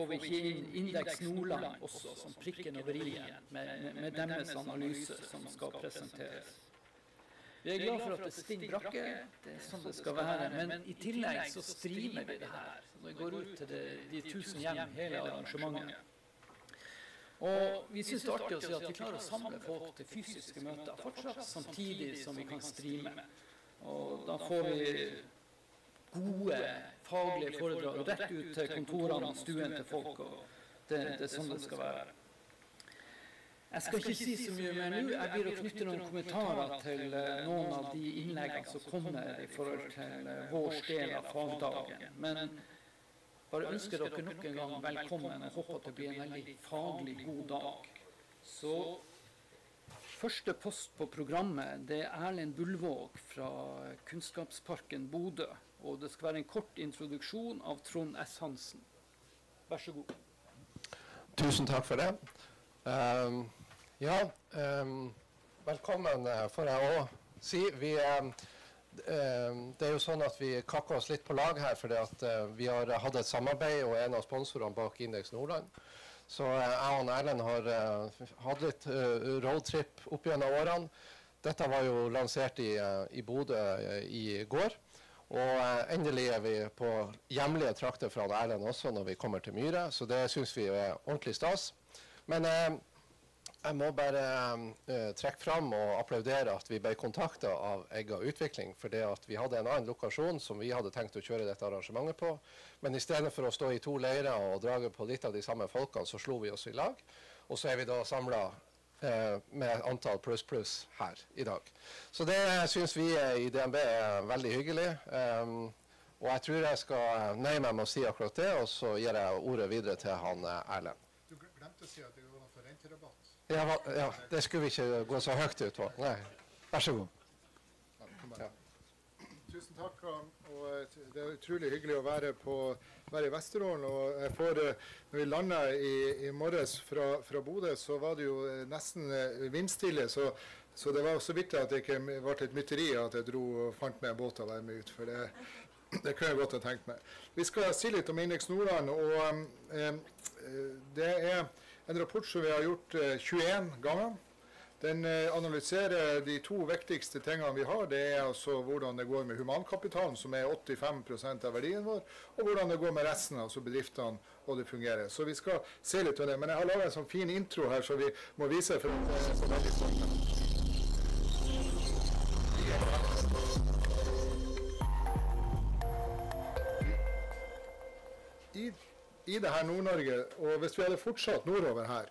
får vi ikke inn Indeks Nordland også, som prikken over i-en, med, med, deres analyse som skal presenteres. Vi er glad for at det er stinn brakke, det er sånn det skal være. Men i tillegg så streamer vi det her. Det går ut til det, de tusen hjem, hele arrangementet. Og vi syns det er artig å si at vi klarer å samle folk til fysiske møter fortsatt, samtidig som vi kan streame. Og da får vi gode faglige foredrag rett ut til kontorene og stuen til folk. det, det er sånn det skal være. Jeg skal ikke si så mye mer nå. Jeg blir å knytte noen kommentarer til eh, noen av de innleggene som kommer i forhold til eh, vår del av fagdagen. Men bare ønsker dere nok en gang velkommen og håper at det blir en veldig faglig god dag. Så første post på programmet det er Erlend Bullvåg fra Kunnskapsparken Bodø. Og det skal være en kort introduksjon av Trond S. Hansen. Vær så god. Tusen takk for det. Um, ja, um, velkommen uh, får jeg òg si. Vi, um, det er jo sånn at Vi kakker oss litt på lag her, fordi at uh, vi har hatt et samarbeid og en av sponsorene bak Indeks Nordland. Så uh, jeg og Erlend har hatt litt roadtrip opp gjennom årene. Dette var jo lansert i, i Bodø i går. Og endelig er vi på hjemlige trakter fra Erlend også når vi kommer til Myre, så det syns vi er ordentlig stas. Men jeg må bare eh, trekke fram og applaudere at vi ble kontakta av Egga Utvikling. For det at vi hadde en annen lokasjon som vi hadde tenkt å kjøre dette arrangementet på. Men i stedet for å stå i to leirer og drage på litt av de samme folkene, så slo vi oss i lag. Og så er vi da samla med antall pluss-pluss her i dag. Så det syns vi i DNB er veldig hyggelig. Um, og jeg tror jeg skal nøye meg med å si akkurat det, og så gir jeg ordet videre til han Erlend. Du glemte å si at det går an for renterabatt. Ja, ja, det skulle vi ikke gå så høyt ut på. Nei. Vær så god. Ja. Tusen takk. Og Det er utrolig hyggelig å være, på, være i Vesterålen. og jeg får, når vi landa i, i, morges fra, fra Bodø, så var det jo nesten eh, vindstille. Så, så det var så vidt at det ikke ble et mytteri at jeg dro og fant meg en båt å være med ut. for det, det kunne jeg godt ha tenkt meg. Vi skal si litt om Indeks Nordland. og um, det er en rapport som vi har gjort 21 eh, ganger. Den eh, analyserer de to viktigste tingene vi har. Det er altså hvordan det går med humankapitalen, som er 85% av verdien vår, og hvordan det går med resten, altså bedriftene, og det fungerer. Så vi skal se litt på det. Men jeg har laga en sånn fin intro her, så vi må vise for at det er så veldig stolt. I i det her Nord-Norge, og hvis vi hadde fortsatt nordover her,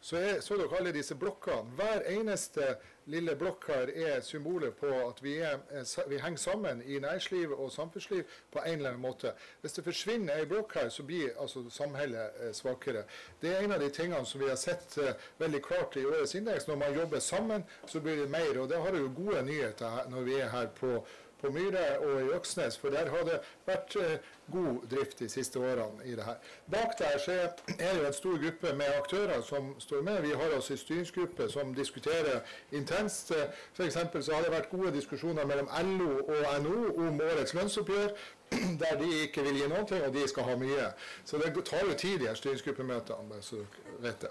så er, så dere alle disse blokkene. Hver eneste lille blokk her er symbolet på at vi, er, vi, henger sammen i næringsliv og samfunnsliv på en eller annen måte. Hvis det forsvinner ei blokk her, så blir altså samholdet eh, svakere. Det er en av de tingene som vi har sett eh, veldig klart i årets indeks. Når man jobber sammen, så blir det mer. Og det har jo gode nyheter når vi er her på på Myre og i Øksnes, for der har det vært eh, god drift de siste årene i det her. Bak der så er det jo en stor gruppe med aktører som står med. Vi har altså en styringsgruppe som diskuterer intenst. F.eks. så har det vært gode diskusjoner mellom LO og NO om årets lønnsoppgjør der de ikke vil gi noe, og de skal ha mye. Så det tar jo tid, de her styringsgruppemøtene. så vet det.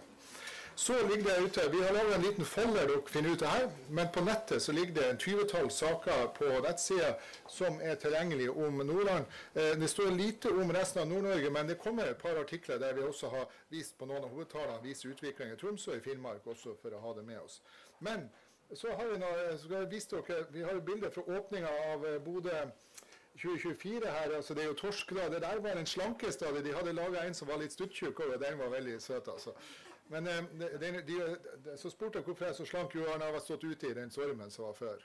Så ligger det ute, Vi har laget en liten folder dere finner ut det her, men på nettet så ligger det en 20-tall saker på nettsida som er tilgjengelig om Nordland. Eh, det står lite om resten av Nord-Norge, men det kommer et par artikler der vi også har vist på noen av hovedtallene, viser utviklingen i Tromsø og i Finnmark også, for å ha det med oss. Men så har vi, noe, skal jeg vise dere, vi har bilder fra åpninga av eh, Bodø 2024 her, altså det er jo torsk da, Det der var den slankeste av det. De hadde laga en som var litt stuttjukk, og den var veldig søt. altså. Men eh, de, de, de, så spurte jeg hvorfor jeg er så slank. Jo, han har stått ute i den stormen som var før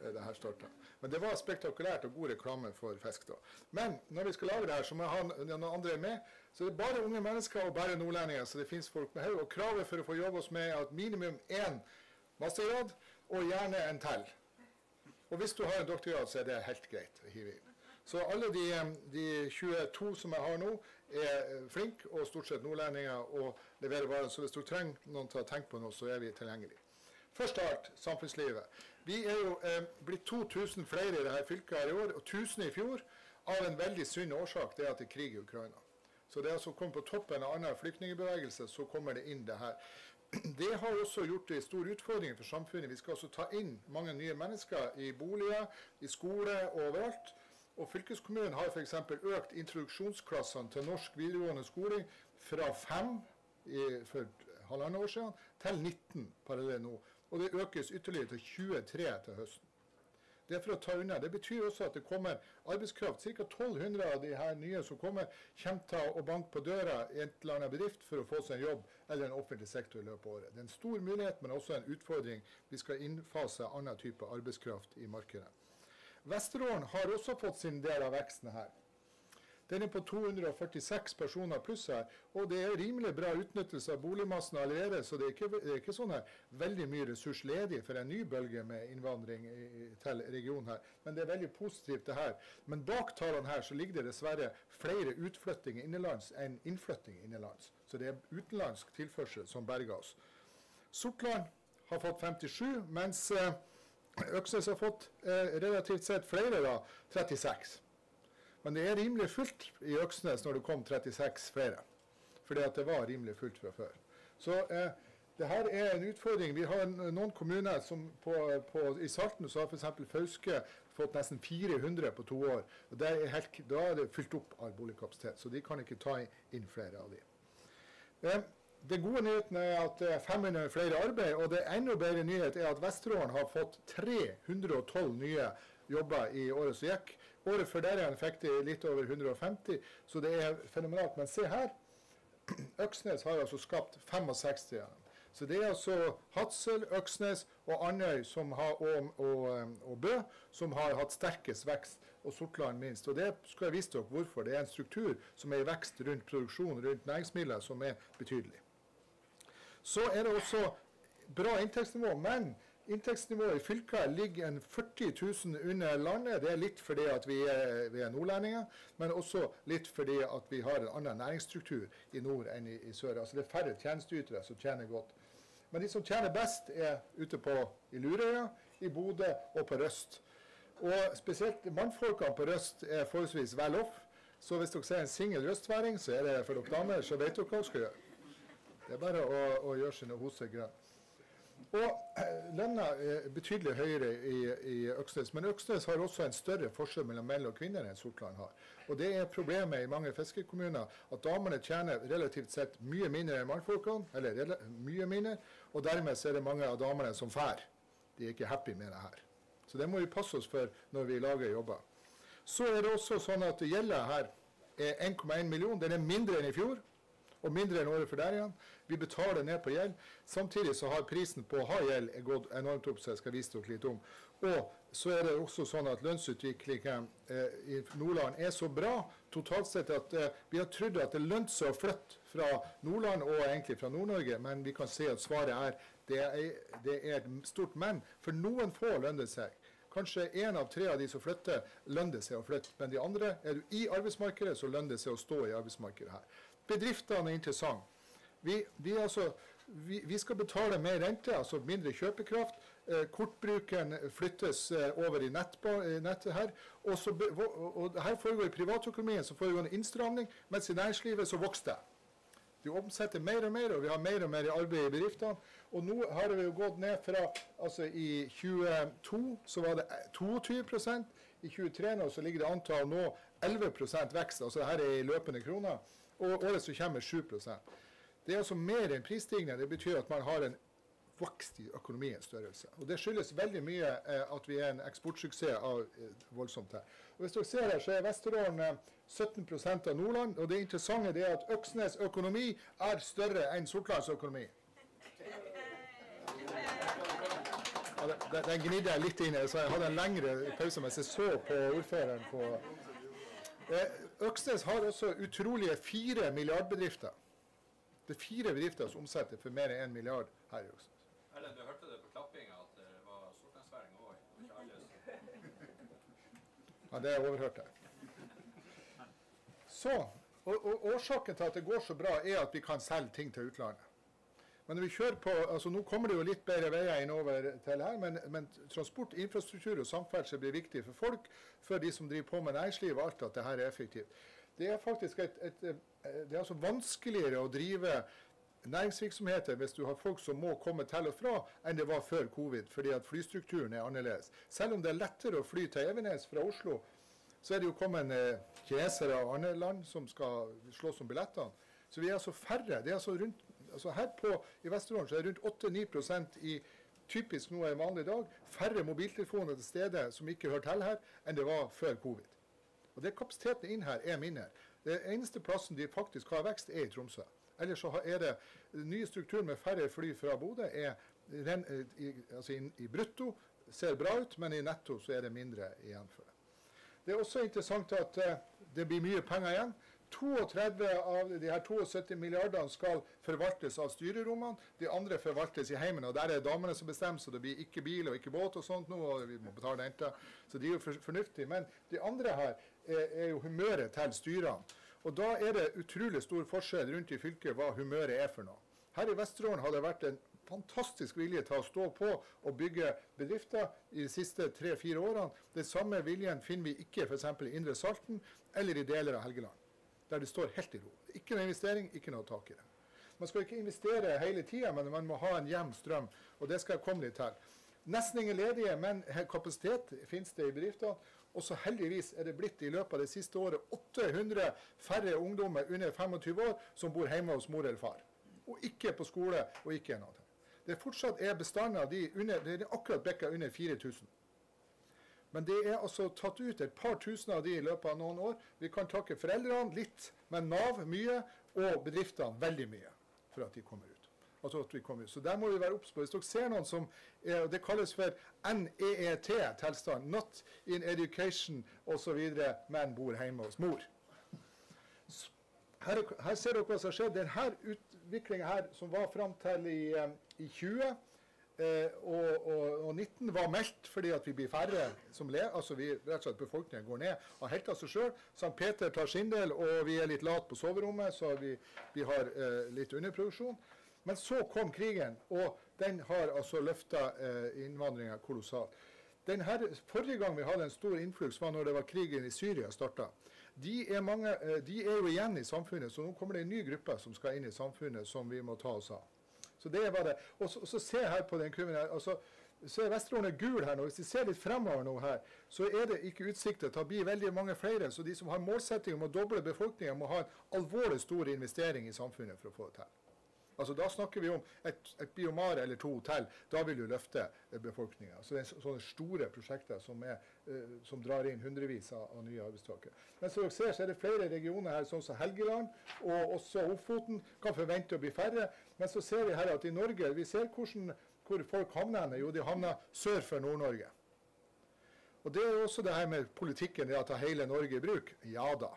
eh, det her startet. Men det var spektakulært og god reklame for fisk. da. Men når vi skal lage det her, så må jeg ha noen andre med. Så det er bare unge mennesker og bare nordlendinger. Så det fins folk med haug. Og kravet for å få jobbe hos meg er at minimum én mastergrad, og gjerne en til. Og hvis du har en doktorgrad, så er det helt greit å hive inn. Så alle de, de, 22 som jeg har nå, er flinke og stort sett nordlendinger og leverer varer. Så hvis du trenger noen til å tenke på noe, så er vi tilgjengelige. Først av alt samfunnslivet. Vi er jo eh, blitt 2000 flere i dette fylket her i år, og 1000 i fjor, av en veldig sunn årsak. Det er at det er krig i Ukraina. Så det er altså kommet på toppen av annen flyktningbevegelse, så kommer det inn det her. Det har også gjort det stor utfordring for samfunnet. Vi skal altså ta inn mange nye mennesker i boliger, i skole overalt. Og Fylkeskommunen har f.eks. økt introduksjonsklassene til norsk videregående skole fra fem i, for halvannet år siden til 19 parallelt nå. Og det økes ytterligere til 23 til høsten. Det er for å ta unna. Det betyr også at det kommer arbeidskraft. Ca. 1200 av de her nye som kommer, kommer til å banke på døra i et eller annet bedrift for å få seg en jobb eller en offentlig sektor i løpet av året. Det er en stor mulighet, men også en utfordring. Vi skal innfase annen type arbeidskraft i markedet. Vesterålen har også fått sin del av veksten her. Den er på 246 personer pluss her, og det er rimelig bra utnyttelse av boligmassen allerede, så det er ikke, det er ikke sånn her veldig mye ressurs ledig for en ny bølge med innvandring i, til regionen her. Men det er veldig positivt, det her. Men bak tallene her så ligger det dessverre flere utflyttinger innenlands enn innflytting innenlands. Så det er utenlandsk tilførsel som berger oss. Sortland har fått 57, mens eh, Øksnes har fått eh, relativt sett flere, da, 36. Men det er rimelig fullt i Øksnes når det kom 36 flere. Fordi at det var rimelig fullt fra før. Så eh, det her er en utfordring. Vi har noen kommuner som på, på, I Salten så har f.eks. Fauske fått nesten 400 på to år. og er helt, Da er det fylt opp av boligkapasitet, så de kan ikke ta inn flere av de. Eh, den gode nyheten er at det er 500 flere arbeid, og det enda bedre nyhet er at Vesterålen har fått 312 nye jobber i året som gikk. Året før der igjen fikk de litt over 150, så det er fenomenalt. Men se her. Øksnes har altså skapt 65 igjen. Så det er altså Hadsel, Øksnes og Andøy har, og, og, og, Bø som har hatt sterkest vekst, og Sortland minst. Og Det skal jeg vise dere hvorfor. Det er en struktur som er i vekst rundt produksjon, rundt næringsmidler, som er betydelig. Så er det også bra inntektsnivå, men Inntektsnivået i fylket ligger en 40 000 under landet. Det er litt fordi at vi er, vi er, nordlendinger, men også litt fordi at vi har en annen næringsstruktur i nord enn i, i sør. Altså Det er færre tjenesteytere som tjener godt. Men de som tjener best, er ute på i Lurøya, i Bodø og på Røst. Og spesielt mannfolkene på Røst er forholdsvis vel off. Så hvis dere ser en singel røstværing, så er det for dere damer, så vet dere hva dere skal gjøre. Det er bare å, å gjøre sine hoser grønne. Og eh, Lønna er betydelig høyere i, i, Øksnes, men Øksnes har også en større forskjell mellom menn og kvinner enn Sortland har. Og Det er problemet i mange fiskekommuner at damene tjener relativt sett mye mindre enn mannfolkene, eller mye mindre, og dermed er det mange av damene som fær. De er ikke happy med det her. Så det må vi passe oss for når vi lager jobber. Så er det også sånn at gjelda her er 1,1 million. Den er mindre enn i fjor og mindre enn året før der igjen. Vi betaler ned på gjeld. Samtidig så har prisen på å ha gjeld gått enormt opp, så jeg skal vise dere litt om. Og så er det også sånn at lønnsutviklingen eh, i Nordland er så bra totalt sett at eh, vi har trodd at det lønte seg å flytte fra Nordland og egentlig fra Nord-Norge, men vi kan se at svaret er det er, det er et stort men. For noen få lønner seg. Kanskje én av tre av de som flytter, lønner det seg å flytte. Men de andre, er du i arbeidsmarkedet, så lønner det seg å stå i arbeidsmarkedet her. Bedriftene er interessante. Vi, vi, altså, vi, vi, skal betale mer rente, altså mindre kjøpekraft. Eh, kortbruken flyttes eh, over i nettet her. Og, så, og, og her foregår I privatøkonomien så foregår en innstramning, mens i næringslivet så vokser det. De omsetter mer og mer, og vi har mer og mer arbeid i bedriftene. Og nå har vi jo gått ned fra altså I 22 så var det 22% I 23 nå så ligger det antall nå 11% vekst. altså Dette er i løpende kroner og året som kommer 7 Det er altså mer enn prisstigningen. Det betyr at man har en vokst i økonomiens størrelse. Og Det skyldes veldig mye eh, at vi er en eksportsuksess av eh, voldsomt her. Og Hvis dere ser her, så er Vesterålen eh, 17% av Nordland. Og det interessante er at Øksnes økonomi er større enn Sortlands økonomi. Ja, den, gnidde jeg litt inn i, så jeg hadde en lengre pause mens jeg så på ordføreren på Øksnes har også utrolige fire milliardbedrifter. Det er fire bedrifter som omsetter for mer enn én milliard her i Øksnes. Erlend, du hørte det på klappinga at det var sortlandsværing òg? Ja, det har jeg. Så, og, og, Årsaken til at det går så bra, er at vi kan selge ting til utlandet. Men vi kjører på, altså Nå kommer det jo litt bedre veier innover til her, men, men, transport, infrastruktur og samferdsel blir viktig for folk, for de som driver på med næringsliv og alt, at det her er effektivt. Det er faktisk et, et, eh, det er altså vanskeligere å drive næringsvirksomheter hvis du har folk som må komme til og fra, enn det var før covid, fordi at flystrukturen er annerledes. Selv om det er lettere å fly til Evenes fra Oslo, så er det jo kommet eh, kinesere av andre land som skal slåss om billettene. Så vi er altså færre. det er altså rundt, altså Her på, i Vesterålen så er det rundt 8-9% i typisk nå en vanlig dag færre mobiltelefoner til stede som ikke hører til her, enn det var før covid. Og det Kapasiteten inn her er mindre. Det eneste plassen de faktisk har vekst, er i Tromsø. Ellers så er det den nye strukturen med færre fly fra Bodø er ren, i, altså i, i, brutto ser bra ut, men i netto så er det mindre igjen for det. Det er også interessant at uh, det blir mye penger igjen. 32 av de her 72 milliardene skal forvaltes av styrerommene. De andre forvaltes i heimen. og Der er damene som bestemmer, så det blir ikke bil og ikke båt og sånt nå. og vi må betale renta. Så de er jo fornuftige. Men de andre her er, er jo humøret til styrene. Og da er det utrolig stor forskjell rundt i fylket hva humøret er for noe. Her i Vesterålen har det vært en fantastisk vilje til å stå på og bygge bedrifter i de siste tre-fire årene. Den samme viljen finner vi ikke f.eks. i Indre Salten eller i deler av Helgeland der det står helt i ro. Ikke noe investering, ikke noe tak i det. Man skal ikke investere hele tida, men man må ha en jevn strøm. Og det skal jeg komme litt til. Nesten ingen ledige, men kapasitet finnes det i bedriftene. Og så heldigvis er det blitt i løpet av det siste året 800 færre ungdommer under 25 år som bor hjemme hos mor eller far. Og ikke på skole, og ikke noe. Det fortsatt er bestanden av de under, det er akkurat bikka under 4000. Men det er altså tatt ut et par tusen av de i løpet av noen år. Vi kan takke foreldrene litt, men Nav mye, og bedriftene veldig mye for at de kommer ut. Altså at vi kommer ut. Så der må vi være obs på. Hvis dere ser noen som er, Det kalles for NEET-tilstand. Not in education osv., men bor hjemme hos mor. Her, her, ser dere hva som har skjedd. Denne utviklinga her, som var fram til i, eh, i 20 Eh, og, og, og, 19 var meldt fordi at vi blir færre som ler. Altså vi, rett og slett befolkningen går ned av helt av seg sjøl. St. Peter tar sin del, og vi er litt late på soverommet, så vi, vi har eh, litt underproduksjon. Men så kom krigen, og den har altså løfta eh, innvandringa kolossalt. Her, forrige gang vi hadde en stor innfluks, var når det var krigen i Syria starta. De er, eh, de er jo igjen i samfunnet, så nå kommer det en ny gruppe som skal inn i samfunnet, som vi må ta oss av. Så det var det. Og så, så se her på den kurven her. altså så er Vesterålen gul her nå. Hvis vi ser litt fremover nå her, så er det ikke utsikter til å bli veldig mange flere. Så de som har målsetting om å doble befolkningen, må ha en alvorlig stor investering i samfunnet for å få det til. Altså Da snakker vi om et, et biomare eller to til. Da vil du løfte eh, befolkninga. Så det er sånne store prosjekter som, er, uh, som drar inn hundrevis av, av, nye arbeidstakere. Men som dere ser, så er det flere regioner her, sånn som Helgeland og også Ofoten, kan forvente å bli færre. Men så ser vi her at i Norge vi ser hvordan, hvor folk havner henne. Jo, de havner sør for Nord-Norge. Og Det er også det her med politikken, det å ta hele Norge i bruk. Ja da.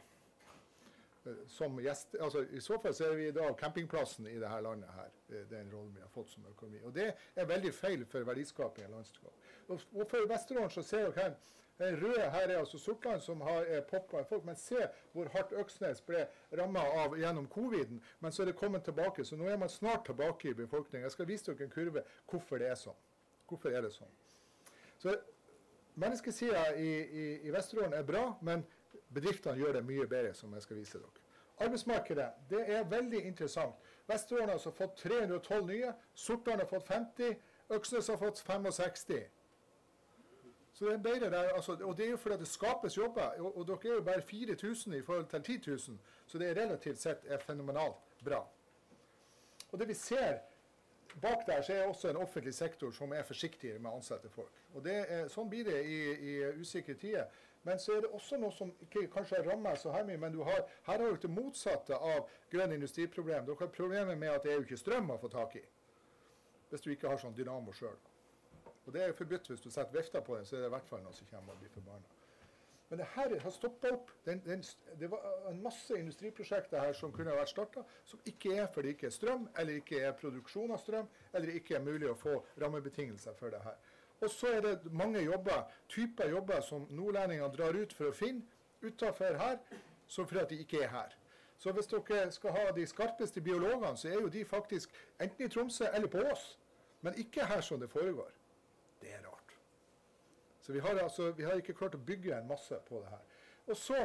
Eh, som gjest, altså I så fall så er vi i dag campingplassen i dette landet. her, eh, den rollen vi har fått som økonomi. Og Det er veldig feil for verdiskaping i landskap. Og, og for Vesterålen så ser dere her, den røde her er altså Sortland som har er poppa folk. Men se hvor hardt Øksnes ble ramma av gjennom coviden. Men så er det kommet tilbake. Så nå er man snart tilbake i befolkningen. Jeg skal vise dere en kurve hvorfor det er sånn. Hvorfor er det sånn? Så Menneskesida i, i, i Vesterålen er bra, men bedriftene gjør det mye bedre, som jeg skal vise dere. Arbeidsmarkedet det er veldig interessant. Vesterålen har altså fått 312 nye. Sortland har fått 50. Øksnes har fått 65. Så det er bedre der, altså, og det er jo fordi det skapes jobber. Og, og dere er jo bare 4000 i forhold til 10 000, så det er relativt sett er fenomenalt bra. Og det vi ser bak der, så er også en offentlig sektor som er forsiktigere med å ansette folk. Og er, Sånn blir det i, i usikre tider. Men så er det også noe som ikke kanskje har rammet så her mye, men har, her har du det motsatte av grønn industriproblem. Dere har problemet med at det er jo ikke strøm å få tak i. Hvis du ikke har sånn dynamo sjøl. Og det er forbudt hvis du setter vifta på den, så er det i hvert fall noe som kommer og blir forbanna. Men det her har stoppa opp. Den, den, det var en masse industriprosjekter her som kunne vært starta, som ikke er fordi det ikke er strøm, eller ikke er produksjon av strøm, eller ikke er mulig å få rammebetingelser for det her. Og så er det mange jobber, typer jobber som nordlendingene drar ut for å finne utafor her, så fordi de ikke er her. Så hvis dere skal ha de skarpeste biologene, så er jo de faktisk enten i Tromsø eller på Ås. Men ikke her som det foregår. Det er rart. Så vi har, altså, vi har ikke klart å bygge en masse på det her. Og så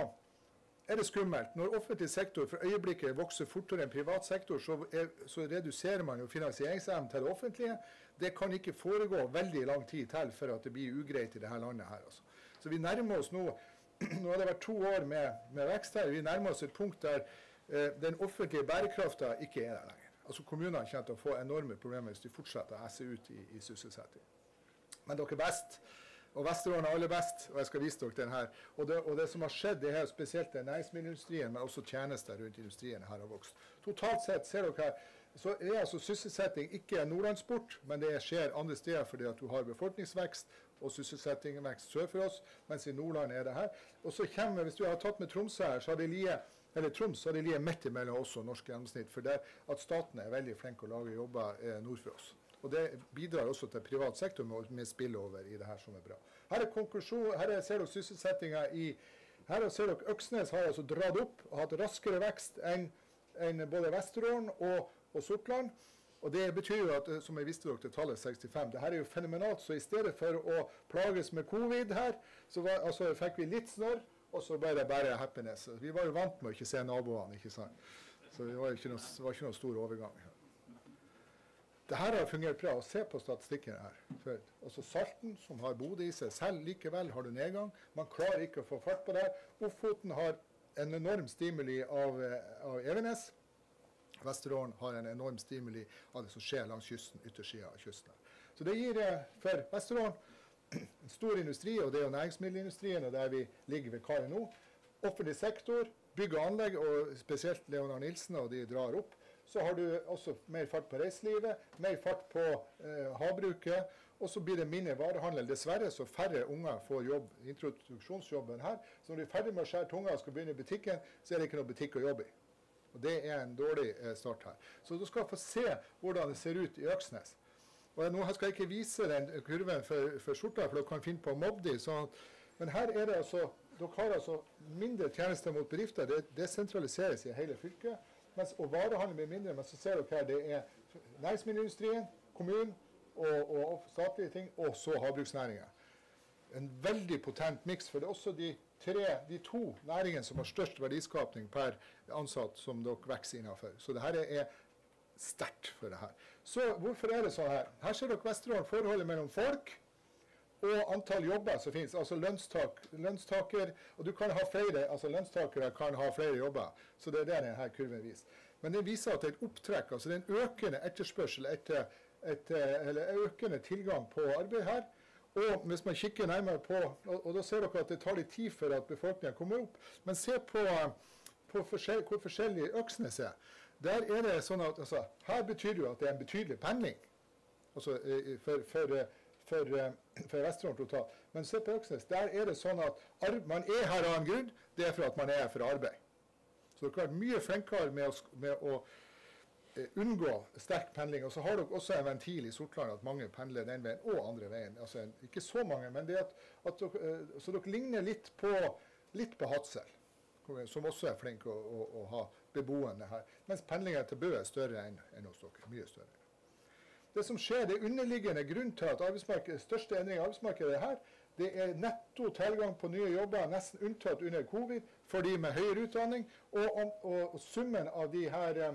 er det skummelt. Når offentlig sektor for øyeblikket vokser fortere enn privat sektor, så, er, så reduserer man jo finansieringsevnen til det offentlige. Det kan ikke foregå veldig lang tid til for at det blir ugreit i dette landet. her. Altså. Så vi nærmer oss nå Nå har det vært to år med, med vekst her. Vi nærmer oss et punkt der eh, den offentlige bærekrafta ikke er der lenger. Altså Kommunene kommer til å få enorme problemer hvis de fortsetter å esse ut i, i sysselsetting. Men dere er best. Og Vesterålen er aller best, og jeg skal vise dere den her. Og det, og det som har skjedd, det er spesielt næringsmiddelindustrien, men også tjenester rundt industrien her har vokst. Totalt sett ser dere her, så er altså sysselsetting ikke en nordlandssport, men det skjer andre steder fordi at du har befolkningsvekst og sysselsettingsvekst sør for oss, mens i Nordland er det her. Og så kommer, Hvis du har tatt med Tromsø her, så har det lige eller Troms har de ligget midt imellom oss og norsk gjennomsnitt. For det at staten er veldig flink å lage jobber eh, nord for oss. Og Det bidrar også til privat sektor med, med spillover i det her som er bra. Her er her er, ser dere sysselsettinga i her ser dere Øksnes har altså dratt opp og hatt raskere vekst enn enn både Vesterålen og, og Sortland. Og Det betyr jo at, som jeg visste dere tallet 65, det her er jo fenomenalt. Så i stedet for å plages med covid her, så var, altså, fikk vi litt snørr, og så ble det bare happiness. Vi var jo vant med å ikke se naboene, ikke sant. Så det var ikke noe, var ikke noe stor overgang. Det her har fungert bra. Se på statistikken her. Før. altså Salten, som har Bodø i seg, selv likevel har du nedgang. Man klarer ikke å få fart på det. Ofoten har en enorm stimuli av, av Evenes. Vesterålen har en enorm stimuli av det som skjer langs kysten, yttersida av kysten. Så det gir eh, for Vesterålen en stor industri, og det er jo næringsmiddelindustrien, og der vi ligger ved kaia nå. Offentlig sektor, bygg og anlegg, og spesielt Leonard Nilsen og de drar opp. Så har du også mer fart på reiselivet, mer fart på eh, havbruket. Og så blir det mindre varehandel. Dessverre så færre unger får jobb, introduksjonsjobben her. Så når de er ferdig med å skjære tunga og skal begynne i butikken, så er det ikke noe butikk å jobbe i. Og Det er en dårlig eh, start her. Så du skal få se hvordan det ser ut i Øksnes. Og Nå skal jeg ikke vise den kurven for, for skjorta, for dere kan finne på å mobbe dem. Sånn. Men her er det altså dere har altså mindre tjenester mot bedrifter. Det desentraliseres i hele fylket. Mens, og varehandel blir mindre. Men så ser dere her det er næringsmiddelindustrien, kommunen og, og, statlige ting, og så havbruksnæringa. En veldig potent miks. For det er også de tre, de to næringene som har størst verdiskapning per ansatt, som dere vokser innenfor. Så det her er sterkt for det her. Så hvorfor er det sånn her? Her ser dere Vesterålen forholdet mellom folk og antall jobber som finnes. Altså lønnstak, lønnstaker Og du kan ha flere, altså lønnstakere kan ha flere jobber. Så det er det denne kurven viser. Men den viser at det er et opptrekk. altså Det er en økende etterspørsel etter et, eller økende tilgang på arbeid her. Og hvis man kikker nærmere på, og, og da ser dere at det tar litt tid for at befolkningen kommer opp. Men se på, på forskjell, hvor forskjellig Øksnes er. Der er det sånn at altså, Her betyr det jo at det er en betydelig pendling altså, for, for, for, for Vesterålen totalt. Men se på Øksnes. Der er det sånn at man er her av en grunn. Det er for at man er her for arbeid. Så dere har vært mye flinkere med å, med å unngå sterk pendling. Og så har dere også en ventil i Sortland at mange pendler den veien og andre veien. Altså, ikke så mange, men det at, at dere, uh, Så dere ligner litt på, litt på Hadsel, som også er flink å, å, å ha beboende her. Mens pendlingen til Bø er større enn, enn hos dere. Mye større. Det som skjer, det underliggende grunnen til at arbeidsmarkedet, største endring i arbeidsmarkedet er her, det er netto tilgang på nye jobber, nesten unntatt under covid, for de med høyere utdanning. Og, og, og summen av de her eh,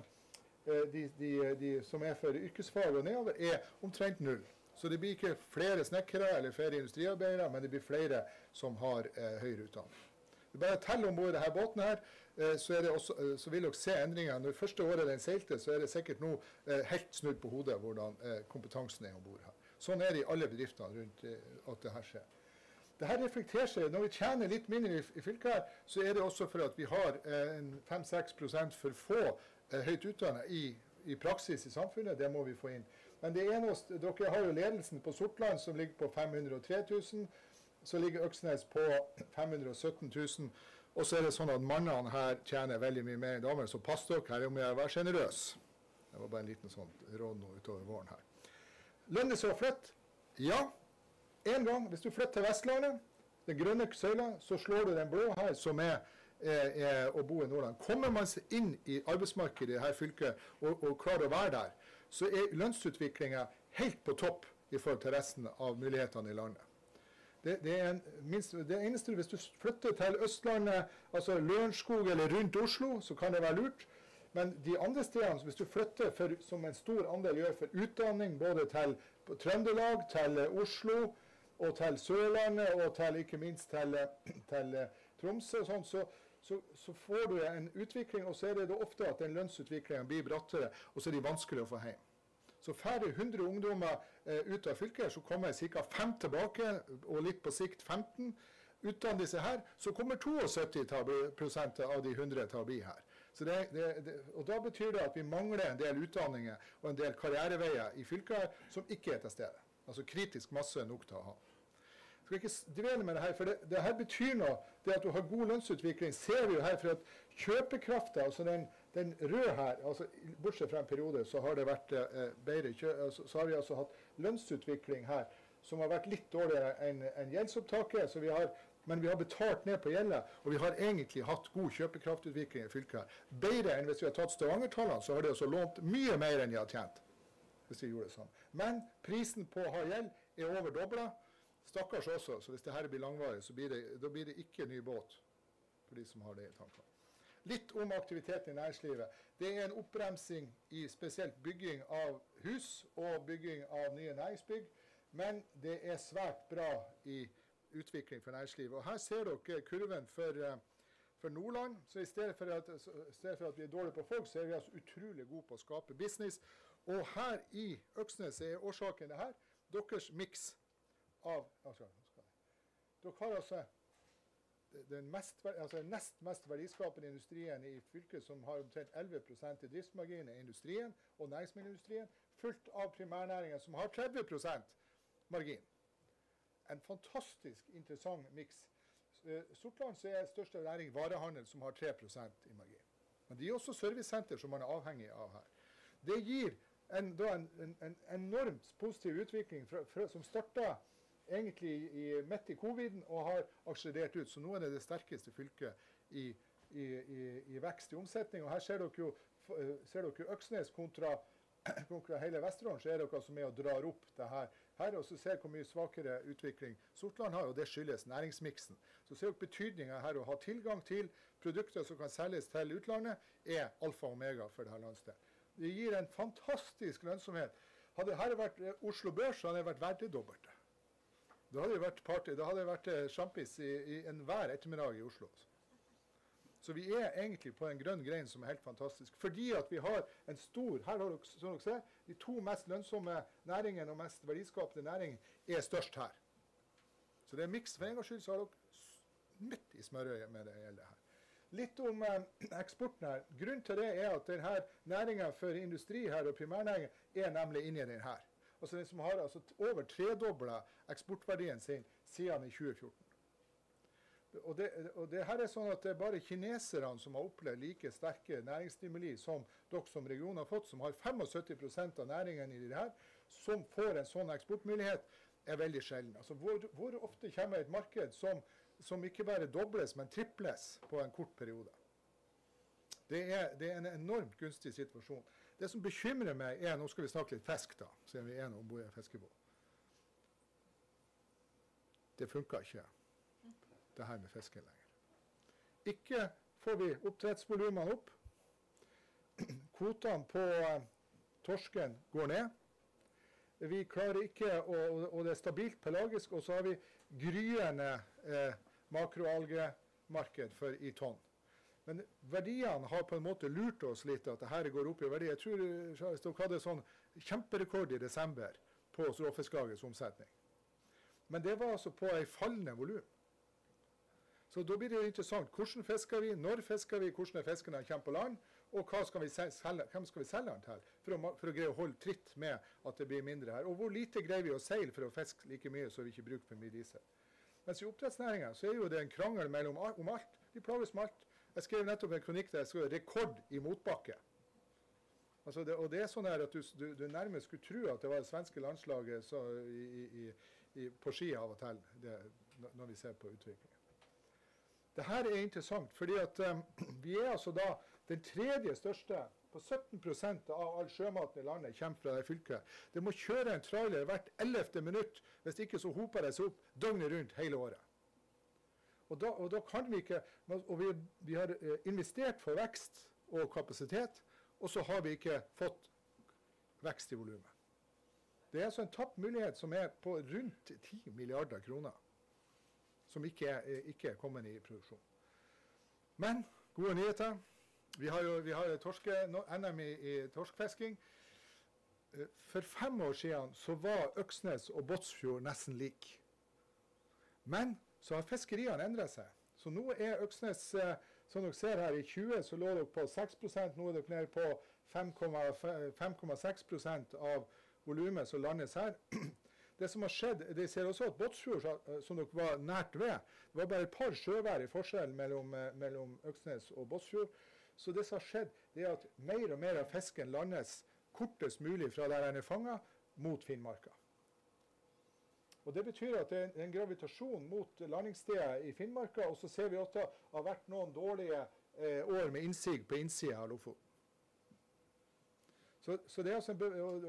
de, de, de, som er for yrkesfag og nedover, er omtrent null. Så det blir ikke flere snekkere eller flere industriarbeidere, men det blir flere som har eh, høyere utdanning. Det bare å telle om bord denne båten her, Eh, så, også, eh, så, vil dere se endringer. Når første året den seilte, så er det sikkert nå eh, helt snudd på hodet hvordan kompetansen er om bord her. Sånn er det i alle bedriftene rundt at det her skjer. Dette reflekterer seg, Når vi tjener litt mindre i, i fylket, her, så er det også for at vi har 5-6 for få høyt utdanna i, i, praksis i samfunnet. Det må vi få inn. Men det er dere har jo ledelsen på Sortland som ligger på 503 000. Så ligger Øksnes på 517 000. Og så er det sånn at mannene her tjener veldig mye mer enn damene. så pass dere, her er om jeg være sjenerøs. Det var bare en liten sånn råd nå utover våren her. Lønner seg å flytte? Ja. En gang, hvis du flytter til Vestlandet, den grønne søyla, så slår du den blå her, som er, er, å bo i Nordland. Kommer man seg inn i arbeidsmarkedet i dette fylket og, og klarer å være der, så er lønnsutviklinga helt på topp i forhold til resten av mulighetene i landet. Det, det, en, minst, det eneste Hvis du flytter til Østlandet, altså Lørenskog eller rundt Oslo, så kan det være lurt. Men de andre stedene, hvis du flytter for, som en stor andel gjør for utdanning, både til Trøndelag, til Oslo og til Sørlandet og til ikke minst til, til Tromsø og sånn, så, så, så, får du en utvikling, og så er det ofte at den lønnsutviklingen blir brattere, og så er de vanskelig å få hjem. Så færre 100 ungdommer eh, ut av fylket, så kommer ca. 5 tilbake, og litt på sikt 15. Utdanner disse her, så kommer 72% av de 100 til å bli her. Det, det, det, og Da betyr det at vi mangler en del utdanninger og en del karriereveier i fylket som ikke er til stede. Altså kritisk masse nok til å ha. Skal ikke dvele med det her, for det, det, her betyr noe. Det at du har god lønnsutvikling, ser vi jo her. For at kjøpekrafta, altså den, den, røde her, altså bortsett fra en periode, så har det vært eh, bedre. Altså, så har vi altså hatt lønnsutvikling her som har vært litt dårligere enn en gjeldsopptaket. Så vi har, men vi har betalt ned på gjelda, og vi har egentlig hatt god kjøpekraftutvikling i fylket. her. Bedre enn hvis vi har tatt Stavanger-tallene, så har de altså lånt mye mer enn de har tjent. hvis de gjorde det sånn. Men prisen på å ha gjeld er over dobla. Stakkars også, så hvis det her blir langvarig, så blir det, da blir det ikke ny båt for de som har det i tankene. Litt om aktiviteten i næringslivet. Det er en oppbremsing i spesielt bygging av hus og bygging av nye næringsbygg. Men det er svært bra i utvikling for næringslivet. Og Her ser dere kurven for, eh, for Nordland. Så i stedet for, at, stedet for, at, vi er dårlige på folk, så er vi altså utrolig gode på å skape business. Og her i Øksnes er årsaken det her. Deres miks av altså, Dere har altså den mest, altså nest mest verdiskapende industrien i fylket, som har omtrent 11% i driftsmargin, er industrien og næringsmiddelindustrien, fulgt av primærnæringen, som har 30% margin. En fantastisk interessant miks. Sortland så er største næring varehandel, som har 3% i margin. Men det er også servicesenter, som man er avhengig av her. Det gir en, en, en, en enormt positiv utvikling fra, fra, som starta egentlig midt i coviden og har akselerert ut. Så nå er det det sterkeste fylket i, i, i vekst i omsetning. Og her ser dere jo ser dere Øksnes kontra, hele Vesterålen, så er dere altså med og drar opp det her. Her også ser hvor mye svakere utvikling Sortland har, og det skyldes næringsmiksen. Så ser dere betydninga her å ha tilgang til produkter som kan selges til utlandet, er alfa og omega for dette landsdelen. Det gir en fantastisk lønnsomhet. Hadde dette vært Oslo Børs, så hadde det vært verdt det dobbelte. Da hadde det vært party, da hadde vært eh, sjampis i, i enhver ettermiddag i Oslo. Så vi er egentlig på en grønn grein som er helt fantastisk. Fordi at vi har en stor Her har dere, som dere ser, de to mest lønnsomme næringene og mest verdiskapende næringene er størst her. Så det er miks. For en gangs skyld så har dere midt i smørøyet med det gjelder her. Litt om eh, eksporten her. Grunnen til det er at denne næringa for industri her og primærnæringen er nemlig inni den her. Altså den som har altså over tredobla eksportverdien sin siden i 2014. Og det, og det, her er sånn at det er bare kineserne som har opplevd like sterke næringsstimuli som dere som region har fått, som har 75% av næringen i det her, som får en sånn eksportmulighet, er veldig sjelden. Altså hvor, hvor, ofte kommer et marked som, som, ikke bare dobles, men triples på en kort periode? Det er, det er en enormt gunstig situasjon. Det som bekymrer meg, er Nå skal vi snakke litt fisk, da, siden vi er om i en fiskebåt. Det funker ikke, det her med fiske lenger. Ikke får vi oppdrettsvolumene opp. Kvotene på uh, torsken går ned. Vi klarer ikke, og, og det er stabilt pelagisk, og så har vi gryende eh, makroalgemarked for i tonn. Men verdiene har på en måte lurt oss litt, at det her går opp i verdi. Jeg tror dere hadde sånn kjemperekord i desember på råfisklagets omsetning. Men det var altså på ei fallende volum. Så da blir det interessant. Hvordan fisker vi, når fisker vi, hvordan er fiskene kommer på land, og skal selge, hvem skal vi selge den til for å, for å, greie å holde tritt med at det blir mindre her. Og hvor lite greier vi å seile for å fiske like mye så vi ikke bruker for mye diesel. Mens i oppdrettsnæringa er jo det en krangel mellom, om alt. De plages med alt. Jeg skrev nettopp en kronikk der jeg skrev 'rekord i motbakke'. Altså det, og det er sånn her at du, du, du, nærmest skulle tro at det var det svenske landslaget så, i, i, i, på ski av og til, det, når vi ser på utviklingen. Dette er interessant, fordi at um, vi er altså da den tredje største på 17% av all sjømaten i landet kommer fra det fylket. Det må kjøre en trailer hvert ellevte minutt. Hvis ikke så hoper det seg opp døgnet rundt hele året. Og da, og da kan vi ikke Og vi, vi har eh, investert for vekst og kapasitet, og så har vi ikke fått vekst i volumet. Det er altså en tapt mulighet som er på rundt 10 milliarder kroner, som ikke er, ikke er kommet i produksjon. Men gode nyheter. Vi har jo vi har torske, NM i, i torskfisking. Eh, for fem år siden så var Øksnes og Båtsfjord nesten like. Men så har fiskeriene endret seg. Så nå er Øksnes, eh, som dere ser her, i 20 så lå dere på 6 Nå er dere nede på 5,6% av volumet som landes her. Det som har skjedd, De ser også at Båtsfjord, eh, som dere var nært ved, det var bare et par sjøvær i forskjell mellom, eh, mellom Øksnes og Båtsfjord. Så det som har skjedd, det er at mer og mer av fisken landes kortest mulig fra der den er fanga, mot Finnmarka. Og Det betyr at det er en gravitasjon mot landingsstedet i Finnmarka. Og så ser vi at det har vært noen dårlige eh, år med innsig på innsida av Lofoten. Så, så, det er altså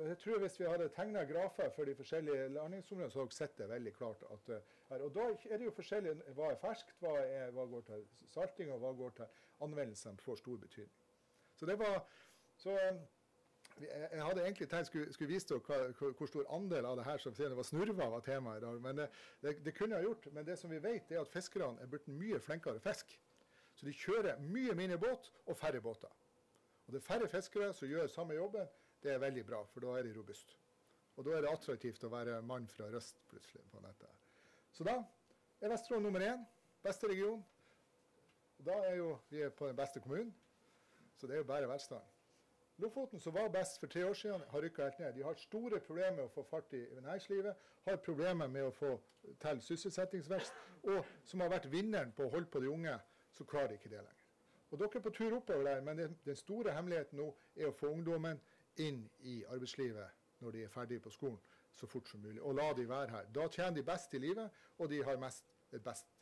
jeg tror Hvis vi hadde tegna grafer for de forskjellige landingsområdene, så hadde dere sett det veldig klart. At, eh, og Da er det jo forskjellig hva er ferskt, hva, er, hva går til salting og hva går til anvendelsene får stor betydning. Så det var, så jeg hadde egentlig tenkt skulle, skulle vise dere hvor stor andel av det her som det var snurva var temaet i dag. men det, det, det, kunne jeg gjort. Men det som vi vet, er at fiskerne er blitt mye flinkere fisk. Så de kjører mye mindre båt og færre båter. Og det er færre fiskere som gjør samme jobben. Det er veldig bra, for da er de robuste. Og da er det attraktivt å være mann fra Røst plutselig på nettet. Så da er Vesterålen nummer én. Beste region. Og da er jo vi er på den beste kommunen. Så det er jo bare velstand. Lofoten, som var best for tre år siden, har rykka helt ned. De har store problemer med å få fart i næringslivet, har problemer med å få til sysselsettingsvekst, og som har vært vinneren på å holde på de unge, så klarer de ikke det lenger. Og Dere er på tur oppover der, men den, store hemmeligheten nå er å få ungdommen inn i arbeidslivet når de er ferdige på skolen, så fort som mulig. Og la de være her. Da tjener de best i livet, og de har mest, best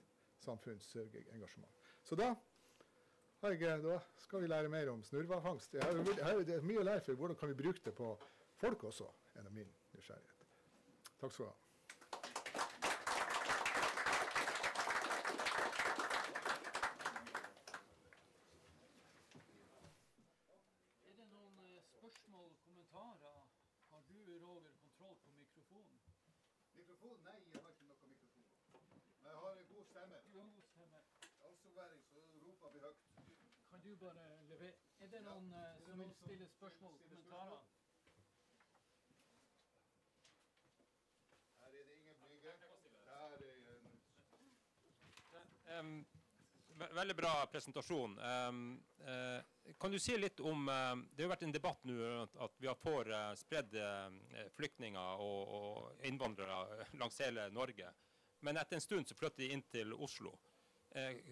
samfunnsengasjement. Så da, jeg, da skal vi lære mer om snurvefangst. Det er mye å lære for hvordan kan vi bruke det på folk også, av min nysgjerrighet. Takk skal du ha. Mikrofon? Nei, jeg har ikke noe mikrofon. Men jeg har en god stemme. Du har god stemme. Avsoværing, så roper vi høyt. Kan du bare levere Er det noen ja. uh, som vil stille spørsmål og kommentarer? Her er det ingen blyge. Der er en um, Veldig bra presentasjon. Um, uh, kan du si litt om uh, Det har vært en debatt nå at vi har får uh, spredd flyktninger og, og, innvandrere langs hele Norge. Men etter en stund så flytter de inn til Oslo.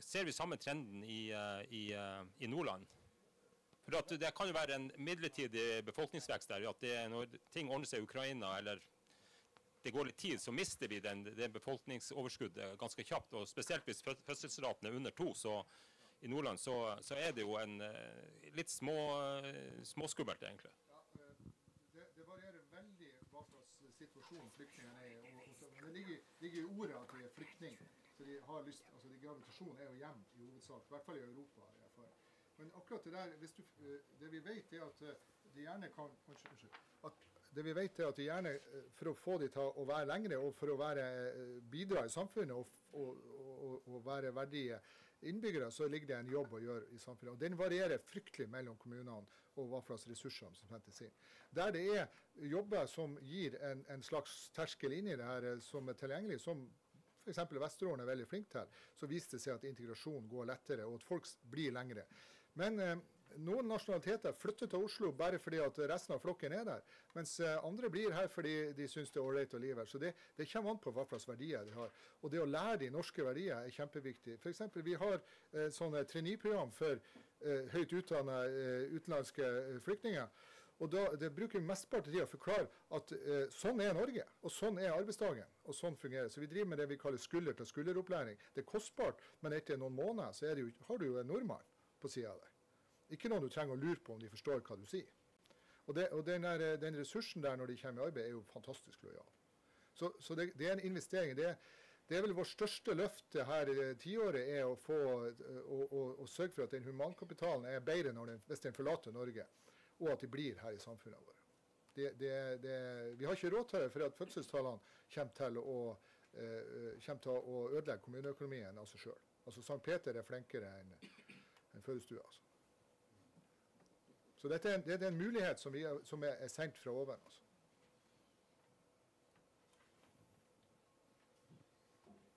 Ser vi samme trenden i, i, i Nordland? For Det kan jo være en midlertidig befolkningsvekst der. at det, Når ting ordner seg i Ukraina eller det går litt tid, så mister vi den, det befolkningsoverskuddet ganske kjapt. og Spesielt hvis fødselsraten er under to. så i Nordland så, så er det jo en eh, litt små, eh, småskummelt, egentlig. Eh, det, det, varierer veldig hva slags situasjon flyktningene er i. det ligger, ligger, i ordet at de er flyktninger. Så de har lyst, altså de Gravitasjon er jo gjemt i hovedsak, i hvert fall i Europa. Men akkurat det der, du, det vi vet, er at de gjerne kan Unnskyld. Det vi vet er at de gjerne, eh, For å få de til å være lengre og for å være, eh, bidra i samfunnet og, og, og, og, være verdige innbyggere, så ligger det en jobb å gjøre i samfunnet. Og Den varierer fryktelig mellom kommunene og hva slags ressurser som hentes inn. Der det er jobber som gir en, en slags terskel inn i det her eh, som er tilgjengelig, som f.eks. Vesterålen er veldig flink til, så viser det seg at integrasjon går lettere, og at folk blir lengre. Men eh, noen nasjonaliteter flytter til Oslo bare fordi at resten av flokken er der, mens eh, andre blir her fordi de syns det er ålreit å leve her. Så det, det, kommer an på hva slags verdier de har. Og det å lære de norske verdier er kjempeviktig. F.eks. vi har eh, sånne trainee-program for eh, høyt utdanna eh, utenlandske eh, flyktninger. Og da, Det bruker vi mesteparten av tida å forklare at eh, sånn er Norge, og sånn er arbeidsdagen. og sånn fungerer. Så Vi driver med det vi kaller skulder-til-skulder-opplæring. Det er kostbart, men etter noen måneder så jo, har du jo en nordmann på sida av deg. Ikke noen du trenger å lure på om de forstår hva du sier. Og, det, og den, der, den, ressursen der når de kommer i arbeid, er jo fantastisk lojal. Så, så det, det, er en investering. Det, det, er vel vårt største løfte her i tiåret er å, få, å, å, å, sørge for at den humankapitalen er bedre den, hvis den forlater Norge, og at de blir her i samfunnet vårt. vi har ikke råd til det, for at fødselstallene kommer til å, eh, kommer til å ødelegge kommuneøkonomien av seg sjøl. Altså, St. Peter er flinkere enn en fødestua. Altså. Så dette er en, det er en mulighet som, vi, som er, sendt fra oven. Altså.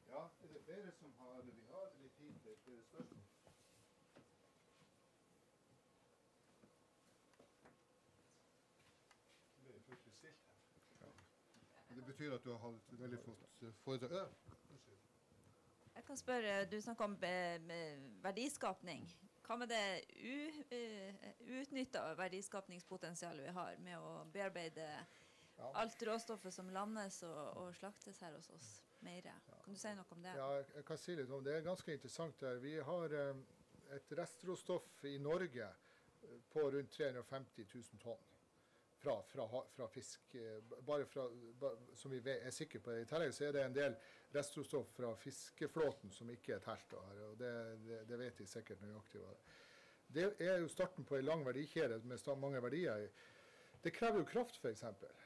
Ja, er det flere som har Vi har litt tid til flere spørsmål. Det er fryktelig stilt her. Det betyr at du har hatt veldig fått foredrag. Jeg kan spørre, Du snakker om verdiskapning. Hva med det uutnytta verdiskapningspotensialet vi har med å bearbeide ja. alt råstoffet som landes og, og, slaktes her hos oss mer? Kan du si noe om det? Ja, jeg kan si litt om det. Det er ganske interessant. der. Vi har um, et restråstoff i Norge eh, på rundt 350 000 tonn fra, fra, fra fisk. Eh, bare fra, som vi er sikre på. I tillegg så er det en del restråstoff fra fiskeflåten som ikke er telt. og det, det, det, vet de sikkert nøyaktig hva det Det er. jo starten på en lang verdikjede med mange verdier. Det krever jo kraft, f.eks.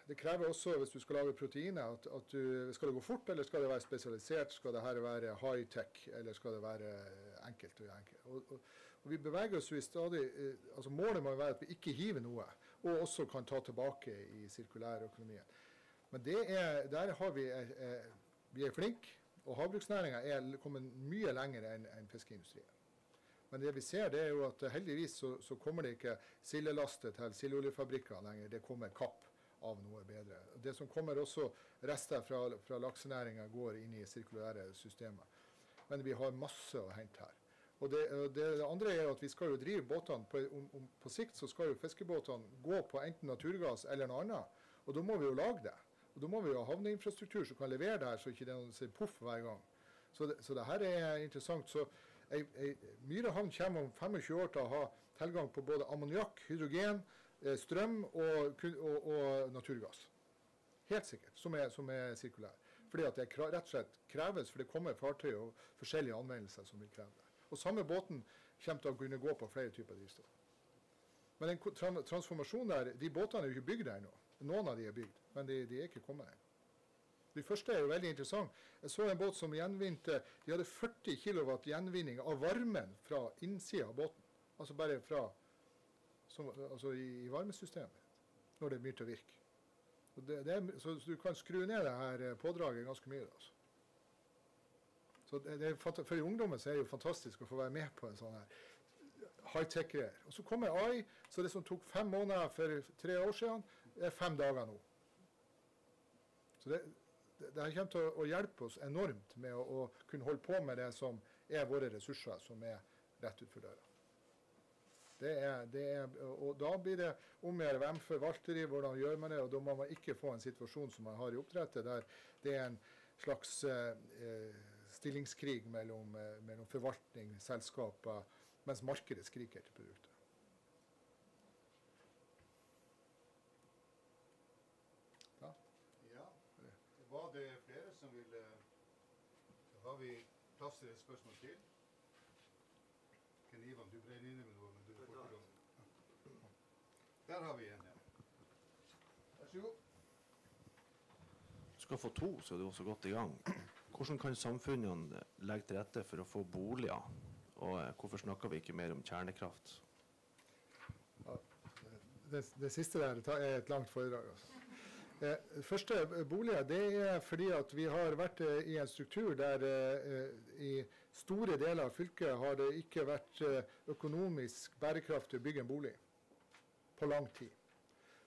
Det krever også, hvis du skal lage proteiner, at, at du, skal det gå fort, eller skal det være spesialisert? Skal det her være high-tech, eller skal det være enkelt? Og, enkelt? Og, og, og vi beveger oss jo i stadig, eh, altså Målet må være at vi ikke hiver noe og også kan ta tilbake i sirkulærøkonomien. Men er, der har vi, eh, vi er flinke, og havbruksnæringa er kommet mye lenger enn en fiskeindustrien. Men det vi ser det er jo at heldigvis så, så kommer det ikke sildelaster til sildeoljefabrikker lenger. Det kommer kapp av noe bedre. Det som kommer også rester fra, fra laksenæringa, går inn i sirkulære systemer. Men vi har masse å hente her. Og det, det, andre er at vi skal jo drive båtene på, om, om, på sikt så skal jo fiskebåtene gå på enten naturgass eller noe annet. Og da må vi jo lage det. Og da må vi jo ha havneinfrastruktur som kan levere det her, så ikke det sier poff hver gang. Så det, så det, her er interessant. Så ei, ei, Myre havn kommer om 25 år til å ha tilgang på både ammoniakk, hydrogen, eh, strøm og, og, og, naturgass. Helt sikkert, som er, som er sirkulær. Fordi at det rett og slett kreves, for det kommer fartøy og forskjellige anvendelser som vil kreve det. Og samme båten kommer til å kunne gå på flere typer drivstoff. Men den transformasjonen der, de båtene er jo ikke bygd ennå. Noen av de er bygd, men de, de er ikke kommet ennå. De første er jo veldig interessant. Jeg så en båt som gjenvinte De hadde 40 kW gjenvinning av varmen fra innsida av båten. Altså bare fra som, altså i, i, varmesystemet. Når det begynte å virke. Det, det så, så, du kan skru ned det her eh, pådraget ganske mye. Altså. Så det, det for ungdommen så er det jo fantastisk å få være med på en sånn her high-tech-greier. Og så kommer AI, så det som tok fem måneder for tre år siden, er fem dager nå. Så det, det, det kommer til å, hjelpe oss enormt med å, å, kunne holde på med det som er våre ressurser, som er rett utfor døra. Det er, det er, og Da blir det om å gjøre hvem forvalter de, hvordan gjør man det. og Da må man ikke få en situasjon som man har i oppdrettet, der det er en slags eh, eh stillingskrig mellom, eh, mellom forvaltning, selskaper, mens markedet skriker etter produktet. Ja. ja. Var det flere som ville Har vi plass til et spørsmål til? Ken Ivan, du brenner inne med noe, men du får ikke lov. Der har vi en. Ja. Vær så god. Du skal få to, så er du også godt i gang. Hvordan kan samfunnene legge til rette for å få boliger? Og eh, hvorfor snakker vi ikke mer om kjernekraft? det, det, siste der er et langt foredrag. Altså. Eh, første eh, boliger det er fordi at vi har vært eh, i en struktur der eh, i store deler av fylket har det ikke vært eh, økonomisk bærekraftig å bygge en bolig på lang tid.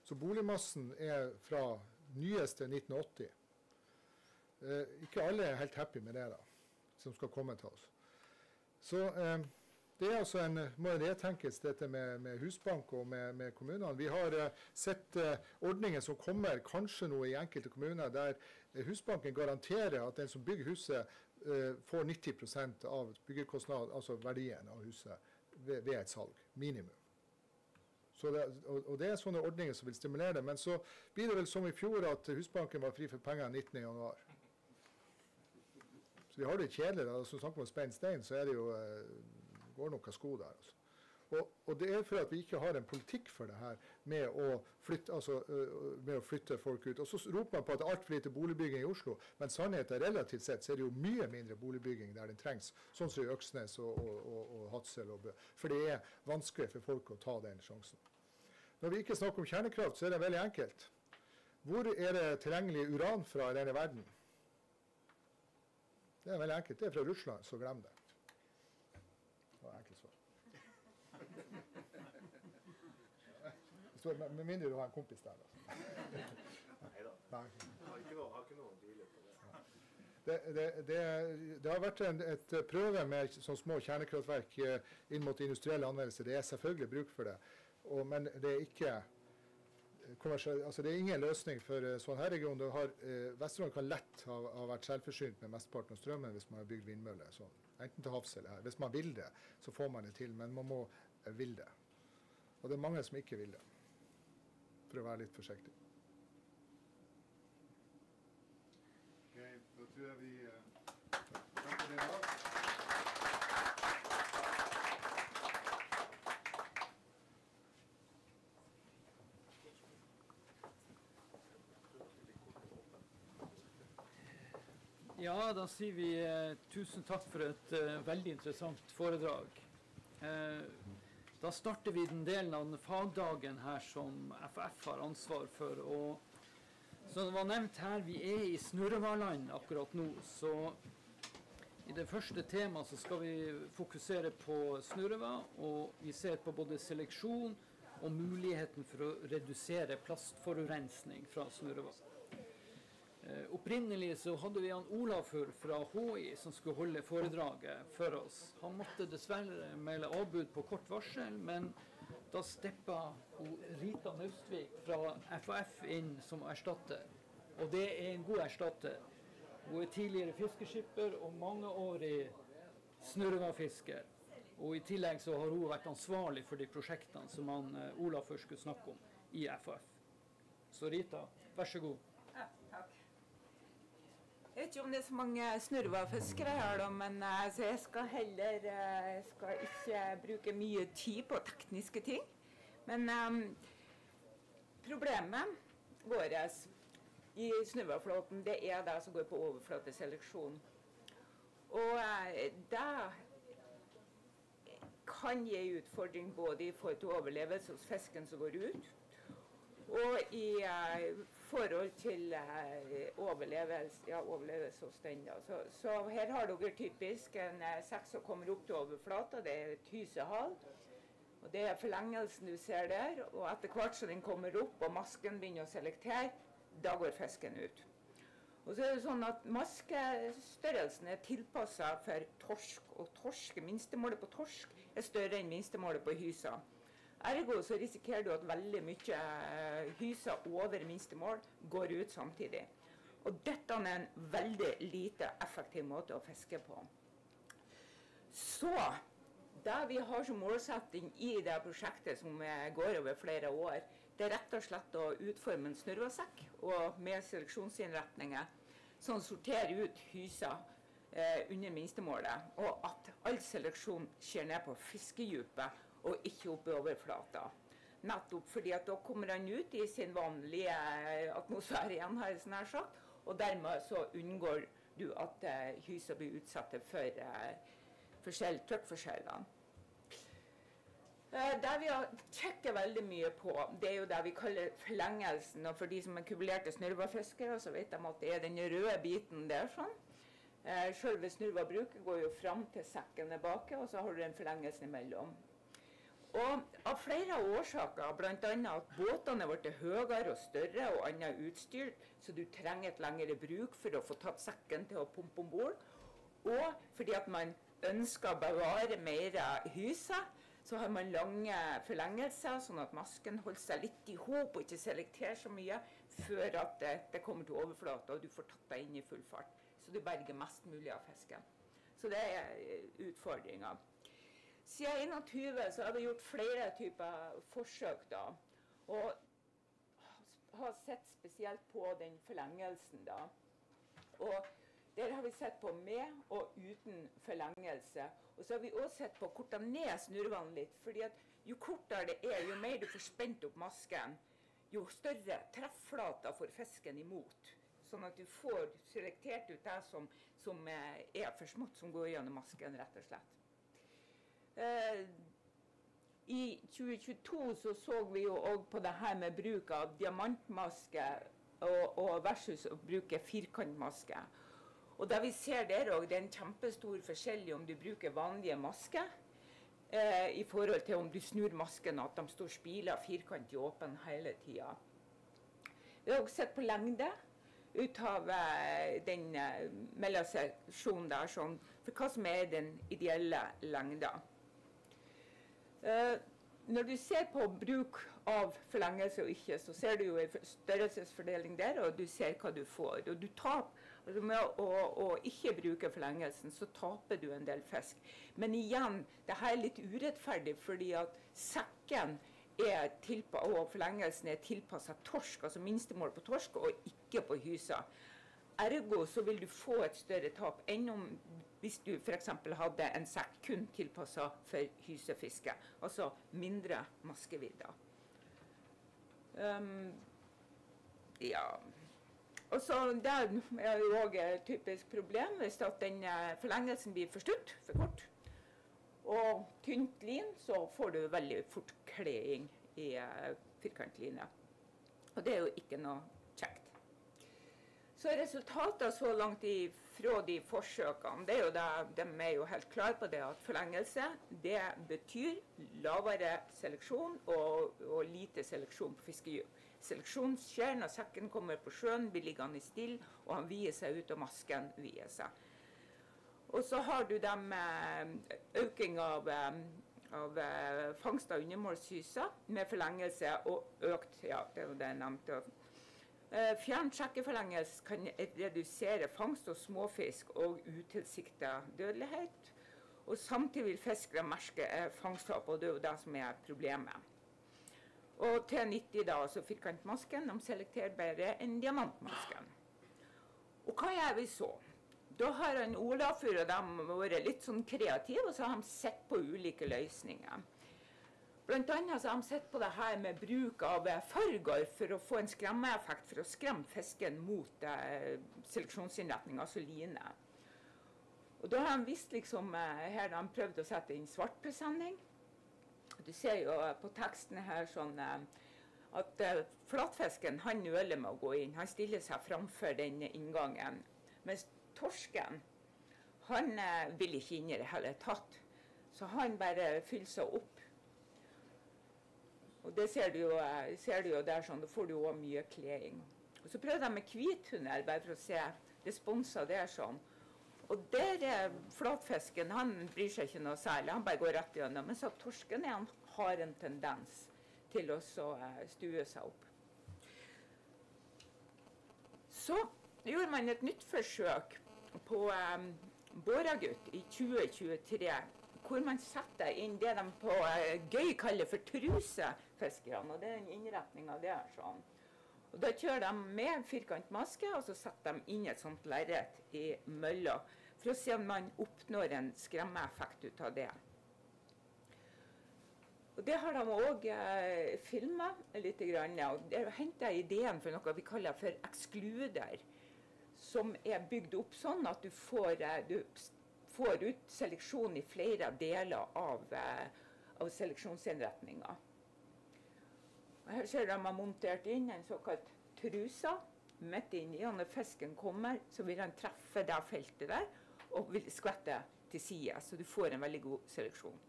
Så boligmassen er fra nyeste 1980. Eh, ikke alle er helt happy med det, da, som skal komme til oss. Så eh, det er altså en, må retenkes, dette med, med husbank og med, med, kommunene. Vi har uh, sett ordninger som kommer kanskje nå i enkelte kommuner, der Husbanken garanterer at den som bygger huset, får 90% av byggekostnad, altså verdien av huset, ved, ved, et salg. Minimum. Det, og, og det er sånne ordninger som vil stimulere det. Men så blir det vel som i fjor at Husbanken var fri for penger 19.1. Så vi har det kjedelig. da, Som snakker om spenne stein, så er det jo, eh, går noen sko der. altså. Og, og, det er for at vi ikke har en politikk for det her med å flytte, altså, uh, med å flytte folk ut. Og Så roper man på at det er altfor lite boligbygging i Oslo, men sannheten er relativt sett så er det jo mye mindre boligbygging der den trengs, sånn som i Øksnes og, og, og Hadsel og Bø. For det er vanskelig for folk å ta den sjansen. Når vi ikke snakker om kjernekraft, så er det veldig enkelt. Hvor er det tilgjengelig uran fra i denne verden? Det er veldig enkelt. Det er fra Russland, så glem det. Det var enkelt svar. Med, mindre du har en kompis der. Altså. Nei det. Det, det, det, har vært en, et prøve med sånne små kjernekraftverk eh, inn mot industriell anvendelse. Det er selvfølgelig bruk for det. Og, men det er ikke altså det er ingen løsning for uh, sånn her region. Eh, Vesterålen kan lett ha, ha, vært selvforsynt med mesteparten av strømmen hvis man har bygd vindmøller. Sånn. Enten til havs eller her. Hvis man vil det, så får man det til. Men man må eh, vil det. Og det er mange som ikke vil det for å være litt forsiktig. Okay, da tror jeg vi takker dere av. Ja, da sier vi eh, tusen takk for et eh, veldig interessant foredrag. Eh, da starter vi den delen av den fagdagen her som FF har ansvar for. Og som det var nevnt her, vi er i snurrevarland akkurat nå. Så i det første temaet så skal vi fokusere på Snurreva, Og vi ser på både seleksjon og muligheten for å redusere plastforurensning fra snurrevar. Eh, opprinnelig så hadde vi han Olafur fra HI som skulle holde foredraget for oss. Han måtte dessverre melde avbud på kort varsel, men da steppa Rita Naustvik fra FAF inn som erstatter. Og det er en god erstatter. Hun er tidligere fiskeskipper og mangeårig snurrevafisker. Og i tillegg så har hun vært ansvarlig for de prosjektene som han eh, Olafur skulle snakke om i FAF. Så Rita, vær så god. Jeg vet ikke om det er så mange snurrevafiskere her, da, men altså, jeg skal heller eh, jeg skal ikke bruke mye tid på tekniske ting. Men um, problemet vårt i snurrevaflåten, det er det som går på overflateseleksjon. Og det kan gi utfordring både i forhold til overlevelse hos fisken som går ut, og i uh, forhold til uh, overlevelse, ja, overlevelse hos den. Så, så, her har dere typisk en uh, sekk som kommer opp til overflata. Det er et hysehal. Og Det er forlengelsen du ser der. Og etter hvert som den kommer opp og masken begynner å selektere, da går fisken ut. Og så er det sånn at Maskestørrelsen er tilpassa for torsk. Og torsk, minstemålet på torsk er større enn minstemålet på hysa. Ergo så risikerer du at veldig mye uh, hyser over minstemål går ut samtidig. Og dette er en veldig lite effektiv måte å fiske på. Så det vi har som målsetting i det prosjektet som går over flere år, det er rett og slett å utforme en snurvasekk, og med seleksjonsinnretninger som sorterer ut hyser eh, under minstemålet, og at all seleksjon skjer ned på fiskedypet og ikke opp i overflata. Nettopp fordi at da kommer han ut i sin vanlige atmosfære igjen, har jeg nær sagt. Og dermed så unngår du at uh, hysa blir utsatt for uh, forskjell, trykkforskjellene. Uh, det vi har kikket veldig mye på, det er jo det vi kaller forlengelsen. Og for de som er kubulerte snurvafiskere, så vet de at det er den røde biten der. sånn. Uh, snurvabruket går jo fram til sekken er bak, og så har du den forlengelsen imellom. Og av flere årsaker, bl.a. at båtene er blitt høyere og større og annet utstyr, så du trenger et lengre bruk for å få tatt sekken til å pumpe om bord. Og fordi at man ønsker å bevare mer hyser, så har man lange forlengelser, sånn at masken holder seg litt i hop og ikke selekterer så mye før at det, det kommer til overflata og du får tatt deg inn i full fart. Så du berger mest mulig av fisken. Så det er utfordringa. Siden 21 så har vi gjort flere typer forsøk, da. Og har sett spesielt på den forlengelsen, da. Og der har vi sett på med og uten forlengelse. Og så har vi også sett på å ned snurrene litt. fordi at jo kortere det er, jo mer du får spent opp masken, jo større treffflater får fisken imot. Sånn at du får selektert ut det som, som eh, er for smått, som går gjennom masken, rett og slett. Eh, I 2022 så, så vi jo òg på det her med bruk av diamantmaske og, og versus å bruke firkantmaske. Og det vi ser der òg, det er en kjempestor forskjell om du bruker vanlige masker eh, i forhold til om du snur masken, at de står spila firkantig åpen hele tida. Vi har også sett på lengde ut av eh, den eh, mellomseksjonen der, sånn, for hva som er den ideelle lengda. Eh, når du ser på bruk av forlengelse og ikke, så ser du jo en størrelsesfordeling der, og du ser hva du får. Og du taper, altså med å, å, ikke bruke forlengelsen, så taper du en del fisk. Men igjen, det her er litt urettferdig, fordi at sekken er og forlengelsen er tilpassa torsk, altså minstemål på torsk, og ikke på hysa. Ergo så vil du få et større tap enn om hvis du f.eks. hadde en sekk kun tilpassa for hysefiske. Altså mindre maskevidder. Um, ja og så Det er jo òg et typisk problem hvis at den eh, forlengelsen blir for stutt, for kort. Og tynt lin, så får du veldig fort kleing i uh, firkantline. Og det er jo ikke noe kjekt. Så resultatet så langt fra de forsøkene det er jo det, De er jo helt klare på det at forlengelse det betyr lavere seleksjon og, og lite seleksjon på fiskedyr. Seleksjon skjer når sekken kommer på sjøen, blir liggende stille, og han vier seg ut, og masken vier seg. Og så har du dem øking av, eh, av eh, fangst av undermålshyse med forlengelse og økt Ja, det var det jeg nevnte. Eh, Fjern sjekkeforlengelse kan redusere fangst av småfisk og utilsikta dødelighet. Og samtidig vil fiskere merke fangsttap, og det er jo det som er problemet. Og T90, da, altså firkantmasken, de selekterer bedre enn diamantmasken. Og hva gjør vi så? Da har han Olafur og dem vært litt sånn kreative, og så har de sett på ulike løsninger. Blant så har de sett på det her med bruk av farger for å få en skremmeeffekt, for å skremme fisken mot eh, seleksjonsinnretninga, altså line. Og da har de visst liksom, eh, her de prøvd å sette inn svartpresenning. Du ser jo på teksten her sånn eh, at eh, flatfisken han nøler med å gå inn. Han stiller seg framfor den inngangen. Mens torsken han eh, vil ikke inn i det hele tatt. Så han bare fyller seg opp. Og det ser du jo, eh, ser du jo der sånn, Da får du òg mye kleing. Og Så prøvde jeg med hvithunder, bare for å se responser der sånn. Og der er flatfisken han bryr seg ikke noe særlig, han bare går rett gjennom. Så torsken han har en tendens til å uh, stue seg opp. Så gjorde man et nytt forsøk på um, Båragutt i 2023, hvor man setter inn det de på uh, gøy kaller for trusefiskerne. Og det er en innretning av det. sånn. Og Da kjører de med firkantmaske, og så setter de inn et sånt lerret i mølla for å se om man oppnår en skremmeeffekt ut av det. Og Det har de òg eh, filma litt. Og Der henter jeg ideen for noe vi kaller for ekskluder som er bygd opp sånn at du får, eh, du får ut seleksjon i flere deler av, eh, av seleksjonsinnretninga. Her ser de har montert inn en såkalt truse midt inni. Og når fisken kommer, så vil den treffe det feltet der og vil skvette til side. Så du får en veldig god seleksjon.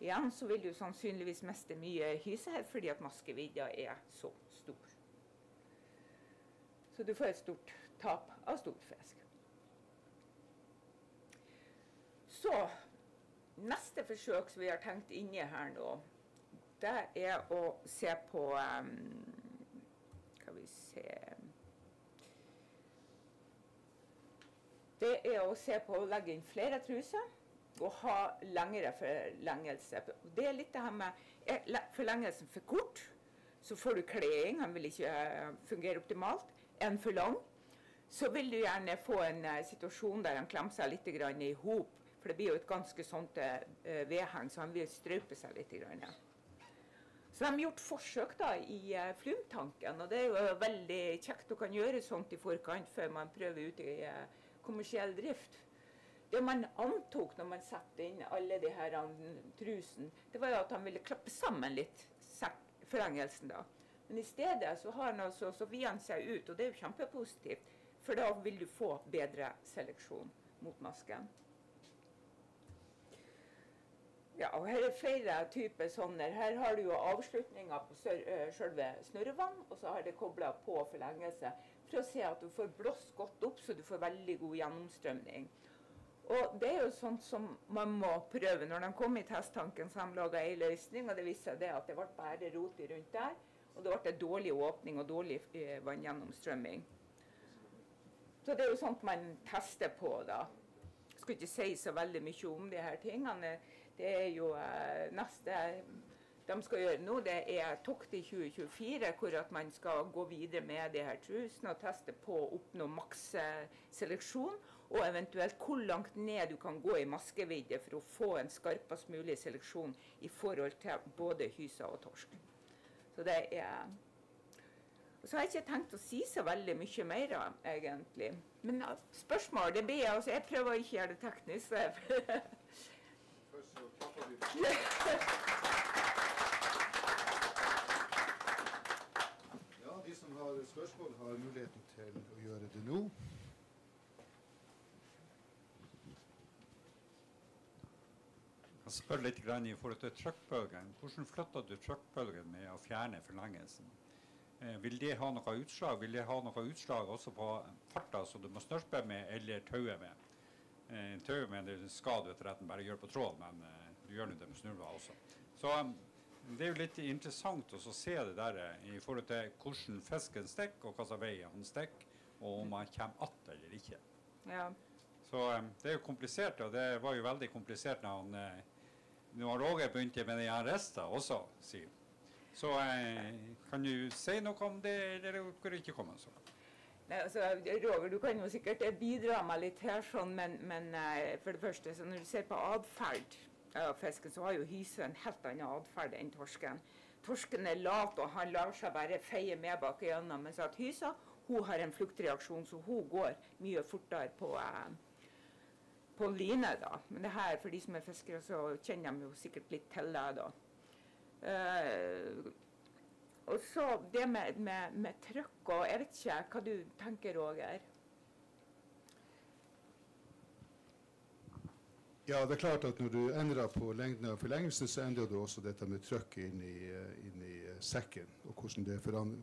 Igjen så vil du sannsynligvis miste mye hyse her fordi at maskevidda er så stor. Så du får et stort tap av stor fisk. Så neste forsøk som vi har tenkt inni her nå, det er å se på um, Skal vi se Det er å se på å legge inn flere truser og ha lengre forlengelse. Det er litt det her med Er forlengelsen for kort, så får du kleing, han vil ikke eh, fungere optimalt. Den for lang, så vil du gjerne få en uh, situasjon der han klemmer seg litt i hop. For det blir jo et ganske sånt uh, vedheng, så han vil strøpe seg litt. Grann, ja. Så de har gjort forsøk da i uh, Flumtanken, og det er jo veldig kjekt å kan gjøre sånt i forkant før man prøver ut i uh, kommersiell drift. Det man antok når man satte inn alle de her trusen, det var jo at han ville klappe sammen litt forlengelsen da. Men i stedet så har han altså, så vier han seg ut, og det er jo kjempepositivt. For da vil du få bedre seleksjon mot masken. Ja, og Her er flere typer sånne. Her har du jo avslutninga på selve snurrevann, og så har det kobla på forlengelse for å se at du får blåst godt opp, så du får veldig god gjennomstrømning. Og Det er jo sånt som man må prøve. Når de kom i testtanken, så de laga ei løsning, og det viste seg det at det ble bare rot rundt der. Og det ble dårlig åpning og dårlig eh, vanngjennomstrømming. Så det er jo sånt man tester på, da. Jeg skulle ikke si så veldig mye om de her tingene. Det er jo eh, neste de skal gjøre nå, det er tokt i 2024, hvor at man skal gå videre med de her trusene og teste på å oppnå maks seleksjon. Og eventuelt hvor langt ned du kan gå i maskevidde for å få en skarpest mulig seleksjon i forhold til både hyse og torsk. Så det er så har jeg ikke tenkt å si så veldig mye mer, egentlig. Men spørsmål det blir altså, Jeg prøver ikke å gjøre det teknisk. ja, de som har spørsmål, har muligheten til å gjøre det nå. Jeg spør litt i forhold til trykkbølgen. Hvordan flytter du trykkbølgen med å fjerne forlengelsen? Eh, vil det ha noe utslag? Vil det ha noe utslag også på farta som du må snørpe med, eller taue med? Eh, taue med det skal du etter retten bare gjøre på tråd, men eh, gjør det snurva også. Så um, det er jo litt interessant å se det der eh, i forhold til hvordan fisken stikker, og slags vei han stikker, og om han kommer att eller ikke. Ja. Så um, det er jo komplisert, og det var jo veldig komplisert når han eh, når Roger begynte med de restene også, sier så eh, kan du si noe om det, eller dere ikke komme så Nei, altså, Roger, du kan jo sikkert bidra meg litt her, sånn, men, men for det første, så når du ser på atferd fisken, så har jo hyse en helt annen atferd enn torsken. Torsken er lat, og han lar seg bare feie med bak øynene, mens at hysa hun har en fluktreaksjon, så hun går mye fortere på, eh, på line. da. Men det her, for de som er fiskere, så kjenner de jo sikkert litt til det. da. Eh, og så det med, med, med, trykk og Jeg vet ikke hva du tenker, Roger? Ja, det er klart at når du endrer på lengden av forlengelsen, så endrer du også dette med trykket inn eh, inn i eh, sekken, og hvordan det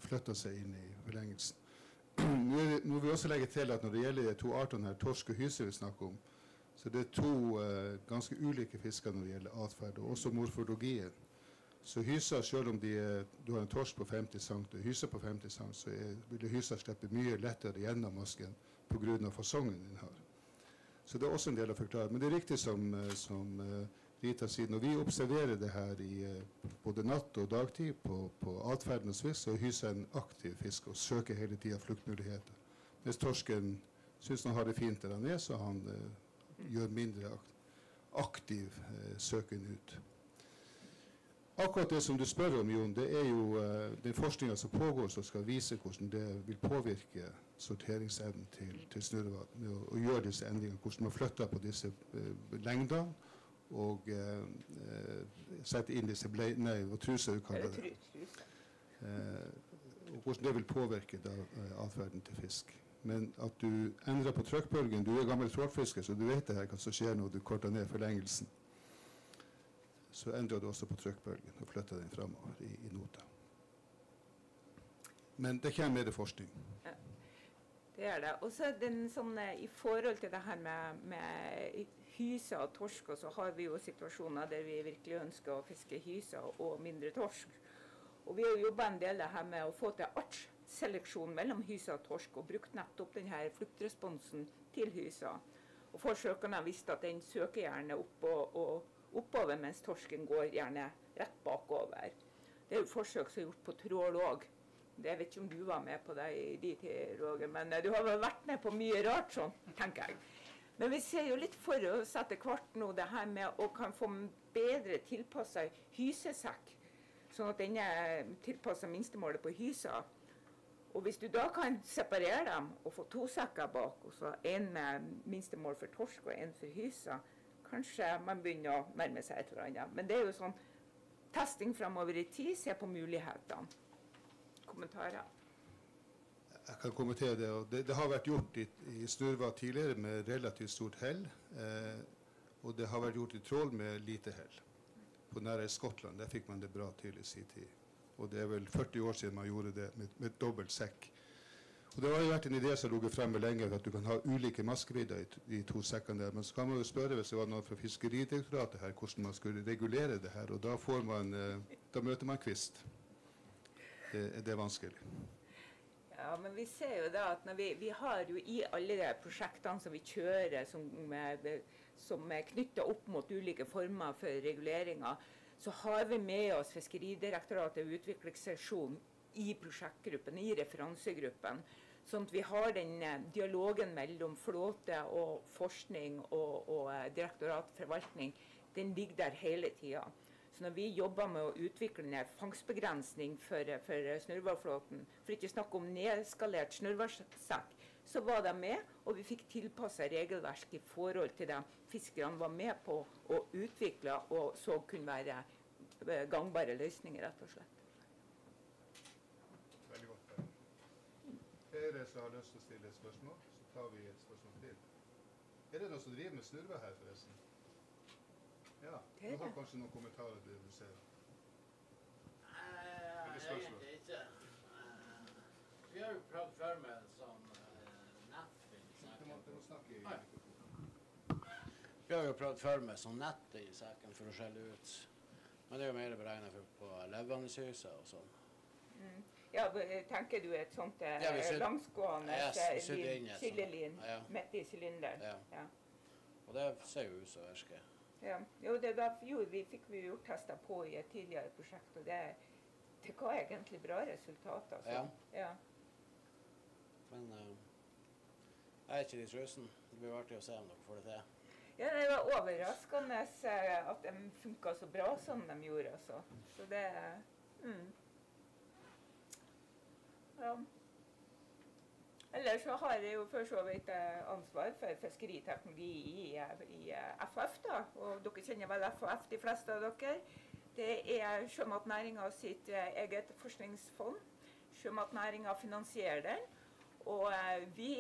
flytter seg inn i forlengelsen. Nå må vi også legge til at når det gjelder de to artene her, torsk og hyse vi snakker om, så det er to uh, ganske ulike fisker når det gjelder atferd, og også morfologien. Så hysa, selv om er, du har en torsk på 50 cm og hyse på 50 cm, så er, vil hysa slippe mye lettere gjennom masken pga. fasongen den har. Så det er også en del å forklare. Men det er riktig som, eh, som uh, Rita sier. Når vi observerer det her i uh, både natt og dagtid på, på atferden hos fisk, så hyser en aktiv fisk og søker hele tida fluktmuligheter. Mens torsken syns han har det fint der han er, så han uh, gjør mindre aktiv søken ut. Akkurat det som du spør om, Jon, det er jo uh, den forskninga som pågår, som skal vise hvordan det vil påvirke sorteringsevnen til, til snurrevann med å, å, gjøre disse endringene. Hvordan man flytter på disse uh, lengdene og uh, setter inn disse blei... Nei, hva truser du kaller det. og hvordan det vil påvirke da, atferden til fisk. Men at du endrer på trykkbølgen Du er gammel trålfisker, så du vet det her, hva som skjer når du korter ned forlengelsen så endrer du også på trykkbølgen og flytter den framover i, i, nota. Men det kommer mer forskning. Ja, det er det. Og så sånn, I forhold til det her med, med hyse og torsk, så har vi jo situasjoner der vi virkelig ønsker å fiske hyse og mindre torsk. Og Vi har jobba en del her med å få til artsseleksjon mellom hyse og torsk, og brukt nettopp denne fluktresponsen til hysa. Og forsøkene har visst at den søker gjerne opp og, og oppover, mens torsken går gjerne rett bakover. Det er jo forsøk som er gjort på trål òg. Jeg vet ikke om du var med på det i de tid, Roger, men eh, du har vel vært med på mye rart sånn, tenker jeg. Men vi ser jo litt for oss etter hvert nå det her med å kan få bedre tilpassa hysesekk, sånn at den er tilpassa minstemålet på hysa. Og hvis du da kan separere dem og få to sekker bak, og så en med minstemål for torsk og en for hysa, kanskje man begynner å nærme seg et eller annet. Men det er jo sånn testing framover i tid, se på mulighetene. Kommentarer? Jeg kan kommentere det. Det, det har vært gjort i, i snurva tidligere med relativt stort hell. Eh, og det har vært gjort i trål med lite hell. På nære Skottland der fikk man det bra til i sin tid. Og det er vel 40 år siden man gjorde det med, med dobbelt sekk. Og Det har jo vært en idé som har ligget fremme lenge, at du kan ha ulike maskevidder i, de to sekkene der. Men så kan man jo spørre hvis det var noe fra Fiskeridirektoratet her, hvordan man skulle regulere det her. Og da, man, eh, da møter man kvist. Det, det er vanskelig. Ja, men vi ser jo da at vi, vi har jo i alle de prosjektene som vi kjører, som, som er knytta opp mot ulike former for reguleringer, så har vi med oss Fiskeridirektoratet og utviklingsseksjonen i prosjektgruppen, i referansegruppen. Sånn at vi har den eh, dialogen mellom flåte og forskning og, og eh, direktorat. Den ligger der hele tida. Når vi jobber med å utvikle ned fangstbegrensning for, for snurrhvalflåten, for ikke å snakke om nedskalert snurrhvalsekk, så var de med, og vi fikk tilpassa regelverk i forhold til det fiskerne var med på å utvikle og så kunne være eh, gangbare løsninger, rett og slett. Veldig godt. Flere som har lyst til å stille et spørsmål, så tar vi et spørsmål til. Er det noen som driver med snurve her, forresten? Ja. Det Du har kanskje noen kommentarer til det du ser? Eh, Eller spørsmål? Egentlig ikke. Eh, Vi har jo prøvd før med sånn eh, nett i Du må, sekken. du må snakke i Oi. mikrofonen. Vi har jo prøvd før med sånn nett i sekken for å skjelle ut. Men det er jo mer beregna på levendehuset og sånn. Ja, Tenker du et sånt Ja, langsgående Ja. midt i sylinderen? Ja. Ja. Og det ser jo ut som virker. Ja. Jo, det da, jo, vi fikk vi gjort tester på i et tidligere prosjekt, og det, det ga egentlig bra resultater. Altså. Ja. Ja. Men uh, jeg er ikke litt rusen. Det blir artig å se om dere får det til. ja, det var overraskende eh, at de funka så bra som de gjorde, altså. Så det mm. Ja. Ellers så har jeg jo for så vidt eh, ansvar for fiskeriteknologi i, eh, i eh, FF, da. Og dere kjenner vel FF, de fleste av dere. Det er sjømatnæringa sitt eh, eget forskningsfond. Sjømatnæringa finansierer den. Og eh, vi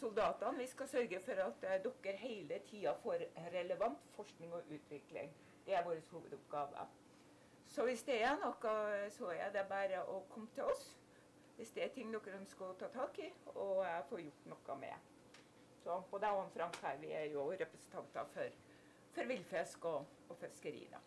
soldatene. Vi skal sørge for at eh, dere hele tida får relevant forskning og utvikling. Det er vår hovedoppgave. Så hvis det er noe, så er det bare å komme til oss. Hvis det er ting dere ønsker å ta tak i og få gjort noe med. Så både jeg og Frank her, vi er jo representanter for, for villfisk og, og fiskeri. da.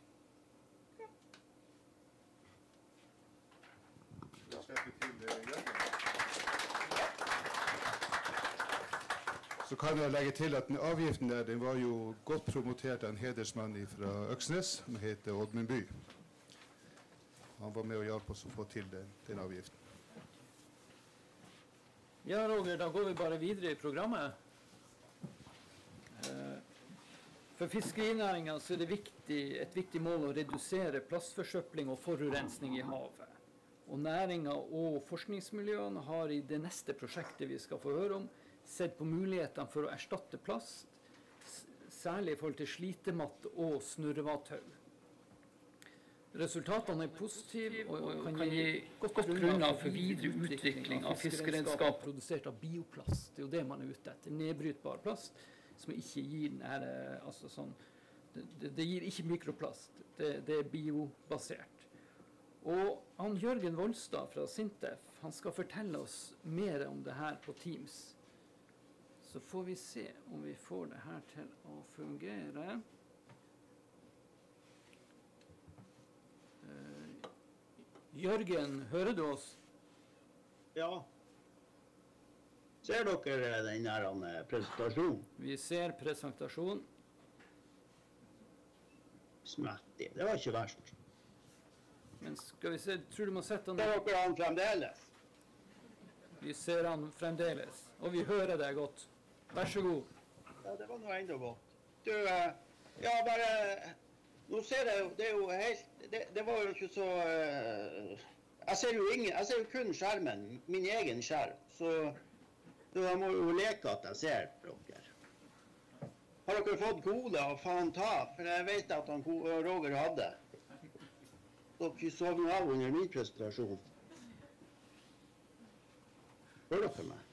Så kan jeg legge til at den avgiften der den var jo godt promotert av en hedersmann fra Øksnes som heter Oddmund By. Han var med og hjalp oss å få til den, den avgiften. Ja, Roger, da går vi bare videre i programmet. Eh, For fiskerinæringa er det viktig, et viktig mål å redusere plastforsøpling og forurensning i havet. Og næringa og forskningsmiljøene har i det neste prosjektet vi skal få høre om, sett på mulighetene for å erstatte plast, særlig i forhold til slitematt og snurrevatau. Resultatene er positive og kan gi godt grunnlag for videre utvikling av fiskeredskap produsert av bioplast. Det er jo det man er ute etter. Nedbrytbar plast som ikke gir her, eh, altså sånn, det, det, det gir ikke mikroplast. Det, det er biobasert. Og han Jørgen Volstad fra Sintef han skal fortelle oss mer om det her på Teams. Så får vi se om vi får det her til å fungere. Jørgen, hører du oss? Ja. Ser dere den her eh, presentasjonen? Vi ser presentasjonen. Smettig. Det var ikke verst. Men skal vi se, tror du må sette Ser han dere han fremdeles? Vi ser han fremdeles. Og vi hører deg godt. Vær så god. Ja, det var nå enda godt. Du, eh, ja, bare Nå ser jeg jo Det er jo helt Det, det var jo ikke så eh, Jeg ser ingen Jeg ser jo kun skjermen. Min egen skjerm. Så, så jeg må jo leke at jeg ser dere. Har dere fått cola og faen ta? For jeg vet at han, Ko- Roger hadde. Dere sovner av under min presentasjon. Hører dere meg?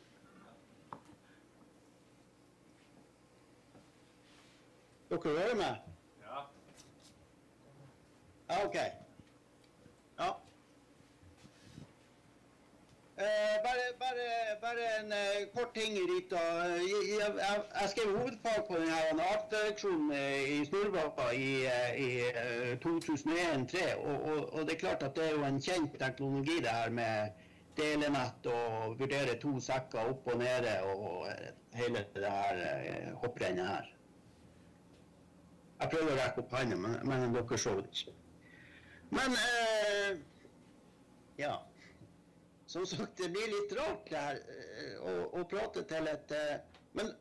Dere hører meg? OK. Ja. Eh, bare, bare, bare en eh, kort ting, Rita. Jeg, jeg, jeg, skrev hovedfag på denne artauksjonen eh, i Snurrbakka i, eh, i eh, 2001-2003. Og, og, og det er klart at det er jo en kjent teknologi, det her med delenett og vurdere to sekker opp og nede og hele det her hopprennet her. Jeg prøver å rekke opp hånda, men, men dere så ikke. Men eh, ja. Som sagt, det blir litt rart det her eh, å, å prate til et eh, Men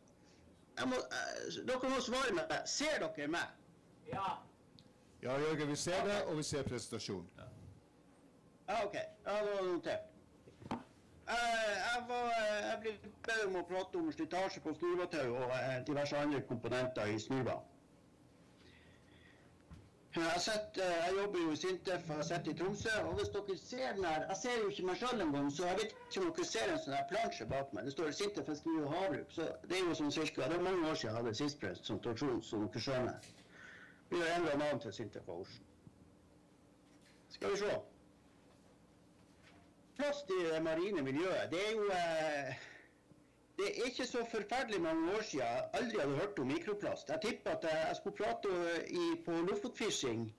jeg må, eh, dere må svare meg. Ser dere meg? Ja. Ja, Jørgen, vi ser det, og vi ser presentasjonen. Ja, OK. Ja, det var notert. Eh, jeg, var, jeg ble bedt om å prate om slitasje på snurvatau og eh, diverse andre komponenter i snurrer. Jeg, har sett, eh, jeg jobber jo i Sintef, og har sett i Tromsø, og hvis dere ser den her Jeg ser jo ikke meg sjøl engang, så jeg vet ikke om dere ser en sånn her plansje bak meg. Det står Sintef fiskeri og havbruk. Så det er jo sånn cirka Det er mange år siden jeg hadde sist presentasjon, som dere skjønner. Vi har endra navn til Sintef og Oslo. Skal vi se. Plast i det marine miljøet, det er jo eh, Det er ikke så forferdelig mange år siden jeg aldri hadde hørt om mikroplast. Jeg tipper at jeg, skulle prate i, på Lofotfishing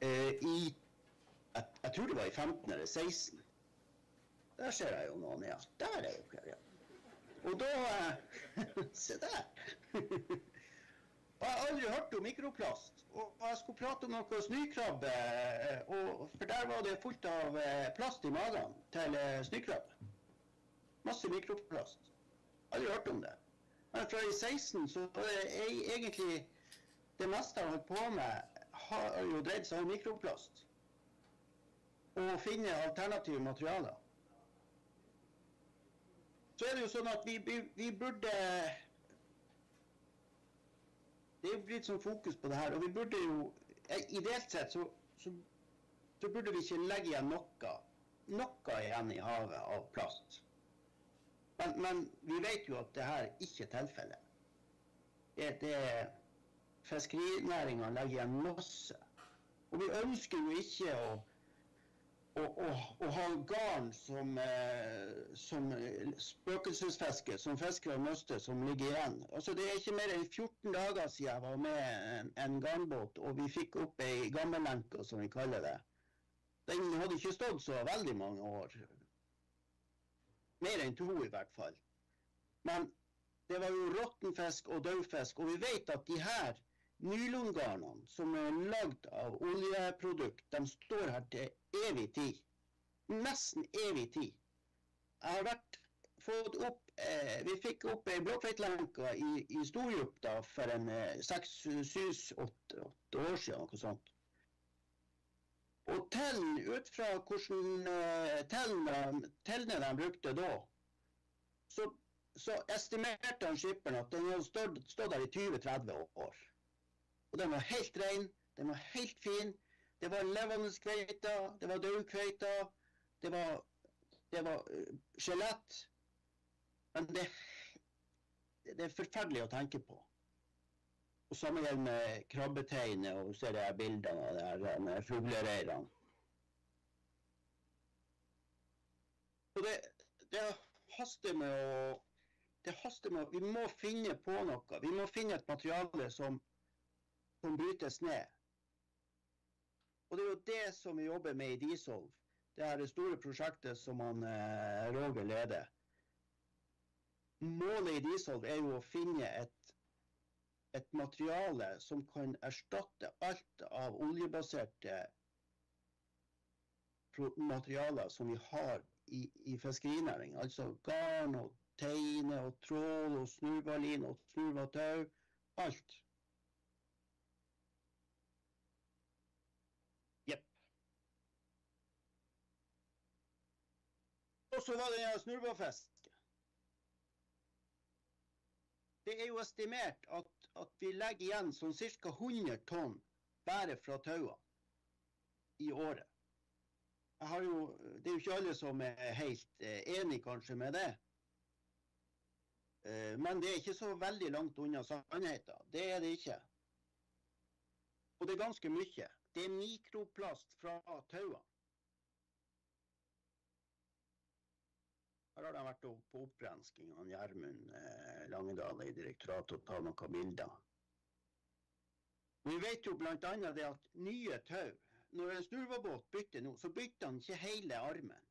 eh, i jeg, jeg tror det var i 15 eller 16. Der ser jeg jo noen, ja. Der er dere, ja. Og da eh, Se der. Og jeg har aldri hørt om mikroplast. Og jeg skulle prate om noe snøkrabbe, eh, for der var det fullt av eh, plast i magen til eh, snøkrabbe. Masse mikroplast. Aldri hørt om det. Men fra i 16 så er e- egentlig det meste jeg har holdt på med, har jo dreid seg om mikroplast. Og finne alternative materialer. Så er det jo sånn at vi, vi, vi burde det er jo blitt sånn fokus på det her, og vi burde jo eh, Ideelt sett så, så, så burde vi ikke legge igjen noe, noe igjen i havet av plast. Men, men vi vet jo at det her ikke er tilfellet. Fiskerinæringa legger igjen masse. Og vi ønsker jo ikke å å, å, å ha garn som, eh, som spøkelsesfiske, som fiskere mister, som ligger igjen. Altså, det er ikke mer enn 14 dager siden jeg var med en, en garnbåt, og vi fikk opp ei gammellenke, som vi kaller det. Den hadde ikke stått så veldig mange år. Mer enn to, i hvert fall. Men det var jo råttenfisk og dødfisk, og vi vet at de her nylongarnene som er lagd av oljeprodukt, de står her til evig tid. Nesten evig tid. Jeg har vært fått opp eh, Vi fikk opp ei blåkveitlenke i, i Storjup for en eh, seks, syv, åtte år siden, noe sånt. Og tellen, ut fra hvordan eh, tellene, de brukte da, så, så estimerte han skipperen at den hadde stått der i 20-30 år. Og den var helt ren, den var helt fin. Det var levende kveiter, det var død kveiter, det var, det var eh, skjelett. Men det, det er forferdelig å tenke på. Og samme gjelder med krabbeteinet og ser her bildene av de her fuglereirene. Og det, det haster med å det haster med å Vi må finne på noe. Vi må finne et materiale som, som brytes ned. Og det er jo det som vi jobber med i Disolv. Det er det store prosjektet som han, eh, Roger leder. målet i Disolv er jo å finne et, et materiale som kan erstatte alt av oljebaserte materialer som vi har i, i fiskerinæringen. Altså garn og teine og trål og snurvalin og snurvatau. Alt. Jepp. Og så var det snurvafiske. Det er jo estimert at, at vi legger igjen sånn ca. 100 tonn bare fra tauene i året. Jo, det er jo ikke alle som er helt eh, enig kanskje med det. Eh, men det er ikke så veldig langt unna sannheten. Det er det ikke. Og det er ganske mye. Det er mikroplast fra tauene. Her har de vært på opprensking av Gjermund eh, Langedal i direktoratet og tatt noen bilder. Vi vet jo bl.a. det at nye tau Når en snurvebåt bytter nå, så bytter han ikke hele armen.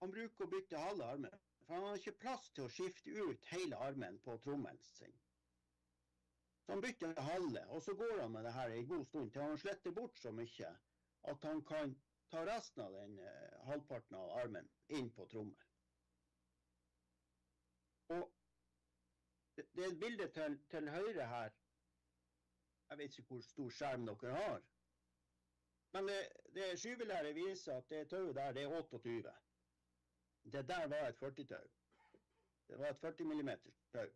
Han bruker å bytte halve armen. For han har ikke plass til å skifte ut hele armen på trommelen sin. Så han bytter halve, og så går han med det her en god stund til han sletter bort så mye at han kan ta resten av den eh, halvparten av armen inn på trommel. Og det, det er et bilde til, til høyre her jeg vet ikke hvor stor skjerm dere har. Men det, det skyvelæret viser at det tauet der, det er 28. Det der var et 40-tau. Det var et 40 mm tau.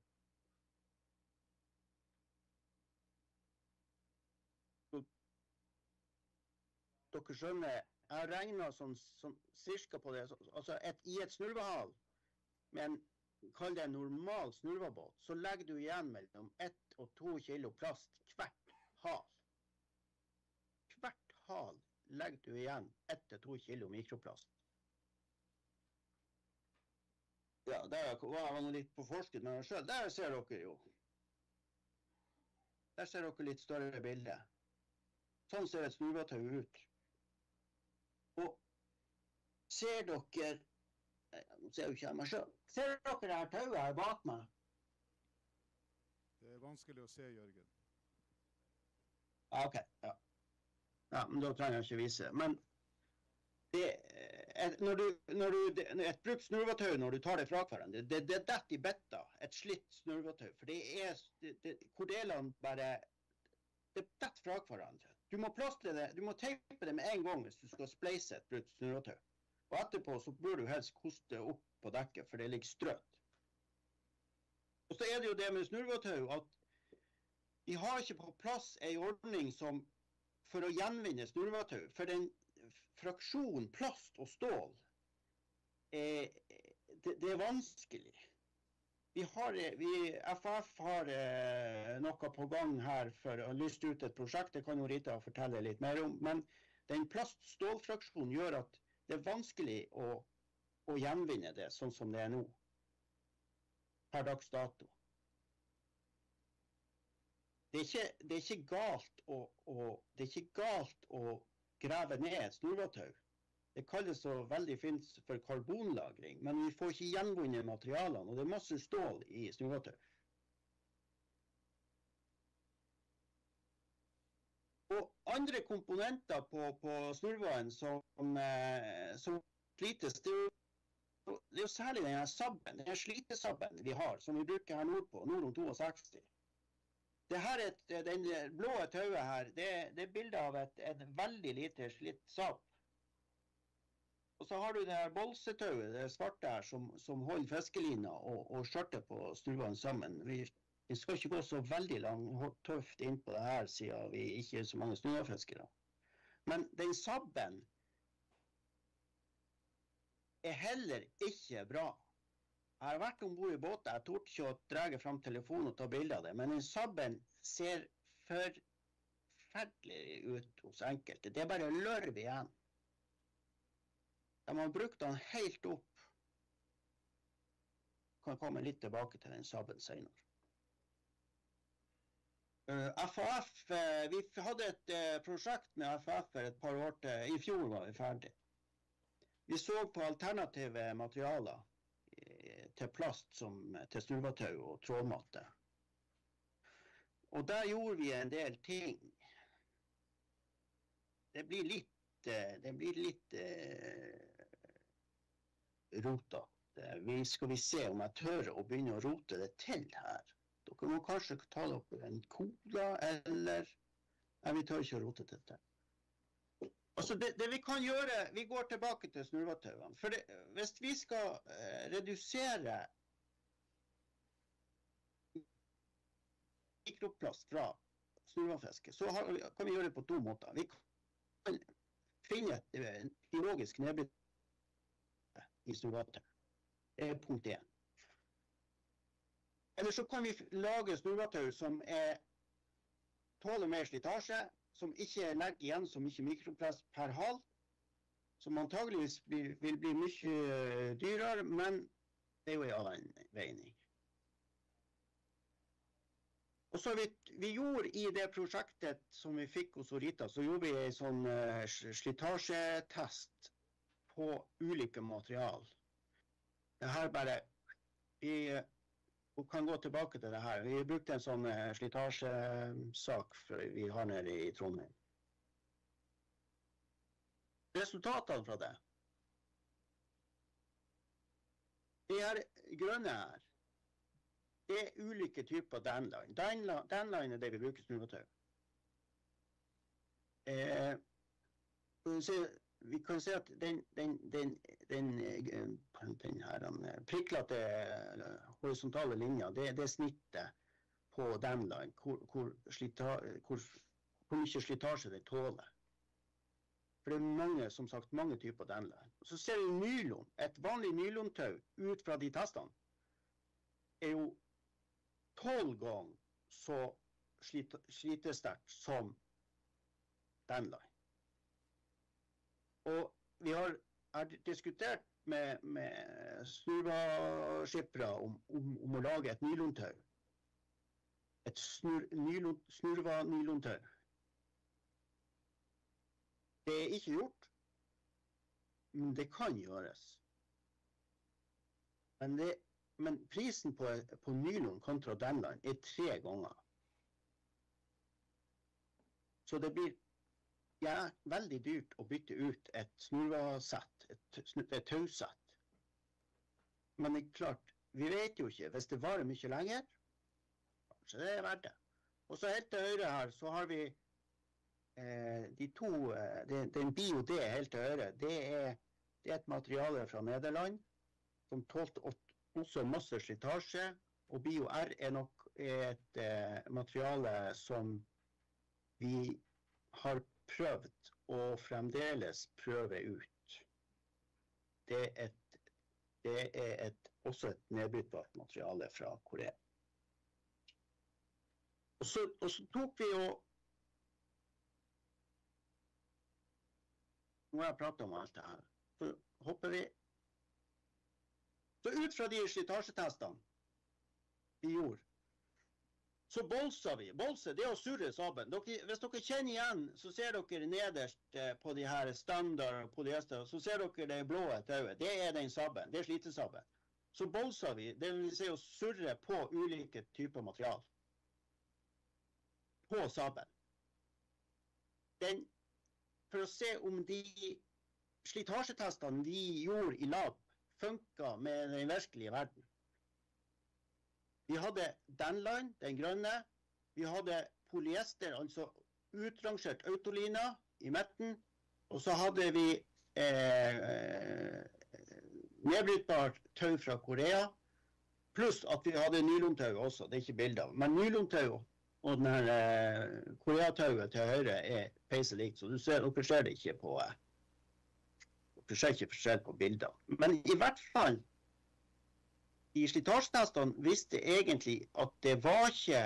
Dere skjønner, jeg regna sånn, sånn cirka på det. Altså et, I et snurvehal med en kall det en normal snurvebåt, så legger du igjen mellom 1 og 2 kilo plast hvert hal. Hvert hal legger du igjen 1-2 kilo mikroplast. Ja, der var jeg litt på forskudd med meg sjøl. Der ser dere jo. Der ser dere litt større bilde. Sånn ser et snurvetau ut. Og ser dere Nå ser jo ikke jeg meg sjøl. Ser dere det her tauet her bak meg? Det er vanskelig å se, Jørgen. Ah, OK. Ja. ja. Men da trenger jeg ikke vise. Men det, et, når du, når du, et brukt snurvetau når du tar det fra hverandre, det, det detter i betta. Et slitt snurvetau. For det er det, Kordelene bare Det detter fra hverandre. Du må plastre det, du må teipe det med en gang hvis du skal spleise et brutt snurretau. Og etterpå så bør du helst koste opp på dekket, for det ligger strøt. Og så er det jo det med snurretau at vi har ikke på plass ei ordning som for å gjenvinne snurretau. For den fraksjonen plast og stål er, det, det, er vanskelig. Vi har, vi, FF har eh, noe på gang her for å lyste ut et prosjekt. Det kan jo Rita fortelle litt mer om. Men den plast-stål-fraksjonen gjør at det er vanskelig å, å gjenvinne det sånn som det er nå. Per dags dato. Det er ikke, det er ikke galt å, å, det er ikke galt å grave ned et snurretau. Det kalles så veldig fint for karbonlagring, men vi får ikke gjenvunnet materialene. Og det er masse stål i snurretau. Og andre komponenter på, på snurrevaen som, eh, som slites, det er, jo, det er jo særlig denne sabben, denne slitesabben vi har, som vi bruker her nordpå, nord om 62. Det her er den blå tauet her, det, det er bilde av et, et, veldig lite slitt Saab. Og så har du det her bolsetauet, det svarte her, som, som holder fiskelina og, og skjørtet på stuene sammen. Vi, vi, skal ikke gå så veldig langt tøft inn på det her, siden vi ikke er så mange snøfiskere. Men den sabben er heller ikke bra. Jeg har vært om bord i båter. Jeg torde ikke å dra fram telefonen og ta bilde av det. Men den sabben ser forferdelig ut hos enkelte. Det er bare lørv igjen. De har brukt den helt opp. Kan komme litt tilbake til den sabben senere. FAF, uh, uh, Vi hadde et uh, prosjekt med FAF for et par år til. I fjor var vi ferdig. Vi så på alternative materialer til plast som til snurvatau og trådmatte. Og der gjorde vi en del ting. Det blir litt, eh, det blir litt rotete. Vi skal vi se om jeg tør å begynne å rote det til her. Dere må kanskje ta dere en cola, eller Nei, vi tør ikke å rote det til. Altså det, det, vi kan gjøre, Vi går tilbake til snurvatauene. For det, hvis vi skal eh, redusere mikroplast fra snurrefiske, så har, kan vi gjøre det på to måter. Vi kan finne et eh, biologisk nedbrudd i snurrevatau. Det er punkt én. Eller så kan vi lage snurrevatau som er, tåler mer slitasje, som ikke legger igjen så mye mikropress per hal. Som antageligvis vil, vil bli mye dyrere, men det er jo en avveining. Og så vi, vi, gjorde I det prosjektet som vi fikk hos Orita, så gjorde vi en sånn uh, slitasjetest på ulike material. Det her bare Vi kan gå tilbake til det her. Vi brukte en sånn uh, slitasjesak vi har nede i Trondheim. Resultatene fra det De her grønne her det er ulike typer danline. Danline er det vi bruker snurretau. Eh, vi kan se at den, den, den, den, den her, eh, priklete horisontale linja, det, det, er snittet på danline, hvor, hvor, hvor, hvor mye slitasje det tåler. For det er mange, som sagt, mange typer danline. Så ser vi nylon. Et vanlig nylontau ut fra de testene er jo tolv ganger så slitesterkt som Danline. Og vi har, har diskutert med, med snurvaskippere om, om, om, å lage et nylontau. Et snur, nylon, snurva-nylontau. Det er ikke gjort, men det kan gjøres. Men det men prisen på, på nylon kontra Denland er tre ganger. Så det blir ja, veldig dyrt å bytte ut et snurvasett, et, et tausett. Men det er klart, vi vet jo ikke. Hvis det varer mye lenger, kanskje det er verdt det. Og så helt til høyre her så har vi eh, de to eh, det, Den BioD helt til høyre, det er, det er et materiale fra Nederland som tålte også masse slitasje. Og BioR er nok et eh, materiale som vi har prøvd og fremdeles prøver ut. Det er, et, det er et, også et nedbrytbart materiale fra Korea. Og så, og så tok vi jo Nå har jeg pratet om alt det her. Så hopper vi så ut fra de slitasjetestene vi gjorde, så bolser vi. Bolse, det er å surre sabelen. Hvis dere kjenner igjen, så ser dere nederst eh, på de her standard polyester, så ser dere det blå tauet. Det er den sabelen. Det er slitesabelen. Så bolser vi, det vil si å surre på ulike typer material. På sabelen. Den, for å se om de slitasjetestene vi gjorde i lab, funka med den virkelige verden. Vi hadde Danline, den grønne. Vi hadde polyester, altså utrangert autolina i midten. Og så hadde vi eh, nedbrytbart tau fra Korea. Pluss at vi hadde nylontau også, det er ikke bilde av. Men nylontau og den eh, koreatauet til høyre er peise likt, så du ser, dere ser det ikke på eh, ser ikke på bilder. Men i hvert fall i slitasjetestene visste egentlig at det var ikke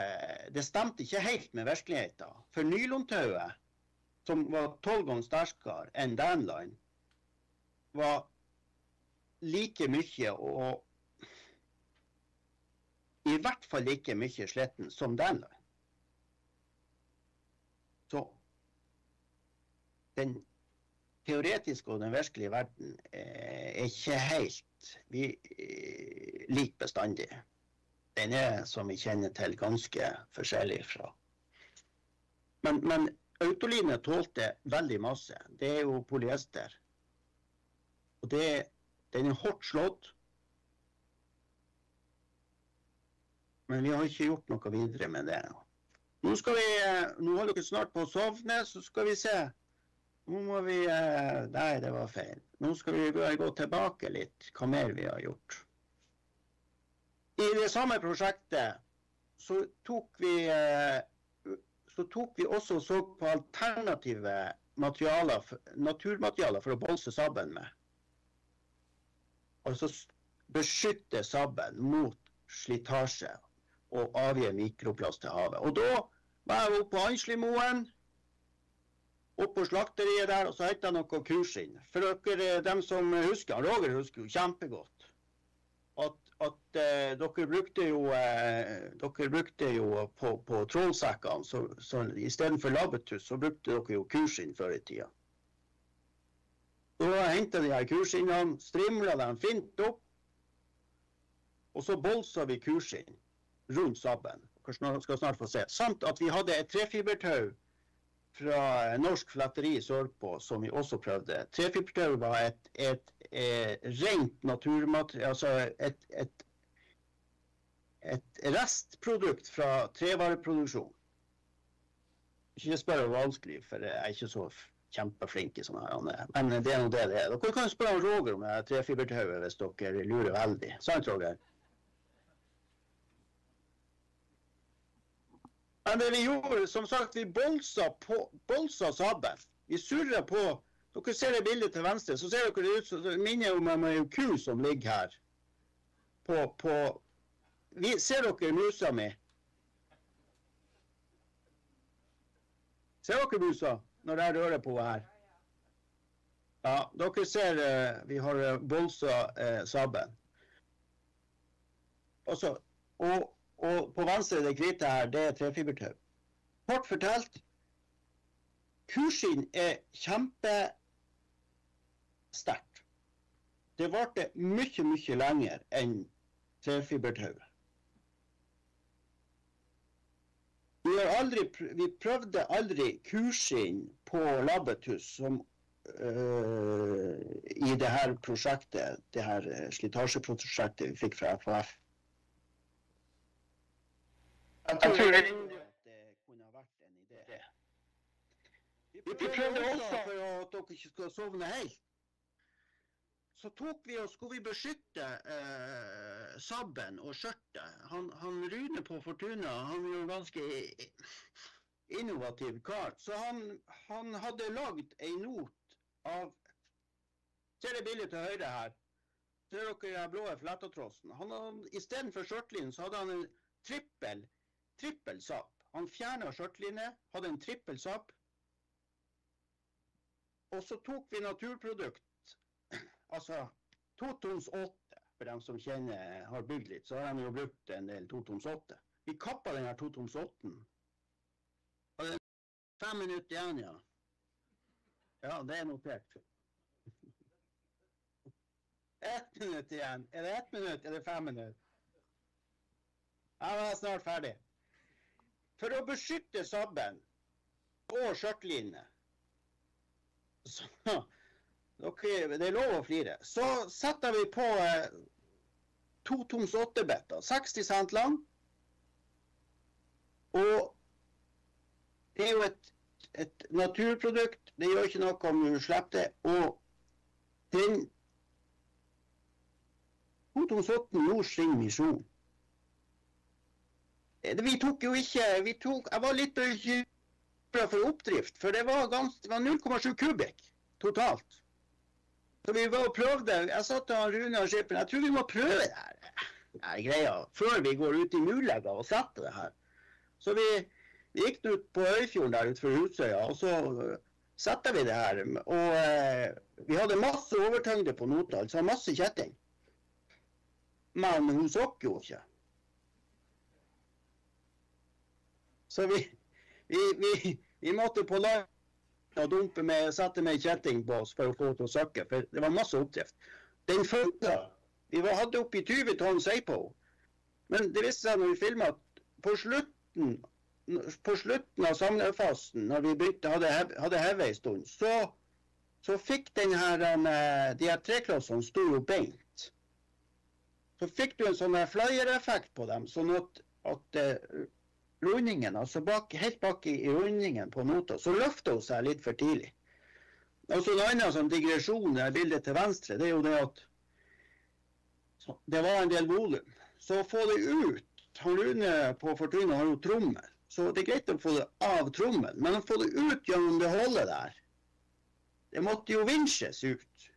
Det stemte ikke helt med virkeligheten. For nylontauet, som var tolv ganger sterkere enn Danline, var like mye og i hvert fall like mye sletten som Danline. Så den teoretiske og den virkelige verden eh, er ikke helt eh, lik bestandig. Den er, som vi kjenner til, ganske forskjellig fra. Men, men autolinet tålte veldig masse. Det er jo polyester. Og det, den er hardt slått. Men vi har ikke gjort noe videre med det. Nå skal vi, eh, nå holder dere snart på å sovne, så skal vi se. Nå må vi eh, Nei, det var feil. Nå skal vi gå tilbake litt, hva mer vi har gjort. I det samme prosjektet så tok vi eh, så tok vi også og så på alternative materialer, naturmaterialer for å bolse sabben med. Altså beskytte sabben mot slitasje og avgi mikroplast til havet. Og da var jeg oppe på Anslimoen, oppe på slakteriet der, og så henta jeg noe kuskinn. For dere, dem som husker, Roger husker jo kjempegodt at, at eh, dere brukte jo eh, dere brukte jo på, på trålsekkene, så, så istedenfor labbetuss, så brukte dere jo kurskinn før i tida. Da henta de her kurskinnene, strimla dem fint opp, og så bolsa vi kurskinn rundt sabben. Dere skal snart få se. Samt at vi hadde et trefibertau fra eh, Norsk Fletteri sørpå, som vi også prøvde. Trefibertau var et, et, et, rent naturmateriale, altså et, et, et restprodukt fra trevareproduksjon. Ikke spør om vanskelig, for jeg er ikke så kjempeflink i sånne her. Men det er nå det det er. Dere kan spørre Roger om det her trefibertauet hvis dere lurer veldig. Sant, Roger? Men det vi gjorde, som sagt, vi bolsa, på. Vi surra på. Dere ser det bildet til venstre, så ser dere det ut som det minner om en ku som ligger her. På, på vi, Ser dere musa mi? Ser dere musa når jeg rører på her? Ja, dere ser eh, vi har bolsa eh, sabelen. Og, og, på venstre det hvite her, det er trefibertau. Kort fortalt, kurskinn er kjempesterkt. Det varte mye, mye lenger enn trefibertauet. Vi, aldri, vi prøvde aldri kurskinn på Labetus som øh, i det her prosjektet, det her øh, slitasjeprosjektet vi fikk fra FHF. Jeg tror det kunne ha vært en idé. Vi prøvde også, for at dere ikke skal sovne helt, så tok vi og skulle vi beskytte eh, sabben og skjørtet. Han, han Rune på Fortuna han er jo en ganske innovativ kar. Så han, han hadde lagd ei not av Ser dere bildet til høyre her? Ser dere den blå hadde, Istedenfor skjørtlinjen så hadde han en trippel trippel SAP. Han fjerna skjørtlinje, hadde en trippel SAP. Og så tok vi naturprodukt, altså totoms 8. For dem som kjenner, har bygd litt, så har de jo brukt en del totoms 8. Vi kappa den her totoms 8. Og det er fem minutter igjen, ja. Ja, det er notert. Ett minutt igjen. Er det ett minutt? Er det fem minutter? Jeg var snart ferdig. For å beskytte sabben og skjørtlinene dere, Det er lov å flire. Så setter vi på eh, to toms åttebeter, 60 cent lang. Og det er jo et, et naturprodukt. Det gjør ikke noe om du slipper det. Og den to toms åtten sin misjon vi tok jo ikke vi tok, Jeg var litt bekymra for oppdrift, for det var, var 0,7 kubikk totalt. Så vi var og prøvde. Jeg sa til Rune og skipperen jeg tror vi må prøve det her, her greia før vi går ut i Mulegga og setter det her. Så vi, vi gikk ut på Øyfjorden der utenfor Husøya, og så øh, setter vi det her. Og eh, vi hadde masse overtyngde på nota, altså masse kjetting. Men hun sokk jo ikke. Så vi, vi, vi, vi måtte på land og dumpe med, sette med kjetting på oss for å få til å søkke, for det var masse oppdrift. Den funka. Vi var, hadde oppi 20 tonn sei på. Men det viste seg når vi filma at på slutten, på slutten av samlefasen, når vi begynte, hadde, hev- hevet en stund, så, så fikk den her, eh, de her treklossene sto jo beint. Så fikk du en sånn flyer-effekt på dem, sånn at, at eh, rundingen, altså bak, helt bak i, i rundingen på nota, så løfter hun seg litt for tidlig. Og så Noe annet som digresjon i bildet til venstre, det er jo det at det var en del volum. Så å få det ut han Rune på Fortuna har jo trommel, så det er greit å få det av trommelen. Men å få det ut gjennom det hullet der, det måtte jo vinsjes ut.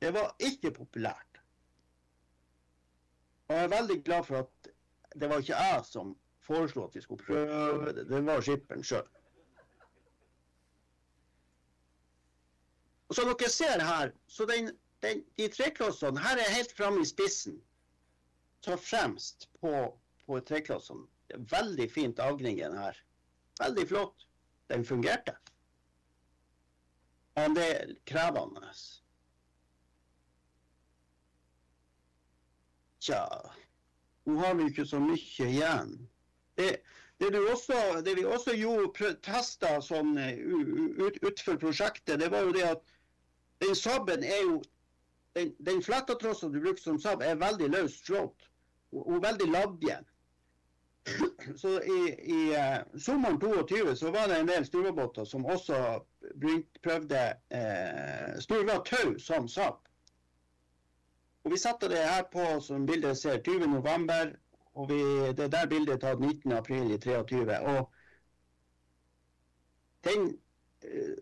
Det var ikke populært. Og jeg er veldig glad for at det var ikke jeg som foreslo at vi skulle prøve det, det var skipperen sjøl. Og som dere ser her, så den, den, de treklossene her er helt framme i spissen. Så fremst på, på treklossene. Veldig fint avgningen her. Veldig flott. Den fungerte. Men det er krevende. Tja Nå har vi ikke så mye igjen. Det, det, også, det vi også gjorde, tester sånn eh, ut, prosjektet, det var jo det at den sabben er jo Den, den flettatrossen du bruker som sabb, er veldig løst slått. Og, og veldig labben. Så i, i eh, sommeren 22 så var det en del snurrebåter som også prøvde eh, tau som sabb. Og vi satte det her på som bildet ser 20. november, og vi, det der bildet er tatt 19. april i 23. Og den eh,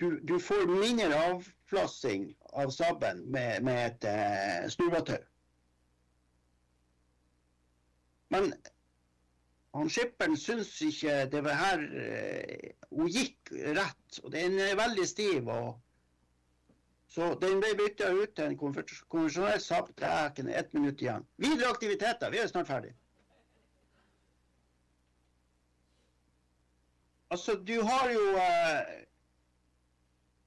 du, du får mindre avflassing av sabben med, med et eh, snurretau. Men han skipperen syns ikke det var her eh, Hun gikk rett, og den er veldig stiv. og så den ble bytta ut til en konvensjonell er ikke ett minutt igjen. Videre aktiviteter. Vi er snart ferdig. Altså, du har jo eh,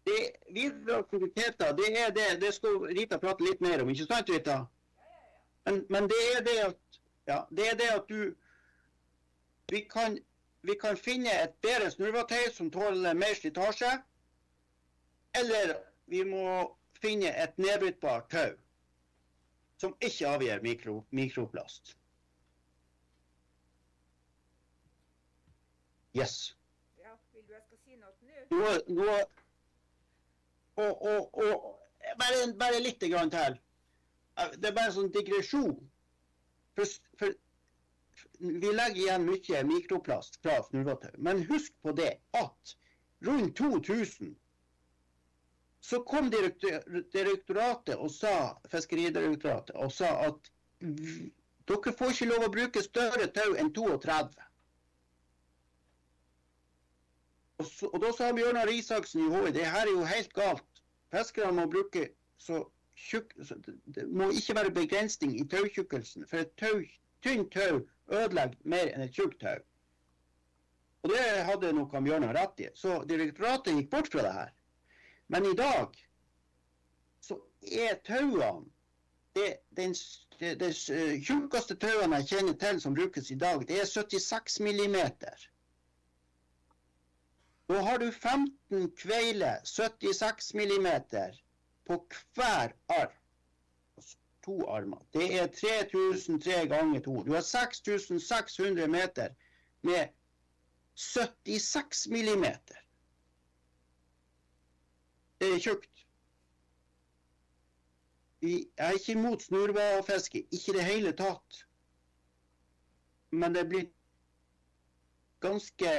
det, Videre aktiviteter, det er det Det skal Rita prate litt mer om, ikke sant, Rita? Men, men det er det at ja, det er det at du vi kan, vi kan finne et bedre snurretøy som tåler mer slitasje. Eller vi må finne et nedbrytbart tau som ikke avgir mikro, mikroplast. Yes. Ja, vil du jeg skal si noe nå? Nå, nå og, og, og bare, bare litt grann til. Det er bare en sånn digresjon. For, for vi legger igjen mye mikroplast fra snurretau. Men husk på det at rundt 2000 så kom direktoratet og sa, Fiskeridirektoratet og sa at dere får ikke lov å bruke større tau enn 32. Og, så, og da sa Bjørnar Isaksen i HI det her er jo helt galt. Fiskerne må bruke så tjukk det, må ikke være begrensning i tautjukkelsen. For et tau, tynt tau ødelegger mer enn et tjukt tau. Og det hadde nok Bjørnar rett i. Så direktoratet gikk bort fra det her. Men i dag så er tauene det, den, det, det eh, tjukkeste tauene jeg kjenner til som brukes i dag, det er 76 millimeter. Nå har du 15 kveiler 76 millimeter på hver arm. Altså To armer. Det er 3003 ganger to. Du har 6600 meter med 76 millimeter. Det er tjukt. Vi er ikke imot snurrefiske, ikke i det hele tatt. Men det blir ganske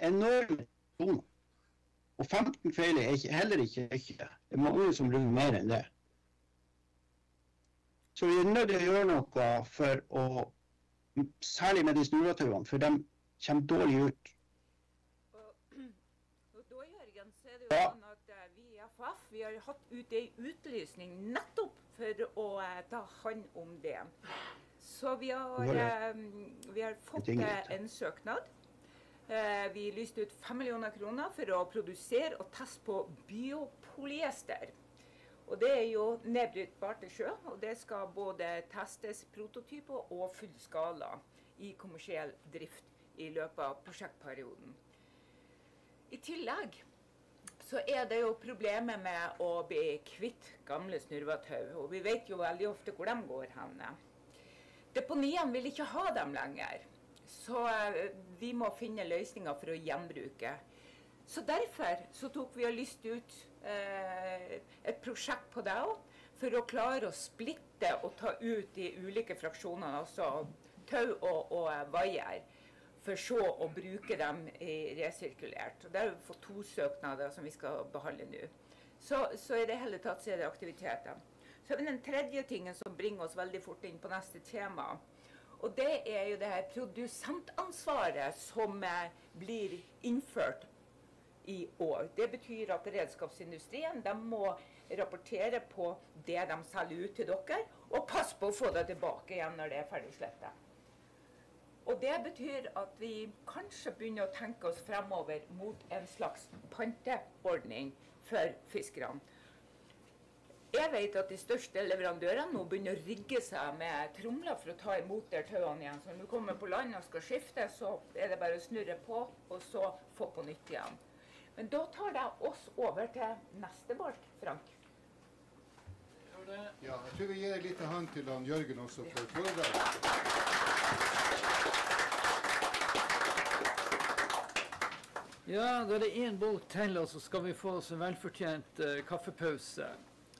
enorme toner. Og 15 feil er ikke, heller ikke mye. Det er mange som bruker mer enn det. Så vi er nødt til å gjøre noe for å Særlig med de snurretauene, for de kommer dårlig ut. Og da, Jørgen, så er det jo Ja. Sånn at eh, vi i FF vi har hatt ut ei utlysning nettopp for å eh, ta hånd om det. Så vi har, eh, vi har fått eh, en søknad. Eh, vi lyste ut 5 millioner kroner for å produsere og teste på biopolyester. Og Det er jo nedbrytbart til sjø, og det skal både testes prototyper og fullskala i kommersiell drift i løpet av prosjektperioden. I tillegg så er det jo problemet med å bli kvitt gamle snurvetau. Og vi vet jo veldig ofte hvor de går hen. Deponiene vil ikke ha dem lenger. Så eh, vi må finne løsninger for å gjenbruke. Så derfor så tok vi og lyste ut eh, et prosjekt på det òg. For å klare å splitte og ta ut de ulike fraksjonene, altså tau og, og vaier. For så å bruke dem i resirkulert. Og Der har vi fått to søknader som vi skal behandle nå. Så, så i det hele tatt så er det aktiviteter. Så har vi den tredje tingen som bringer oss veldig fort inn på neste tema. Og det er jo det her produsentansvaret som eh, blir innført i år. Det betyr at redskapsindustrien de må rapportere på det de selger ut til dere, og passe på å få det tilbake igjen når det er ferdig slettet. Og det betyr at vi kanskje begynner å tenke oss fremover mot en slags panteordning for fiskerne. Jeg vet at de største leverandørene nå begynner å rigge seg med tromler for å ta imot der tauene igjen. Så når du kommer på land og skal skifte, så er det bare å snurre på, og så få på nytt igjen. Men da tar det oss over til neste bolk, Frank. Ja, jeg tror vi gir en liten hånd til han Jørgen også for foredraget. Ja, da er det én bolk til, og så skal vi få oss en velfortjent eh, kaffepause.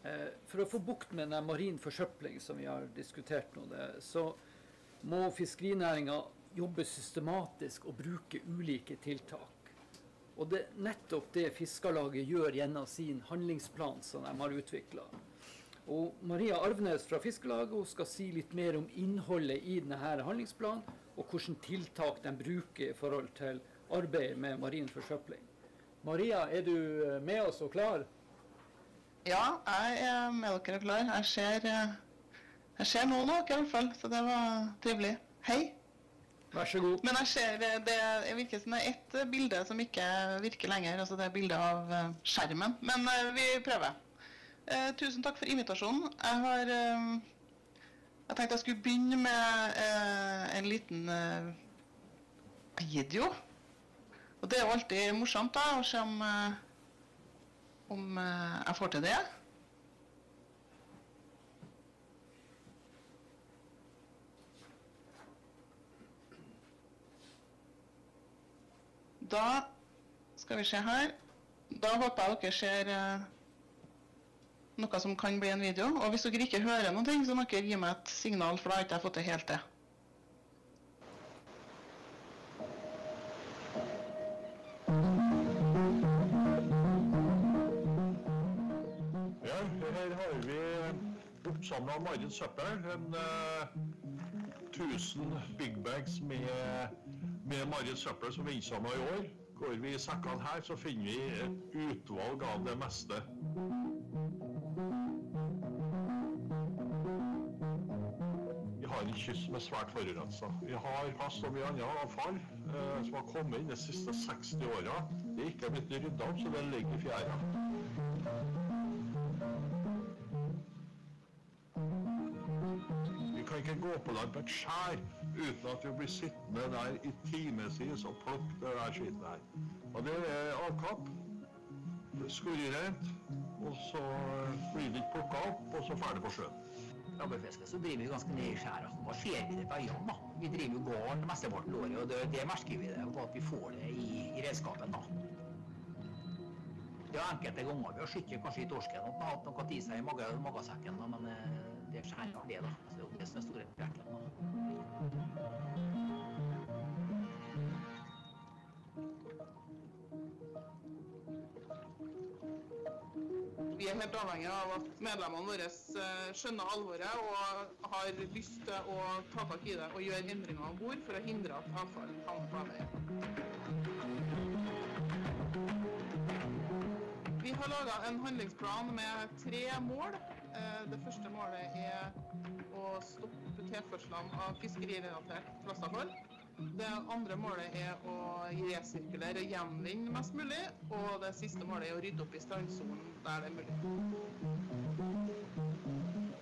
Eh, for å få bukt med den marin forsøpling som vi har diskutert nå, det, så må fiskerinæringa jobbe systematisk og bruke ulike tiltak. Og det er nettopp det Fiskarlaget gjør gjennom sin handlingsplan som de har utvikla. Og Maria Arvnes fra Fiskarlaget skal si litt mer om innholdet i denne handlingsplanen, og hvilke tiltak de bruker i forhold til arbeid med marin forsøpling. Maria, er du eh, med oss og klar? Ja, jeg er med dere og klar. Jeg ser, eh, jeg ser noen av dere i hvert fall, så det var trivelig. Hei. Vær så god. Men jeg ser det, det virker som det er ett bilde som ikke virker lenger. altså Det bildet av eh, skjermen. Men vi prøver. Eh, tusen takk for invitasjonen. Jeg har eh, Jeg tenkte jeg skulle begynne med eh, en liten video. Og det er jo alltid morsomt da, å se om, om jeg får til det. Da skal vi se her. Da håper jeg dere ser noe som kan bli en video. Og hvis dere ikke hører noen ting, så må dere gi meg et signal, for da har jeg ikke fått det helt til. Ja, her har vi oppsamla Marit søppel. En uh, 1000 big bags med, med Marit søppel som er innsamla i år. Går vi i sekkene her, så finner vi et utvalg av det meste. Har kyst som er svært forurensa. Vi har hatt så mye annet avfall eh, som har kommet inn de siste 60 åra. Det er ikke blitt rydda opp, så det ligger i fjæra. Vi kan ikke gå på land på et skjær uten at vi blir sittende der i timevis og plukke det der skitten her. Og det er avkapp. Skurrerent. Og så blir det ikke plukka opp, og så ferdig på sjøen. Rabbefiske så driver vi ganske ned i skjæra. Da ser vi det på øynene. da. Vi driver jo gården mesteparten av året, og det, det merker vi det på at vi får det i, i redskapen. da. Det er enkelte ganger vi har skutt kanskje i torsken og hatt noe i seg i mag magesekken, da, men eh, det skjærer det, da. Så det er jo det som er store problemet. Vi er helt avhengig av at medlemmene våre eh, skjønner alvoret og har lyst til å ta tak i det og gjøre endringer om bord for å hindre at avfall havner på avveie. Vi har laga en handlingsplan med tre mål. Eh, Det første målet er å stoppe tilførslene av fiskerirelatert plastavfall. Det andre målet er å resirkulere og gjenvinne mest mulig. Og det siste målet er å rydde opp i strandsonen der det er mulig.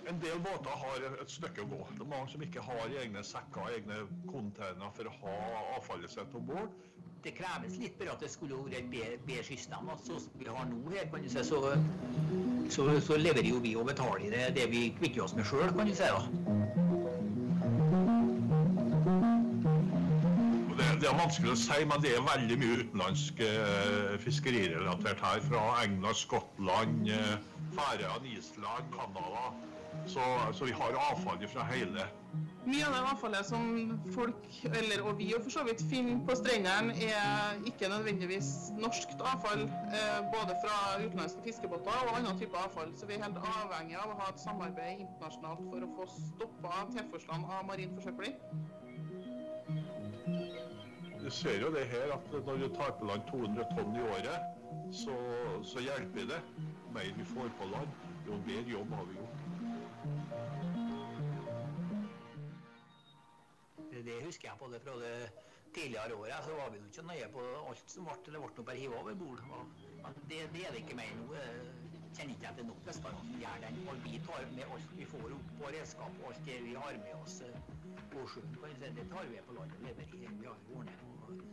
En del båter har et stykke å gå. Det er mange som ikke har egne sekker, egne containere for å ha avfallet sitt om bord. Det kreves litt for at det skulle vært et bedre, bedre system. Altså, som vi har nå her, kan du si, så, så, så leverer jo vi og betaler det, det vi kvitter oss med sjøl, kan du si. da. Det, er vanskelig å si, men det er veldig mye utenlandsk eh, fiskerirelatert her. Fra England, Skottland, eh, Færøyene, Island, Canada. Så, så vi har avfall fra hele. Mye av det avfallet som folk, eller og vi og for så vidt, finner på strendene, er ikke nødvendigvis norskt avfall. Eh, både fra utenlandske fiskebåter og andre typer avfall. Så vi er helt avhengig av å ha et samarbeid internasjonalt for å få stoppa tilførslene av marin forsøpling. Du ser jo det her at når du tar på land 200 tonn i året, så, så hjelper det. Jo mer vi får på land, jo mer jobb har vi gjort. Det, husker jeg på det fra det tidligere året. Så var vi ikke nøye på alt som ble, det ble bare hivet over bord. Det, det er det ikke mer nå. Kjenner ikke etter nok restauranter som gjør den. Og vi tar med alt vi får opp på redskap og alt det vi har med oss på sjøen. Det tar vi på land og lever i. vi har ordnet. Og,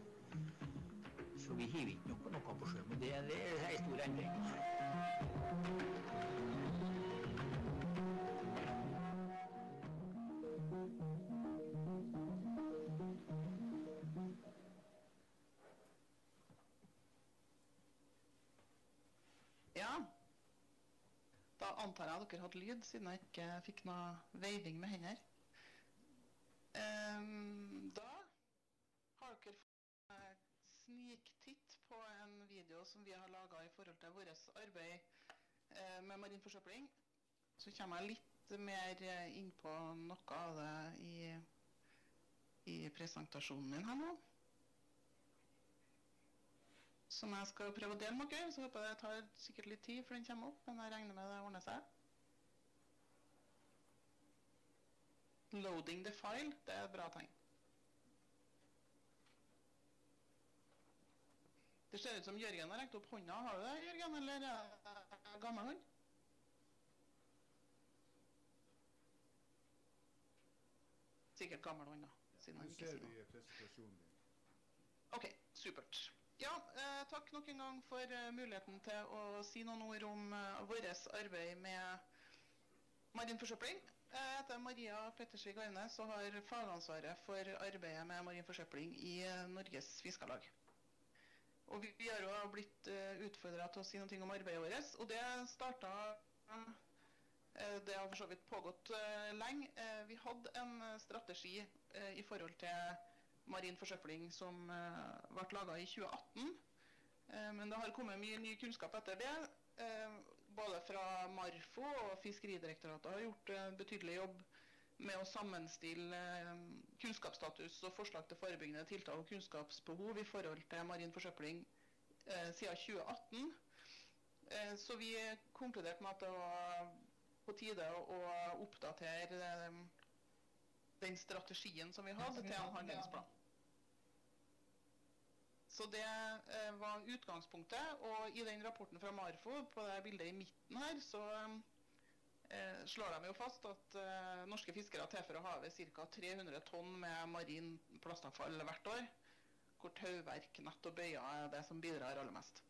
så vi hiver ikke noe, noe på sjøen. Men det, det er en stor endring. Antar jeg dere hadde lyd, siden jeg ikke fikk noe veiving med hender. Um, da har dere fått en sniktitt på en video som vi har laga i forhold til vårt arbeid eh, med marin forsøpling. Så kommer jeg litt mer eh, inn på noe av det i, i presentasjonen min her nå. Som jeg skal prøve å dele med dere. Så håper jeg det tar sikkert litt tid før den kommer opp, men jeg regner med det ordner seg. Loading the file, det er et bra tegn. Det ser ut som Jørgen har rekt opp hånda. Har du det, Jørgen, eller er det gammel hånd? Sikkert gammel hånd, da. Siden han ikke ser presentasjonen din. Ok, supert. Ja, eh, takk nok en gang for eh, muligheten til å si noen ord om eh, vårt arbeid med marin forsøpling. Jeg heter Maria Pettersvig Arnes og har fagansvaret for arbeidet med marin forsøpling i Norges Fiskarlag. Og vi, har jo blitt utfordra til å si noe om arbeidet vårt, og det starta Det har for så vidt pågått lenge. Vi hadde en strategi i forhold til marin forsøpling som eh, ble laga i 2018. Eh, men det har kommet mye ny kunnskap etter det. Eh, både fra Marfo og Fiskeridirektoratet har gjort betydelig jobb med å sammenstille kunnskapsstatus og forslag til forebyggende tiltak og kunnskapsbehov i forhold til marin forsøpling siden 2018. Eh, så vi konkluderte med at det var på tide å, oppdatere den strategien som vi hadde, til en handlingsplan. Så det eh, var utgangspunktet. Og i den rapporten fra Marfo, på det bildet i midten her, så eh, slår de jo fast at eh, norske fiskere tilfører havet ca. 300 tonn med marin plastavfall hvert år. Hvor tauverk, nett og bøyer er det som bidrar aller mest.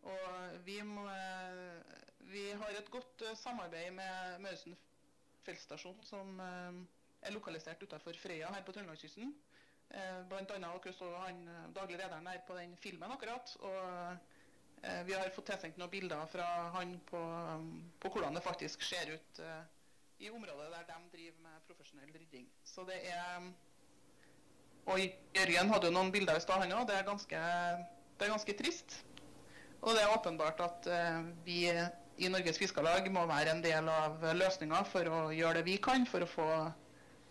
Og vi, må, eh, vi har et godt eh, samarbeid med Mausen feltstasjon, som eh, er lokalisert utenfor Freia her på Trøndelagskysten. Eh, akkurat så han eh, daglig lederen der på den filmen akkurat. Og eh, vi har fått tilsendt noen bilder fra han på, på hvordan det faktisk ser ut eh, i området der de driver med profesjonell rydding. Så det er Og Jørgen hadde jo noen bilder i stad, han òg. Det, er ganske- det er ganske trist. Og det er åpenbart at vi i Norges Fiskarlag må være en del av løsninga for å gjøre det vi kan for å få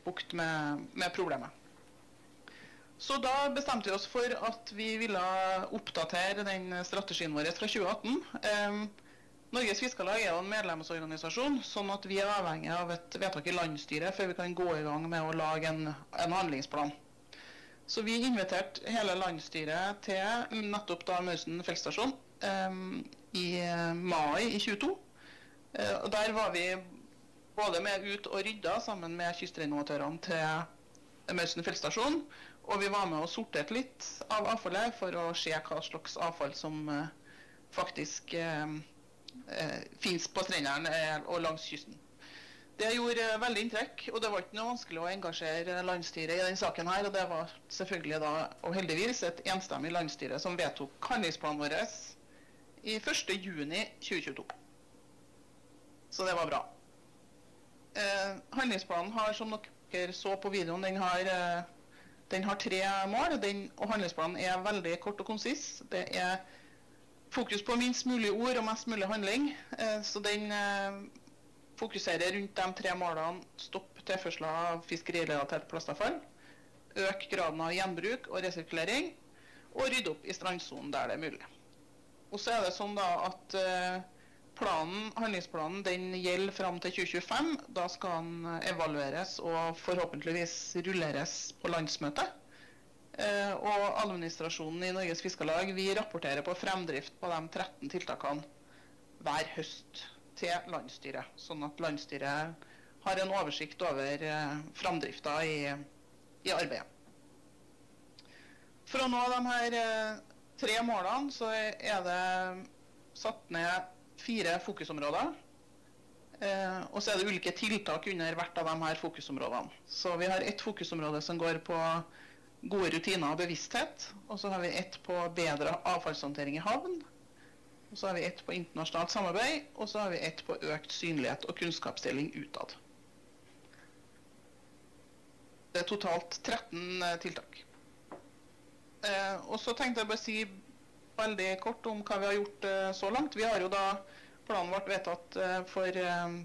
bukt med, med problemet. Så da bestemte vi oss for at vi ville oppdatere den strategien vår fra 2018. Eh, Norges Fiskarlag er jo en medlemsorganisasjon, sånn at vi er avhengig av et vedtak i landsstyret før vi kan gå i gang med å lage en, en handlingsplan. Så vi inviterte hele landsstyret til nettopp da Mausen feltstasjon eh, i mai i 22. Eh, og der var vi både med ut og rydda sammen med kystrenovatørene til Mausen feltstasjon. Og vi var med og sorterte litt av avfallet for å se hva slags avfall som eh, faktisk eh, fins finnes på strendene eh, og langs kysten. Det gjorde eh, veldig inntrykk, og det var ikke noe vanskelig å engasjere landsstyret i denne saken. her, og Det var selvfølgelig da, og heldigvis et enstemmig landsstyre som vedtok handlingsplanen vår i 1.6.2022. Så det var bra. Eh, handlingsplanen har, som dere så på videoen, den har, eh, den har tre mål. Den, og handlingsplanen er veldig kort og konsis. Det er fokus på minst mulig ord og mest mulig handling. Eh, så den eh, fokuserer rundt de tre målene stopp tilførsel av fiskerirelatert plastavfall, øk graden av gjenbruk og resirkulering, og rydde opp i strandsonen der det er mulig. Og så er det sånn da at eh, planen, handlingsplanen den gjelder fram til 2025. Da skal den evalueres og forhåpentligvis rulleres på landsmøtet. Eh, og administrasjonen i Norges Fiskarlag vi rapporterer på fremdrift på de 13 tiltakene hver høst til landsstyret. Sånn at landsstyret har en oversikt over eh, framdrifta i, i arbeidet. For å nå de her eh, tre målene så er det satt ned fire fokusområder. Eh, og så er det ulike tiltak under hvert av de her fokusområdene. Så vi har ett fokusområde som går på gode rutiner og bevissthet. Og så har vi ett på bedre avfallshåndtering i havn. Og så har vi ett på internasjonalt samarbeid, og så har vi ett på økt synlighet og kunnskapsdeling utad. Det er totalt 13 eh, tiltak. Eh, og så tenkte jeg bare å si veldig kort om hva vi har gjort eh, så langt. Vi har jo da Planen ble vedtatt eh, for eh,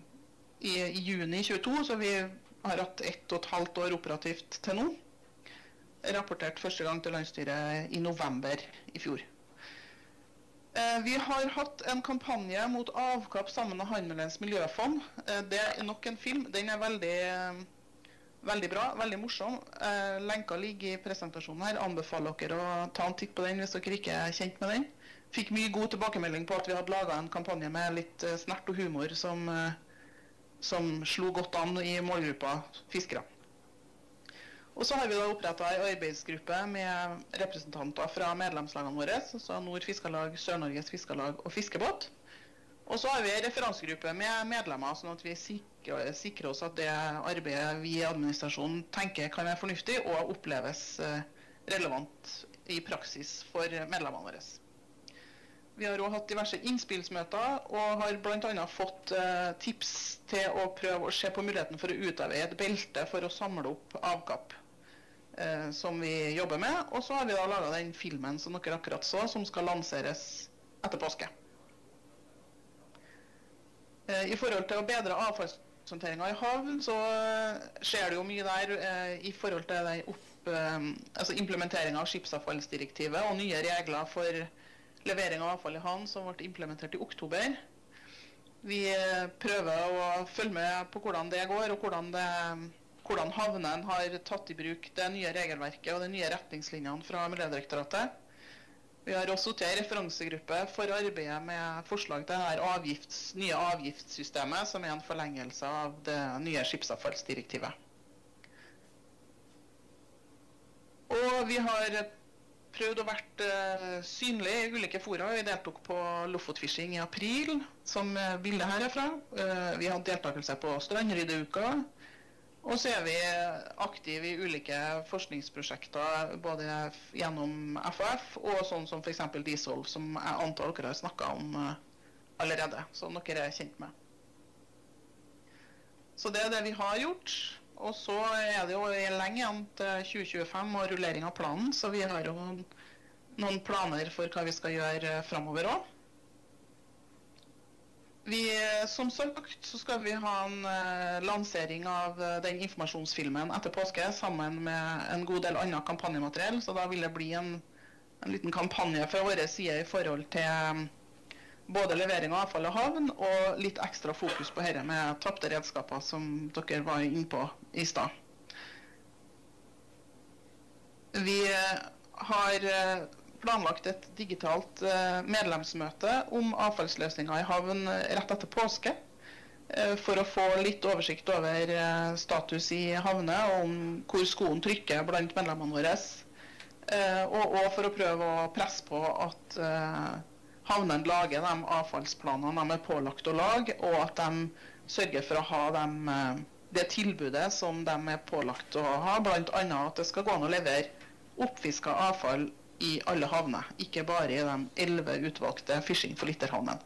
i, juni 22, så vi har hatt ett og et halvt år operativt til nå. Rapportert første gang til landsstyret i november i fjor. Vi har hatt en kampanje mot avkapp sammen med Handelens miljøfond. Det er nok en film. Den er veldig Veldig bra, veldig morsom. Eh, lenka ligger i presentasjonen her. Anbefaler dere å ta en titt på den hvis dere ikke er kjent med den. Fikk mye god tilbakemelding på at vi hadde laga en kampanje med litt eh, snert og humor som, eh, som slo godt an i målgruppa fiskere. Og så har vi da oppretta ei arbeidsgruppe med representanter fra medlemslagene våre, altså Nord Fiskarlag, Sør-Norges Fiskarlag og Fiskebåt. Og så har vi ei referansegruppe med medlemmer, sånn at vi sikrer, sikrer, oss at det arbeidet vi i administrasjonen tenker kan være fornuftig og oppleves eh, relevant i praksis for medlemmene våre. Vi har òg hatt diverse innspillsmøter og har bl.a. fått eh, tips til å prøve å se på muligheten for å utarbeide et belte for å samle opp avkapp. Eh, som vi jobber med. Og så har vi da laga den filmen som dere akkurat så, som skal lanseres etter påske. I forhold til å bedre avfallshåndteringa i havn, så eh, skjer det jo mye der eh, i forhold til opp, altså implementeringa av skipsavfallsdirektivet og nye regler for levering av avfall i havn som ble implementert i oktober. Vi prøver å følge med på hvordan det går, og hvordan, hvordan havnene har tatt i bruk det nye regelverket og de nye retningslinjene fra Miljødirektoratet. Vi har også til en referansegruppe for arbeidet med forslag til det avgifts, nye avgiftssystemet, som er en forlengelse av det nye skipsavfallsdirektivet. Og vi har prøvd å være uh, synlige i ulike fora. Vi deltok på Lofotfishing i april, som bildet her er fra. Uh, vi hadde deltakelse på Strandryddeuka. Og så er vi aktive i ulike forskningsprosjekter både gjennom FHF og sånn som f.eks. Diesel, som jeg antar dere har snakka om uh, allerede. Som dere er kjent med. Så det er det vi har gjort. Og så er det jo lenge igjen til 2025 og rullering av planen, så vi har jo noen planer for hva vi skal gjøre framover òg. Vi, som sagt så skal vi ha en uh, lansering av uh, den informasjonsfilmen etter påske sammen med en god del annet kampanjemateriell. Så da vil det bli en, en liten kampanje fra vår side i forhold til um, både levering av avfall og havn, og litt ekstra fokus på dette med tapte redskaper, som dere var inne på i stad. Vi uh, har planlagt et digitalt eh, medlemsmøte om avfallsløsninger i havn rett etter påske. eh, for å få litt oversikt over eh, status i havner og om hvor skoen trykker blant medlemmene våre. Eh, og for å prøve å presse på at havnene lager de avfallsplanene de er pålagt å lage, og at de sørger for å ha dem, det tilbudet som de er pålagt å ha, bl.a. at det skal gå an å levere oppfiska avfall i alle havner, ikke bare i de elleve utvalgte Fishing for litter-havnene.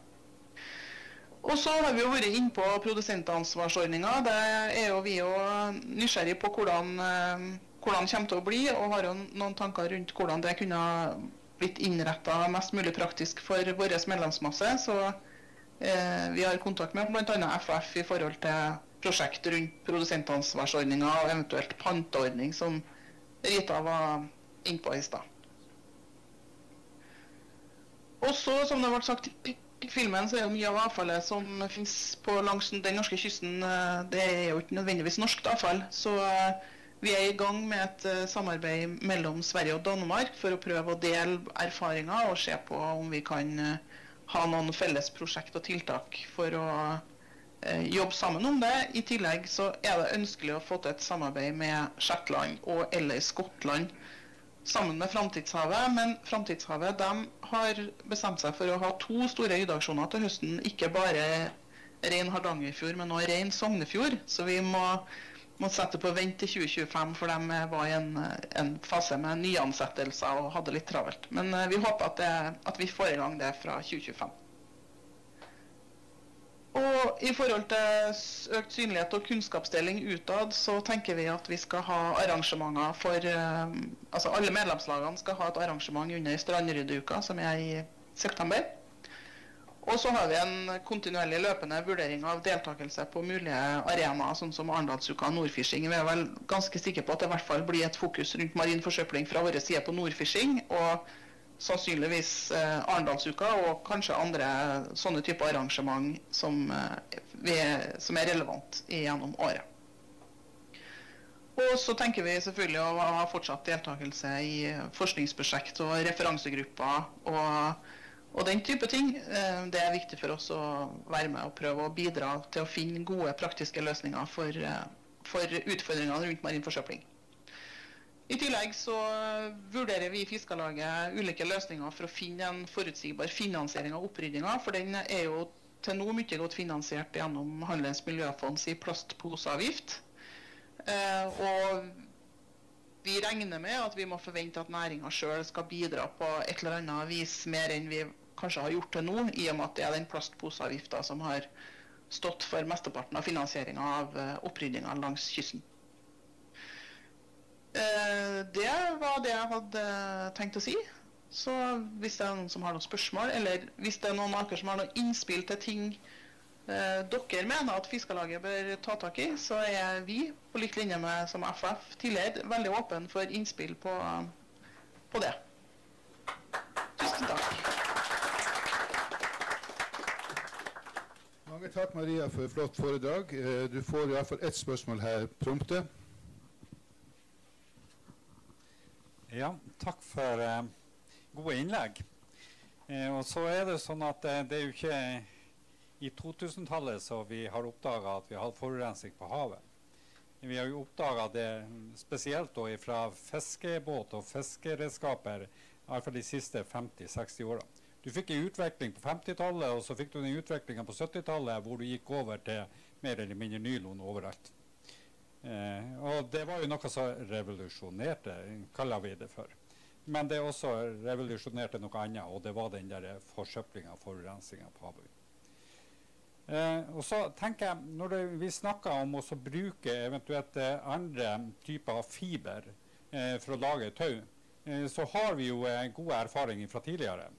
Og så har vi jo vært inne på produsentansvarsordninga. Det er jo vi jo nysgjerrige på hvordan, eh, hvordan det kommer til å bli, og har jo noen tanker rundt hvordan det kunne blitt innretta mest mulig praktisk for vår medlemsmasse. Så eh, vi har kontakt med bl.a. FF i forhold til prosjekt rundt produsentansvarsordninga og eventuelt panteordning, som Rita var inne på i stad. Og så, som det ble sagt i filmen, så er jo mye av avfallet som finnes på langs den norske kysten, eh, det er jo ikke nødvendigvis norsk avfall. Så eh, vi er i gang med et eh, samarbeid mellom Sverige og Danmark for å prøve å dele erfaringer og se på om vi kan ha noen felles prosjekt og tiltak for å jobbe sammen om det. I tillegg så er det ønskelig å få til et samarbeid med Shetland og eller Skottland sammen med Framtidshavet. Men Framtidshavet har bestemt seg for å ha to store øyedagsjoner til høsten. Ikke bare ren Hardangerfjord, men også ren Sognefjord. Så vi må, må sette på vent til 2025, for de var i en, en fase med nyansettelser og hadde litt travelt. Men uh, vi håper at, det, at vi får i gang det fra 2025. Og i forhold til økt synlighet og kunnskapsdeling utad, så tenker vi at vi skal ha arrangementer for uh, Altså alle medlemslagene skal ha et arrangement under strandryddeuka, som er i september. Og så har vi en kontinuerlig løpende vurdering av deltakelse på mulige arenaer, sånn som Arendalsuka og Nordfishing. Vi er vel ganske sikre på at det i hvert fall blir et fokus rundt marin forsøpling fra vår side på Nordfishing. og sannsynligvis eh, Arendalsuka og kanskje andre sånne typer arrangement som, eh, som er relevant gjennom året. Og så tenker vi selvfølgelig å ha fortsatt deltakelse i forskningsprosjekt og referansegrupper og, og, den type ting. Eh, det er viktig for oss å være med og prøve å bidra til å finne gode praktiske løsninger for, eh, for utfordringene rundt marin forsøpling. I tillegg så vurderer vi i Fiskarlaget ulike løsninger for å finne en forutsigbar finansiering av oppryddinga, For den er jo til nå mye godt finansiert gjennom Handelens miljøfonds i plastposeavgift. Eh, og vi regner med at vi må forvente at næringa sjøl skal bidra på et eller annet vis mer enn vi kanskje har gjort til nå, i og med at det er den plastposeavgifta som har stått for mesteparten av finansieringa av eh, opprydninga langs kysten. Eh, det var det jeg hadde tenkt å si. Så hvis det er noen som har noen spørsmål, eller hvis det er noen av som har noen innspill til ting eh, dere mener at Fiskarlaget bør ta tak i, så er vi, på lik linje med som FF tidligere, veldig åpne for innspill på, på det. Tusen takk. Mange takk, Maria, for et flott foredrag. Eh, du får i hvert fall ett spørsmål her prompte. Ja, takk for eh, gode innlegg. Eh, og så er Det sånn at eh, det er jo ikke i 2000-tallet så vi har oppdaga at vi har forurensning på havet. Vi har jo oppdaga det spesielt da fra fiskebåt og fiskeredskaper iallfall de siste 50-60 åra. Du fikk en utvikling på 50-tallet, og så fikk du den utviklinga på 70-tallet hvor du gikk over til mer eller mindre nylon overalt. Eh, og det var jo noe som revolusjonerte, kaller vi det for. Men det også revolusjonerte noe annet, og det var den der forsøplinga og forurensinga på havbunnen. Eh, og så tenker jeg, Når det, vi snakker om å bruke eventuelt eh, andre typer fiber eh, for å lage tau, eh, så har vi jo eh, gode erfaringer fra tidligere.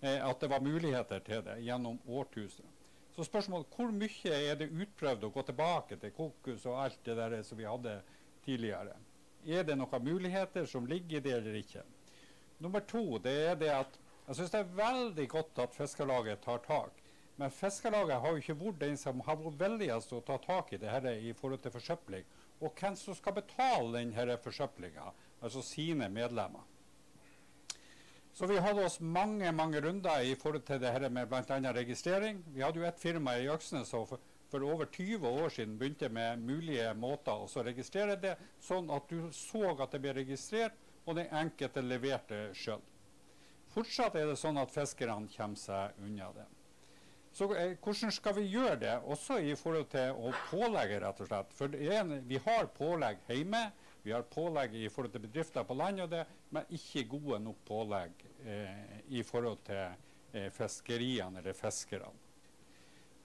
at det var muligheter til det gjennom årtusener. Så spørsmålet hvor mye er det utprøvd å gå tilbake til kokus og alt det der som vi hadde tidligere? Er det noen muligheter som ligger i det eller ikke? Nummer to det er det at jeg syns det er veldig godt at Fiskarlaget tar tak. Men Fiskarlaget har jo ikke vært den som har vært villigst å ta tak i det her i forhold til forsøpling. Og hvem som skal betale denne forsøplinga, altså sine medlemmer. Så vi hadde oss mange mange runder i forhold til det her med bl.a. registrering. Vi hadde jo et firma i Øksnes som for over 20 år siden begynte med mulige måter å registrere det, sånn at du så at det ble registrert, og den enkelte leverte sjøl. Fortsatt er det sånn at fiskerne kommer seg unna det. Så eh, hvordan skal vi gjøre det, også i forhold til å pålegge, rett og slett? For en, vi har pålegg hjemme, vi har pålegg i forhold til bedrifter på land, og det, men ikke gode nok pålegg eh, i forhold til eh, fiskeriene eller fiskerne.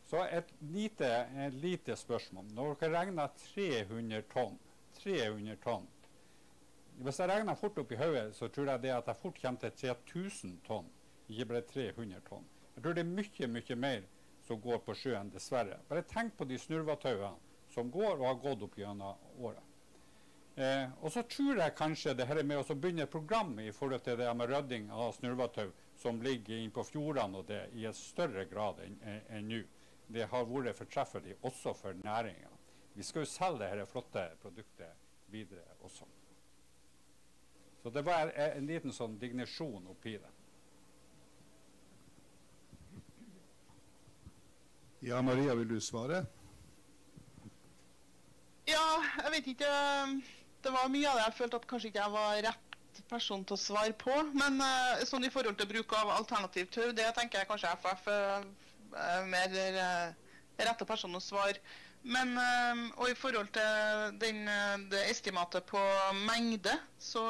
Så et lite, et lite, spørsmål. Når dere regner 300 tonn, 300 tonn Hvis jeg regner fort opp i hodet, så tror jeg det at jeg fort kommer til 3000 tonn, ikke bare 300 tonn. Jeg tror det er mye, mye mer som går på sjøen, dessverre. Bare tenk på de snurvetauene som går og har gått opp gjennom året. Eh, og så tror jeg kanskje det her med å begynne et program i forhold til det med rydding av snurvetau som ligger inne på fjordene og det i en større grad enn en nå det har vært fortreffelig også for næringa. Vi skal jo selge dette flotte produktet videre også. Så det var en liten sånn dignesjon oppi det. Ja, Maria, vil du svare? Ja, jeg vet ikke. Det var mye av det jeg følte at kanskje ikke jeg var rett person til å svare på. Men uh, sånn i forhold til bruk av alternativ tau, det tenker jeg kanskje FF Eh, mer uh, rette person å svare. Men og i forhold til den, det estimatet på mengde, så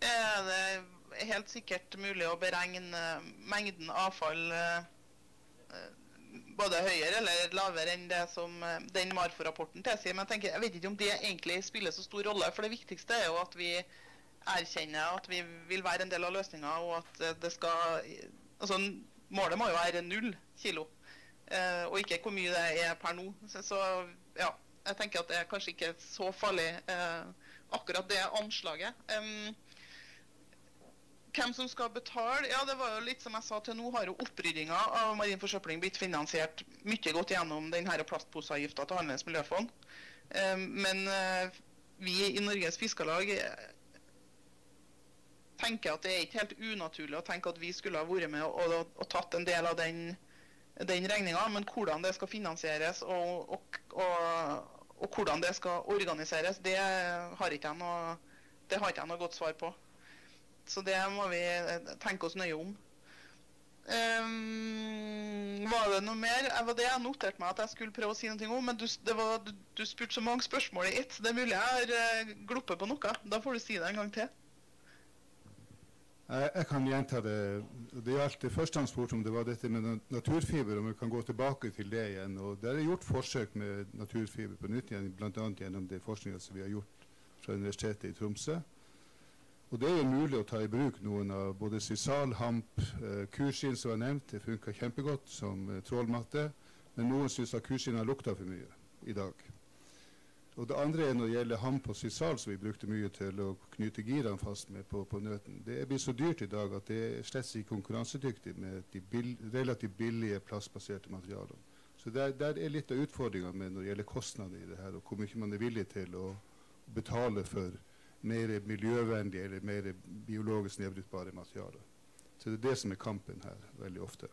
er det helt sikkert mulig å beregne mengden avfall både høyere eller lavere enn det som den Marfo-rapporten tilsier. Men jeg, tenker, jeg vet ikke om det egentlig spiller så stor rolle. For det viktigste er jo at vi erkjenner at vi vil være en del av løsninga, og at det skal altså Målet må jo være null kilo, eh, og ikke hvor mye det er per nå. Så, ja, jeg tenker at det er kanskje ikke så farlig, eh, akkurat det anslaget. Hvem som skal betale? Ja, det var jo litt som jeg sa til nå, har jo opprydninga av marin forsøpling blitt finansiert mye godt gjennom denne plastposeavgifta til Handelens miljøfond. Um, men uh, vi i Norges Fiskarlag tenker at det er ikke helt unaturlig å tenke at vi skulle ha vært med og, og, og tatt en del av den, den regninga. Men hvordan det skal finansieres og, og, hvordan det skal organiseres, det har ikke jeg noe, det har ikke jeg noe godt svar på. Så det må vi tenke oss nøye om. Um, var det noe mer? Det var det jeg noterte meg at jeg skulle prøve å si noe om. Men du, var, du, du spurte så mange spørsmål i ett. Det er mulig jeg har uh, gluppet på noe. Da får du si det en gang til. Jeg, jeg, kan gjenta det. Det gjaldt det første han spurte om, det var dette med naturfiber. Om vi kan gå tilbake til det igjen. og Der er gjort forsøk med naturfiber på nytt igjen, bl.a. gjennom det forskninga som vi har gjort fra Universitetet i Tromsø. Og Det er jo mulig å ta i bruk noen av både sisal, hamp, eh, kurskinn som var nevnt. Det funka kjempegodt som eh, trålmatte. Men noen syns at kurskinn har lukta for mye i dag. Og det andre er når det gjelder hamp og sisal, som vi brukte mye til å knyte girene fast med på, på, nøten. Det blir så dyrt i dag at det er slett ikke konkurransedyktig med de bill relativt billige plastbaserte materialene. Så der, der er litt av utfordringa når det gjelder kostnader i det her, og hvor mye man er villig til å betale for mer miljøvennlige eller mer biologisk nedbrytbare materialer. Så det er det som er kampen her veldig ofte.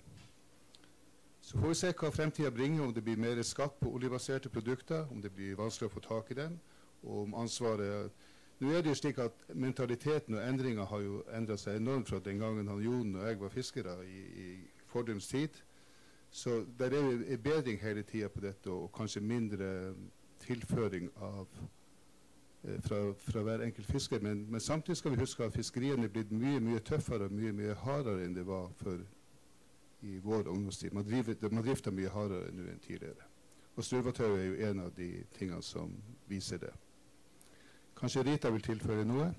Så får vi se hva fremtida bringer, om det blir mer skatt på oljebaserte produkter, om det blir vanskelig å få tak i dem, og om ansvaret Nå er det jo slik at Mentaliteten og endringa har jo endra seg enormt fra den gangen han Jon og jeg var fiskere i, i fordums tid. Så der er bedring hele tida på dette, og kanskje mindre tilføring av fra, fra, hver enkelt fisker. Men, men, samtidig skal vi huske at fiskeriene er blitt mye mye tøffere og mye mye hardere enn det var før i vår ungdomstid. Man, driver, man drifter mye hardere nå enn tidligere. Og Sturvatøy er jo en av de tingene som viser det. Kanskje Rita vil tilføre noe?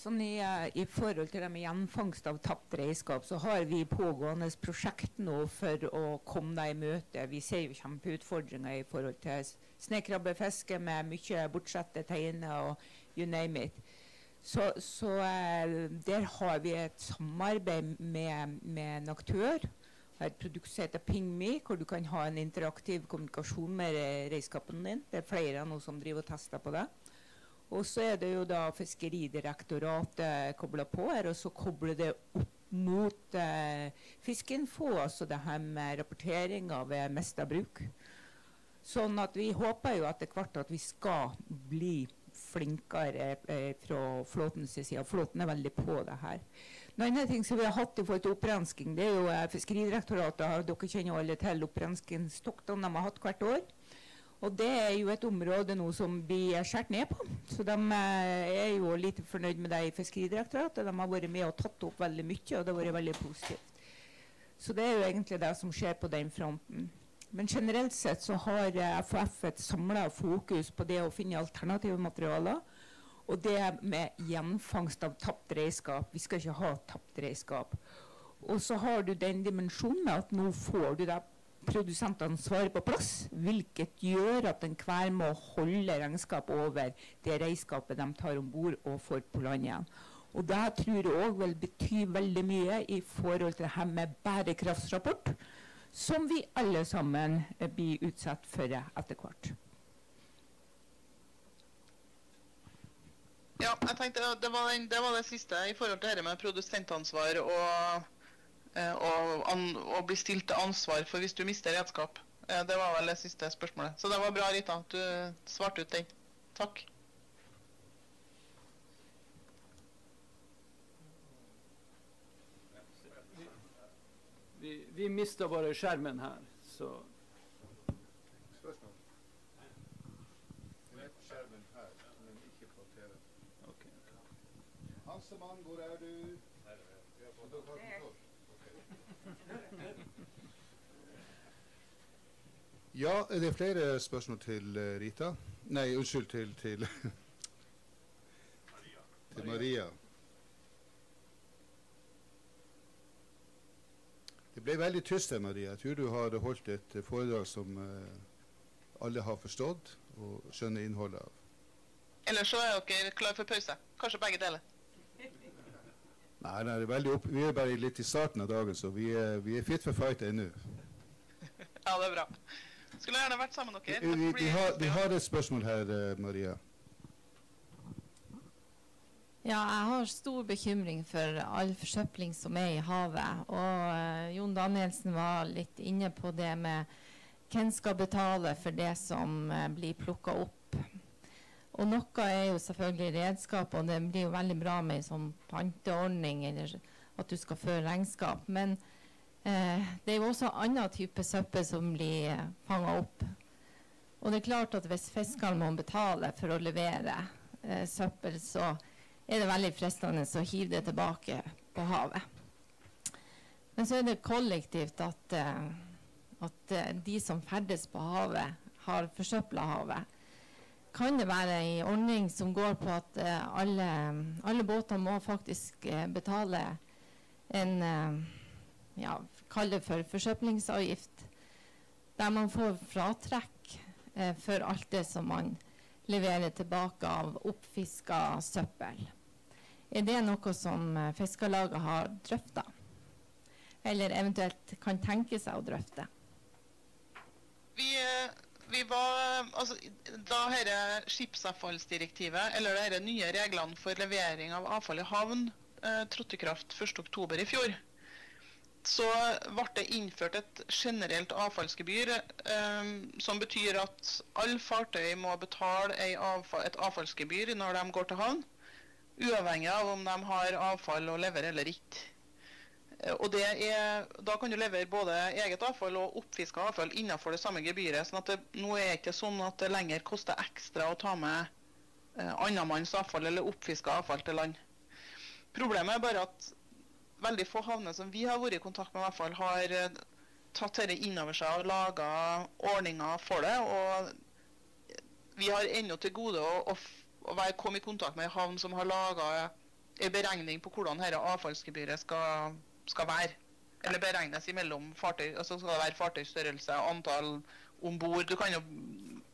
Sånn i, uh, I, forhold til det med gjenfangst av tapt redskap, så har vi pågående prosjekt nå for å komme deg i møte. Vi ser jo kjempeutfordringer i forhold til snøkrabbefiske med mye bortsette teiner og you name it. Så, så uh, der har vi et samarbeid med, med en aktør. Et produkt som heter PingMe, hvor du kan ha en interaktiv kommunikasjon med redskapen din. Det er flere nå som driver og tester på det. Og så er det jo da Fiskeridirektoratet kobla på her, og så kobler det opp mot eh, Fiskinfo, altså det her med rapportering av mista bruk. Sånn at vi håper jo etter hvert at vi skal bli flinkere eh, fra flåtens side. Flåten er veldig på det her. En annen ting som vi har hatt i forhold til opprensking, det er jo eh, Fiskeridirektoratet. Dere kjenner jo alle til opprenskingstoktene de har hatt hvert år. Og det er jo et område nå som blir skåret ned på. Så de eh, er jo litt fornøyd med det i Fiskeridirektoratet. De har vært med og tatt opp veldig mye, og det har vært veldig positivt. Så det er jo egentlig det som skjer på den fronten. Men generelt sett så har FHF et samla fokus på det å finne alternative materialer. Og det med gjenfangst av tapt redskap. Vi skal ikke ha tapt redskap. Og så har du den dimensjonen at nå får du da produsentansvaret på plass, hvilket gjør at enhver må holde regnskap over det redskapet de tar om bord og får på land igjen. Og det tror jeg òg vil bety veldig mye i forhold til det her med bærekraftsrapport som vi alle sammen eh, blir utsatt for etter hvert. Ja, jeg tenkte det var, den, det var, det siste i forhold til dette med produsentansvar og, eh, og, an, og, bli stilt til ansvar for hvis du mister redskap. Eh, det var vel det siste spørsmålet. Så det var bra, Rita, at du svarte ut den. Takk. Vi, vi mista bare skjermen her, så Spørsmål? Rett skjermen her, men ikke på TV. Okay. Hansemann, hvor er du? Her er jeg. Du har kontroll. Er flere spørsmål til uh, Rita? Nei, unnskyld, til, til, til Maria. Det ble veldig tyst her, Maria. Jeg tror du har holdt et foredrag som uh, alle har forstått og skjønner innholdet av. Eller så er dere klar for pause. Kanskje begge deler. Nei, nei er opp, vi er bare litt i starten av dagen, så vi er, vi er fit for fight ennå. ja, det er bra. Skulle gjerne vært sammen med dere. Vi, vi, vi, har, vi har, et spørsmål her, uh, Maria. Ja, jeg har stor bekymring for all forsøpling som er i havet. Og uh, Jon Danielsen var litt inne på det med hvem skal betale for det som uh, blir plukka opp. Og noe er jo selvfølgelig redskap, og det blir jo veldig bra med en sånn panteordning, eller at du skal føre regnskap. Men uh, det er jo også annen type søppel som blir uh, fanga opp. Og det er klart at hvis fiskeren må betale for å levere søppel, så er det veldig fristende å hive det tilbake på havet. Men så er det kollektivt at, uh, at uh, de som ferdes på havet, har forsøpla havet. Kan det være en ordning som går på at uh, alle, alle, båter må faktisk betale en ja, Kall det for forsøplingsavgift, der man får fratrekk for alt det som man leverer tilbake av oppfiska søppel. Er det noe som uh, Fiskarlaget har drøfta? Eller eventuelt kan tenke seg å drøfte? Vi, eh, vi var, altså, da dette skipsavfallsdirektivet, eller de nye reglene for levering av avfall i havn, eh, trådte i kraft 1.10 i fjor, så ble det innført et generelt avfallsgebyr, eh, som betyr at alle fartøy må betale avfall, et avfallsgebyr når de går til havn uavhengig av om de har avfall å levere eller ikke. Eh, og er, Da kan du levere både eget avfall og oppfiska avfall innenfor det samme gebyret. sånn at det, Nå er det ikke sånn at det lenger koster ekstra å ta med eh, annenmanns avfall eller oppfiska avfall til land. Problemet er bare at veldig få havner som vi har vært i kontakt med, i hvert fall, har eh, tatt dette inn over seg og laga ordninger for det. og vi har ennå til gode å, å å være, komme i kontakt med ei havn som har laga en beregning på hvordan dette avfallsgebyret skal, skal, være. Eller beregnes imellom fartøy. altså Skal det være fartøystørrelse, antall om bord.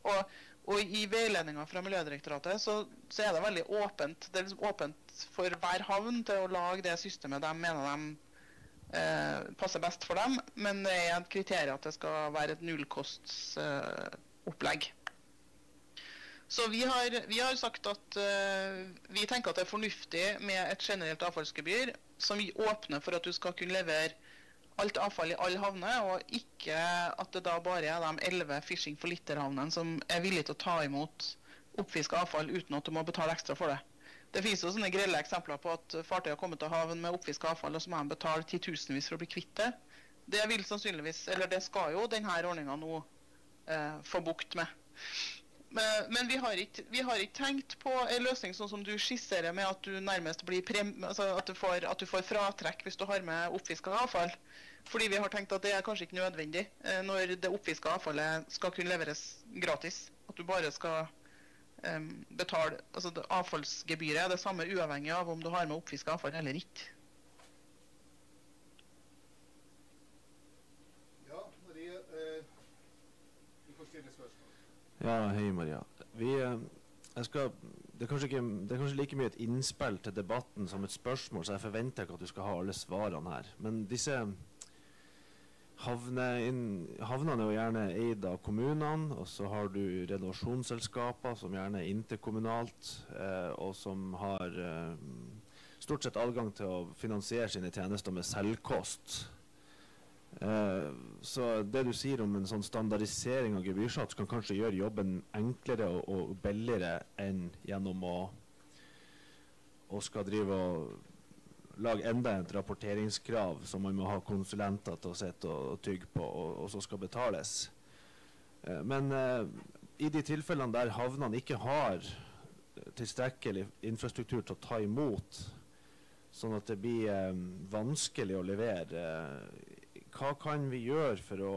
Og, og, i veiledninga fra Miljødirektoratet så, så, er det veldig åpent. Det er liksom åpent for hver havn til å lage det systemet de mener de eh, passer best for dem. Men det er et kriterium at det skal være et nullkostsopplegg. Eh, så vi har, vi har sagt at uh, vi tenker at det er fornuftig med et generelt avfallsgebyr. som åpner for at du skal kunne levere alt avfall i alle havner, og ikke at det da bare er de elleve Fishing for litter-havnene som er villige til å ta imot oppfiska avfall uten at du må betale ekstra for det. Det finnes jo sånne grelle eksempler på at fartøy har kommet til havn med oppfiska avfall, og så må de betale titusenvis for å bli kvitt det. Det vil sannsynligvis, eller det skal jo denne ordninga nå eh, få bukt med. Men, vi, har ikke, vi, har ikke, tenkt på en løsning sånn som du skisserer, med at du nærmest blir prem, altså at, du får, at, du får, fratrekk hvis du har med oppfiska avfall. Fordi vi har tenkt at det er kanskje ikke nødvendig eh, når det oppfiska avfallet skal kunne leveres gratis. At du bare skal um, betale altså Avfallsgebyret er det samme uavhengig av om du har med oppfiska avfall eller ikke. Ja, Marie, eh, du får stille spørsmål. Ja, hei Maria. Vi, eh, skal, det, er ikke, det, er kanskje like mye et innspill til debatten som et spørsmål, så jeg forventer ikke at du skal ha alle svarene her. Men disse Havne, havnene er jo gjerne eid av kommunene, og så har du renovasjonsselskaper som gjerne er interkommunalt, eh, og som har eh, stort sett adgang til å finansiere sine tjenester med selvkost. Eh, så det du sier om en sånn standardisering av gebyrsats kan kanskje gjøre jobben enklere og, og billigere enn gjennom å, å skal drive og lage enda et rapporteringskrav som man må ha konsulenter til å sitte og, og tygge på, og, og, så skal betales. Eh, men eh, i de tilfellene der havnene ikke har tilstrekkelig infrastruktur til å ta imot, sånn at det blir eh, vanskelig å levere, eh, hva kan vi gjøre for å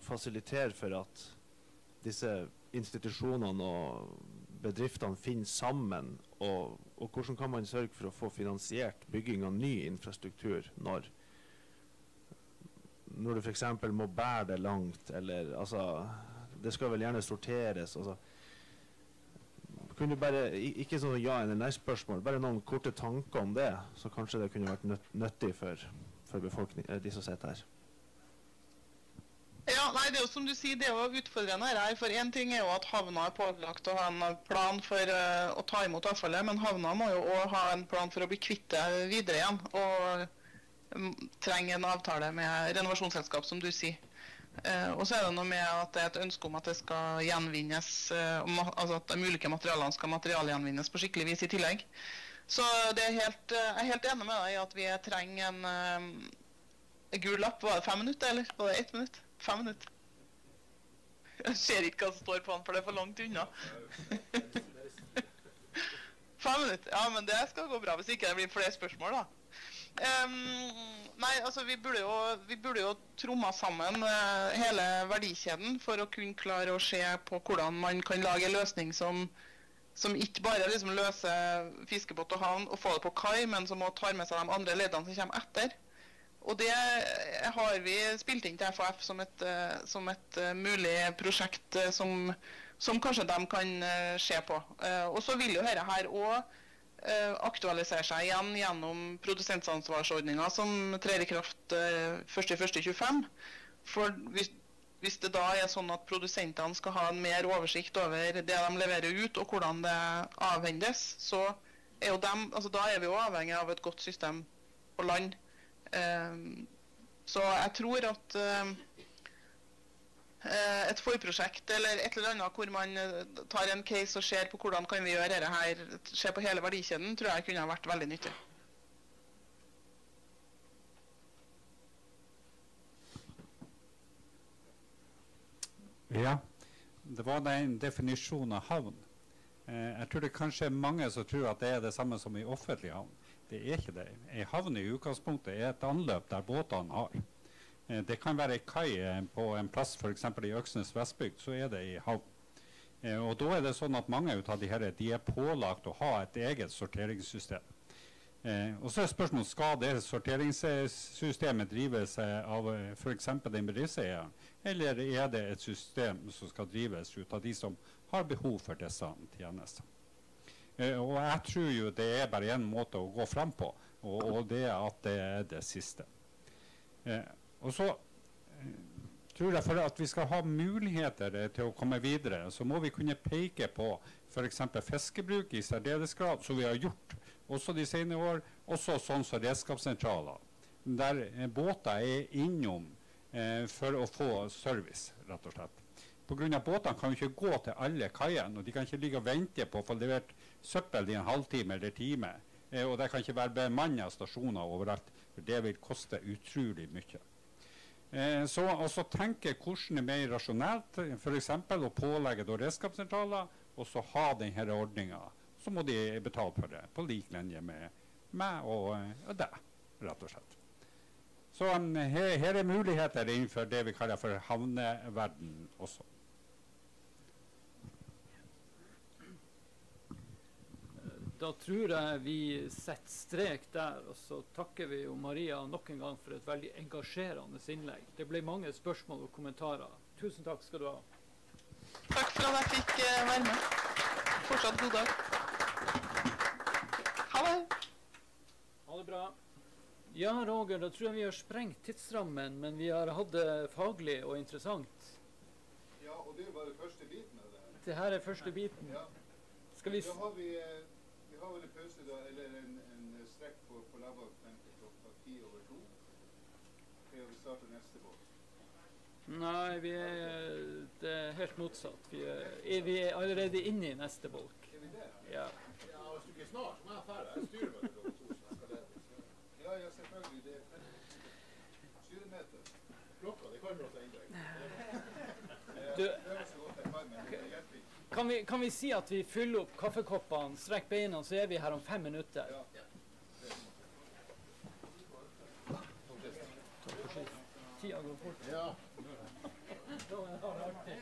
fasilitere for at disse institusjonene og bedriftene finner sammen og, og, hvordan kan man sørge for å få finansiert bygging av ny infrastruktur når når du f.eks. må bære det langt, eller altså Det skal vel gjerne sorteres. altså kunne du bare, Ikke sånn ja- eller nei-spørsmål, bare noen korte tanker om det. Så kanskje det kunne vært nyttig for, for eh, de som sitter her. Ja, nei, det er jo som du sier, det er jo utfordrende her. For én ting er jo at havna er pålagt å ha en plan for uh, å ta imot avfallet, men havna må jo òg ha en plan for å bli kvitt det videre igjen. Og um, trenger en avtale med renovasjonsselskap, som du sier. Uh, og så er det noe med at det er et ønske om at det skal gjenvinnes, uh, altså at de ulike materialene skal materialgjenvinnes på skikkelig vis i tillegg. Så helt, jeg er helt enig med deg i at vi trenger en gul lapp. Var det fem minutter, eller var det ett minutt? Fem minutter. Jeg ser ikke hva som står på den, for det er for langt unna. Fem minutter. Ja, men det skal gå bra hvis ikke det blir flere spørsmål, da. Um, nei, altså vi burde jo, vi burde jo tromma sammen uh, hele verdikjeden for å kunne klare å se på hvordan man kan lage en løsning som, som ikke bare liksom løser fiskebåt og havn og få det på kai, men som også tar med seg de andre leddene som kommer etter. Og det har vi spilt inn til FHF som et, eh, som et eh, mulig prosjekt eh, som, som, kanskje de kan se på. Og så vil jo dette her òg aktualisere seg igjen gjennom produsentansvarsordninga som trer i kraft 1.1.25. For hvis, hvis, det da er sånn at produsentene skal ha en mer oversikt over det de leverer ut, og hvordan det avhendes, så er jo dem, altså da er vi jo avhengig av et godt system på land så jeg tror at ehm, eh, et forprosjekt eller et eller annet hvor man eh, tar en case og ser på hvordan kan vi gjøre dette her, se på hele verdikjeden, tror jeg kunne ha vært veldig nyttig. Ja, det var den definisjonen av havn. Eh, jeg tror det kanskje er mange som tror at det er det samme som i offentlig havn. Det er ikke det. Ei havn i utgangspunktet er et anløp der båtene har. Eh, det kan være ei kai eh, på en plass, f.eks. i Øksnes Vestbygd, så er det ei havn. Eh, og da er det sånn at mange av de her, de er pålagt å ha et eget sorteringssystem. Og så er spørsmålet skal det sorteringssystemet drives av f.eks. den bedriftseieren, eller er det et system som skal drives ut av de som har behov for disse tjenestene. Eh, og jeg tror jo det er bare én måte å gå fram på, og, og, det er at det er det siste. Eh, og så eh, tror jeg for at vi skal ha muligheter til å komme videre, så må vi kunne peke på f.eks. fiskebruk i særdeles grad, som vi har gjort også de senere år, også sånn som redskapssentraler, der båter er innom eh, for å få service, rett og slett. Pga. båtene kan jo ikke gå til alle kaiene, og de kan ikke ligge og vente på å få levert søppel i en halvtime eller time. Eh, og det kan ikke være bemanna stasjoner overalt, for det vil koste utrolig mye. Eh, så også tenke hvordan det er mer rasjonelt f.eks. å pålegge redskapssentraler og så ha denne ordninga. Så må de betale for det, på lik linje med meg og, og deg, rett og slett. Så um, her, her, er muligheter innenfor det vi kaller for havneverden også. Da tror jeg vi setter strek der, og så takker vi jo Maria nok en gang for et veldig engasjerende innlegg. Det ble mange spørsmål og kommentarer. Tusen takk skal du ha. Takk for at jeg fikk uh, være med. Fortsatt god dag. Ha det. Ha det bra. Ja, Roger, da tror jeg vi har sprengt tidsrammen, men vi har hatt det faglig og interessant. Ja, og det er jo bare første biten av det her. Det her er første biten. Ja. Skal vi Da har eh, vi har vel en pause, da, eller en, en strekk på, på labba frem til klokka ti over to. Før vi starter neste båt. Nei, vi er, det er helt motsatt. Vi er, vi er allerede inne i neste bolk. Er vi det? Ja. Ja, hvis du ikke er snart, så må jeg dra. Jeg styrer bare klokka to. så jeg skal lede. Ja, ja, selvfølgelig. Det er styremeter. Klokka, det kan blåse inn. Du- Jeg prøver så godt jeg kan, men det hjelper ikke. Kan vi, kan vi si at vi fyller opp kaffekoppene, strekker beina, så er vi her om fem minutter? Tida går fort. Ja. Det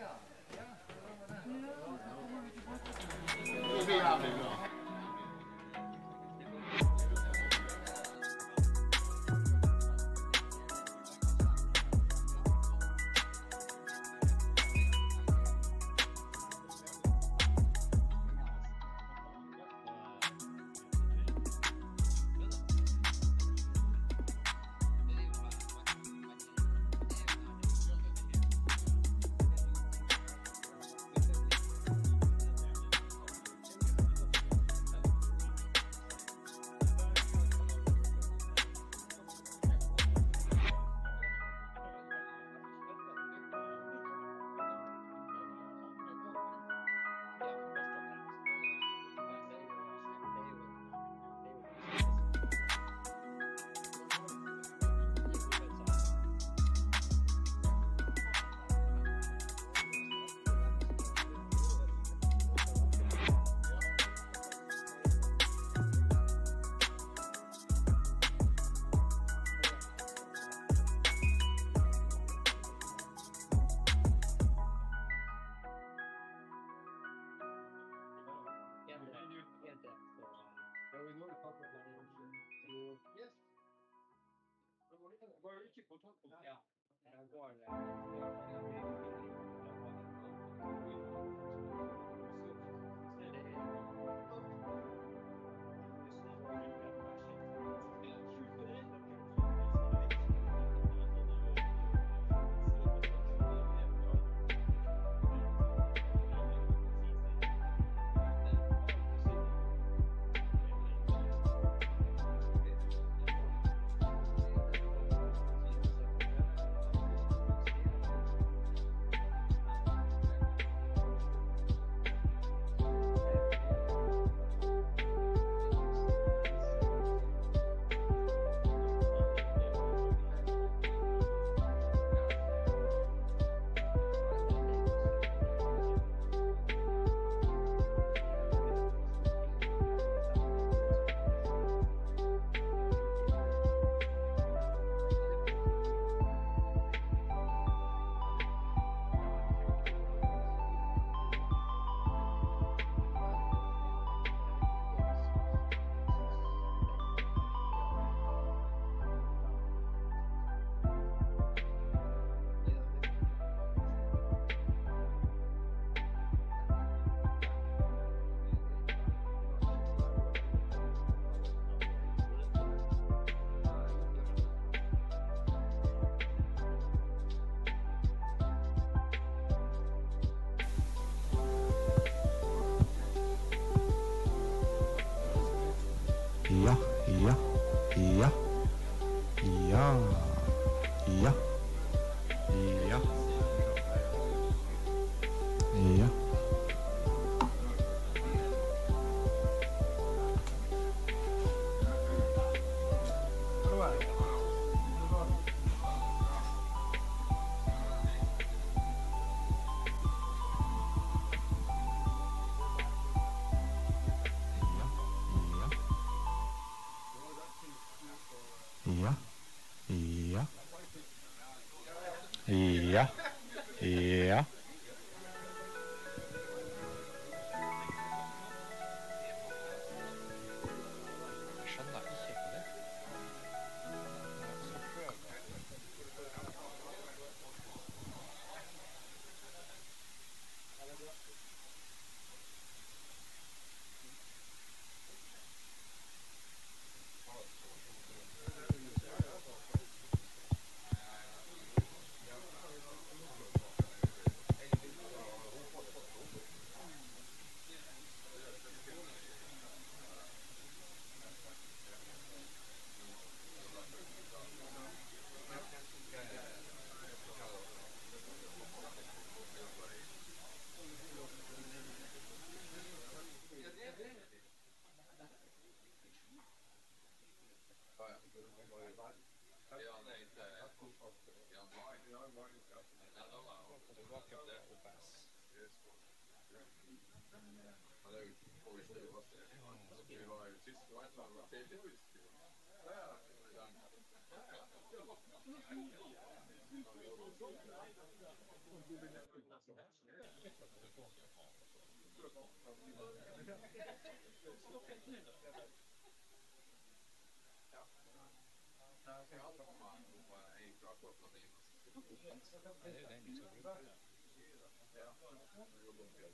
Ja.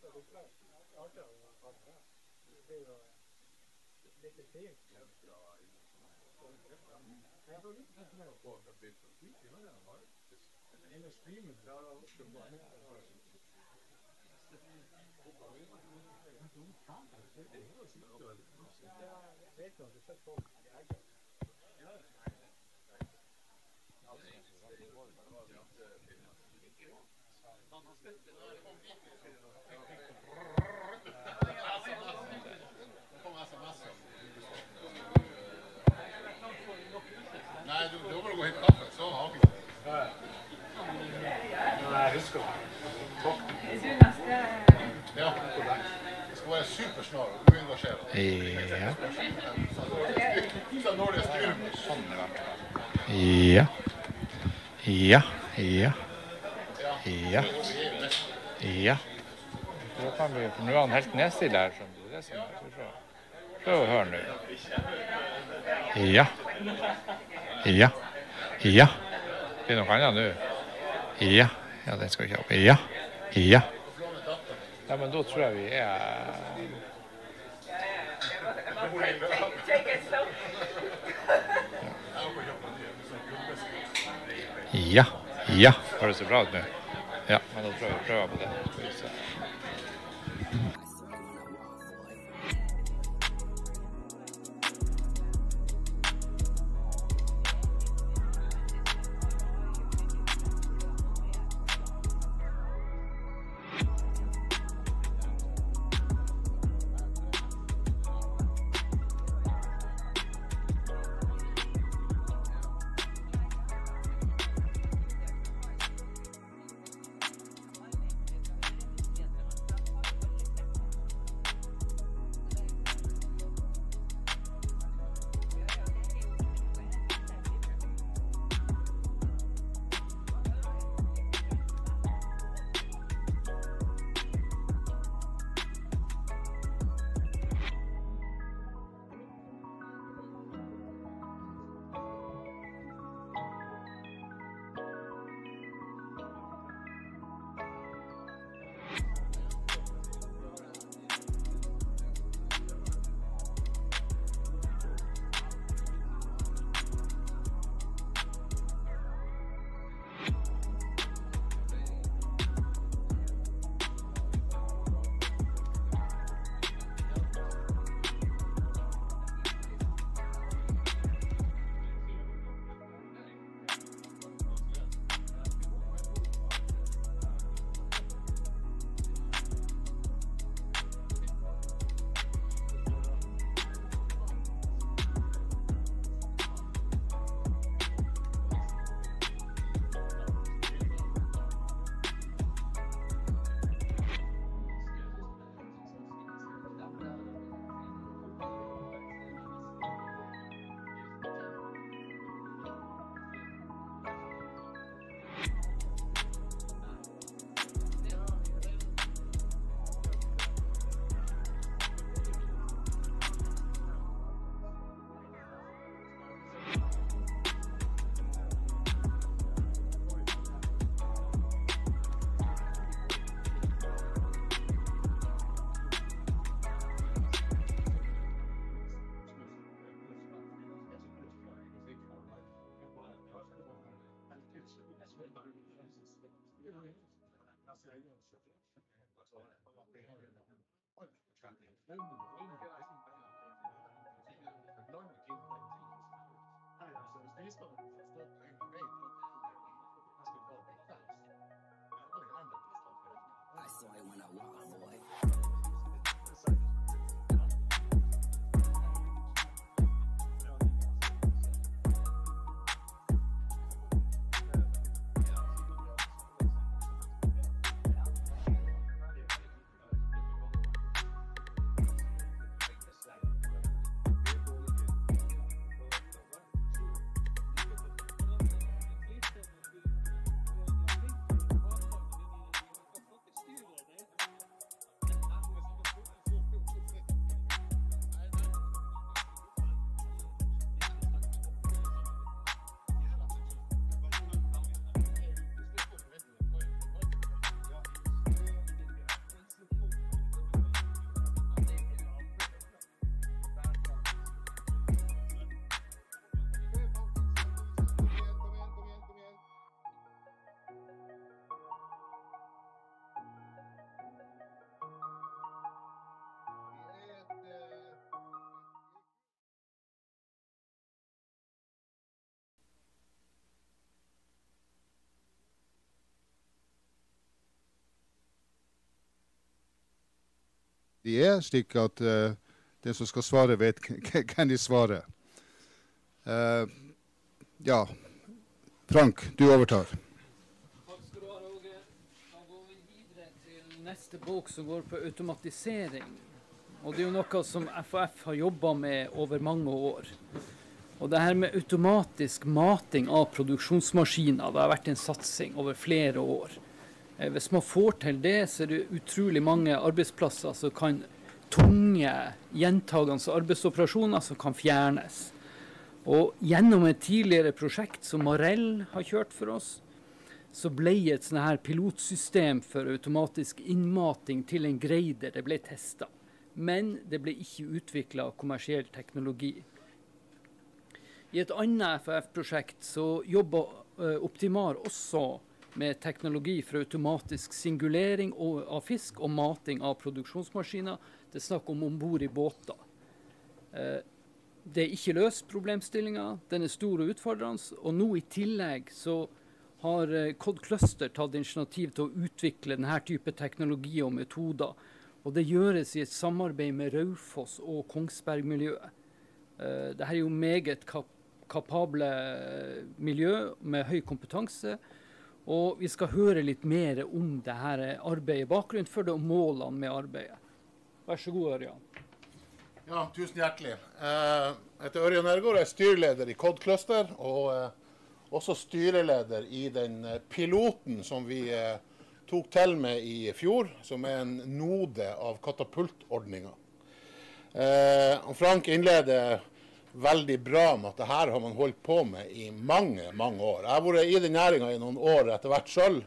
Ja. Nei, du, du må bare gå hit kaffe, så haker det. Nei, jeg husker det. Ja. Det skal være supersnar, og du. Ja. Så når det styrer på Sånn fall. Ja. Ja. Ja. Ja. Ja. Nå kan vi, for nå er han helt nedstille her. Det er sånn, vi. Prøv å høre nå. Ja. Ja. Ja. Det er noe annet nå. Ja. Ja, den skal ikke opp. Ja. Ja. Ja, men da tror jeg vi er Ja. Ja. Høres det bra ut nå? Ja, men da prøver jeg på det. De er, slik at uh, den som skal svare, vet hvem de svarer. Uh, ja, Frank, du overtar. Takk skal du ha, Roger. Da går vi videre til neste bok, som går på automatisering. Og det er jo noe som FHF har jobba med over mange år. Og det her med automatisk mating av produksjonsmaskiner det har vært en satsing over flere år. Eh, hvis man får til det, så er det utrolig mange arbeidsplasser som kan tunge, gjentagende arbeidsoperasjoner som kan fjernes. Og gjennom et tidligere prosjekt som Marell har kjørt for oss, så ble et sånn her pilotsystem for automatisk innmating til en greider det ble testa. Men det ble ikke utvikla kommersiell teknologi. I et annet FF-prosjekt så jobber uh, Optimar også med teknologi for automatisk singulering av fisk og mating av produksjonsmaskiner. Det er snakk om om bord i båter. Uh, det er ikke løst problemstillinga. Den er stor og utfordrende. Og nå i tillegg så har Cod Cluster tatt initiativ til å utvikle denne type teknologi og metoder. Og det gjøres i et samarbeid med Raufoss og Kongsberg-miljøet. Uh, Dette er jo meget kap kapable miljø med høy kompetanse. Og vi skal høre litt mer om dette arbeidet, bakgrunnen for det og målene med arbeidet. Vær så god, Ørjan. Ja, tusen hjertelig. Eh, jeg heter Ørjan Ergård, jeg er styreleder i Cod Cluster. Og eh, også styreleder i den eh, piloten som vi tok til med i fjor, som er en node av katapultordninga. Frank innleder veldig bra med at det her har man holdt på med i mange mange år. Jeg har vært i den næringa i noen år etter hvert sjøl,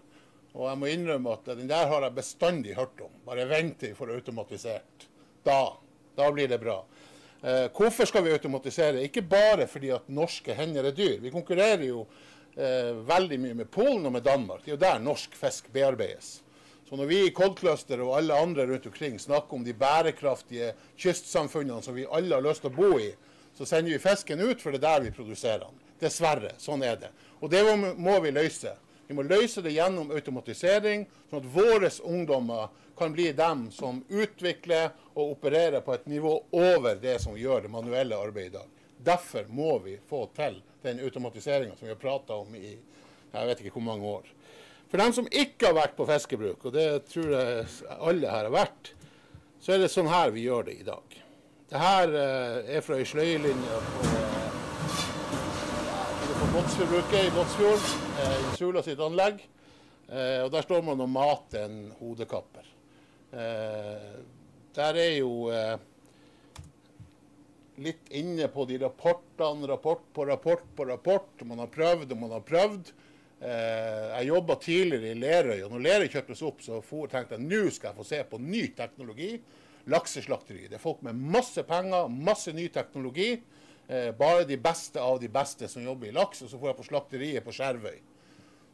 og jeg må innrømme at den der har jeg bestandig hørt om. Bare vent til vi får automatisert. Da, da blir det bra. Eh, hvorfor skal vi automatisere? Ikke bare fordi at norske hender er dyr. Vi konkurrerer jo eh, veldig mye med Polen og med Danmark. Det er jo der norsk fisk bearbeides. Så når vi i Cod Cluster og alle andre rundt omkring snakker om de bærekraftige kystsamfunnene som vi alle har lyst til å bo i, så sender vi fisken ut, for det er der vi produserer den. Dessverre. Sånn er det. Og det må, vi løse. Vi må løse det gjennom automatisering, sånn at våre ungdommer kan bli dem som utvikler og opererer på et nivå over det som gjør det manuelle arbeidet i dag. Derfor må vi få til den automatiseringa som vi har prata om i jeg vet ikke hvor mange år. For dem som ikke har vært på fiskebruk, og det tror jeg alle her har vært, så er det sånn her vi gjør det i dag. Det her eh, er fra ei sløyelinje på, på Båtsfjordbruket i Båtsfjord, eh, i Sula sitt anlegg. Eh, og Der står man og mater en hodekapper. Eh, der er jo eh, litt inne på de rapportene, rapport på rapport på rapport. Man har prøvd og man har prøvd. Eh, jeg jobba tidligere i Lerøy, og når Lerøy kjøptes opp, så tenkte jeg nå skal jeg få se på ny teknologi. Lakseslakteri. Det er folk med masse penger, masse ny teknologi. Eh, bare de beste av de beste som jobber i laks. Og så får jeg på slakteriet på Skjervøy.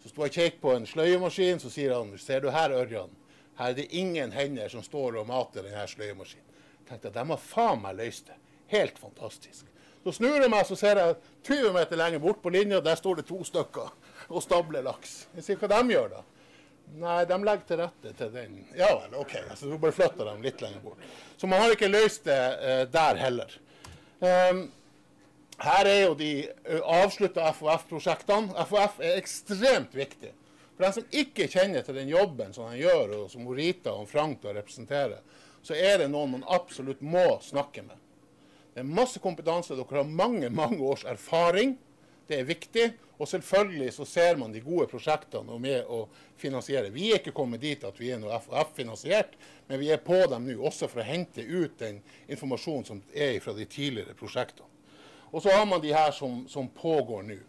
Så sto jeg og kjekk på en sløyemaskin, så sier han ser du her, Ørjan, her er det ingen hender som står og mater denne sløyemaskinen. Tenkte jeg, de har faen meg løst det. Helt fantastisk. Så snur jeg meg, så ser jeg 20 meter lenger bort på linja, der står det to stykker og stabler laks. Jeg sier hva de gjør da? Nei, de legger til rette til den. Ja vel, OK. Så du bare flytter dem litt lenger bort. Så man har ikke løst det eh, der heller. Um, her er jo de avslutta FOF-prosjektene. FOF er ekstremt viktig. For den som ikke kjenner til den jobben som han gjør, og som Rita og Frank representerer, så er det noen man absolutt må snakke med. Det er masse kompetanse. Dere har mange mange års erfaring. Det er viktig. Og selvfølgelig så ser man de gode prosjektene og med å finansiere. Vi er ikke kommet dit at vi er noe FHF-finansiert, men vi er på dem nå også for å hente ut den informasjonen som er fra de tidligere prosjektene. Og så har man de her som, som pågår nå.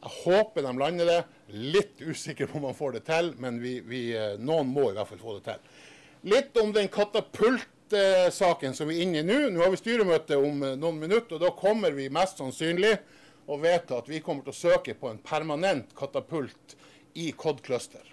Jeg håper de lander det. Litt usikker på om man får det til, men vi, vi, eh, noen må i hvert fall få det til. Litt om den katapultsaken som vi er inne i nå. Nå har vi styremøte om eh, noen minutter, og da kommer vi mest sannsynlig å vedta at vi kommer til å søke på en permanent katapult i Cod Cluster.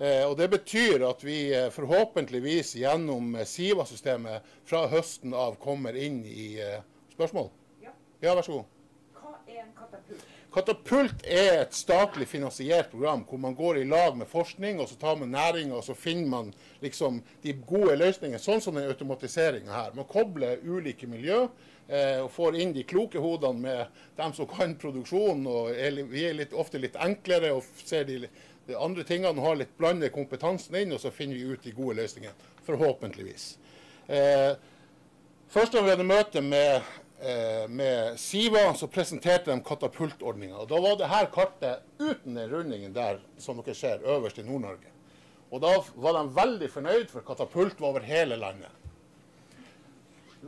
Eh, og Det betyr at vi eh, forhåpentligvis gjennom eh, Siva-systemet fra høsten av kommer inn i eh, spørsmål. Ja. ja, vær så god. Hva er en katapult? Katapult er et statlig finansiert program hvor man går i lag med forskning, og så tar man næringa og så finner man liksom de gode løsningene, sånn som den automatiseringa her. Man kobler ulike miljø eh, og får inn de kloke hodene med dem som kan produksjon. og er, Vi er litt, ofte litt enklere og ser de, de andre tingene og har litt blandet kompetansen inn, og så finner vi ut de gode løsningene. Forhåpentligvis. Eh, Først da vi hadde møte med eh, med Siva, så presenterte de katapultordninga. Da var det her kartet uten den rundingen der som dere ser øverst i Nord-Norge. Og da var de veldig fornøyd, for katapult var over hele landet.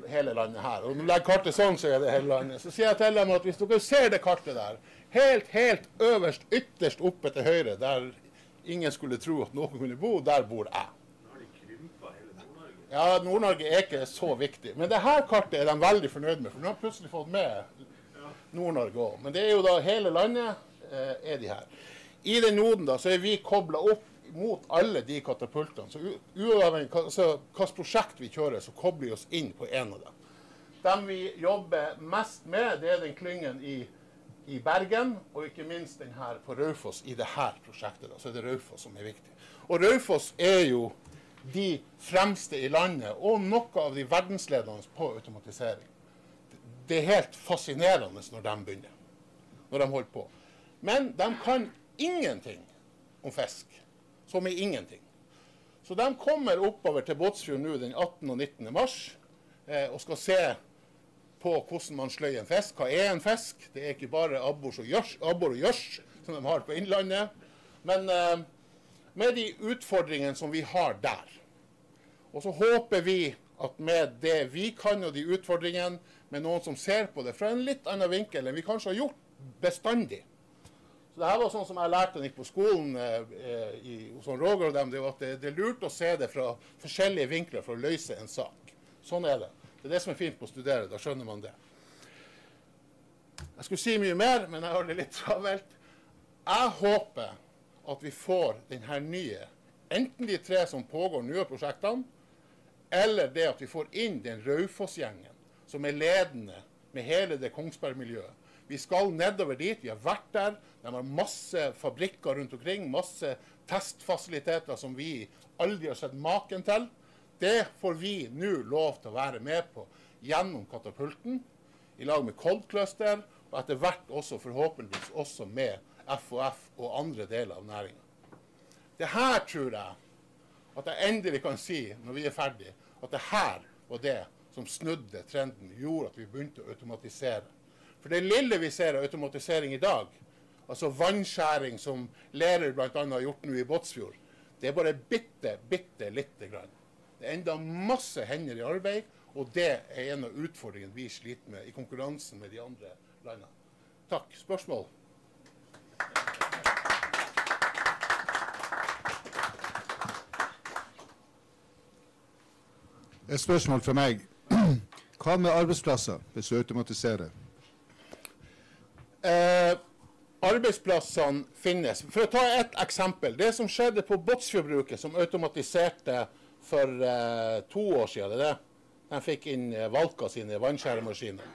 Hele landet her. Og når du legger kartet sånn, så er det hele landet. Så sier jeg til dem at hvis dere ser det kartet der, helt, helt øverst, ytterst oppe til høyre, der ingen skulle tro at noen kunne bo, der bor jeg. Ja, Nord-Norge er ikke så viktig. Men det her kartet er de veldig fornøyd med, for nå har de plutselig fått med Nord-Norge òg. Men det er jo da hele landet eh, er de her. I den noden da, så er vi kobla opp mot alle de katapultene. Så uavhengig av altså, hvilket prosjekt vi kjører, så kobler vi oss inn på en av dem. Den vi jobber mest med, det er den klyngen i, i Bergen, og ikke minst den her på Raufoss i dette prosjektet. Da. Så er det Raufoss som er viktig. Og Raufoss er jo de fremste i landet, og noe av de verdensledende på automatisering. Det er helt fascinerende når de begynner. Når de holder på. Men de kan ingenting om fisk. Som i ingenting. Så de kommer oppover til Båtsfjord nå den 18. og 19. mars eh, og skal se på hvordan man sløyer en fisk. Hva er en fisk? Det er ikke bare abbor og gjørs, som de har på Innlandet. Men eh, med de utfordringene som vi har der. Og så håper vi at med det vi kan og de utfordringene, med noen som ser på det fra en litt annen vinkel enn vi kanskje har gjort bestandig. Så det her var sånn som jeg lærte da gikk på skolen eh, i, hos Roger og dem, det var at det, det, er lurt å se det fra forskjellige vinkler for å løse en sak. Sånn er det. Det er det som er fint på å studere. Da skjønner man det. Jeg skulle si mye mer, men jeg har det litt travelt. Jeg håper at vi får denne nye, enten de tre som pågår nå, prosjektene, eller det at vi får inn den Raufoss-gjengen, som er ledende med hele det Kongsberg-miljøet. Vi skal nedover dit. Vi har vært der. De har masse fabrikker rundt omkring. Masse testfasiliteter som vi aldri har sett maken til. Det får vi nå lov til å være med på gjennom katapulten, i lag med Cold Cluster, og etter hvert også forhåpentligvis også med FHF og andre deler av næringa. Det her tror jeg at jeg endelig kan si, når vi er ferdige, at det her var det som snudde trenden, gjorde at vi begynte å automatisere. For det lille vi ser av automatisering i dag, altså vannskjæring som Lerøy bl.a. har gjort nå i Båtsfjord, det er bare bitte, bitte lite grann. Det er enda masse hender i arbeid, og det er en av utfordringene vi sliter med i konkurransen med de andre landene. Takk. Spørsmål? Et spørsmål fra meg. Hva med arbeidsplasser hvis du automatiserer? Eh, arbeidsplassene finnes. For å ta et eksempel. Det som skjedde på Båtsfjordbruket, som automatiserte for eh, to år siden, det. De fikk inn eh, Valka sine vannskjæremaskiner.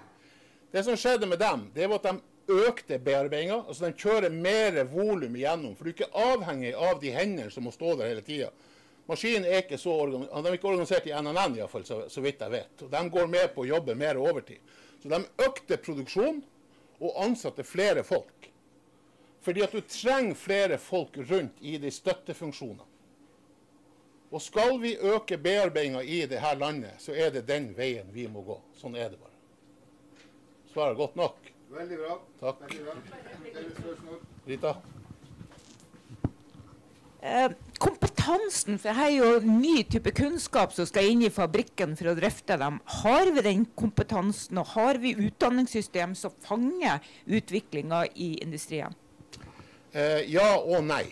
Det som skjedde med dem, det var at de økte bearbeidinga. Altså de kjører mer volum igjennom. For du er ikke avhengig av de hendene som må stå der hele tida. Maskinen er ikke så organ de er ikke organisert i NNN, i hvert fall, så, så vidt jeg vet. Og de går med på å jobbe mer overtid. Så de økte produksjonen og ansatte flere folk. Fordi at du trenger flere folk rundt i de støttefunksjonene. Og skal vi øke bearbeidinga i dette landet, så er det den veien vi må gå. Sånn er det bare. Svarer godt nok? Veldig bra. Takk. Veldig bra. Det? Rita? Eh, kompetansen, for jeg er jo ny type kunnskap som skal inn i fabrikken for å drifte dem. Har vi den kompetansen, og har vi utdanningssystem som fanger utviklinga i industrien? Eh, ja og nei.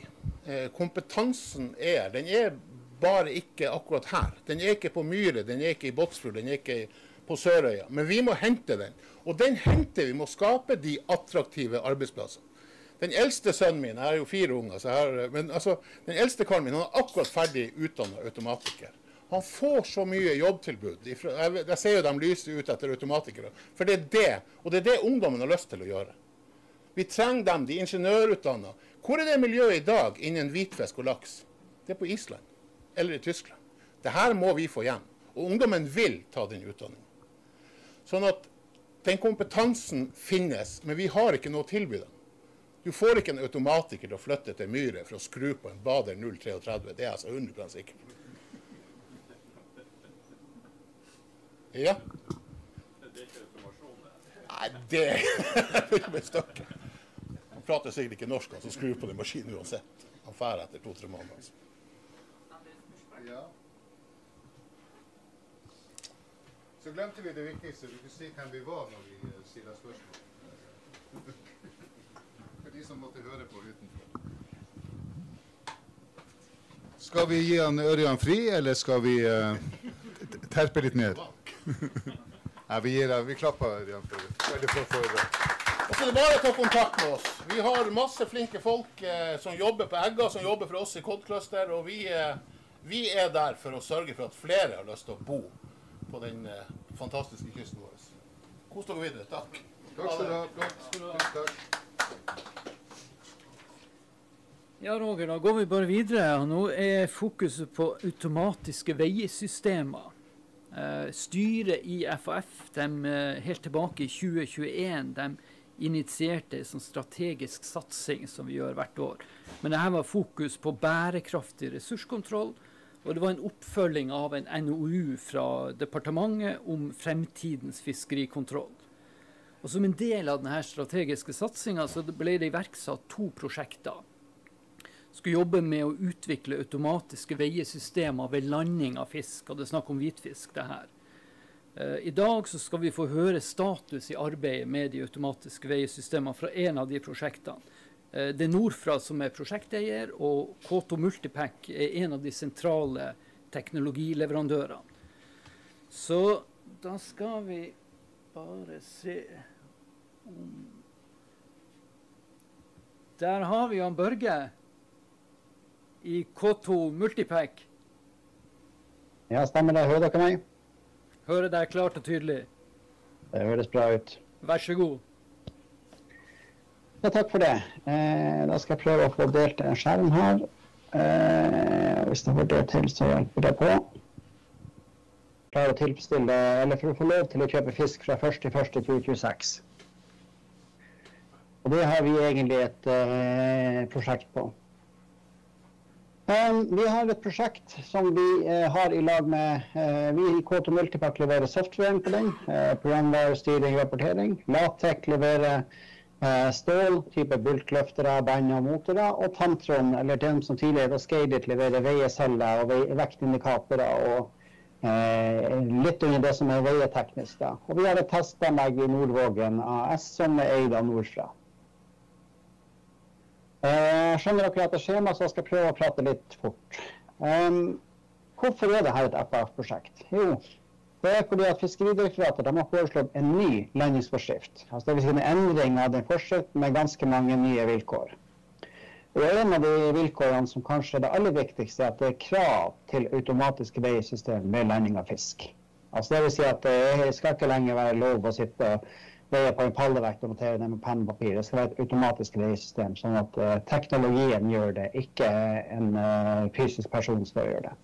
Eh, kompetansen er Den er bare ikke akkurat her. Den er ikke på Myre, den er ikke i Båtsfjord, den er ikke på Sørøya. Men vi må hente den. Og den henter vi med å skape de attraktive arbeidsplassene. Den eldste sønnen min, jeg har jo fire unger, har, men altså, den eldste karen min han er akkurat ferdig utdanna automatiker. Han får så mye jobbtilbud. Jeg, jeg ser jo de lyser ut etter automatikere. For det er det, og det er det ungdommen har lyst til å gjøre. Vi trenger dem, de ingeniørutdanna. Hvor er det miljøet i dag innen hvitfisk og laks? Det er på Island eller i Tyskland. Det her må vi få igjen. Og ungdommen vil ta den utdanningen. Sånn at den kompetansen finnes, men vi har ikke noe å tilby dem. Du får ikke en automatiker til å flytte til Myre for å skru på en Bader 033. Det er altså 100 sikkert. Ja? Nei, det er med stykket. Han prater sikkert ikke norsk, han som skrur på den maskinen uansett. Han drar etter to-tre måneder. Altså. Ja. Så glemte vi det viktigste. Du kunne si hvem vi var når vi eh, stiller spørsmål. De som måtte høre på utenfor. Skal vi gi han Ørjan fri, eller skal vi uh, terpe litt ned? Nei, vi, gir, vi klapper Ørjan for veldig flott foredrag. Og så er det bare å ta kontakt med oss. Vi har masse flinke folk eh, som jobber på Egga, som jobber for oss i Cod Cluster. Og vi, eh, vi, er der for å sørge for at flere har lyst til å bo på den eh, fantastiske kysten vår. Kos dere videre. Takk. Takk skal du ha. Takk. Ja, Roger, da går vi bare videre. Nå er fokuset på automatiske veiesystemer. Eh, styret i FAF, de, eh, helt tilbake i 2021, de initierte en sånn strategisk satsing som vi gjør hvert år. Men dette var fokus på bærekraftig ressurskontroll. Og det var en oppfølging av en NOU fra departementet om fremtidens fiskerikontroll. Og Som en del av denne strategiske satsinga ble det iverksatt to prosjekter. Skulle jobbe med å utvikle automatiske veiesystemer ved landing av fisk. Og det er snakk om hvitfisk, det her. Uh, I dag så skal vi få høre status i arbeidet med de automatiske veiesystemene fra en av de prosjektene. Uh, det er Norfra som er prosjekteier, og K2 Multipack er en av de sentrale teknologileverandørene. Så da skal vi bare se om Der har vi Jan Børge i K2 Multipack. Ja, stemmer det. Hører dere meg? Hører deg klart og tydelig. Det høres bra ut. Vær så god. Ja, takk for det. Eh, da skal jeg prøve å få delt skjerm her. Eh, hvis jeg får det til, så hjelper det på. Klarer å tilfredsstille, eller for å få lov til å kjøpe fisk fra 1.1.2026. Og det har vi egentlig et eh, prosjekt på. Vi har et prosjekt som vi uh, har i lag med uh, Vi i K2 Multipack leverer softwaren på den. Uh, programvare, styring, rapportering. Latec leverer stål, type bulkløftere, band og motorer. Og Tantron, eller dem som tidligere var Skadet, leverer veieceller og vektindikatorer. og litt under det som er veieteknisk. Og vi har et testanlegg i Nordvågen AS som er eid av Nordfra. Jeg skjønner dere at det er skjema, så jeg skal prøve å prate litt fort. Um, hvorfor er dette et FAF-prosjekt? Jo, Det er fordi at Fiskeridirektoratet har foreslått en ny landingsforskrift. Altså Dvs. Si en endring av den forskriften med ganske mange nye vilkår. Og En av de vilkårene som kanskje er det aller viktigste, er at det er krav til automatisk veisystem ved landing av fisk. Altså vil si at Det skal ikke lenger være lov å sitte og veie på en pallevekt og notere det med penn og papir. Det skal være et automatisk reisesystem, sånn at uh, teknologien gjør det, ikke en uh, fysisk person skal gjøre det.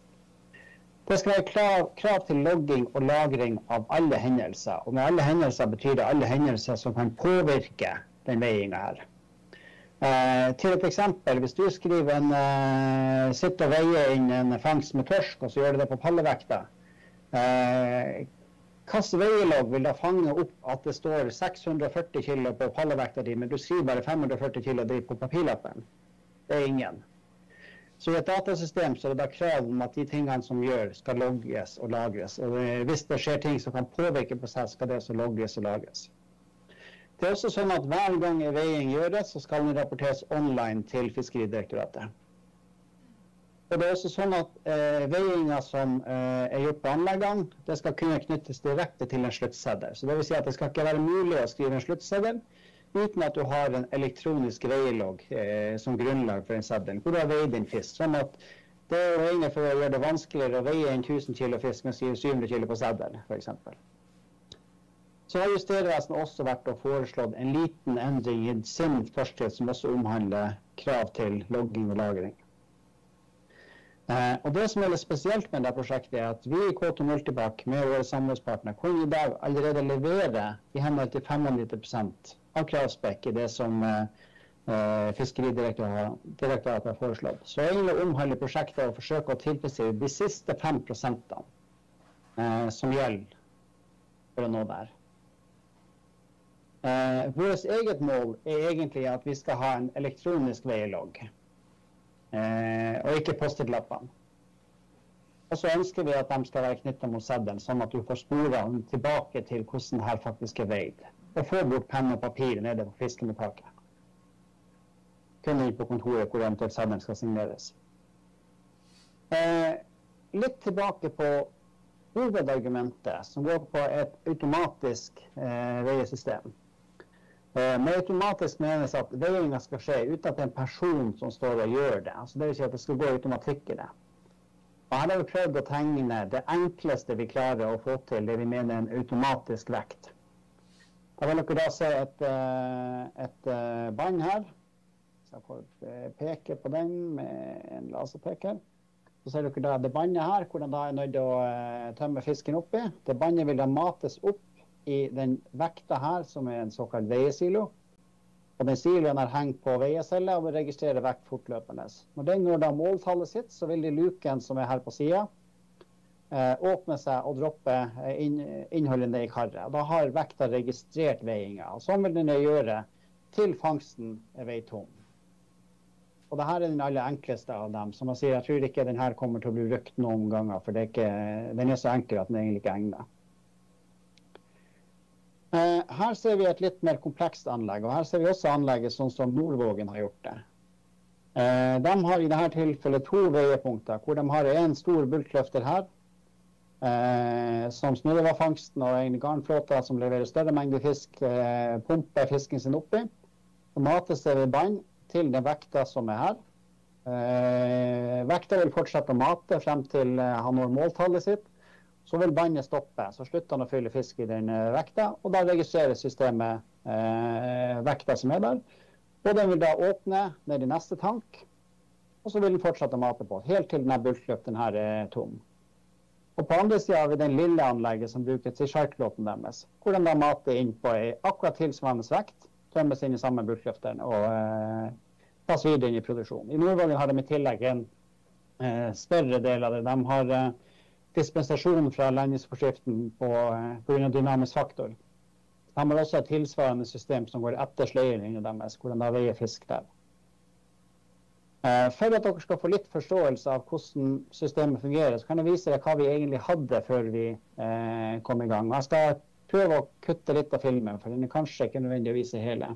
Det skal være krav, krav, til logging og lagring av alle hendelser. Og med alle hendelser betyr det alle hendelser som kan påvirke den veiinga her. Eh, til et eksempel, hvis du skriver en, eh, sitter og veier inn en fangst med torsk, og så gjør du det på pallevekta, eh, hvilken veielogg vil da fange opp at det står 640 kg på pallevekta di, men du skriver bare 540 kg på papirlappen? Det er ingen. Så i et datasystem så er det da krav om at de tingene som gjør, skal logges og lagres. Og hvis det skjer ting som kan påvirke prosess, skal det også logges og lagres. Det er også sånn at Hver gang en veiing gjøres, så skal den rapporteres online til Fiskeridirektoratet. Og det er også sånn at eh, Veiinga som eh, er gjort på anleggene, det skal kunne knyttes direkte til en sluttseddel. Så det vil si at det skal ikke være mulig å skrive en sluttseddel uten at du har en elektronisk veilogg eh, som grunnlag for en seddel, hvor du har veid din fisk. Sånn at det er jo for å gjøre det vanskeligere å veie en 1000 kg fisk med 700 kg på seddel, f.eks. Så har Justervesenet også vært og foreslått en liten endring i sin forskrift som også omhandler krav til logging og lagring. Eh, og Det som er spesielt med dette prosjektet, er at vi i K2 Multibac med våre samarbeidspartnere kan i dag allerede levere i henhold til 95 av kravspekk i det som eh, eh Fiskeridirektoratet har foreslått. Så egentlig omhandler prosjektet å forsøke å tilfredsstille de siste 5 eh, som gjelder for å nå der. Eh, Vårt eget mål er egentlig at vi skal ha en elektronisk veilogg, og ikke Post-It-lappene. Og så ønsker vi at de skal være knytta mot seddelen, sånn at du får sporene tilbake til hvordan det her faktisk er veid. Og få bort penn og papir nede på fiskemottaket. Kun inn på kontoret hvor eventuelt seddelen skal signeres. Eh, litt tilbake på hovedargumentet, som går på et automatisk eh, veiesystem. Eh, med automatisk menes at veiinga skal skje uten at det er en person som står og gjør det. Altså det vil si at det skal gå automatikk i det. Og Her har vi prøvd å tegne det enkleste vi klarer å få til, det vi mener er en automatisk vekt. Da vil dere da se et, eh, et eh, bånd her. Så jeg får peke på den med en laserpeker. Så ser dere da det båndet her, hvor de da er nødt å tømme fisken oppi. Det båndet vil da mates opp i den vekta her, som er en såkalt veiesilo. Og den siloen er hengt på veiecelle og vil registrere vekt fortløpende. Når den når da måltallet sitt, så vil de luken som er her på sida, eh, åpne seg og droppe eh, inn, innholdet i karret. Da har vekta registrert veiinga. Sånn vil den gjøre til fangsten er veitom. Og dette er den aller enkleste av dem. Som jeg sier, jeg tror ikke den her kommer til å bli brukt noen ganger, for er ikke, den er så enkel at den egentlig ikke er. Eh, her ser vi et litt mer komplekst anlegg, og her ser vi også anlegget sånn som Nordvågen har gjort det. Eh, de har i dette tilfellet to veiepunkter, hvor de har en stor bulkløfter her, eh, som snurrer fangsten og en garnflåte som leverer større mengde fisk, pumper fisken sin oppi. Og mates det ved bånd til den vekta som er her. Vekta vil fortsette å mate frem til han når måltallet sitt. Så vil bandet stoppe. Så slutter han å fylle fisk i den eh, vekta, og da registrerer systemet eh, vekta som er der. Og den vil da åpne ned i neste tank, og så vil den fortsette å mate på, helt til denne bulkløften her er tom. Og på andre sida har vi den lille anlegget som brukes i sjarklåten deres, hvor de da mater inn på ei akkurat tilsvarende vekt, tømmes inn i samme bulkløfteren og eh, tas videre inn i produksjon. I Nordvågen har de i tillegg en eh, større del av det. De har eh, dispensasjon fra landingsforskriften pga. Eh, dynamisk faktor. De har også et tilsvarende system som går etter sløyelinja deres, hvor de veier fisk der. Eh, for at dere skal få litt forståelse av hvordan systemet fungerer, så kan jeg vise dere hva vi egentlig hadde før vi eh, kom i gang. Jeg skal prøve å kutte litt av filmen, for den er kanskje ikke nødvendig å vise hele.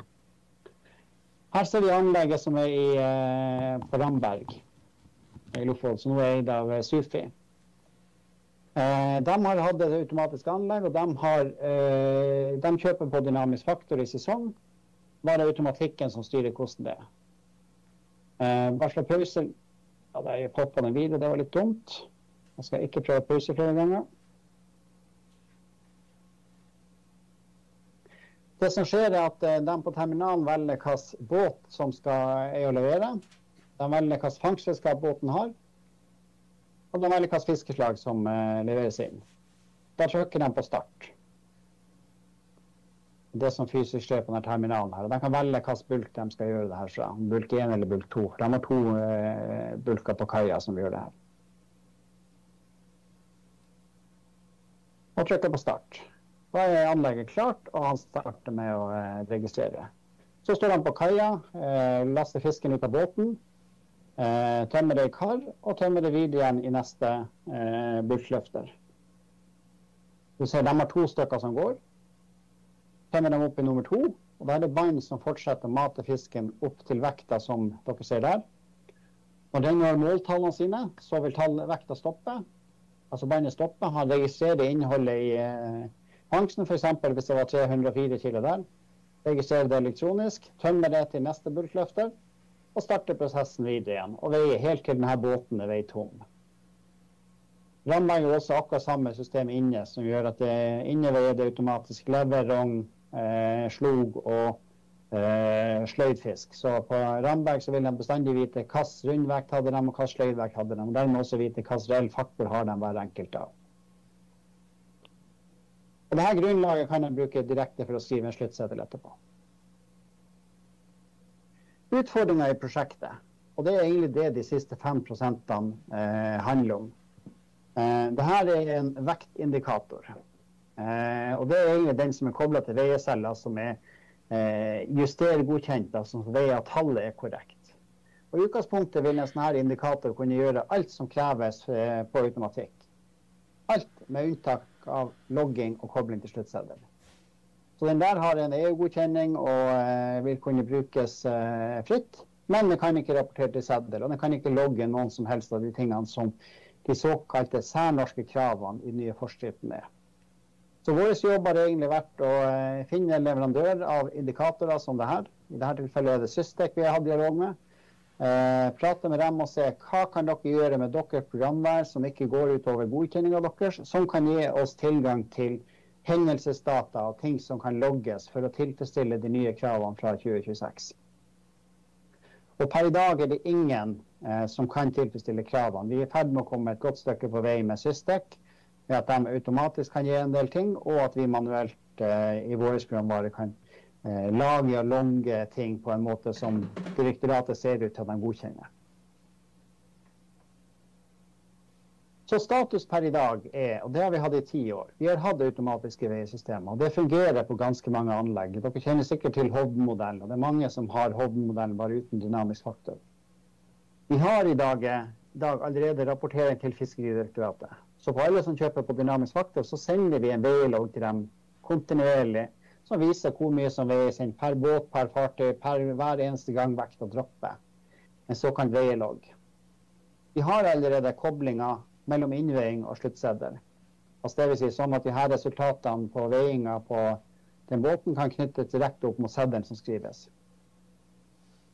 Her ser vi anlegget som er i, på Ramberg i Lofoten, som nå er eid av Sufi. Eh, de har hatt et automatisk anlegg, og de, har, eh, de kjøper på dynamisk faktor i sesong. Det automatikken som styrer hvordan det er. Hva varsla pause Ja, jeg poppa den videre, det var litt dumt. Jeg skal ikke prøve pause flere ganger. Det som skjer er at eh, de på terminalen velger hvilken båt som skal er å levere. De velger hvilken fangstredskap båten har. Og de velger hvilket fiskeslag som uh, leveres inn. Da trykker de på start. Det som fysisk skjer på denne terminalen her. De kan velge hvilken bulk de skal gjøre det her fra. Bulk 1 eller bulk 2. De har to uh, bulker på kaia som gjør det her. Og trykker på start. Da er anlegget klart, og han starter med å uh, registrere. Så står han på kaia, laster fisken ut av båten, eh, tømmer det i kar og tømmer det videre igjen i neste eh, bulkløfter. Du ser de har to stykker som går. Tømmer dem opp i nummer to, og da er det vann som fortsetter å mate fisken opp til vekta som dere ser der. Når den når måltallene sine, så vil vekta stoppe. Altså vannet stopper. Han registrerer innholdet i eh, fangsten, f.eks. hvis det var 304 kg der. Registrerer det elektronisk, tømmer det til neste bulkløfter og starter prosessen videre igjen. Og veier helt til denne båten er veitom. Ramberg legger også akkurat samme system inne, som gjør at det inneveier det automatisk leverrogn, eh, slog og eh, sløydfisk. Så på Ramberg så vil de bestandig vite hvilken rundvekt hadde de, og hvilken sløydvekt hadde de. Og dermed også vite hvilken reell faktor har de hver enkelt av. Og Dette grunnlaget kan de bruke direkte for å skrive en sluttseddel etterpå. Utfordringa i prosjektet, og det er egentlig det de siste 5 eh, handler om. Eh, Dette er en vektindikator. Eh, og Det er egentlig den som er kobla til veieceller, som er eh, justergodkjent, altså som veier at tallet er korrekt. Og I utgangspunktet vil en sånn indikator kunne gjøre alt som kreves eh, på automatikk. Alt med unntak av logging og kobling til sluttseddel. Så den der har en EU-godkjenning og eh, vil kunne brukes eh, fritt. Men den kan ikke rapportere til seddel, og den kan ikke logge noen som helst av de tingene som de såkalte særnorske kravene i den nye forskriften er. Så vår jobb har egentlig vært å eh, finne en leverandør av indikatorer som det her. I dette tilfellet er det Systek vi har hatt dialog med. Eh, prate med dem og se hva kan dere gjøre med deres programvær som ikke går utover godkjenninga deres, som kan gi oss tilgang til hendelsesdata og ting som kan logges for å tilfredsstille de nye kravene fra 2026. Og Per i dag er det ingen eh, som kan tilfredsstille kravene. Vi er i ferd med å komme et godt stykke på vei med Systek, ved at de automatisk kan gi en del ting, og at vi manuelt eh, i vår programvare kan eh, lage og longe ting på en måte som direktoratet ser ut til at de godkjenner. Så status per i dag er, og det har vi hatt i ti år, vi har hatt automatiske veisystemer. og Det fungerer på ganske mange anlegg. Dere kjenner sikkert til Hovden-modellen, og det er mange som har Hovden-modellen bare uten dynamisk faktor. Vi har i dag, dag allerede rapportering til Fiskeridirektoratet. Så på alle som kjøper på dynamisk faktor, så sender vi en veilogg til dem kontinuerlig som viser hvor mye som veies inn per båt, per fartøy, per hver eneste gang vekt og droppe. En såkalt veielogg. Vi har allerede koblinga mellom innveiing og sluttseddel. Altså vil si sånn at de her resultatene på veiinga på den båten kan knyttes direkte opp mot seddelen som skrives.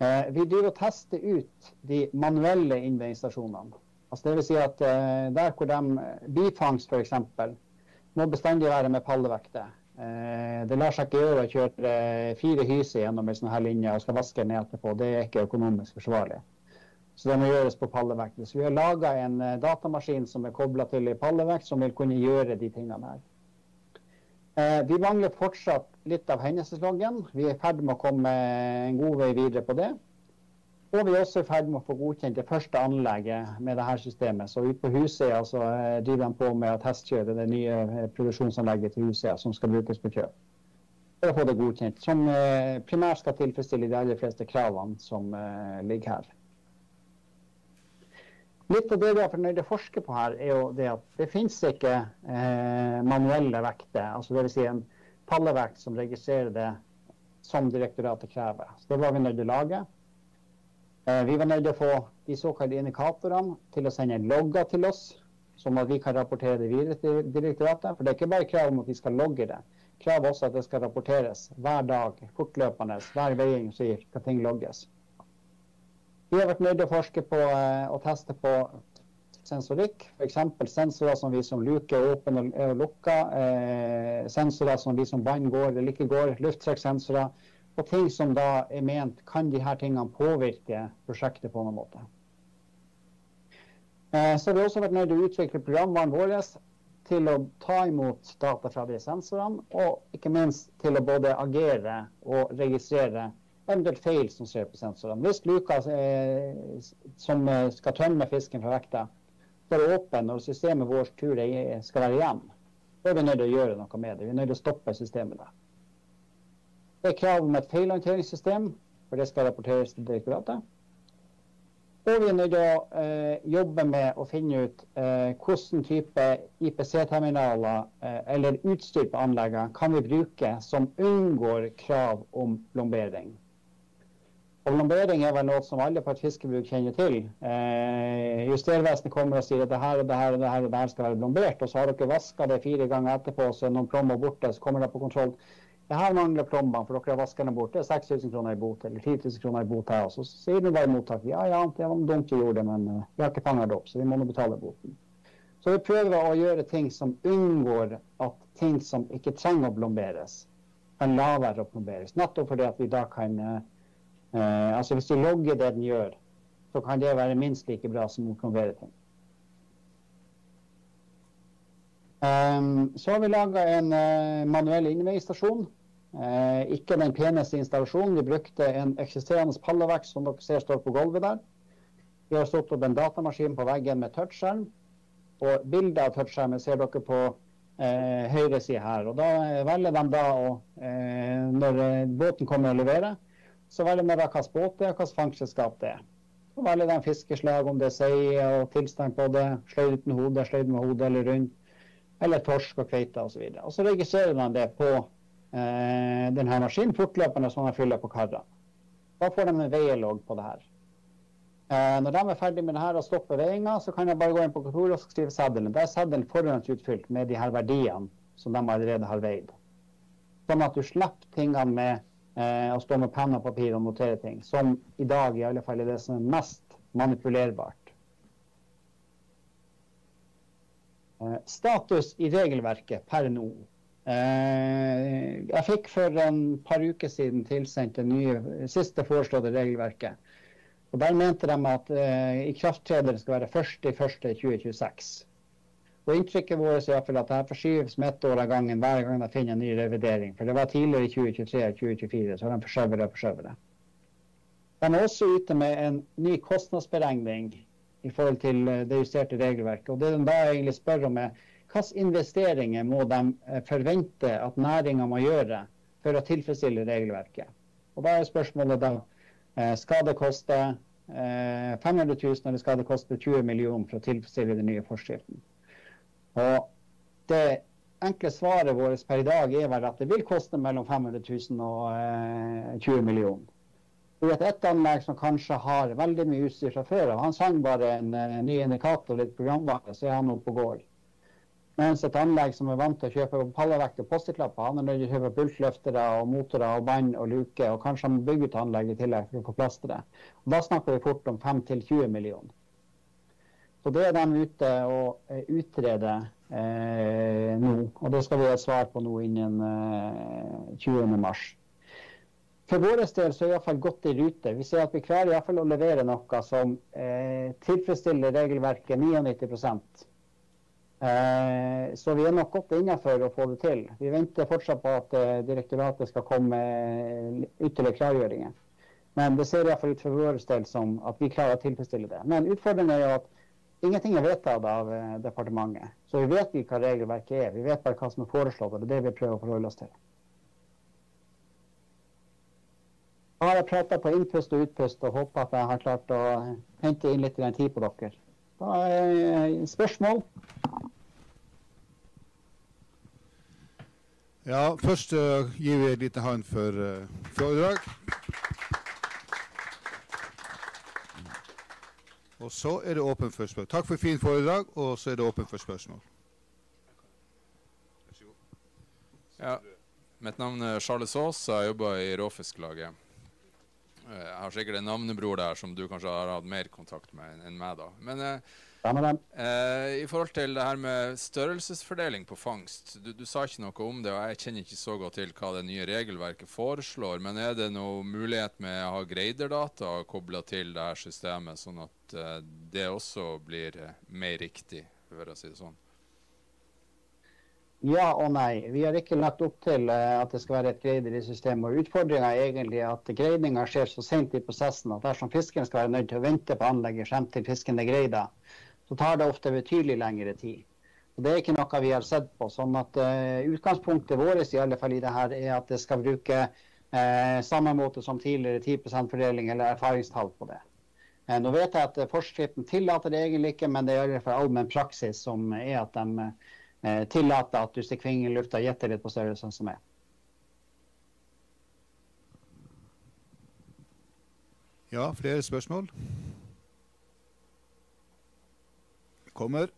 Eh, vi driver og tester ut de manuelle innveiingsstasjonene. Altså vil si at eh, der hvor de bifangst f.eks. må bestandig være med pallevekter. Eh, det lar seg ikke gjøre å kjøre eh, fire hyser gjennom en sånn her linje og skal vaske den etterpå. Det er ikke økonomisk forsvarlig. Så det må gjøres på pallevekt. Så vi har laga en eh, datamaskin som er kobla til i pallevekt, som vil kunne gjøre de tingene her. Eh, vi mangler fortsatt litt av hendelsesloggen. Vi er i ferd med å komme en god vei videre på det. Og vi er også i ferd med å få godkjent det første anlegget med dette systemet. Så ute på Husøya så eh, driver de på med å testkjøre det nye produksjonsanlegget til Husøya som skal brukes på kjøp. For å få det godkjent. Som primært skal tilfredsstille de aller fleste kravene som ligger her. Litt av det vi har fornøyd å forske på her, er jo det at det finnes ikke eh, manuelle vekter. altså Dvs. Si en pallevekt som registrerer det som direktoratet krever. Så Det var vi nødt til å lage. Eh, vi var nødt til å få de såkalte indikatorene til å sende logger til oss, sånn at vi kan rapportere det videre til direktoratet. For det er ikke bare krav om at vi skal logge det. Krav også at det skal rapporteres hver dag, fortløpende, hver veiing som skal ting logges. Vi har vært nødt til å forske på og teste på sensorikk. F.eks. sensorer som viser om luke er åpen og lukka. Eh, sensorer som viser om vann går eller ikke går. Lufttrekksensorer. Og ting som da er ment kan de her tingene påvirke prosjektet på noen måte. Eh, så vi har også vært nødt til å utvikle programvaren vår til å ta imot data fra de sensorene, og ikke minst til å både agere og registrere eventuelt feil som skjer på sensorene. Hvis luka eh, som skal tømme fisken fra vekta, står åpen når systemet vårt tur skal være igjen, da er vi nødt til å gjøre noe med det. Vi er nødt til å stoppe systemet der. Det er krav om et feilhåndteringssystem, for det skal rapporteres til direktoratet. Og vi er nødt til å eh, jobbe med å finne ut eh, hvilken type IPC-terminaler eh, eller utstyr på anleggene kan vi bruke som unngår krav om plombering. Plombering er vel noe som alle på et fiskebruk kjenner til. Eh, Justervesenet kommer og sier at det her og det her og det her, og det her skal være plombert. Og så har dere vaska det fire ganger etterpå, så er noen plomber borte. Så kommer det på kontroll. Det her mangler plombene, for dere har vaska dem bort. Det er 6000 kroner i bot, eller 10 000 kroner i bot her. Og så sier de bare mottaket mottak ja ja, det var dumt vi gjorde det, men uh, vi har ikke fanga det opp, så vi må nå betale boten. Så vi prøver å gjøre ting som unngår at ting som ikke trenger å plomberes, kan la være å plomberes. Nettopp fordi at vi da kan uh, Eh, altså Hvis du logger det den gjør, så kan det være minst like bra som å konvertere ting. Um, så har vi laga en uh, manuell innveiestasjon. Uh, ikke den peneste installasjonen. Vi brukte en eksisterende pallevekk som dere ser står på gulvet der. Vi har stått opp en datamaskin på veggen med touchskjerm. Og bildet av touchskjermen ser dere på uh, høyre side her. Og da velger de da å, når båten kommer og leverer, så velger man hvilken båt det er, hvilket fangstselskap det er. Så velger de fiskeslag, om det er sei og tilstand på det, sløyd uten hode, sløyd med hodet eller rundt, eller torsk og kveite osv. Og, og så registrerer man det på eh, denne maskinen fortløpende som man fyller på karene. Da får de en veielogg på det her. Eh, når de er ferdig med det her og stopper veiinga, så kan jeg bare gå inn på kontoret og skrive seddelen. Der er seddelen forhåndsutfylt med de her verdiene som de allerede har veid. Sånn at du slipper tingene med eh, å stå med penn og papir og notere ting, som i dag i alle fall er det som er mest manipulerbart. Eh, status i regelverket per nå. Eh, jeg fikk for en par uker siden tilsendt det nye, siste foreslåtte regelverket. Og Der mente de at eh, ikrafttrederen skal være 1.1.2026. Og Inntrykket vårt er at dette forskyves med ett år av gangen hver gang de finner en ny revidering. For det var tidligere i 2023 og 2024, så har de forskjøvet og forskjøvet det. De er også ute med en ny kostnadsberegning i forhold til eh, det justerte regelverket. Og Det de da egentlig spør om er hvilke investeringer må de eh, forvente at næringa må gjøre for å tilfredsstille regelverket. Og Da er spørsmålet da eh, skal det koste 500 000 eller skal det koste 20 millioner for å tilfredsstille den nye forskriften. Og det enkle svaret vårt per i dag er vel at det vil koste mellom 500 000 og 20 eh, millioner. Du Et anlegg som kanskje har veldig mye utstyr fra før av, han sang bare en, en eh, ny indikator, litt programvare, så er han oppe og går. Mens et anlegg som er vant til å kjøpe pallevekt og post-it-lapper, han er nødt til å kjøpe bultløftere og motorer og bånd og luke, og kanskje han må bygge ut anlegg i tillegg for å få plass til det. Og da snakker vi fort om 5-20 millioner. Så det er de ute og eh, utreder eh, nå. Og det skal vi ha svar på nå innen eh, 20.3. For vår del så er vi iallfall godt i rute. Vi ser at vi klarer fall å levere noe som eh, tilfredsstiller regelverket 99 eh, Så vi er nok godt innenfor å få det til. Vi venter fortsatt på at eh, direktoratet skal komme med ytterligere klargjøringer. Men det ser iallfall ut for vår del som at vi klarer å tilfredsstille det. Men utfordringen er jo at Ingenting er vedtatt av eh, departementet. Så vi vet ikke hva regelverket er. Vi vet bare hva som er foreslått, og det er det vi prøver å forholde oss til. Jeg har jeg prata på innpust og utpust og håper at jeg har klart å hente inn litt tid på dere. Da er spørsmål? Ja, først uh, gir vi et lite hånd for uh, foredrag. Og så er det åpen for spørsmål. Takk for fint foredrag, og så er det åpen for spørsmål. Ja. Mitt navn er Charles Aas, jeg jobber i Råfisklaget. Eh, Jeg har sikkert en navnebror der som du kanskje har hatt mer kontakt med enn- meg, da. Men eh, i forhold til det her med størrelsesfordeling på fangst, du, du sa ikke noe om det, og jeg kjenner ikke så godt til hva det nye regelverket foreslår, men er det noe mulighet med å ha greiderdata kobla til det her systemet, sånn at eh, det også blir eh, mer riktig, for å si det sånn? Ja og nei. Vi har ikke lagt opp til eh, at det skal være et greider i systemet. og Utfordringa er egentlig at greidinga skjer så sent i prosessen at dersom fisken skal være nødt til å vente på anlegget frem til fisken er greida, så tar det ofte betydelig lengre tid. Og Det er ikke noe vi har sett på. sånn at uh, Utgangspunktet vårt i alle fall i det her er at det skal bruke uh, samme måte som tidligere 10 fordeling eller erfaringstall på det. Uh, nå vet jeg at forskriften tillater det egentlig ikke, men det er i alle fall allmenn praksis som er at de tillater at du stikker fingeren i lufta og gjetter litt på størrelsen som er. Ja, flere spørsmål? Kommer.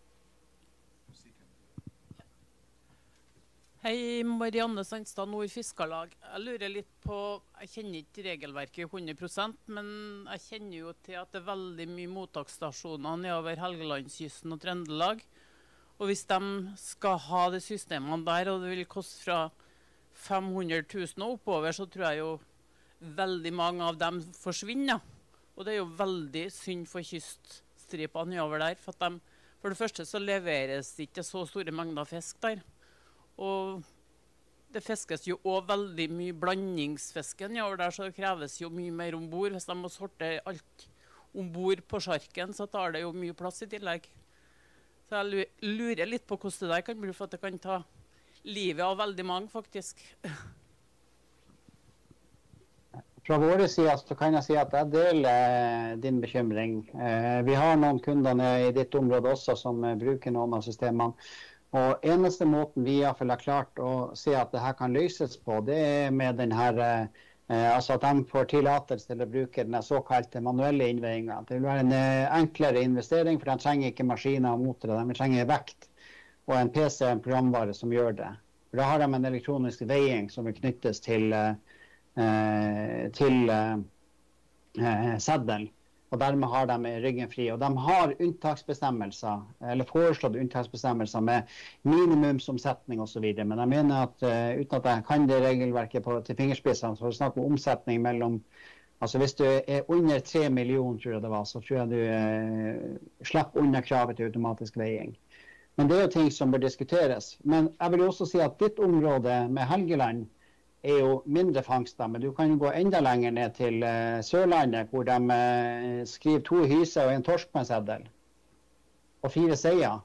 Hei, Marianne Sandstad, Nord Fiskarlag. Jeg lurer litt på Jeg kjenner ikke regelverket 100% men jeg kjenner jo til at det er veldig mye mottaksstasjoner nedover Helgelandskysten og Trøndelag. Og hvis de skal ha de systemene der, og det vil koste fra 500 000 og oppover, så tror jeg jo veldig mange av dem forsvinner. Og det er jo veldig synd for kyststripene nedover der. For, at de, for det første så leveres det ikke så store mengder fisk der. Og det fiskes jo òg veldig mye blandingsfisken, nedover der, så det kreves jo mye mer om bord. Hvis de må sorte alt om bord på sjarken, så tar det jo mye plass i tillegg. Så jeg lurer litt på hvordan det der kan bli, for at det kan ta livet av veldig mange, faktisk. Fra vår side så kan jeg si at jeg deler eh, din bekymring. Eh, Vi har noen kunder i ditt område også som eh, bruker noen av systemene. Og eneste måten vi har klart å se at det her kan løses på, det er med den her eh, altså at de får tillatelse til å bruke den såkalte manuelle innveiinga. Det vil være en enklere investering, for de trenger ikke maskiner og motorer. De trenger vekt og en PC en programvare som gjør det. For Da har de en elektronisk veiing som vil knyttes til, eh, til eh, eh. Og dermed har de ryggen fri. Og de har unntaksbestemmelser, eller foreslått unntaksbestemmelser med minimumsomsetning osv. Men jeg mener at eh, uten at jeg kan det regelverket på, til fingerspissene, så er det snakk om omsetning mellom Altså Hvis du er under 3 millioner, tror jeg det var, så tror jeg du eh, slipper unna kravet til automatisk veiing. Men det er jo ting som bør diskuteres. Men jeg vil også si at ditt område med Helgeland er jo mindre fangster. Men du kan jo gå enda lenger ned til eh, Sørlandet, hvor de eh, skriver to hyser og en torsk på en seddel. Og fire seier.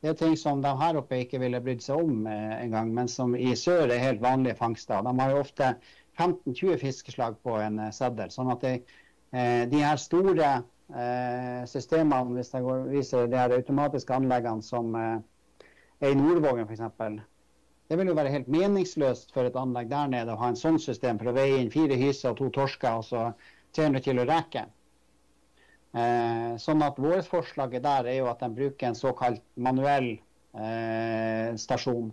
Det er ting som de her oppe ikke ville brydd seg om eh, engang, men som i sør er helt vanlige fangster. De har jo ofte 15-20 fiskeslag på en eh, seddel. Sånn at de, de her store systemene, hvis jeg går, viser de her automatiske anleggene som er i Nordvågen f.eks., det vil jo være helt meningsløst for et anlegg der nede å ha en sånn system for å veie inn fire hyser og to torsker og så 300 kilo reker. Eh, sånn at vårt forslag der er jo at de bruker en såkalt manuell eh, stasjon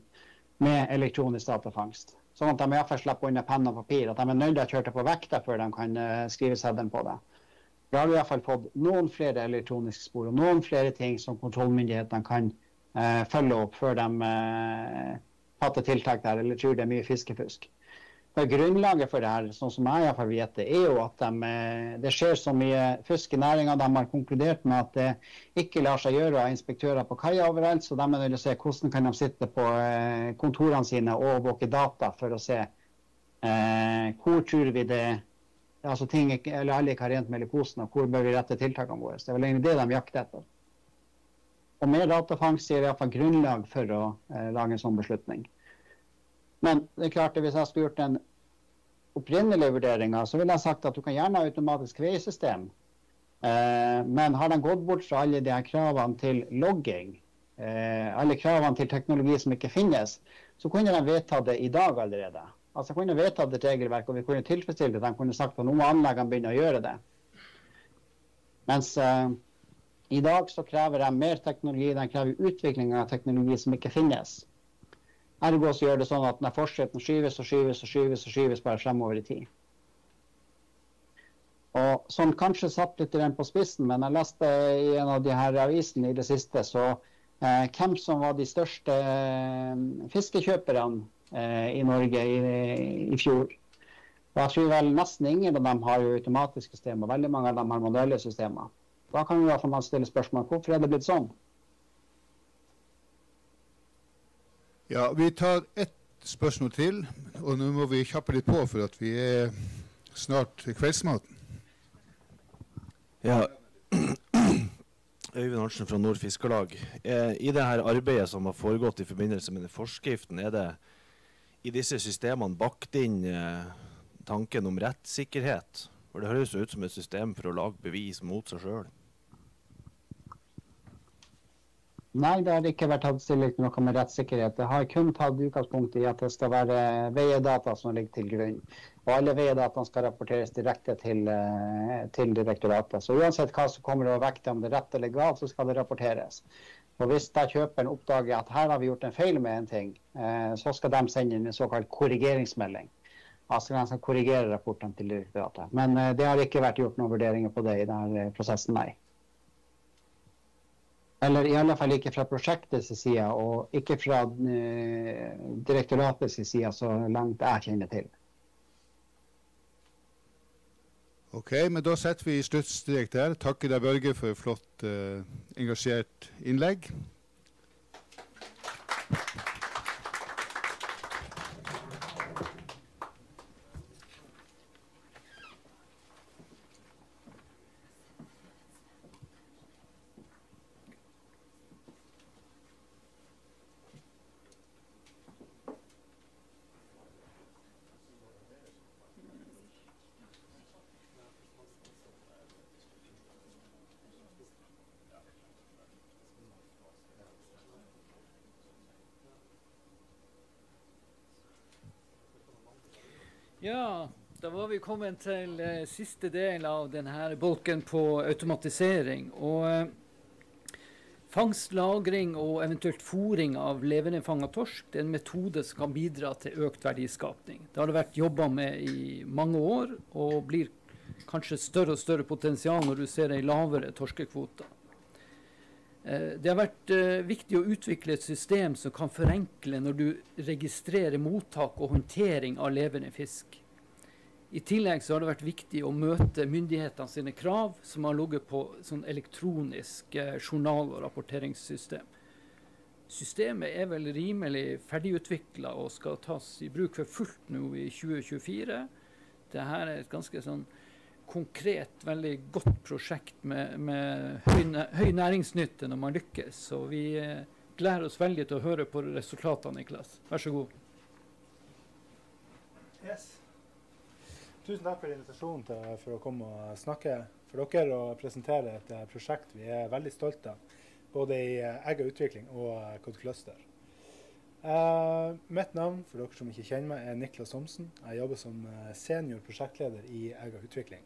med elektronisk datafangst. Sånn at de i hvert fall slipper unna penn og papir. At de er nødt til å kjøre det på vekta før de kan eh, skrive seddelen på det. Da har vi i hvert fall fått noen flere elektroniske spor og noen flere ting som kontrollmyndighetene kan eh, følge opp før de fatter tiltak der eller tror det er mye fiskefusk. Men grunnlaget for det her, sånn som jeg i hvert fall vet det, er jo at de, eh, det skjer så mye fusk i næringa. De har konkludert med at det ikke lar seg gjøre å ha inspektører på kaia overalt, så de er nødt til å se hvordan kan de sitte på eh, kontorene sine og overvåke data for å se eh, hvor tror vi det altså ting eller alle ikke har rent mel og hvor bør vi rette tiltakene våre. Det er vel egentlig det de jakter etter. Og med datafangst gir iallfall grunnlag for å eh, lage en sånn beslutning. Men det er klart at hvis jeg skulle gjort den opprinnelige vurderinga, så ville jeg sagt at du kan gjerne ha automatisk veisystem. Eh, men har de gått bort fra alle de her kravene til logging, eh, alle kravene til teknologi som ikke finnes, så kunne de vedtatt det i dag allerede. Altså kunne vedtatt et regelverk, og vi kunne tilfredsstilt det. De kunne sagt at nå må anleggene begynne å gjøre det. Mens eh, i dag så krever de mer teknologi, de krever utvikling av teknologi som ikke finnes. Ergo så gjør det sånn at når forskriften skyves og skyves og skyves og skyves bare fremover i tid. Og som kanskje satt litt på spissen, men jeg leste i en av de her avisene i det siste, så eh, hvem som var de største eh, fiskekjøperne eh, i Norge i, i, fjor. Og jeg tror vel nesten ingen av dem har jo automatiske systemer. Veldig mange av dem har manuelle systemer. Da kan vi i hvert fall stille spørsmål hvorfor er det blitt sånn? Ja, Vi tar ett spørsmål til, og nå må vi kjappe litt på for at vi er snart kveldsmaten. Ja, Øyvind Hansen fra Nord Fiskarlag. Eh, I det her arbeidet som har foregått i forbindelse med forskriften, er det i disse systemene bakt inn eh, tanken om rettssikkerhet? For Det høres ut som et system for å lage bevis mot seg sjøl. Nei, det har ikke vært tatt stilling til noe med rettssikkerhet. Det har kun tatt utgangspunkt i at det skal være veiedata som ligger til grunn. Og alle veiedataene skal rapporteres direkte til, eh, til, direktoratet. Så uansett hva som kommer å vekte, om det er rett eller galt, så skal det rapporteres. Og hvis da kjøperen oppdager at her har vi gjort en feil med en ting, eh, så skal de sende inn en såkalt korrigeringsmelding. Altså de skal korrigere rapportene til direktoratet. Men eh, det har ikke vært gjort noen vurderinger på det i denne prosessen, nei. Eller i alle fall ikke fra prosjektets side, og ikke fra uh, direktoratets side, så langt jeg kjenner til. Ok, men Da setter vi sluttstrek der. Takker deg, Børge, for et flott, eh, engasjert innlegg. Ja, da var vi kommet til eh, siste del av denne bolken på automatisering. Og eh, fangst, lagring og eventuelt fòring av levende fanga torsk det er en metode som kan bidra til økt verdiskapning. Det har det vært jobba med i mange år, og blir kanskje større og større potensial når du ser ei lavere torskekvote. Eh, det har vært uh, viktig å utvikle et system som kan forenkle når du registrerer mottak og håndtering av levende fisk. I tillegg så har det vært viktig å møte myndighetene sine krav, som har ligget på sånn elektronisk uh, journal- og rapporteringssystem. Systemet er vel rimelig ferdigutvikla og skal tas i bruk for fullt nå i 2024. Dette er et ganske sånn konkret, veldig godt prosjekt med, med høy, høy, næringsnytte når man lykkes. Så vi eh, gleder oss veldig til å høre på resultatene, Niklas. Vær så god. Yes. Tusen takk for invitasjonen til, for å komme og snakke for dere og presentere et eh, prosjekt vi er veldig stolte av. Både i eh, Egg og utvikling og Code Cluster. Uh, mitt navn for dere som ikke kjenner meg, er Niklas Thomsen. Jeg jobber som uh, senior prosjektleder i Egga utvikling.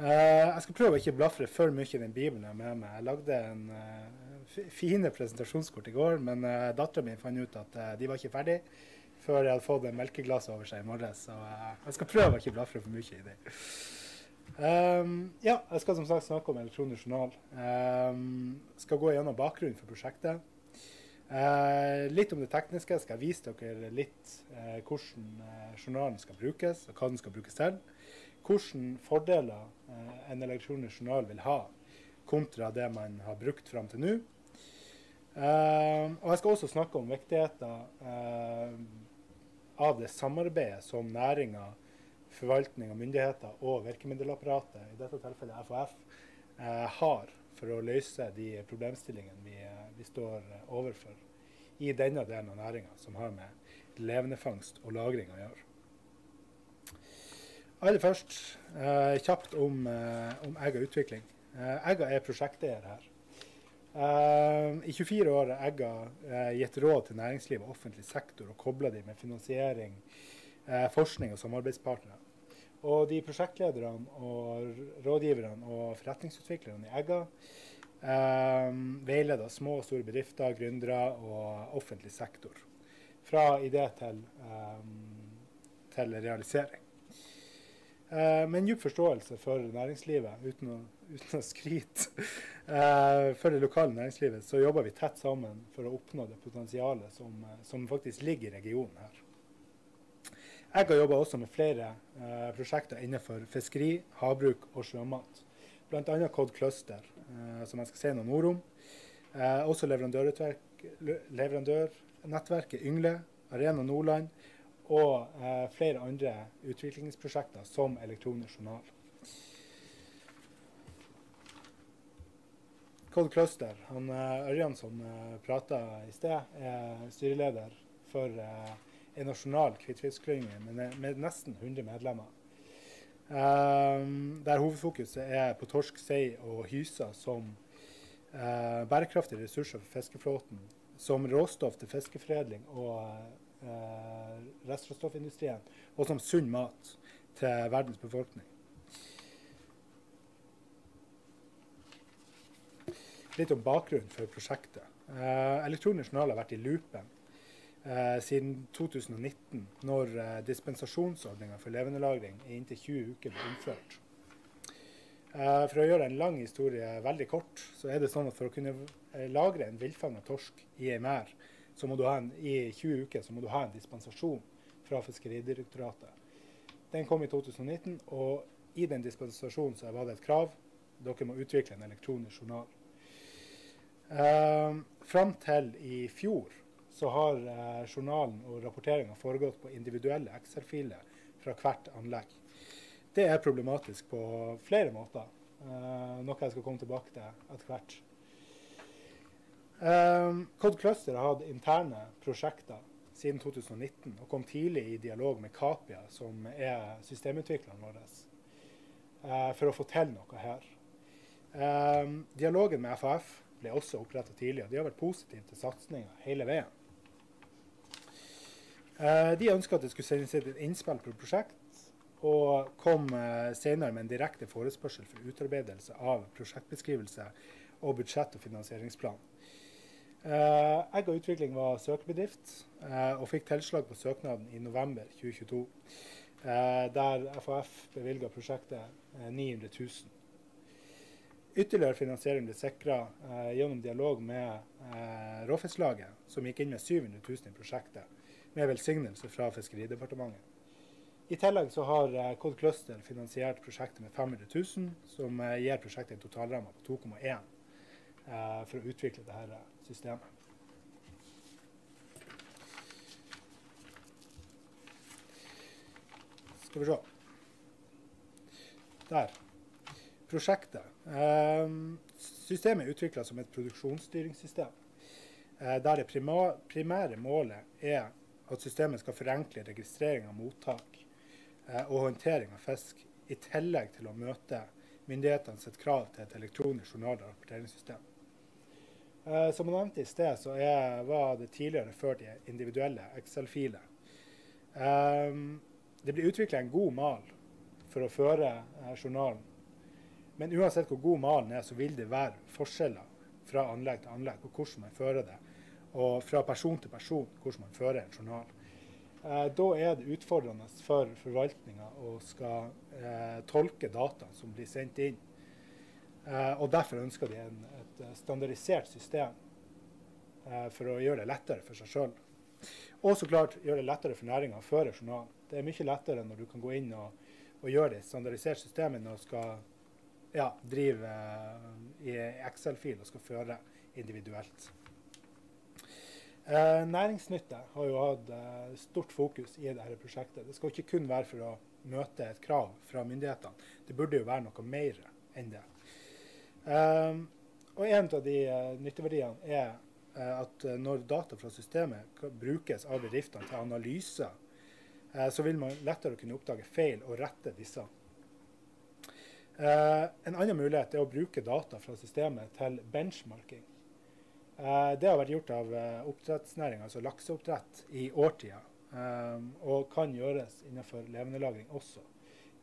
Uh, jeg skal prøve å ikke blafre for mye i den bibelen jeg har med meg. Jeg lagde en fine presentasjonskort i går, men uh, dattera mi fant ut at de var ikke ferdig før jeg hadde fått en melkeglass over seg i morges. Så jeg skal prøve å ikke blafre for mye i det. Um, ja, jeg skal som sagt snakke om elektronisk journal. Um, skal gå gjennom bakgrunnen for prosjektet. Eh, litt om det tekniske. Jeg skal vise dere litt eh, hvordan eh, journalen skal brukes, og hva den skal brukes til. Hvilke fordeler eh, en elektronisk journal vil ha kontra det man har brukt fram til nå. Eh, og jeg skal også snakke om viktigheten eh, av det samarbeidet som næringa, forvaltning og myndigheter og virkemiddelapparatet, i dette tilfellet FHF, har for å løse de problemstillingene vi, vi står overfor i denne delen av næringa, som har med levendefangst og lagring å gjøre. Aller først eh, kjapt om, eh, om Egga utvikling. Eh, Egga er prosjekteier her. Eh, I 24 år har Egga uh, gitt råd til næringsliv og offentlig sektor og kobla dem med finansiering, uh, forskning og samarbeidspartnere. Og de prosjektlederne og rådgiverne og forretningsutviklerne i Egga eh, veileder små og store bedrifter, gründere og offentlig sektor. Fra idé til, um, til realisering. Uh, med en djup forståelse for næringslivet, uten å, uten å skryte. uh, for det lokale næringslivet så jobber vi tett sammen for å oppnå det potensialet som, som faktisk ligger i regionen her. Jeg har jobba også med flere uh, prosjekter innenfor fiskeri, havbruk og sjømat. Bl.a. Cod Cluster, som jeg skal si noen ord om. Eh, også leverandørnettverket Yngle, Arena Nordland og eh, flere andre utviklingsprosjekter som elektronisk journal. Cod Cluster, han eh, Ørjan som prata i sted, er styreleder for en nasjonal hvitfiskklynge med, med, nesten 100 medlemmer. Um, der hovedfokuset er på torsk, sei og hyse som uh, bærekraftige ressurser for fiskeflåten, som råstoff til fiskeforedling og uh, restråstoffindustrien, og som sunn mat til verdens befolkning. Litt om bakgrunnen for prosjektet. Uh, Elektronisk journal har vært i loopen eh, siden 2019, når eh, dispensasjonsordninga for levendelagring i inntil 20 uker ble innført. Eh, for å gjøre en lang historie veldig kort, så er det sånn at for å kunne eh, lagre en villfanga torsk i ei merd i 20 uker, så må du ha en dispensasjon fra Fiskeridirektoratet. Den kom i 2019, og i den dispensasjonen så var det et krav. Dere må utvikle en elektronisk journal. Eh, fram til i fjor så har eh, journalen og rapporteringa foregått på individuelle Excel-filer fra hvert anlegg. Det er problematisk på flere måter, eh, noe jeg skal komme tilbake til etter hvert. Code Cod Cluster har hatt interne prosjekter siden 2019 og kom tidlig i dialog med Capia, som er systemutvikleren vår, for å få til noe her. Dialogen med FAF ble også oppretta tidlig, og de har vært positive til satsinga hele veien. Uh, de ønska at det skulle sendes inn et innspill på prosjekt, og kom uh, senere med en direkte forespørsel for utarbeidelse av prosjektbeskrivelse og budsjett- og finansieringsplan. Uh, Egg og Utvikling var søkebedrift, og fikk tilslag på søknaden i november 2022. Uh, der FHF bevilga prosjektet 900 000. Ytterligere finansiering ble sikra gjennom dialog med Råfisklaget, som gikk inn med 700 000 i prosjektet, med velsignelse fra Fiskeridepartementet. I tillegg så har Cod Cluster finansiert prosjektet med 500 000, som gir prosjektet en totalramme på 2,1 for å utvikle dette systemet. Skal vi se. Der. Prosjektet. Systemet er utvikla som et produksjonsstyringssystem. Der det primære målet er at systemet skal forenkle registrering av mottak og håndtering av fisk, i tillegg til å møte myndighetenes krav til et elektronisk journal- og rapporteringssystem. Eh, som jeg nevnte i sted, så er, var det tidligere ført i individuelle Excel-filer. Eh, det blir utvikla en god mal for å føre eh, journalen. Men uansett hvor god malen er, så vil det være forskjeller fra anlegg til anlegg på hvordan man fører det. Og fra person til person hvordan man fører en journal. Eh, da er det utfordrende for forvaltninga å skal eh, tolke data som blir sendt inn. Eh, og Derfor ønsker de en, et standardisert system eh, for å gjøre det lettere for seg sjøl. Og så klart gjøre det lettere for næringa å føre journal. Det er mye lettere når du kan gå inn og, og gjøre det i standardisert system enn å skal ja, drive eh, i Excel-fil og skal føre individuelt. Eh, næringsnytte har jo hatt eh, stort fokus i dette prosjektet. Det skal ikke kun være for å møte et krav fra myndighetene. Det burde jo være noe mer enn det. Um, og En av de uh, nytteverdiene er at når data fra systemet brukes av bedriftene til analyse, så vil man lettere kunne oppdage feil og rette disse. en annen mulighet er å bruke data fra systemet til benchmarking. Det har vært gjort av uh, oppdrettsnæringa, altså lakseoppdrett, i årtier. Um, og kan gjøres innenfor levendelagring også.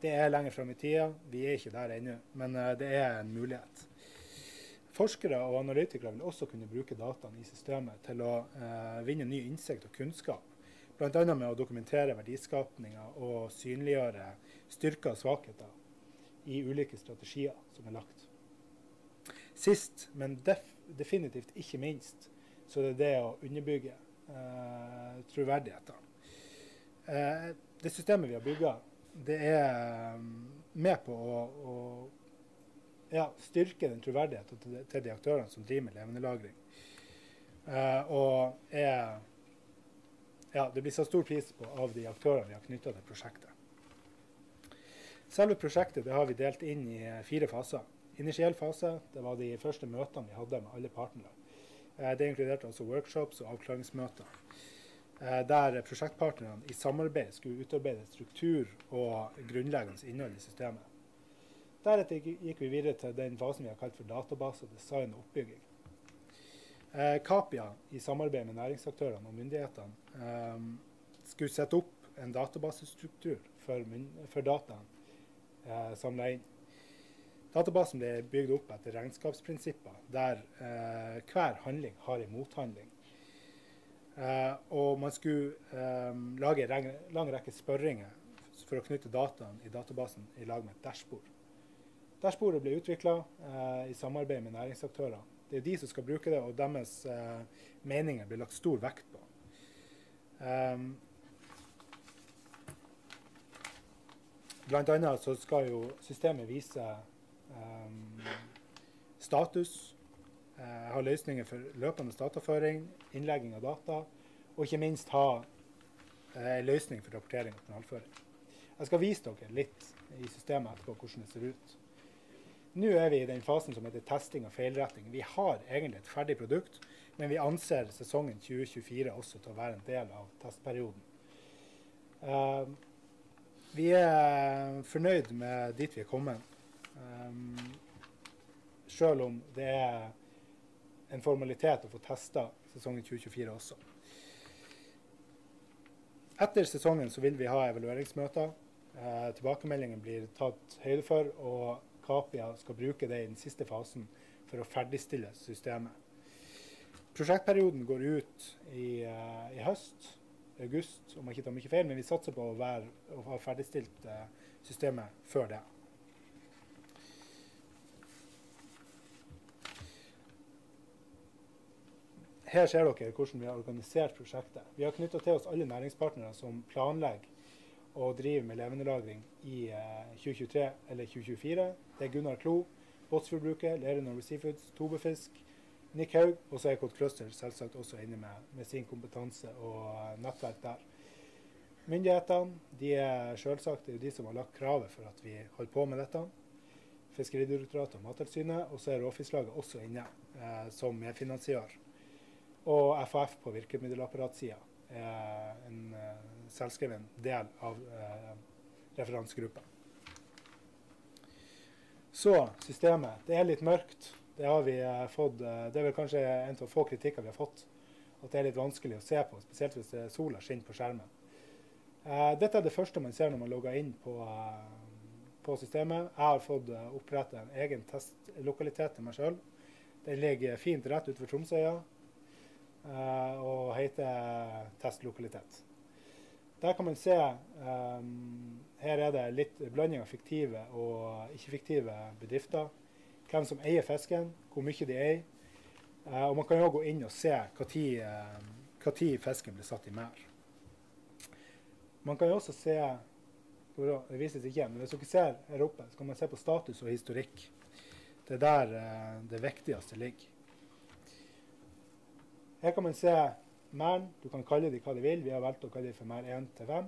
Det er lenger fram i tida. Vi er ikke der ennå, men uh, det er en mulighet. Forskere og analytikere vil også kunne bruke dataene i systemet til å vinne ny innsikt og kunnskap. Bl.a. med å dokumentere verdiskapninga og synliggjøre styrker og svakheter i ulike strategier som er lagt. Sist, men def definitivt ikke minst, så det er det å underbygge eh, troverdigheten. Eh, det systemet vi har bygga, det er med på å, å ja, styrke den troverdigheten til, til, de aktørene som driver med levendelagring. Eh, og er ja, det blir satt stor pris på av de aktørene vi har knytta til prosjektet. Selve prosjektet det har vi delt inn i fire faser. Initiell fase det var de første møtene vi hadde med alle partnere. Eh, det inkluderte altså workshops og avklaringsmøter. Eh, der prosjektpartnerne i samarbeid skulle utarbeide struktur og grunnleggende innhold i systemet. Deretter gikk vi videre til den fasen vi har kalt for database, design og oppbygging. CAPIA, Kapia, i samarbeid med næringsaktørene og myndighetene, skulle sette opp en databasestruktur for, for dataen samla inn. Databasen ble bygd opp etter regnskapsprinsipper, der eh, hver handling har en mothandling. Eh, og man skulle eh, lage en lang rekke spørringer for å knytte dataene i databasen i lag med et dashbord. Dashbordet ble utvikla eh, i samarbeid med næringsaktører. Det er de som skal bruke det, og deres eh, meninger blir lagt stor vekt på. Um, Blant annet så skal jo systemet vise status, Jeg ha løsninger for løpende dataføring, innlegging av data, og ikke minst ha uh, løsning for rapportering og journalføring. Jeg skal vise dere litt i systemet etterpå hvordan det ser ut. Nå er vi i den fasen som heter testing og feilretting. Vi har egentlig et ferdig produkt, men vi anser sesongen 2024 også til å være en del av testperioden. Uh, vi er fornøyd med dit vi er kommet. Um, selv om det er en formalitet å få testa sesongen 2024 også. Etter sesongen så vil vi ha evalueringsmøter. Eh, tilbakemeldingen blir tatt høyde for, og Kapia skal bruke det i den siste fasen for å ferdigstille systemet. Prosjektperioden går ut i, eh, i høst, august, om jeg ikke tar mye feil, men vi satser på å, være, å ha ferdigstilt eh, systemet før det. Her ser dere hvordan vi har organisert prosjektet. Vi har knytta til oss alle næringspartnere som planlegger og driver med levendelagring i eh, 2023 eller 2024. Det er Gunnar Klo, Båtsfjordbruket, Lerøy Norway Seafoods, Tobefisk, Nick Haug og så er Ecot Cluster selvsagt også inne med, med sin kompetanse og uh, nettverk der. Myndighetene de er selvsagt de som har lagt kravet for at vi holder på med dette. Fiskeridirektoratet og Mattilsynet. Og så er Råfisklaget også inne eh, som medfinansiør. Og FAF på virkemiddelapparatsida er en uh, selvskreven del av uh, referansegruppa. Så systemet. Det er litt mørkt. Det har vi uh, fått, det er vel kanskje en av få kritikker vi har fått. At det er litt vanskelig å se på, spesielt hvis sola skinner på skjermen. dette er det første man ser når man logger inn på, på systemet. Jeg har fått uh, opprette en egen testlokalitet til meg sjøl. Den ligger fint rett utenfor Tromsøya. Uh, og heter testlokalitet. Der kan man se um, Her er det litt blanding av fiktive og ikke-fiktive bedrifter. Hvem som eier fisken, hvor mye de eier. Uh, og man kan òg gå inn og se når uh, fisken blir satt i merd. Man kan også se Det vises ikke, men hvis dere ser her oppe, så kan man se på status og historikk. Det er der det viktigste ligger. Her kan man se merden. Du kan kalle dem hva de vil. Vi har valgt å kalle dem for mer 1 til 5.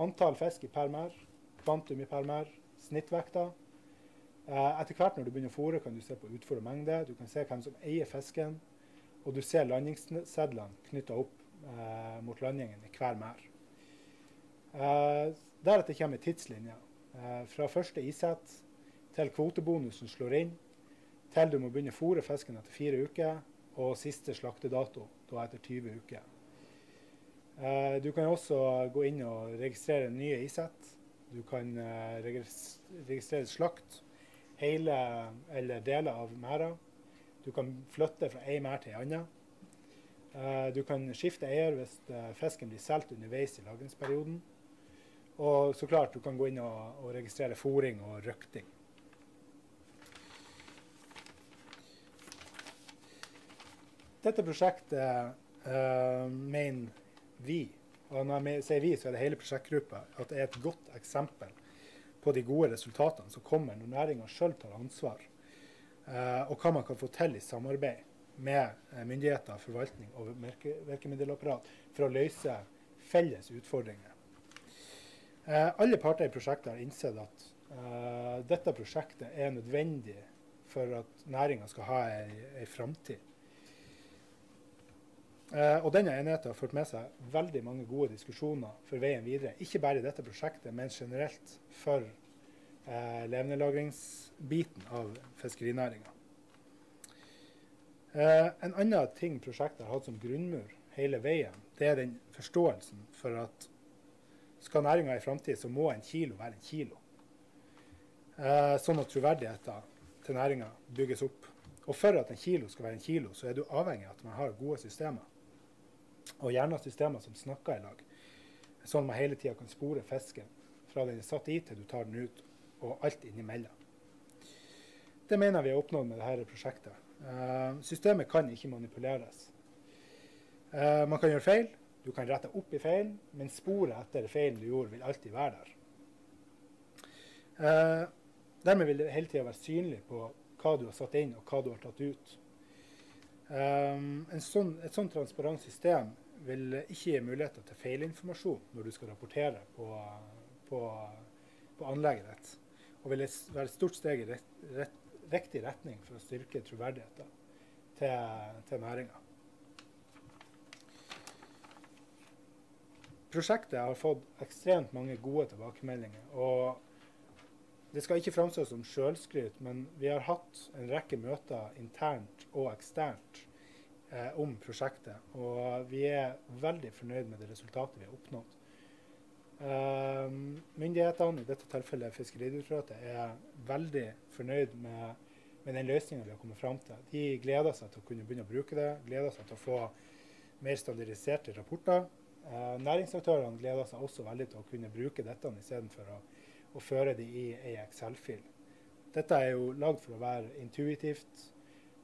Antall fisk i per mer, kvantum i per mer, snittvekta. Eh, etter hvert når du begynner å fôre, kan du se på utfor mengde. Du kan se hvem som eier fisken. Og du ser landingssedlene knytta opp eh, mot landingen i hver mer. Eh, deretter kommer tidslinja. Eh, fra første isett til kvotebonusen slår inn, til du må begynne å fôre fisken etter fire uker og siste slaktedato da etter 20 uker. Eh, du kan også gå inn og registrere nye isett. Du kan eh, registrere slakt, hele eller deler av merda. Du kan flytte fra ei merd til ei anna. Eh, Du kan skifte eier hvis fisken blir solgt underveis i lagringsperioden. Og så klart, du kan gå inn og, og registrere fòring og røkting. Dette prosjektet uh, mener vi, og når jeg sier vi, så er det hele prosjektgruppa, at det er et godt eksempel på de gode resultatene som kommer når næringa sjøl tar ansvar, uh, og hva man kan få til i samarbeid med eh, myndigheter, forvaltning og virke- virkemiddelapparat for å løse felles utfordringer. Uh, alle parter i prosjektet har innsett at dette prosjektet er nødvendig for at næringa skal ha ei framtid. Eh, og denne enheten har ført med seg veldig mange gode diskusjoner for veien videre. Ikke bare i dette prosjektet, men generelt for eh, levendelagringsbiten av fiskerinæringa. Eh, en annen ting prosjektet har hatt som grunnmur hele veien, det er den forståelsen for at skal næringa i framtid, så må en kilo være en kilo. Eh, sånn at troverdigheten til næringa bygges opp. Og for at en kilo skal være en kilo, så er du avhengig av at man har gode systemer. Og gjerne systemer som snakker i lag. Sånn man hele tida kan spore fisken fra den er satt i til du tar den ut, og alt innimellom. Det mener vi er oppnådd med dette prosjektet. Eh, systemet kan ikke manipuleres. Eh, man kan gjøre feil, du kan rette opp i feil, men sporet etter feilen du gjorde, vil alltid være der. Eh, dermed vil det hele tida være synlig på hva du har satt inn, og hva du har tatt ut. Um, sånn, et sånt transparent system vil ikke gi muligheter til feilinformasjon når du skal rapportere på, på, på anlegget ditt, og vil være et stort steg i rett, rett, riktig retning for å styrke troverdigheten til, til næringa. Prosjektet har fått ekstremt mange gode tilbakemeldinger. og det skal ikke framstå som sjølskryt, men vi har hatt en rekke møter internt og eksternt eh, om prosjektet. Og vi er veldig fornøyd med det resultatet vi har oppnådd. Eh, myndighetene, i dette tilfellet Fiskeridirektoratet, er veldig fornøyd med, med den løsninga vi har kommet fram til. De gleder seg til å kunne begynne å bruke det, gleder seg til å få mer standardiserte rapporter. Eh, næringsaktørene gleder seg også veldig til å kunne bruke dette istedenfor å å føre det i ei Excel-fil. Dette er jo lagd for å være intuitivt.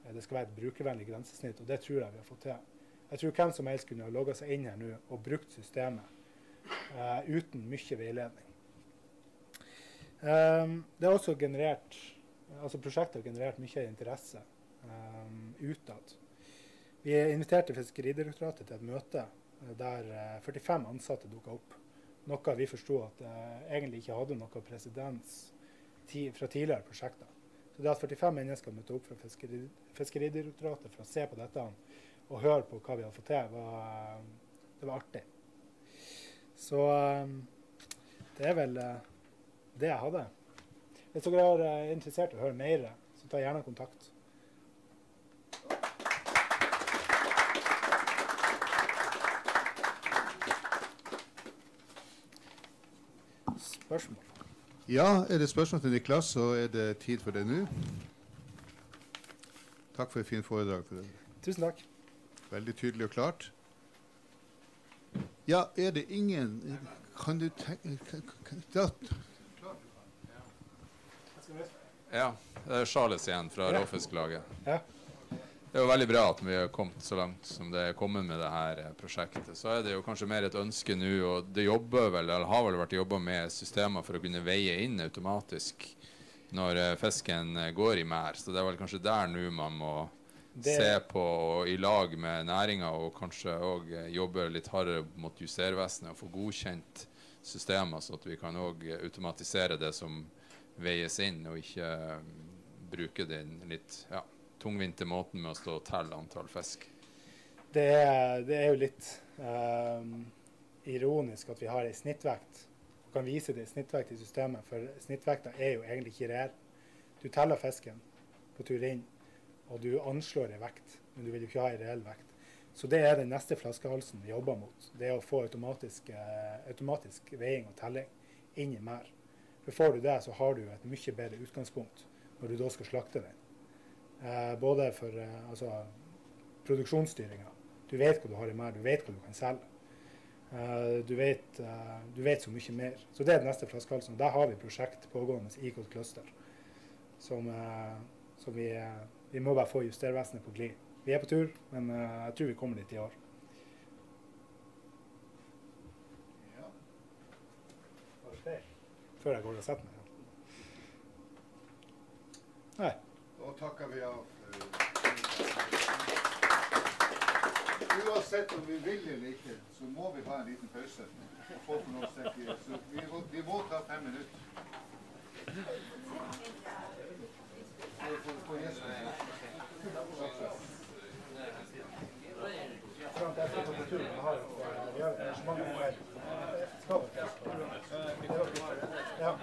Eh, Det skal være et brukervennlig grensesnitt, og det tror jeg vi har fått til. Jeg tror hvem som helst kunne ha logga seg inn her nå og brukt systemet eh, uten mye veiledning. Um, det har også generert, altså Prosjektet har generert mye interesse um, utad. Vi inviterte Fiskeridirektoratet til et møte der eh, 45 ansatte dukka opp. Noe vi forsto at uh, egentlig ikke hadde noe presedens fra tidligere prosjekter. Så det at 45 mennesker møtte opp fra Fiskeri, Fiskeridirektoratet for å se på dette og høre på hva vi hadde fått til, var, det var artig. Så eh, det er vel eh, det jeg hadde. Hvis dere er eh, interessert i å høre mer, så ta gjerne kontakt. Spørsmål? Ja, er det spørsmål til Niklas, så er det tid for det nå. Takk for et fint foredrag. For det. Tusen takk. Veldig tydelig og klart. Ja, er det ingen Kan du tenke Ja, det er Charles igjen fra Ja. Råfisklaget. Ja. Det er jo veldig bra at vi har kommet så langt som det er kommet med det her eh, prosjektet. Så er det jo kanskje mer et ønske nå, og det jobber vel, eller har vel vært jobba med systemer for å kunne veie inn automatisk når eh, fisken eh, går i mær. Så det er vel kanskje der nå man må Det- se på og i lag med næringa og kanskje òg jobbe litt hardere mot Justervesenet og få godkjent systemer, så at vi kan òg automatisere det som veies inn, og ikke eh, bruke den litt ja, tungvinte måten med å stå og telle antall fisk. Det det er jo litt um, ironisk at vi har ei snittvekt og kan vise det i snittvekt i systemet, for snittvekta er jo egentlig ikke reell. Du teller fisken på tur inn, og du anslår ei vekt, men du vil jo ikke ha ei reell vekt. Så det er den neste flaskehalsen vi jobber mot. Det er å få automatisk, eh, automatisk veiing og telling inn i mer. For Får du det, så har du et mye bedre utgangspunkt når du da skal slakte den. Eh, både for eh, altså, produksjonsstyringa. Du vet hva du har i mer, du vet hva du kan selge. Eh, du, vet, du vet så mye mer. Så det er den neste flaskehalsen. Og Der har vi prosjekt pågående i Code Cluster som, som vi, vi må bare få justervesenet på glid. Vi er på tur, men jeg tror vi kommer dit i år. Før jeg går og setter meg. Nei. Da takker vi av. Uansett om vi vil eller ikke, så må vi ha en liten pause. Og få på lov til i. oss. vi, må- vi må ta fem minutter. Gjestene. Fram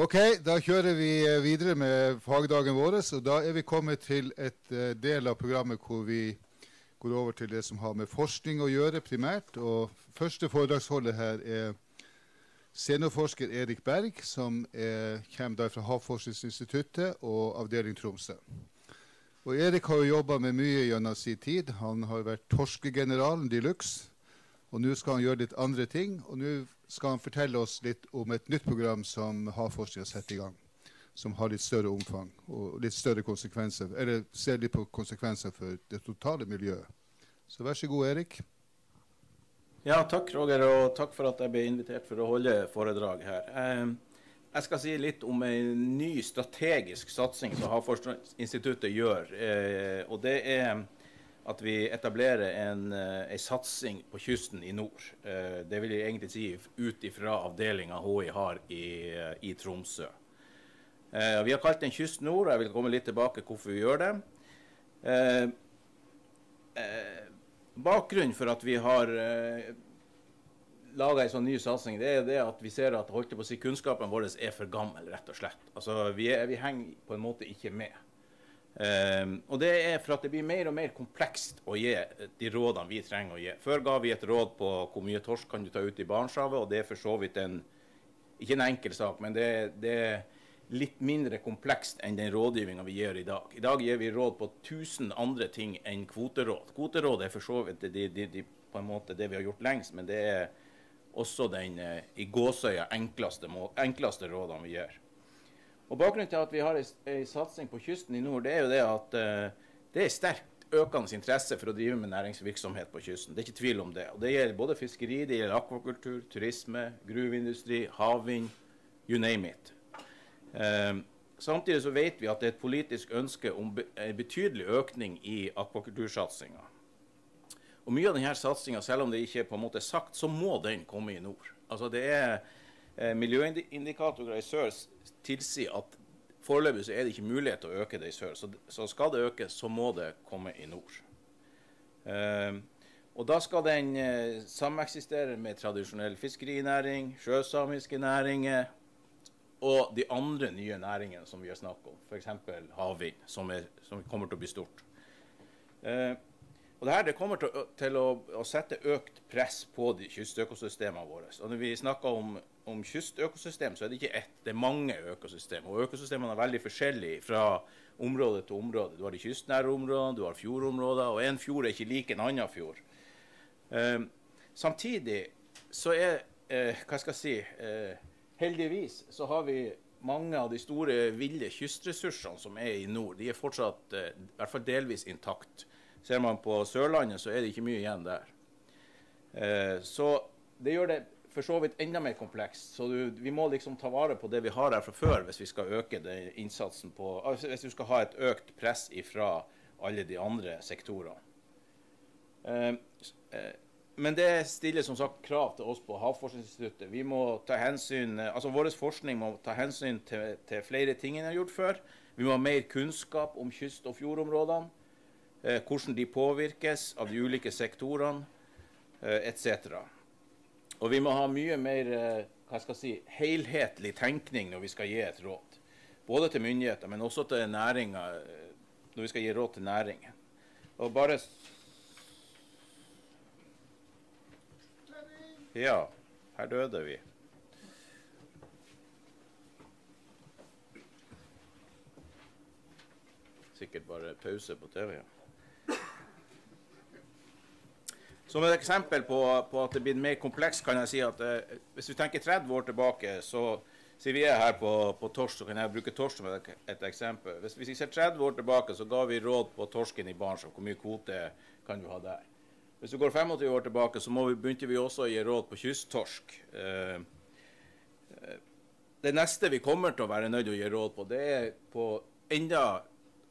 Ok, da kjører vi eh, videre med fagdagen vår. Og da er vi kommet til et uh, del av programmet hvor vi går over til det som har med forskning å gjøre primært. Og første foredragsholder her er seniorforsker Erik Berg, som er, kommer fra Havforskningsinstituttet og avdeling Tromsø. Og Erik har jo jobba med mye gjennom sin tid. Han har vært torskegeneralen de luxe. Og nå skal han gjøre litt andre ting. Og nå skal han fortelle oss litt om et nytt program som Havforskning har satt i gang. Som har litt større omfang og litt større konsekvenser. Eller ser litt på konsekvenser for det totale miljøet. Så vær så god, Erik. Ja, takk, Roger, og takk for at jeg ble invitert for å holde foredrag her. Eh, jeg skal si litt om en ny strategisk satsing som Havforskningsinstituttet gjør. Eh, og det er at vi etablerer en, eh, en satsing på kysten i nord. Eh, det vil jeg egentlig si ut ifra avdelinga HI har i, eh, i Tromsø. Vi har kalt den Kyst nord, og jeg vil komme litt tilbake hvorfor vi gjør det. bakgrunnen for at vi har laga en sånn ny satsing, det er det at vi ser at holdt på å si, kunnskapen vår er for gammel, rett og slett. Altså, vi, er, vi henger på en måte ikke med. Um, og det er for at det blir mer og mer komplekst å gi de rådene vi trenger å gi. Før ga vi et råd på hvor mye torsk kan du ta ut i Barentshavet, og det er for så vidt en ikke en enkel sak, men det, det er litt mindre komplekst enn den rådgivninga vi gir i dag. I dag gir vi råd på 1000 andre ting enn kvoteråd. Kvoteråd er for så vidt det, det, det, på en måte det vi har gjort lengst, men det er også den eh, i gåsøya enkleste, enkleste rådene vi gjør. Og Bakgrunnen til at vi har en satsing på kysten i nord, det er jo det at uh, det er sterkt økende interesse for å drive med næringsvirksomhet på kysten. Det er ikke tvil om det. Og Det gjelder både fiskeri, det gjelder akvakultur, turisme, gruveindustri, havvind, you name it. Uh, samtidig så vet vi at det er et politisk ønske om en betydelig økning i akvakultursatsinga. Og mye av denne satsinga, selv om det ikke er på en måte sagt, så må den komme i nord. Altså det er eh, Miljøindikatorer i sør tilsier at foreløpig så er det ikke mulighet til å øke det i sør. Så, så skal det økes, så må det komme i nord. Eh, og da skal den eh, sameksistere med tradisjonell fiskerinæring, sjøsamiske næringer og de andre nye næringene som vi har snakket om, f.eks. havvind, som, som, kommer til å bli stort. Eh, og det her det kommer til, til å, å, sette økt press på de kystøkosystemene våre. Og når vi snakker om, om kystøkosystem, så er det ikke ett, det er mange økosystem. Og økosystemene er veldig forskjellige fra område til område. Du har de kystnære områdene, du har fjordområder, og en fjord er ikke lik en annen fjord. Eh, samtidig så er eh, Hva skal jeg si eh, Heldigvis så har vi mange av de store ville kystressursene som er i nord, de er fortsatt uh, i hvert fall delvis intakt. Ser man på Sørlandet, så er det ikke mye igjen der. Eh, så det gjør det for så vidt enda mer komplekst. Så du, vi må liksom ta vare på det vi har her fra før, hvis vi skal øke innsatsen på, altså hvis du skal ha et økt press ifra alle de andre sektorene. Eh, eh, men det stiller som sagt krav til oss på Havforskningsinstituttet. Vi må ta hensyn, altså Vår forskning må ta hensyn til, til flere ting enn vi har gjort før. Vi må ha mer kunnskap om kyst- og fjordområdene. Eh, hvordan de påvirkes av de ulike sektorene eh, etc. Og vi må ha mye mer eh, hva skal jeg si, helhetlig tenkning når vi skal gi et råd. Både til myndigheter, men også til næringa når vi skal gi råd til næringen. Og bare Ja, her døde vi. Sikkert bare pause på TV-en. Som et eksempel på, på, at det blir mer komplekst, kan jeg si at eh, hvis vi tenker 30 år tilbake, så siden vi er her på, på torsk, så kan jeg bruke torsk som et, et, eksempel. Hvis, hvis vi ser 30 år tilbake, så ga vi råd på torsken i Barentshavet. Hvor mye kvote kan du ha der? Hvis du går 25 år tilbake, så vi, begynte vi også å gi råd på kysttorsk. Eh, eh, det neste vi kommer til å være nødt til å gi råd på, det er på enda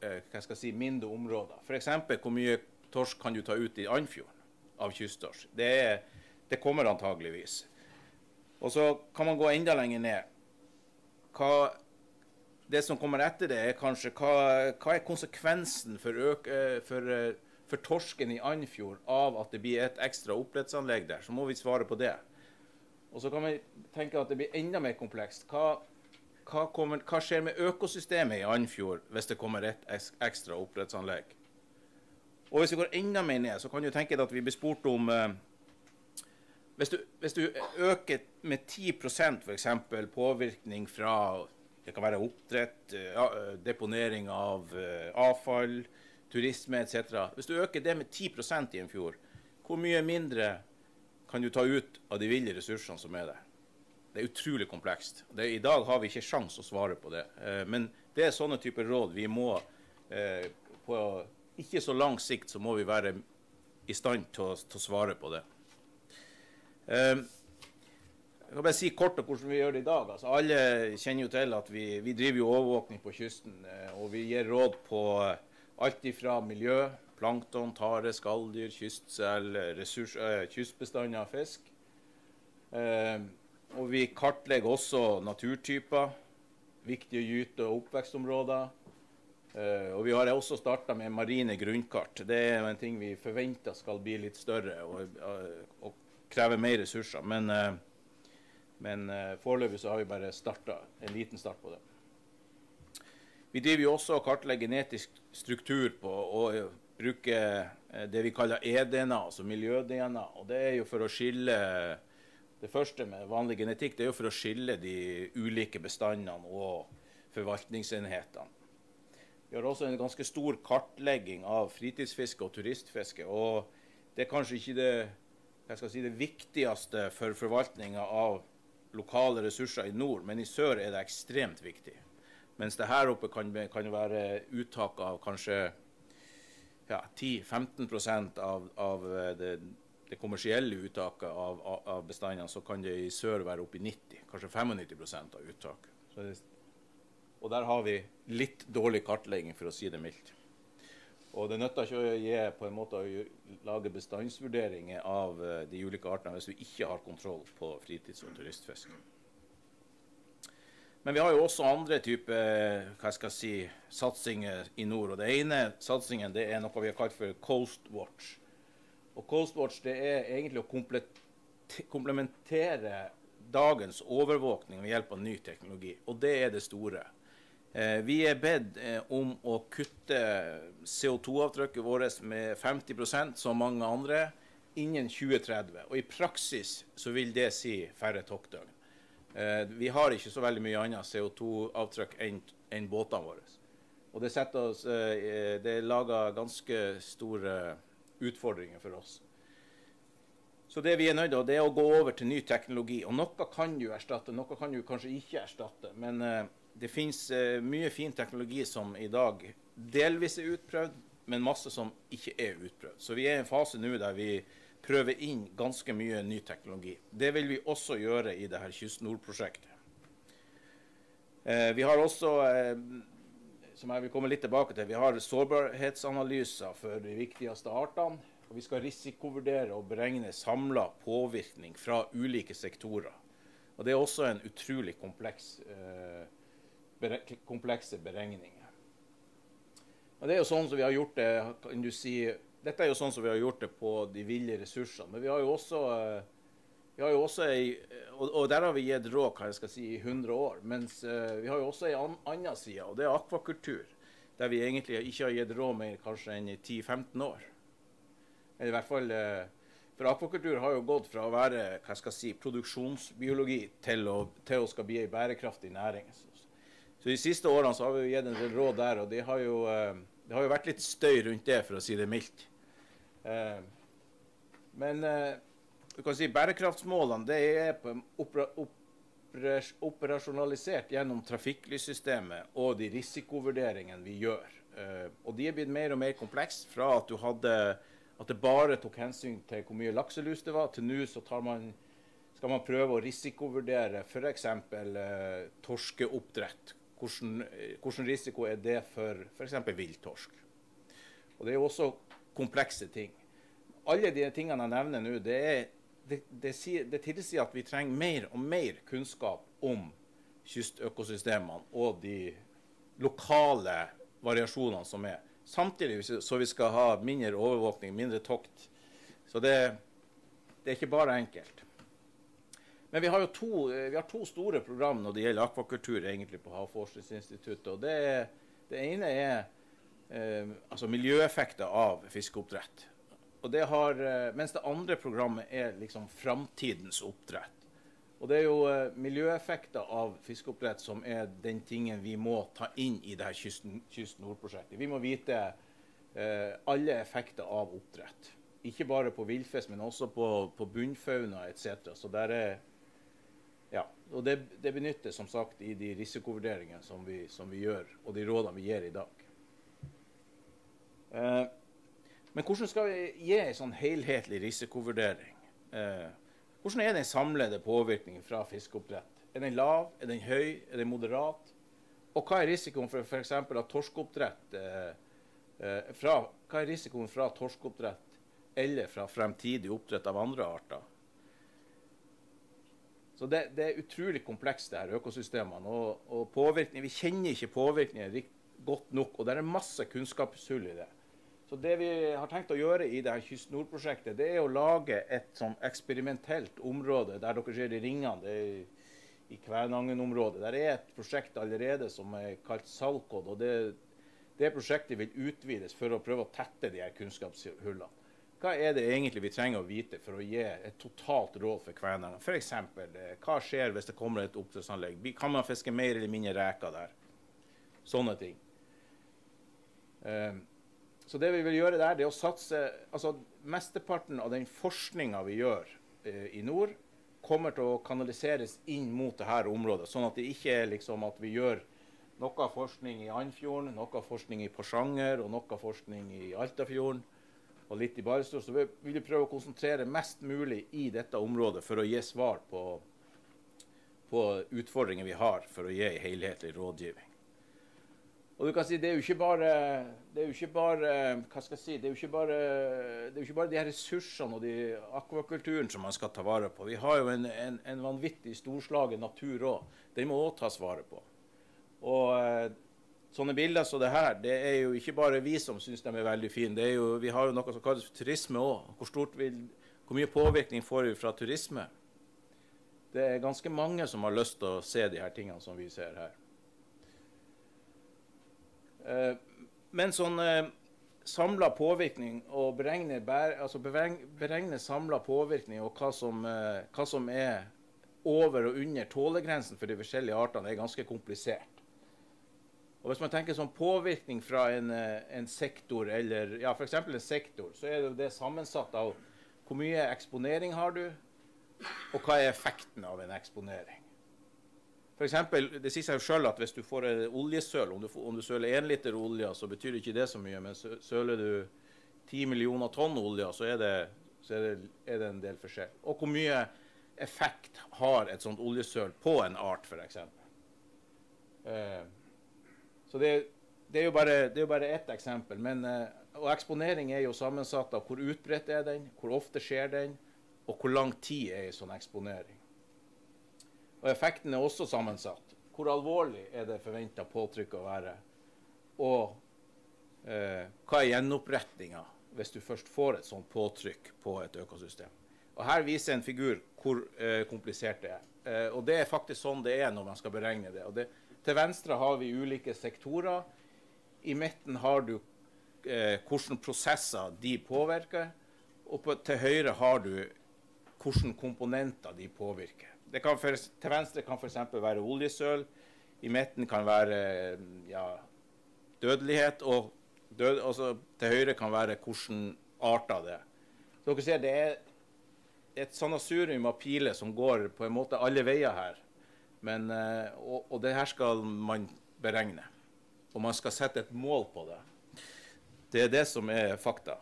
eh, si, mindre områder. F.eks. hvor mye torsk kan du ta ut i Andfjorden? Av kysttorsk. Det, det, kommer antageligvis. Og så kan man gå enda lenger ned. Hva, det som kommer etter det, er kanskje hva, hva er konsekvensen for, øk, eh, for, eh, for, torsken i Andfjord av at det blir et ekstra oppdrettsanlegg der? Så må vi svare på det. Og så kan vi tenke at det blir enda mer komplekst. Hva, hva, kommer, hva skjer med økosystemet i Andfjord hvis det kommer et ekstra oppdrettsanlegg? Og hvis vi går enda mer ned, så kan du tenke deg at vi blir spurt om eh, hvis, du, hvis du øker med 10% f.eks. påvirkning fra det kan være oppdrett, eh, eh, deponering av avfall, turisme etc. Hvis du øker det med 10% i en fjord, hvor mye mindre kan du ta ut av de ville ressursene som er der? Det er utrolig komplekst. Det, I dag har vi ikke sjans å svare på det. Men det er sånne typer råd vi må eh, På ikke så lang sikt så må vi være i stand til å, til å svare på det. Eh, jeg kan bare si kort om hvordan vi gjør det i dag. Altså, alle kjenner jo til at vi, vi driver jo overvåkning på kysten. eh, Og vi gir råd på eh, alt ifra miljø, plankton, tare, skalldyr, kystsel, ressurs, kystbestander av fisk. Og vi kartlegger også naturtyper, viktige gyte- og oppvekstområder. Eh, og vi har også starta med marine grunnkart. Det er en ting vi forventer skal bli litt større og, uh, og kreve mer ressurser. Men, uh, men foreløpig så har vi bare starta en liten start på det. Vi driver jo også og kartlegger genetisk struktur på og bruker eh, det vi kaller e-DNA, altså miljø-DNA. Og det er jo for å skille Det første med vanlig genetikk det er jo for å skille de ulike bestandene og forvaltningsenhetene. Vi har også en ganske stor kartlegging av fritidsfiske og turistfiske. Og det er kanskje ikke det, si, det viktigste for forvaltninga av lokale ressurser i nord, men i sør er det ekstremt viktig. Mens det her oppe kan, kan være uttak av kanskje ja, 10-15% av, av det, det kommersielle uttaket av, av bestandene, så kan det i sør være oppe i 90, kanskje 95 av uttaket. Så det, og der har vi litt dårlig kartlegging, for å si det mildt. Og det nytter ikke å gi, på en måte, å lage bestandsvurderinger av eh, de ulike artene hvis vi ikke har kontroll på fritids- og turistfiske. Men vi har jo også andre typer jeg si, satsinger i nord. og Det ene satsingen det er noe vi har kalt for Coast Watch. Og Coast Watch det er egentlig å komplementere dagens overvåkning ved hjelp av ny teknologi. Og det er det store. Eh, vi er bedt eh, om å kutte CO2-avtrykket vårt med 50% som mange andre, innen 2030. Og i praksis så vil det si færre toktdøgn. Eh, vi har ikke så veldig mye annet CO2-avtrykk enn båtene våre. Og det, oss, det lager ganske store utfordringer for oss. Så det vi er nødt til, det er å gå over til ny teknologi. Og noe kan du erstatte, noe kan du kanskje ikke erstatte. Men det finnes eh, mye fin teknologi som i dag delvis er utprøvd, men masse som ikke er utprøvd. Så vi er i en fase nå der vi prøver inn ganske mye ny teknologi. Det vil vi også gjøre i det her Kyst Nord-prosjektet. Eh, vi har også, eh, som jeg vil komme litt tilbake til, vi har sårbarhetsanalyser for de viktigste artene. Og vi skal risikovurdere og beregne samla påvirkning fra ulike sektorer. Og det er også en utrolig kompleks, eh, komplekse beregninger. Og det er jo sånn som vi har gjort det, kan du si, Dette er jo sånn som vi har gjort det på de ville ressursene. Men vi har jo også, eh, vi har jo også ei, og, og der har vi gitt råd hva jeg skal si, i 100 år. Mens eh, vi har jo også ei an, annen side, og det er akvakultur. Der vi egentlig ikke har gitt råd mer kanskje enn i 10-15 år. Eller i hvert fall eh, For akvakultur har jo gått fra å være hva skal jeg si, produksjonsbiologi til å, til å skal bli en bærekraftig næring. Så, De siste årene så har vi jo gitt en del råd der, og det har, jo, eh, det har jo vært litt støy rundt det, for å si det mildt. Eh, men eh, du kan si bærekraftsmålene det er operasjonalisert gjennom trafikklyssystemet og de risikovurderingene vi gjør. Og de er blitt mer og mer komplekse fra at du hadde at det bare tok hensyn til hvor mye lakselus det var, til nå så man, skal man prøve å risikovurdere f.eks. Eh, torskeoppdrett. Hvordan, hvordan risiko er det for f.eks. villtorsk? Og Det er jo også komplekse ting. Alle de tingene jeg nevner nå, det, er, det, det, det tilsier at vi trenger mer og mer kunnskap om kystøkosystemene og de lokale variasjonene som er. Samtidig så vi skal ha mindre overvåkning, mindre tokt. Så det, det er ikke bare enkelt. Men vi har jo to, har to store program når det gjelder akvakultur egentlig på Havforskningsinstituttet. og Det, det ene er eh, altså miljøeffekter av fiskeoppdrett. Og det har, eh, mens det andre programmet er liksom framtidens oppdrett. Og det er jo eh, miljøeffekter av fiskeoppdrett som er den tingen vi må ta inn i det her Kysten, Kysten Nord-prosjektet. Vi må vite eh, alle effekter av oppdrett. Ikke bare på villfisk, men også på, på bunnfauna etc. Så der er og det, det, benyttes som sagt i de risikovurderingene som vi, som vi gjør, og de rådene vi gir i dag. Eh, men hvordan skal vi gi en sånn helhetlig risikovurdering? Eh, hvordan er den samlede påvirkningen fra fiskeoppdrett? Er den lav, er den høy, er den moderat? Og hva er risikoen for f.eks. at torskeoppdrett eh, eh, fra, Hva er risikoen fra torskeoppdrett eller fra fremtidig oppdrett av andre arter? Så det, det er utrolig komplekst, det her økosystemene. Og, og påvirkning, vi kjenner ikke påvirkningen godt nok, og det er masse kunnskapshull i det. Så det vi har tenkt å gjøre i det her Kyst Nord-prosjektet, det er å lage et sånn eksperimentelt område der dere ser de ringene. det er i Kvænangen-området. Der er et prosjekt allerede som er kalt Salkod. og det, det prosjektet vil utvides for å prøve å tette de her kunnskapshullene. Hva er det egentlig vi trenger å vite for å gi et totalt råd for Kvænangen? F.eks. Eh, hva skjer hvis det kommer et oppdrettsanlegg? Kan man fiske mer eller mindre reker der? Sånne ting. Um, så det vi vil gjøre der, det er å satse altså Mesteparten av den forskninga vi gjør eh, i nord, kommer til å kanaliseres inn mot dette området. Sånn at det ikke er liksom at vi gjør noe forskning i Andfjorden, noe forskning i Porsanger og noe forskning i Altafjorden og litt i Barstad. Så vi vil prøve å konsentrere mest mulig i dette området for å gi svar på, på utfordringer vi har for å gi helhetlig rådgivning. Og du kan si, Det er jo ikke bare, det er jo ikke bare hva skal jeg si, det er jo ikke bare, det er jo ikke bare de her ressursene og de akvakulturen som man skal ta vare på. Vi har jo en, en, en vanvittig storslagen natur òg. Den må òg tas vare på. Og eh, Sånne bilder som det her, det er jo ikke bare vi som syns de er veldig fine. Er jo, vi har jo noe som kalles turisme òg. Hvor, hvor mye påvirkning får vi fra turisme? Det er ganske mange som har lyst til å se de her tingene som vi ser her. Eh, men sånn eh, samla påvirkning og beregne, altså beregne samla påvirkning og hva som, eh, hva som, er over og under tålegrensen for de forskjellige artene, er ganske komplisert. Og Hvis man tenker sånn påvirkning fra en, en sektor, eller ja, f.eks. en sektor, så er det, det sammensatt av hvor mye eksponering har du, og hva er effekten av en eksponering. For eksempel, det sier seg selv at Hvis du får oljesøl, om du, om du søler én liter olje, så betyr ikke det så mye. Men søler du ti millioner tonn olje, så, er det, så er, det, er det, en del forskjell. Og hvor mye effekt har et sånt oljesøl på en art, f.eks. Eh, så det, det, er jo bare, det er jo bare ett eksempel. Men, eh, og eksponering er jo sammensatt av hvor utbredt er den, hvor ofte skjer den, og hvor lang tid er en sånn eksponering. Og effekten er også sammensatt. Hvor alvorlig er det forventa påtrykk å være? Og eh, hva er gjenopprettinga hvis du først får et sånt påtrykk på et økosystem? Og Her viser en figur hvor eh, komplisert det er. Eh, og Det er faktisk sånn det er når man skal beregne det. Og det, Til venstre har vi ulike sektorer. I midten har du eh, hvilke prosesser de påvirker. Og på, til høyre har du hvilke komponenter de påvirker for, til venstre kan f.eks. være oljesøl. I midten kan være ja, dødelighet. Og død, også til høyre kan være hvilke arter det er. Dere ser Det er et sanasurium av piler som går på en måte alle veier her. Men, eh, og, og det her skal man beregne. Og man skal sette et mål på det. Det er det som er fakta.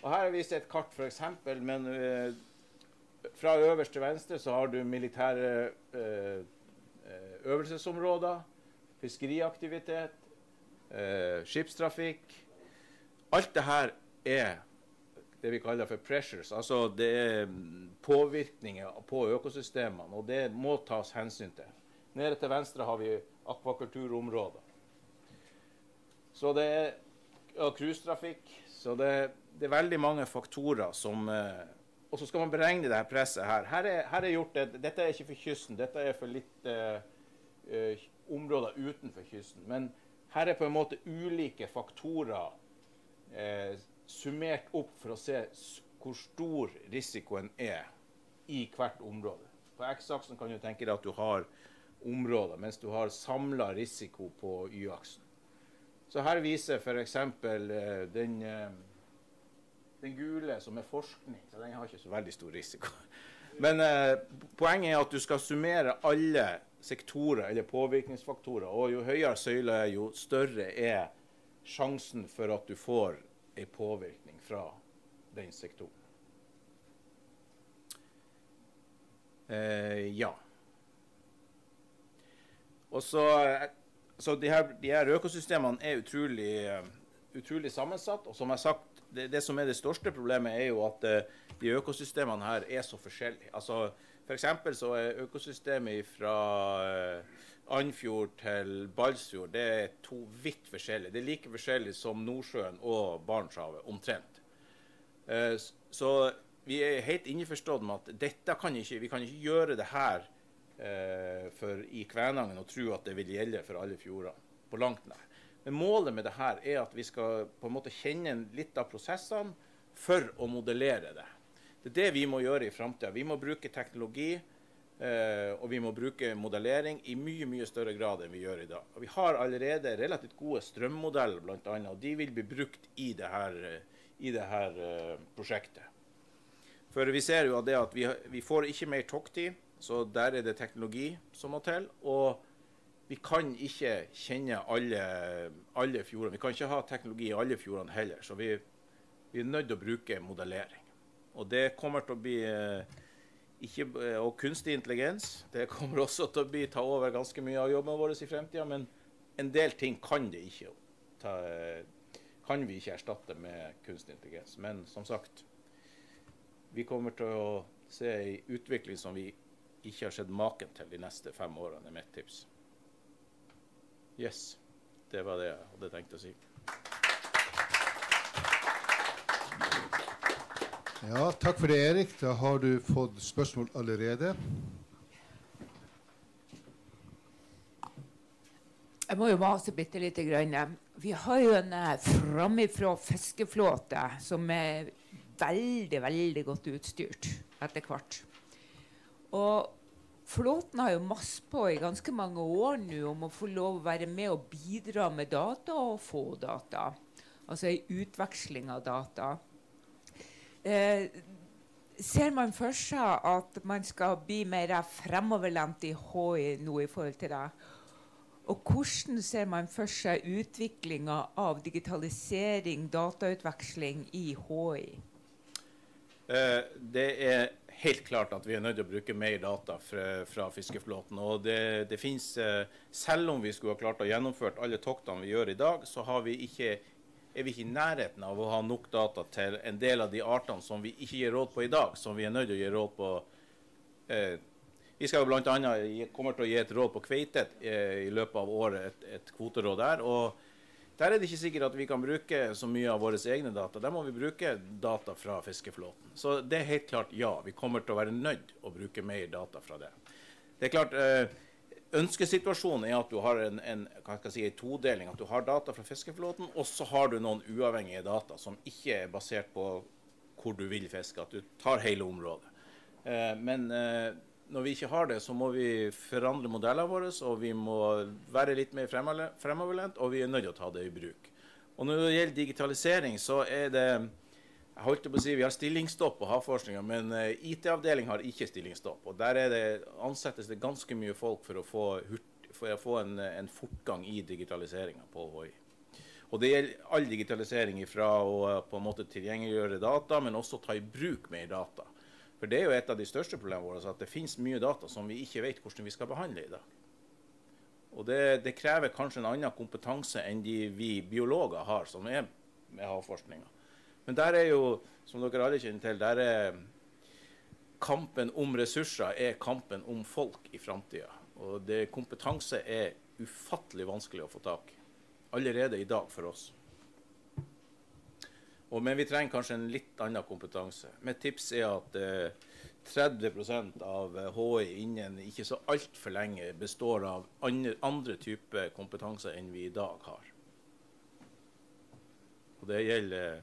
Og Her har jeg et kart, f.eks. Men uh, fra øverst til venstre så har du militære eh, øvelsesområder, fiskeriaktivitet, uh, skipstrafikk. Alt det her er det vi kaller for pressures. Altså det er påvirkninger på økosystemene, og det må tas hensyn til. Nede til venstre har vi akvakulturområder. Så det er og cruisetrafikk. Så det, det, er veldig mange faktorer som, eh, og så skal man beregne det her presset her. Her er, her er gjort det, Dette er ikke for kysten, dette er for litt uh, uh, områder utenfor kysten. Men her er på en måte ulike faktorer uh, summert opp for å se hvor stor risikoen er i hvert område. På X-aksen kan du tenke deg at du har områder, mens du har samla risiko på Y-aksen. Så her viser f.eks. den den gule som er forskning, så den har ikke så veldig stor risiko. Men eh, poenget er at du skal summere alle sektorer eller påvirkningsfaktorer. Og jo høyere søyle jo større er sjansen for at du får en påvirkning fra den sektoren. Eh, ja. Og så, så de, her, de her økosystemene er utrolig, uh, utrolig sammensatt. Og som jeg har sagt det, det, som er det største problemet, er jo at uh, de økosystemene her er så forskjellige. Altså, F.eks. så er økosystemet fra Andfjord til Balsfjord det er to vidt forskjellige. Det er like forskjellig som Nordsjøen og Barentshavet, omtrent. Uh, så vi er helt innforstått med at dette kan ikke, vi kan ikke gjøre det her for i Kvænangen og tro at det vil gjelde for alle fjordene. På langt nær. Men målet med det her er at vi skal på en måte kjenne litt av prosessene for å modellere det. Det er det vi må gjøre i framtida. Vi må bruke teknologi eh, og vi må bruke modellering i mye mye større grad enn vi gjør i dag. Og vi har allerede relativt gode strømmodeller, bl.a., og de vil bli brukt i dette, i dette uh, prosjektet. For vi ser jo at vi, vi får ikke mer toktid, så der er det teknologi som må til. og vi kan ikke kjenne alle, alle fjordene. Vi kan ikke ha teknologi i alle fjordene heller. Så vi, vi, er nødt til å bruke modellering. Og det kommer til å bli eh, ikke, eh, Og kunstig intelligens det kommer også til å bli, ta over ganske mye av jobben vår i fremtida. Men en del ting kan, ikke ta, kan vi ikke erstatte med kunstig intelligens. Men som sagt, vi kommer til å se ei utvikling som vi ikke har sett maken til de neste fem årene, er mitt tips. Yes. Det var det jeg hadde tenkt å si. Ja, takk for det, Erik. Da har du fått spørsmål allerede. Jeg må jo mase bitte lite grann. Vi har jo en eh, framifrå fiskeflåte som er veldig, veldig godt utstyrt etter hvert. Og Flåten har jo masse på i ganske mange år nå om å få lov å være med og bidra med data og få data. Altså ei utveksling av data. Eh, ser man for seg at man skal bli mer fremoverlent i HI nå i forhold til det? Og hvordan ser man for seg utviklinga av digitalisering, datautveksling i HI? Eh, det er helt klart at vi er nødt til å bruke mer data fra, fra fiskeflåten. Og det, det finnes, eh, selv om vi skulle ha klart å gjennomføre alle toktene vi gjør i dag, så har vi ikke, er vi ikke i nærheten av å ha nok data til en del av de artene som vi ikke gir råd på i dag, som vi er nødt til å gi råd på. Eh, vi skal jo annet, kommer til å gi et råd på kveite eh, i løpet av året, et, et kvoteråd der. og der er det ikke sikkert at vi kan bruke så mye av våre egne data. Der må vi bruke data fra fiskeflåten. Så det er helt klart ja. Vi kommer til å være nødt å bruke mer data fra det. Det er klart, eh, Ønskesituasjonen er at du har en, en, si, todeling. At du har data fra fiskeflåten, og så har du noen uavhengige data som ikke er basert på hvor du vil fiske. At du tar hele området. Eh, men eh, når vi ikke har det, så må vi forandre modellene våre, og vi må være litt mer fremoverlent, og vi er nødt til å ta det i bruk. Og Når det gjelder digitalisering, så er det holdt på å si Vi har stillingsstopp på havforskninga, men eh, IT-avdeling har ikke stillingsstopp. og Der det, ansettes det ganske mye folk for å få, hurt, for å få en, en, fortgang i digitaliseringa på HI. Og Det gjelder all digitalisering fra å eh, på en måte tilgjengeliggjøre data, men også ta i bruk mer data. For det er jo et av de største problemene våre, at det finnes mye data som vi ikke vet hvordan vi skal behandle i dag. Og det, det krever kanskje en annen kompetanse enn de vi biologer har, som er med havforskninga. Men der er jo, som dere alle kjenner til, der er kampen om ressurser er kampen om folk i framtida. Og det, kompetanse er ufattelig vanskelig å få tak i. Allerede i dag for oss. Og, men vi trenger kanskje en litt annen kompetanse. Mitt tips er at eh, 30% av HI innen ikke så altfor lenge består av andre, andre typer kompetanse enn vi i dag har. Og det gjelder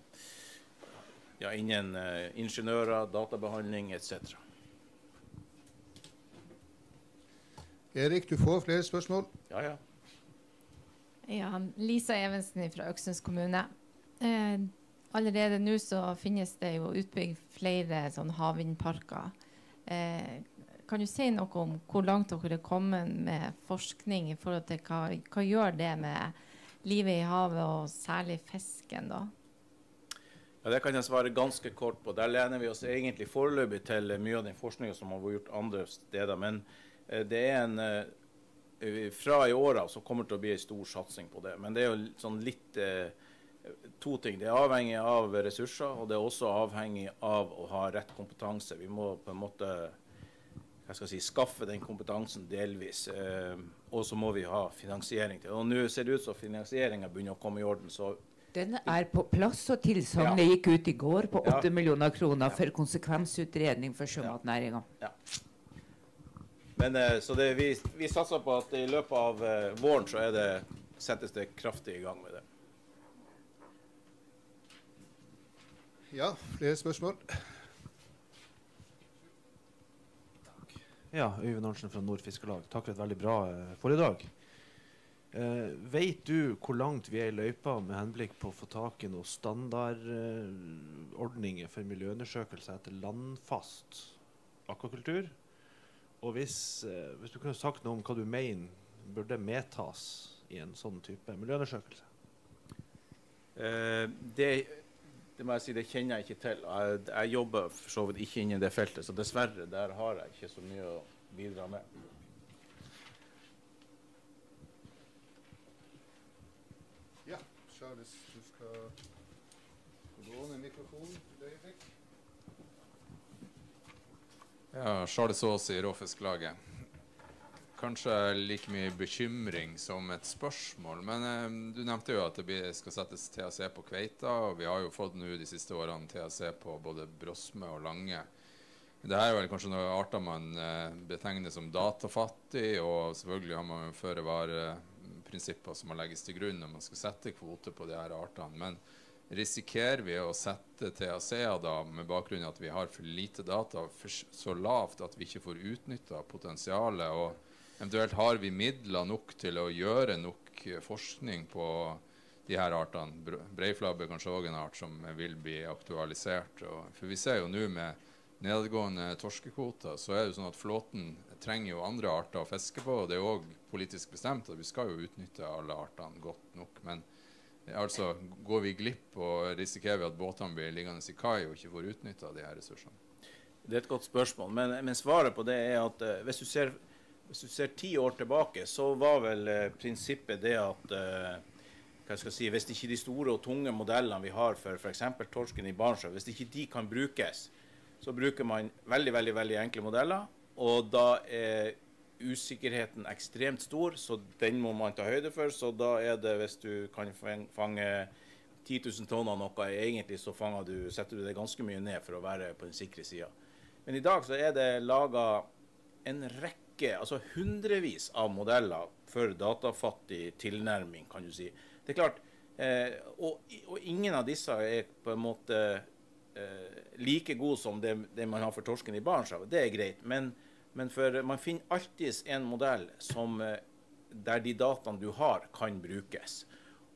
ja, innen eh, ingeniører, databehandling etc. Erik, du får flere spørsmål. Ja, ja. Ja, Lisa Evensen fra Øksnes kommune. Eh, allerede nå så finnes det jo utbygd flere sånn havvindparker. Eh, kan du si noe om hvor langt dere er kommet med forskning i forhold til hva, hva gjør det med livet i havet, og særlig fisken, da? Ja, Det kan jeg svare ganske kort på. Der lener vi oss egentlig foreløpig til mye av den forskninga som har vært gjort andre steder. Men eh, det er en eh, Fra i år av så kommer det til å bli en stor satsing på det. Men det er jo sånn litt eh, to ting. Det er avhengig av ressurser, og det er også avhengig av å ha rett kompetanse. Vi må på en måte jeg skal si, skaffe den kompetansen delvis. Og så må vi ha finansiering til. det. Og nå ser det ut som finansieringa begynner å komme i orden. så Den er på plass, og tilsagnet Ja. gikk ut i går på Ja. 8 millioner kroner for konsekvensutredning for sjømatnæringa. Ja. Men eh, så det, vi, vi satser på at i løpet av eh, våren så er det, settes det kraftig i gang med det. Ja, flere spørsmål? Ja, Øyvind Arntzen fra Nord Fiskarlag. Takk for et veldig bra eh, foredrag. Eh, vet du hvor langt vi er i løypa med henblikk på å få tak i noen standardordninger for miljøundersøkelser etter landfast akvakultur? Og hvis, uh, hvis du kunne sagt noe om hva du mener burde medtas i en sånn type miljøundersøkelse? Eh, det, det må jeg si, det kjenner jeg ikke til. Jeg, jeg jobber for så vidt ikke innen det feltet, så dessverre, der har jeg ikke så mye å bidra med. Charles, du skal få låne mikrofonen et øyeblikk. Ja, Charles Aas i Råfisklaget. Kanskje like mye bekymring som et spørsmål. Men eh, du nevnte jo at det skal settes TAC på kveita. Og vi har jo fått nå de siste årene TAC på både brosme og lange. Det er vel kanskje noen arter man eh, betegner som datafattig, og selvfølgelig har man jo føre var-prinsipper som må legges til grunn når man skal sette kvoter på de her artene. Men risikerer vi å sette TAC-er da med bakgrunn i at vi har for lite data for så lavt at vi ikke får utnytta potensialet? Og eventuelt har vi midler nok til å gjøre nok eh, forskning på de her artene? Br- Breiflabb er kanskje òg en art som vil bli aktualisert. Og, for vi ser jo nå med nedadgående torskekvoter, så er det jo sånn at flåten trenger jo andre arter å fiske på. og Det er òg politisk bestemt at vi skal jo utnytte alle artene godt nok. Men altså, går vi glipp og risikerer vi at båtene blir liggende i kai og ikke får utnytta de her ressursene? Det er et godt spørsmål, men, men svaret på det er at uh, hvis, du ser, hvis du ser ti år tilbake, så var vel uh, prinsippet det at uh, hva skal jeg si, Hvis ikke de store og tunge modellene vi har for f.eks. torsken i Barentshavet, hvis ikke de kan brukes, så bruker man veldig veldig, veldig enkle modeller. Og da er usikkerheten ekstremt stor, så den må man ta høyde for. Så da er det, hvis du kan fange 10 000 tonn av noe, egentlig så du, setter du det ganske mye ned for å være på den sikre sida. Men i dag så er det laga en rekke, altså hundrevis av modeller for datafattig tilnærming, kan du si. Det er klart, eh, og, og ingen av disse er på en måte eh, like god som det, det man har for torsken i Barentshavet. Det er greit. Men, men for, man finner alltids en modell som, eh, der de dataene du har, kan brukes.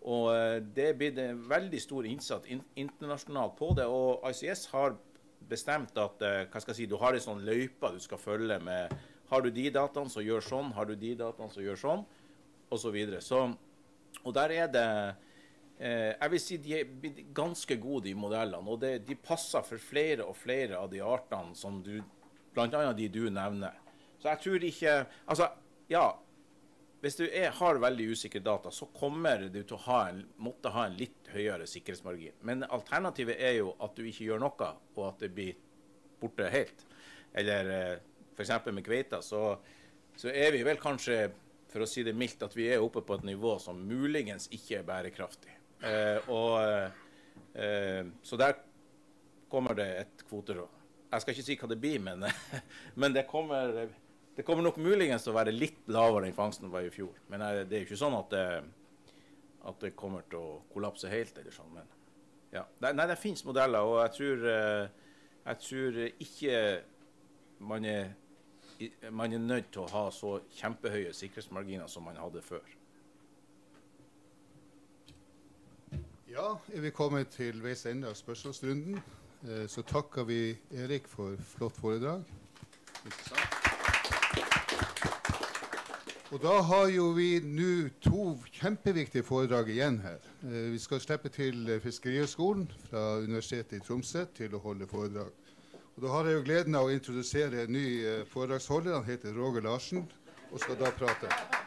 Og eh, det er blitt en veldig stor innsats internasjonalt på det. Og ICS har bestemt at eh, hva skal jeg si, du har en sånn løype du skal følge med Har du de dataene, så gjør sånn. Har du de dataene, så gjør sånn. Og så videre. Så, og der er det Jeg vil si de er ganske gode, de modellene. Og det, de passer for flere og flere av de artene som du Bl.a. de du nevner. Så jeg tror ikke Altså, ja. Hvis du er, har veldig usikre data, så kommer du til å ha en, måtte ha en litt høyere sikkerhetsmargin. Men alternativet er jo at du ikke gjør noe, og at det blir borte helt. Eller eh, f.eks. med kveita, så, så er vi vel kanskje, for å si det mildt, at vi er oppe på et nivå som muligens ikke er bærekraftig. Eh, og, eh, så der kommer det et kvoteråd. Jeg skal ikke si hva det blir, men, men det, kommer, det kommer nok muligens til å være litt lavere enn fangsten var i fjor. Men eh, det er jo ikke sånn at det, at det kommer til å kollapse helt. eller sånn, men ja. Nei, det finnes modeller, og jeg tror, eh, jeg tror ikke man er, man er nødt til å ha så kjempehøye sikkerhetsmarginer som man hadde før. Ja, er vi kommet til veis ende av spørsmålsrunden. Eh, så takker vi Erik for flott foredrag. Og da har jo vi nå to kjempeviktige foredrag igjen her. Eh, vi skal slippe til Fiskerihøgskolen fra Universitetet i Tromsø til å holde foredrag. Og Da har jeg jo gleden av å introdusere en ny eh, foredragsholder. Han heter Roger Larsen og skal da prate.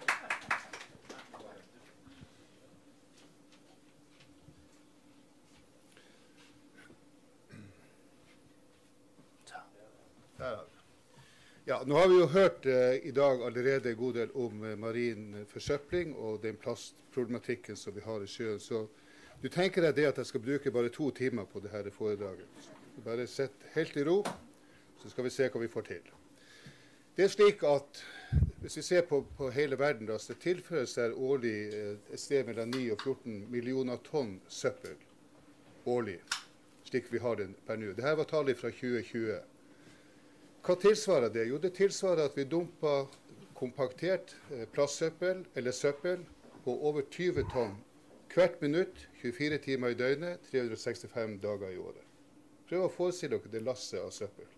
Ja, nå har vi jo hørt eh, i dag allerede en god del om eh, marin forsøpling og den plastproblematikken som vi har i sjøen. Så du tenker deg det at jeg skal bruke bare to timer på dette foredraget. Bare sett helt i ro, så skal vi se hva vi får til. Det er slik at Hvis vi ser på, på hele verden, da, så tilføres det årlig eh, et sted mellom 9 og 14 millioner tonn søppel årlig, slik vi har det per nå. Dette var tallet fra 2020. Hva tilsvarer det? Jo, det tilsvarer at vi dumper kompaktert eh, plastsøppel eller søppel på over 20 tonn hvert minutt, 24 timer i døgnet, 365 dager i året. Prøv å forestille dere det lasset av søppel.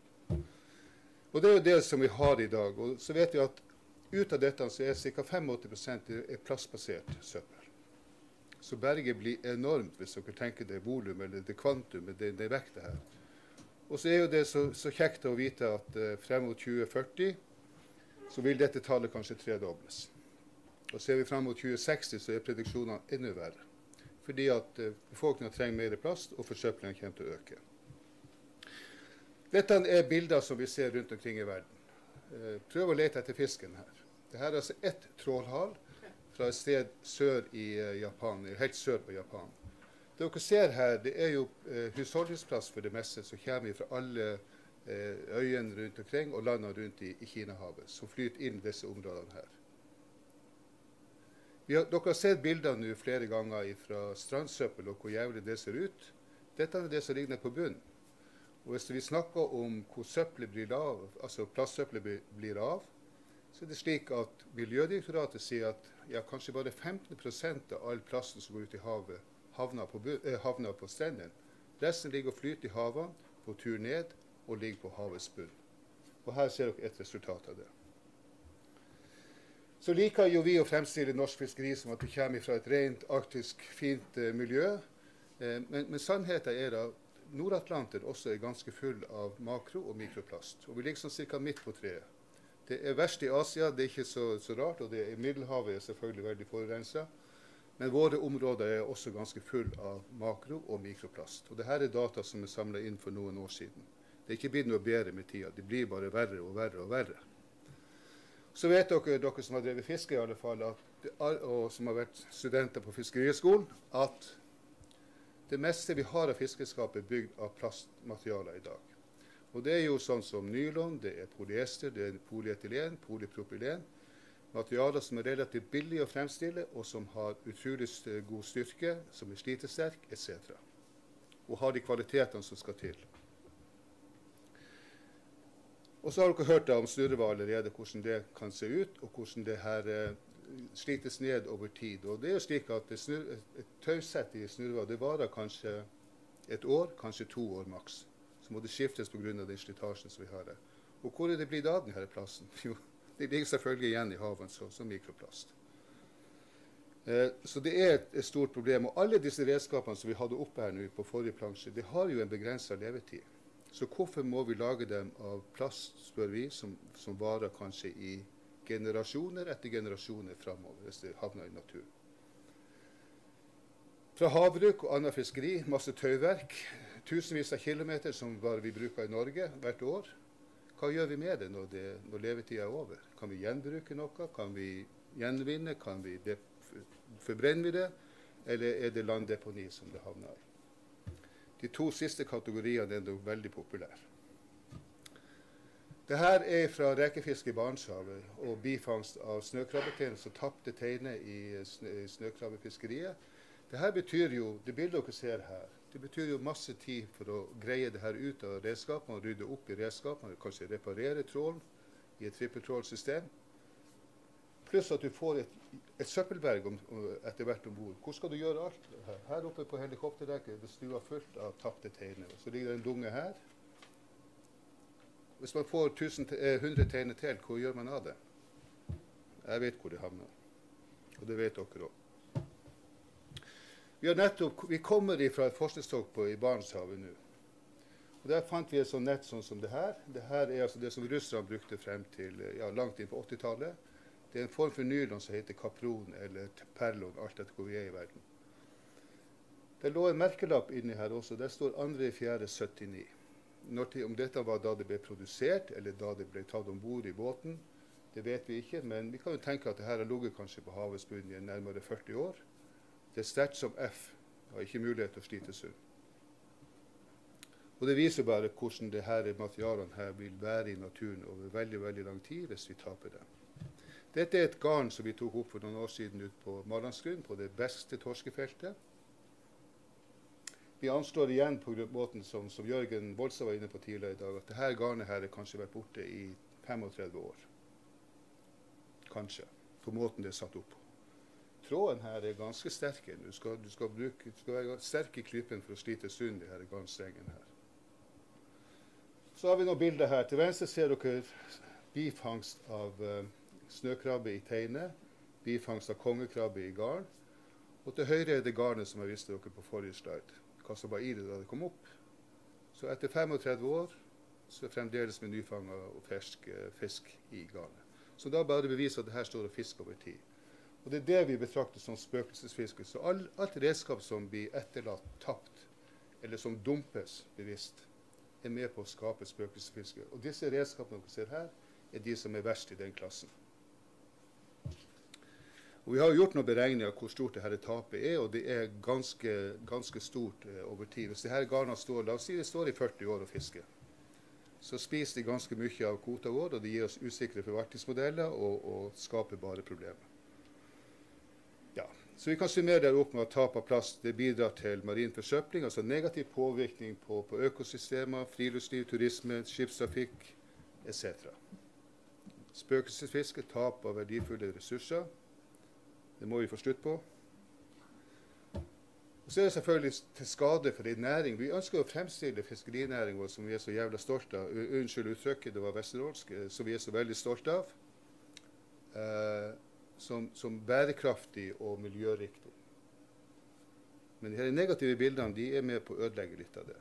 Og Det er jo det som vi har i dag. Og så vet vi at ut av dette så er ca. 85% er plastbasert søppel. Så berget blir enormt hvis dere tenker det volumet eller det kvantum, det, det vekta her. Og så er jo det så, så kjekt å vite at uh, frem mot 2040 så vil dette tallet kanskje tredobles. Og ser vi frem mot 2060, så er prediksjonene enda verre. Fordi at uh, befolkninga trenger mer plast, og forsøplinga kommer til å øke. Dette er bilder som vi ser rundt omkring i verden. Uh, prøv å lete etter fisken her. Dette er altså ett trålhal fra et sted sør i Japan, helt sør på Japan. Det dere ser her, det er jo eh, husholdningsplass for det meste som kommer fra alle eh, øyene rundt omkring og landene rundt i, i Kinahavet, som flyter inn disse områdene her. Har, dere har sett bilder nå flere ganger fra strandsøppel og hvor jævlig det ser ut. Dette er det som ligger på bunnen. Og Hvis vi snakker om hvor søppelet blir av, altså plastsøppelet blir av, så er det slik at Miljødirektoratet sier at ja, kanskje bare 15% av all plasten som går ut i havet, havner på, eh, havner på strendene. Resten ligger og flyter i havene, på tur ned og ligger på havets bunn. Og Her ser dere et resultat av det. Så liker jo vi å fremstille norsk fiskeri som at det kommer fra et rent arktisk, fint eh, miljø. Eh, men, men, sannheten er at Nord-Atlanteren også er ganske full av makro- og mikroplast. Og vi ligger sånn ca. midt på treet. Det er verst i Asia, det er ikke så, så rart. Og det er Middelhavet er selvfølgelig veldig forurensa. Men våre områder er også ganske full av makro- og mikroplast. Og Dette er data som er samla inn for noen år siden. Det er ikke blitt noe bedre med tida. Det blir bare verre og verre og verre. Så vet dere, dere som har drevet fiske, i alle fall, at, og som har vært studenter på Fiskerihøgskolen, at det meste vi har av fiskeskap, er bygd av plastmaterialer i dag. Og Det er jo sånn som nylon, det er polyester, det er polyetylen, polypropylen materialer som er relativt billige å fremstille, og som har utrolig god styrke, som er slitesterk, etc. Og har de kvalitetene som skal til. Og så har dere hørt om snurrevad allerede, hvordan det kan se ut, og hvordan det her eh, slites ned over tid. Og det er jo slik at Et tausett i snurrevad varer kanskje et år, kanskje to år maks. Så må det skiftes pga. den slitasjen som vi har her. Og hvor er det blitt av denne plassen? Jo, det ligger selvfølgelig igjen i havet som, mikroplast. Eh, så det er et, et, stort problem. Og alle disse redskapene som vi hadde oppe her nå på forrige plansje, det har jo en begrensa levetid. Så hvorfor må vi lage dem av plast, spør vi, som, som varer kanskje i generasjoner etter generasjoner framover, hvis det havner i naturen. Fra havbruk og annet fiskeri, masse tauverk, tusenvis av kilometer som bare vi bruker i Norge hvert år. Hva gjør vi med det når, det, når levetida er over? Kan vi gjenbruke noe? Kan vi gjenvinne? Kan vi forbrenner vi det? Eller er det landdeponi som det havner i? De to siste kategoriene er veldig populære. Dette er fra rekefiske i Barentshavet og bifangst av snøkrabbeteiner som tapte teiner i, snø, snøkrabbefiskeriet. Dette betyr jo, det bildet dere ser her, det betyr jo masse tid for å greie det her ut av redskapene, rydde opp i redskapene, kanskje reparere trålen i et trippeltrålsystem. Pluss at du får et, et søppelberg om, etter hvert om bord. Hvor skal du gjøre alt? Her, her oppe på helikopterdekket er stua fullt av tapte teiner. Så ligger det en dunge her. Hvis man får 1000, eh, 100 teiner til, hvor gjør man av det? Jeg vet hvor det havner. Og det vet dere òg. Vi, nettopp, vi kommer fra et forskningstokt i Barentshavet nå. Og Der fant vi et sånt nett sånn som det her. Det her er altså det som russerne brukte frem til ja, langt inn på 80-tallet. Det er en form for nylon som heter kapron eller perlon, alt etter hvor vi er i verden. Det lå en merkelapp inni her også. Der står 2.4.79. Om dette var da det ble produsert, eller da det ble tatt om bord i båten, det vet vi ikke. Men vi kan jo tenke at det her har ligget kanskje på havets bunn i nærmere 40 år. Det er sterkt som F. Har ikke mulighet til å slites ut. Og Det viser bare hvordan det her materialene her vil være i naturen over veldig veldig lang tid hvis vi taper dem. Dette er et garn som vi tok opp for noen år siden ut på Marlandsgrunn, på det beste torskefeltet. Vi anslår igjen på måten som, som Jørgen Volstad var inne på tidligere i dag, at dette garnet her har kanskje vært borte i 35 år. Kanskje. På måten det er satt opp. Tråden her er ganske sterk. Du skal, du skal, bruke, du skal være sterk i klypen for å slite sund de her garnstrengene her. Så har vi noen bilder her. Til venstre ser dere bifangst av uh, snøkrabbe i teine, bifangst av kongekrabbe i garn. Og til høyre er det garnet som jeg viste dere på forrige slide. Hva som var i det da det kom opp. Så etter 35 år så er fremdeles med nyfanga og fersk uh, fisk i garnet. Så da bare beviser at det her står og fisker over tid. Og Det er det vi betrakter som spøkelsesfiske. Så all, alt redskap som blir etterlatt tapt, eller som dumpes bevisst, er med på å skape spøkelsesfiske. Og disse redskapene dere ser her, er de som er verst i den klassen. Og Vi har gjort noen beregninger av hvor stort dette tapet er, og det er ganske, ganske stort eh, over tid. Hvis disse garnene står la oss si det står i 40 år og fisker, så spiser de ganske mye av kvota vår, og det gir oss usikre forvaltningsmodeller og, og skaper bare problemer. Så Vi kan summere det opp med at tap av plast bidrar til marin forsøpling, altså negativ påvirkning på, på økosystemer, friluftsliv, turisme, skipstrafikk etc. Spøkelsesfiske, tap av verdifulle ressurser. Det må vi få slutt på. Og så er det selvfølgelig til skade for en næring. Vi ønsker å fremstille fiskerinæringen vår som vi er så jævla stolte av. Unnskyld uttrykket, det var vesterålsk. Som vi er så veldig stolte av. Eh, som, som, bærekraftig og miljøriktig. Men de her negative bildene de er med på å ødelegge litt av det.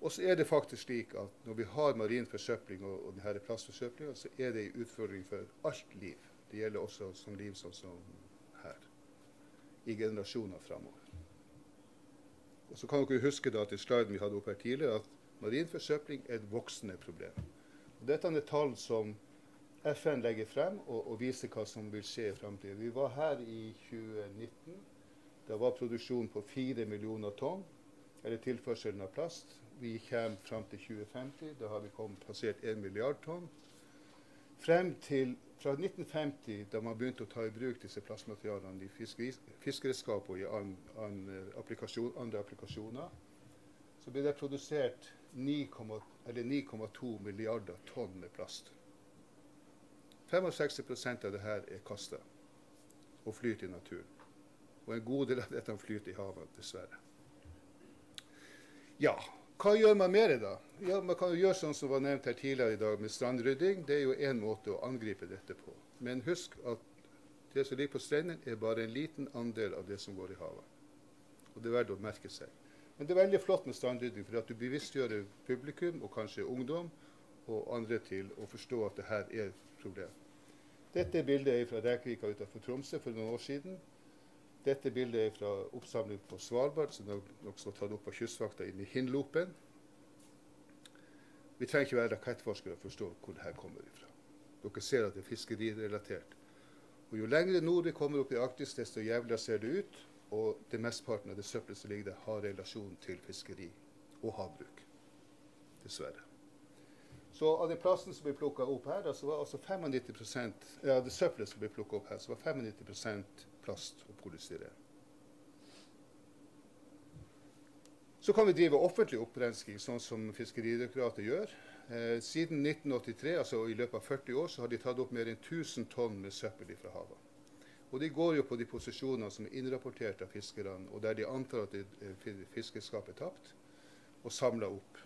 Og så er det faktisk slik at når vi har marin forsøpling og, og denne plastforsøplinga, så er det en utfordring for alt liv. Det gjelder også som liv sånn som her. I generasjoner framover. Og så kan dere huske da til sliden vi hadde oppe her tidligere, at marin forsøpling er et voksende problem. Og dette er tall som FN legger frem og, og viser hva som vil skje i framtida. Vi var her i 2019. Da var produksjonen på 4 millioner tonn, eller tilførselen av plast. Vi kommer fram til 2050. Da har vi kommet passert 1 milliard tonn. Frem til fra 1950, da man begynte å ta i bruk disse plastmaterialene i fiskeredskap og i an, an, applikasjon, andre applikasjoner, så ble det produsert 9,2 milliarder tonn med plast. 65% av det her er kasta og flyter i naturen. Og en god del av dette flyter i havet, dessverre. Ja, hva gjør man mer da? Ja, Man kan jo gjøre sånn som var nevnt her tidligere i dag med strandrydding. Det er jo én måte å angripe dette på. Men husk at det som ligger på strendene, er bare en liten andel av det som går i havet. Og det er verdt å merke seg. Men det er veldig flott med strandrydding, for at du bevisstgjør publikum, og kanskje ungdom, og andre til å forstå at det her er problem. Dette bildet er fra Rekvika utenfor Tromsø for noen år siden. Dette bildet er fra oppsamling på Svalbard, som er nokså tatt opp av Kystvakta inn i Hindlopen. Vi trenger ikke være rakettforskere for å forstå hvor dette kommer ifra. Dere ser at det er fiskerirelatert. Og Jo lengre nord vi kommer opp i Arktis, desto jævligere ser det ut. og det mesteparten av det søppelet som ligger der, har relasjon til fiskeri og havbruk. Dessverre. Så av den plasten som blir plukka opp her, altså var altså 95% ja, det søppelet som blir opp her, så var 95% plast og polystyre. Så kan vi drive offentlig opprensking, sånn som Fiskeridirektoratet gjør. Eh, siden 1983, altså i løpet av 40 år, så har de tatt opp mer enn 1000 tonn med søppel fra havet. Og de går jo på de posisjonene som er innrapportert av fiskerne, og der de antar at fiskeskapet er tapt, og samler opp.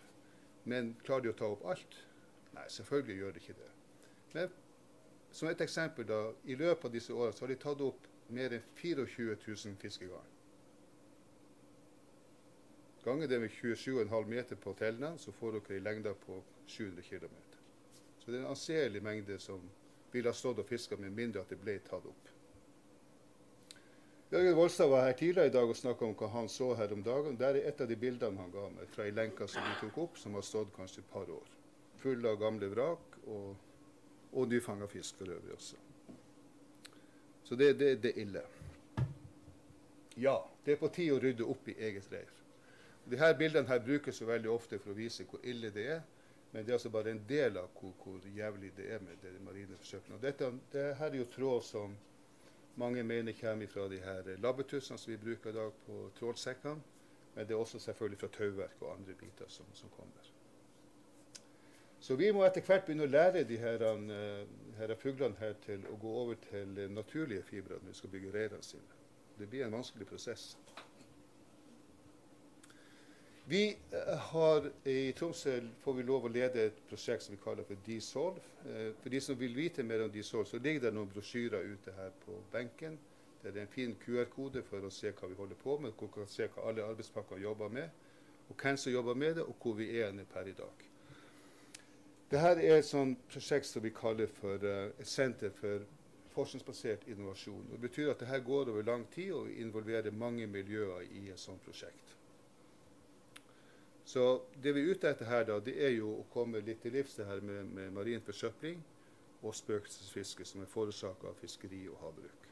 Men klarer de å ta opp alt? Nei, selvfølgelig gjør de ikke det. Men som et eksempel, da, i løpet av disse årene så har de tatt opp mer enn 24 000 fiskegarn. Ganger det med 27,5 meter på tellene, så får dere en lengde på 700 km. Så det er en anselig mengde som ville ha stått og fiska med mindre at det ble tatt opp. Jørgen Volstad var her tidligere i dag og snakka om hva han så her om dagen. Der er et av de bildene han ga meg fra ei lenke som vi tok opp, som har stått kanskje et par år. Full av gamle vrak og, og nyfanga fisk for øvrig også. Så det, det, det er ille. Ja, det er på tide å rydde opp i eget reir. Disse bildene her brukes jo veldig ofte for å vise hvor ille det er. Men det er altså bare en del av hvor, hvor jævlig det er med det marine forsøkene. Og dette, det her er jo tråd som mange mener kommer fra de her labbetussene som vi bruker i dag på trålsekkene. Men det er også selvfølgelig fra tauverk og andre biter som, som, kommer. Så vi må etter hvert begynne å lære de her, uh, her fuglene her til å gå over til naturlige fibre når vi skal bygge reirene sine. Det blir en vanskelig prosess. Vi uh, har I Tromsø får vi lov å lede et prosjekt som vi kaller for Desolve. For de som vil vite mer om Desolve, så ligger det noen brosjyrer ute her på benken. Det er en fin QR-kode for å se hva vi holder på med, hvor vi kan se hva alle arbeidspakker jobber med, og hvem som jobber med det, og hvor vi er per i dag. Dette er et sånt prosjekt som vi kaller for uh, et senter for forskningsbasert innovasjon. Det betyr at dette går over lang tid og involverer mange miljøer i et sånt prosjekt. Så det vi er ute etter her, da, det er jo å komme litt til livs det her med, med marin forsøpling og spøkelsesfiske som er forårsaka av fiskeri og havbruk.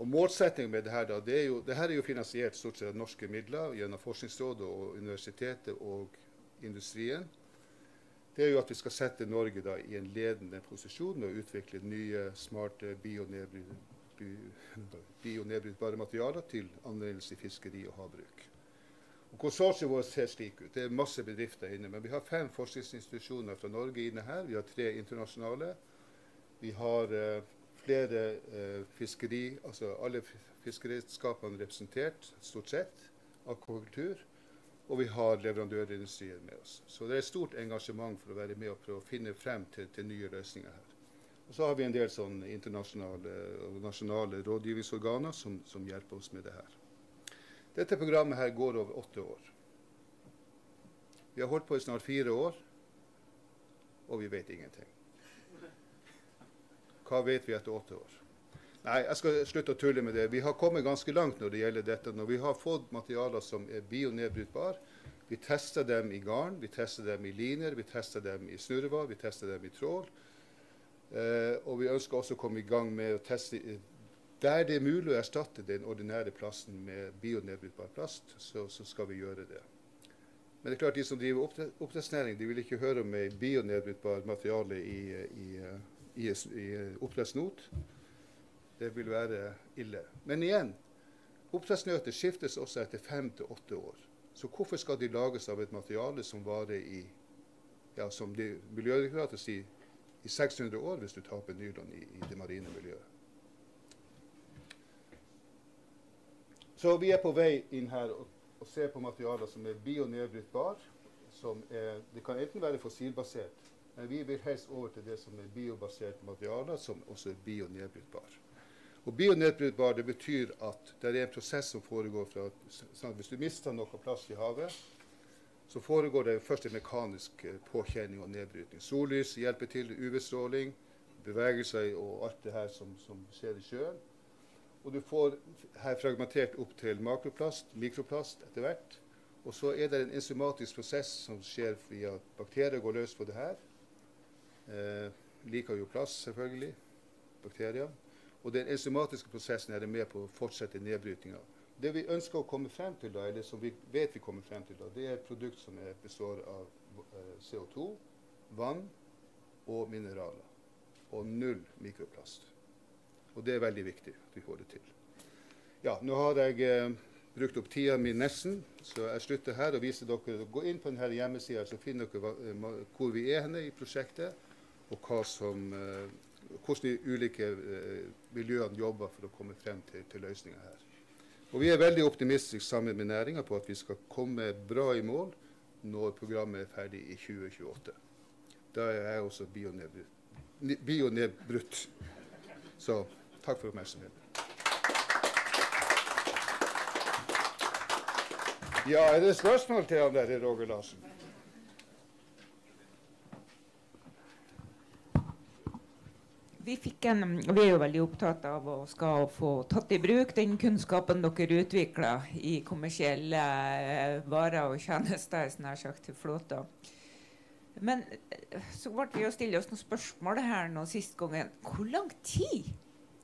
Og Målsettingen med det her, da, det er jo, det her er jo finansiert stort sett av norske midler gjennom Forskningsrådet og universitetet og industrien. Det er jo at vi skal sette Norge da i en ledende posisjon og utvikle nye, smarte bionedbrytbare materialer til anvendelse i fiskeri og havbruk. Og Konsortiet vårt ser slik ut. Det er masse bedrifter inne. Men vi har fem forskningsinstitusjoner fra Norge inne her. Vi har tre internasjonale. Vi har uh, flere uh, fiskeri, altså alle fiskeredskapene representert, stort sett, akvakultur. Og vi har leverandørindustrien med oss. Så det er stort engasjement for å være med og prøve å finne frem til, til nye løsninger her. Og så har vi en del sånn internasjonale og nasjonale rådgivningsorganer som, som hjelper oss med det her. Dette programmet her går over åtte år. Vi har holdt på i snart fire år, og vi vet ingenting. Hva vet vi etter åtte år? Nei, jeg skal slutte å tulle med det. Vi har kommet ganske langt når det gjelder dette. Når vi har fått materialer som er bionedbrytbare, vi tester dem i garn, vi tester dem i liner, vi tester dem i snurrevad, vi tester dem i trål. Eh, og vi ønsker også å komme i gang med å teste der det er mulig å erstatte den ordinære plasten med bionedbrytbar plast, så, så, skal vi gjøre det. Men det er klart de som driver oppdrettsnæring, de vil ikke høre om bionedbrytbar materiale i, i, i, i oppdrettsnot. Det vil være ille. Men igjen, oppdrettsnøter skiftes også etter fem til åtte år. Så hvorfor skal de lages av et materiale som varer i ja, som Miljødirektoratet sier, i 600 år hvis du taper nylon i, i det marine miljøet? Så vi er på vei inn her og, og ser på materialer som er bionedbrytbare. Det kan enten være fossilbasert, men vi vil helst over til det som er biobaserte materialer, som også er bionedbrytbare. Og Bionedbrytbar det betyr at det er en prosess som foregår fra sånn Hvis du mister noe plast i havet, så foregår det først en mekanisk eh, påkjenning og nedbrytning. Sollys hjelper til, UV-stråling, bevegelser og alt det her som, som skjer i sjøen. Og du får her fragmentert opp til makroplast, mikroplast etter hvert. Og så er det en enzymatisk prosess som skjer via at bakterier går løs på det her. Eh, liker jo plast, selvfølgelig. Bakterier. Og den enzymatiske prosessen er med på å fortsette nedbrytinga. Det vi ønsker å komme frem til, da, eller som vi vet vi kommer frem til, da, det er et produkt som består av eh, CO2, vann og mineraler. Og null mikroplast. Og det er veldig viktig at vi får det til. Ja, nå har jeg eh, brukt opp tida mi nesten, så jeg slutter her og viser dere Gå inn på denne hjemmesida, så finner dere hva, eh, hvor vi er henne i prosjektet, og hva som, eh, hvordan de ulike eh, miljøene jobber for å komme frem til, til løsninger her. Og Vi er veldig optimistiske sammen med næringa på at vi skal komme bra i mål når programmet er ferdig i 2028. Da er jeg også bionedbrutt. Så takk for oppmerksomheten. Ja, er det spørsmål til han der, Roger Larsen? Vi, en, vi er jo veldig opptatt av å skal få tatt i bruk den kunnskapen dere utvikler i kommersielle eh, varer og tjenester nær sagt, til flåter. Men eh, så ble vi å stille oss noen spørsmål her nå sist gangen. Hvor lang tid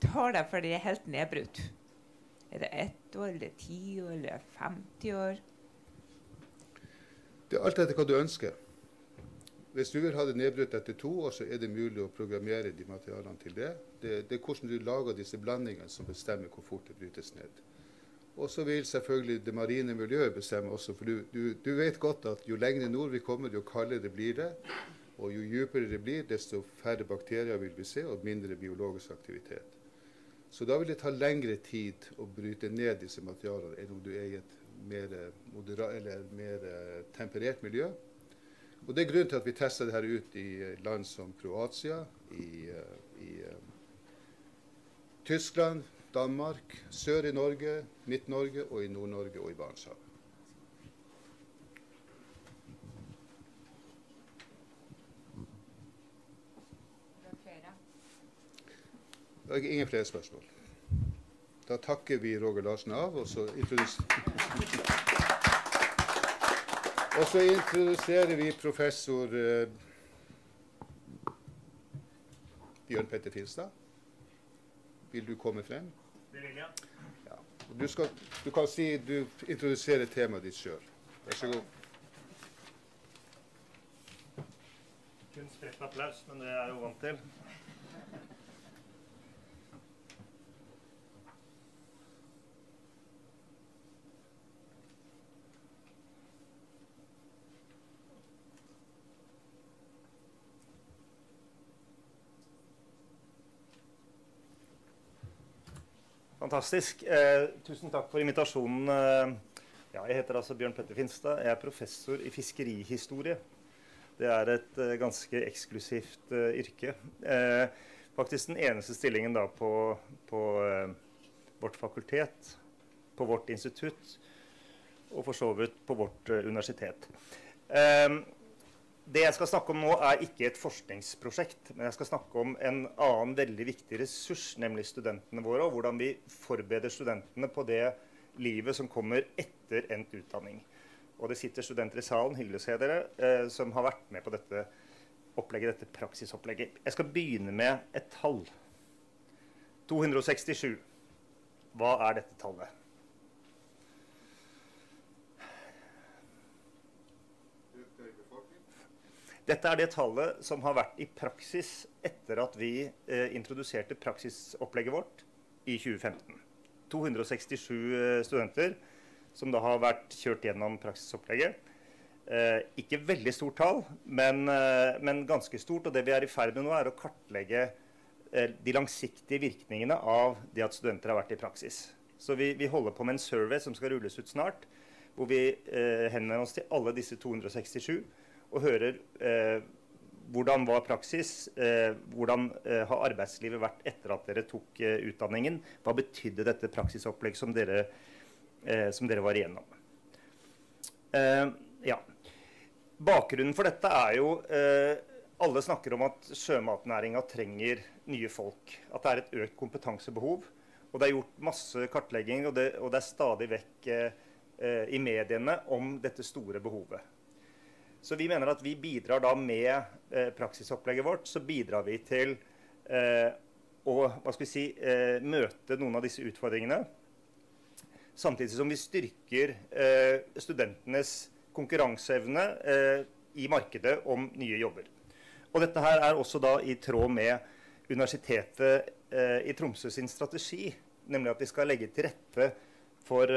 tar det før det er helt nedbrutt? Er det ett år, eller ti år, eller 50 år? Det er alt etter hva du ønsker. Hvis du vil ha det nedbrutt etter to år, så er det mulig å programmere de materialene til det. Det, det er hvordan du lager disse blandingene som bestemmer hvor fort det brytes ned. Og så vil selvfølgelig det marine miljøet bestemme også. For du, du, du vet godt at jo lenger nord vi kommer, jo kaldere blir det. Og jo dypere det blir, desto færre bakterier vil vi se, og mindre biologisk aktivitet. Så da vil det ta lengre tid å bryte ned disse materialene enn om du er i et mer, moderat, mer temperert miljø. Og Det er grunnen til at vi tester dette ut i land som Kroatia, i, i Tyskland, Danmark, sør i Norge, Midt-Norge og i Nord-Norge og i Barentshavet. Det er ingen flere spørsmål. Da takker vi Roger Larsen av, og så introduserer og så introduserer vi professor uh, Bjørn Petter Finstad. Vil du komme frem? Det vil jeg. Ja. Du, skal, du, kan si du introduserer temaet ditt sjøl. Vær så god. Kun spredt applaus, men det er jeg jo vant til. Fantastisk. Eh, tusen takk for invitasjonen. Eh, ja, jeg heter altså Bjørn Petter Finstad. Jeg er professor i fiskerihistorie. Det er et eh, ganske eksklusivt eh, yrke. Eh, faktisk den eneste stillingen da på, på eh, vårt fakultet, på vårt institutt og for så vidt på vårt universitet. Eh, det jeg skal snakke om nå, er ikke et forskningsprosjekt, men jeg skal snakke om en annen veldig viktig ressurs, nemlig studentene våre, og hvordan vi forbereder studentene på det livet som kommer etter endt utdanning. Og det sitter studenter i salen, hyggelig å se dere, eh, som har vært med på dette opplegget, dette praksisopplegget. Jeg skal begynne med et tall. 267. Hva er dette tallet? Dette er det tallet som har vært i praksis etter at vi eh, introduserte praksisopplegget vårt i 2015. 267 eh, studenter som da har vært kjørt gjennom praksisopplegget. Eh, ikke veldig stort tall, men, eh, men, ganske stort. Og det vi er i ferd med nå, er å kartlegge eh, de langsiktige virkningene av det at studenter har vært i praksis. Så vi, vi holder på med en survey som skal rulles ut snart, hvor vi eh, henvender oss til alle disse 267 og hører eh, hvordan var praksis? Eh, hvordan eh, har arbeidslivet vært etter at dere tok eh, utdanningen? Hva betydde dette praksisopplegg som eh, som dere var igjennom? Eh, ja. Bakgrunnen for dette er jo Alle snakker om at sjømatnæringa trenger nye folk. At det er et økt kompetansebehov. Og det er gjort masse kartlegging, og det, og det er stadig vekk i mediene om dette store behovet. Så vi mener at vi bidrar da med eh, praksisopplegget vårt så bidrar vi til eh, å hva skal vi si, eh, møte noen av disse utfordringene. Samtidig som vi styrker eh, studentenes konkurranseevne eh, i markedet om nye jobber. Og dette her er også da i tråd med Universitetet eh, i Tromsø sin strategi, nemlig at vi skal legge til rette for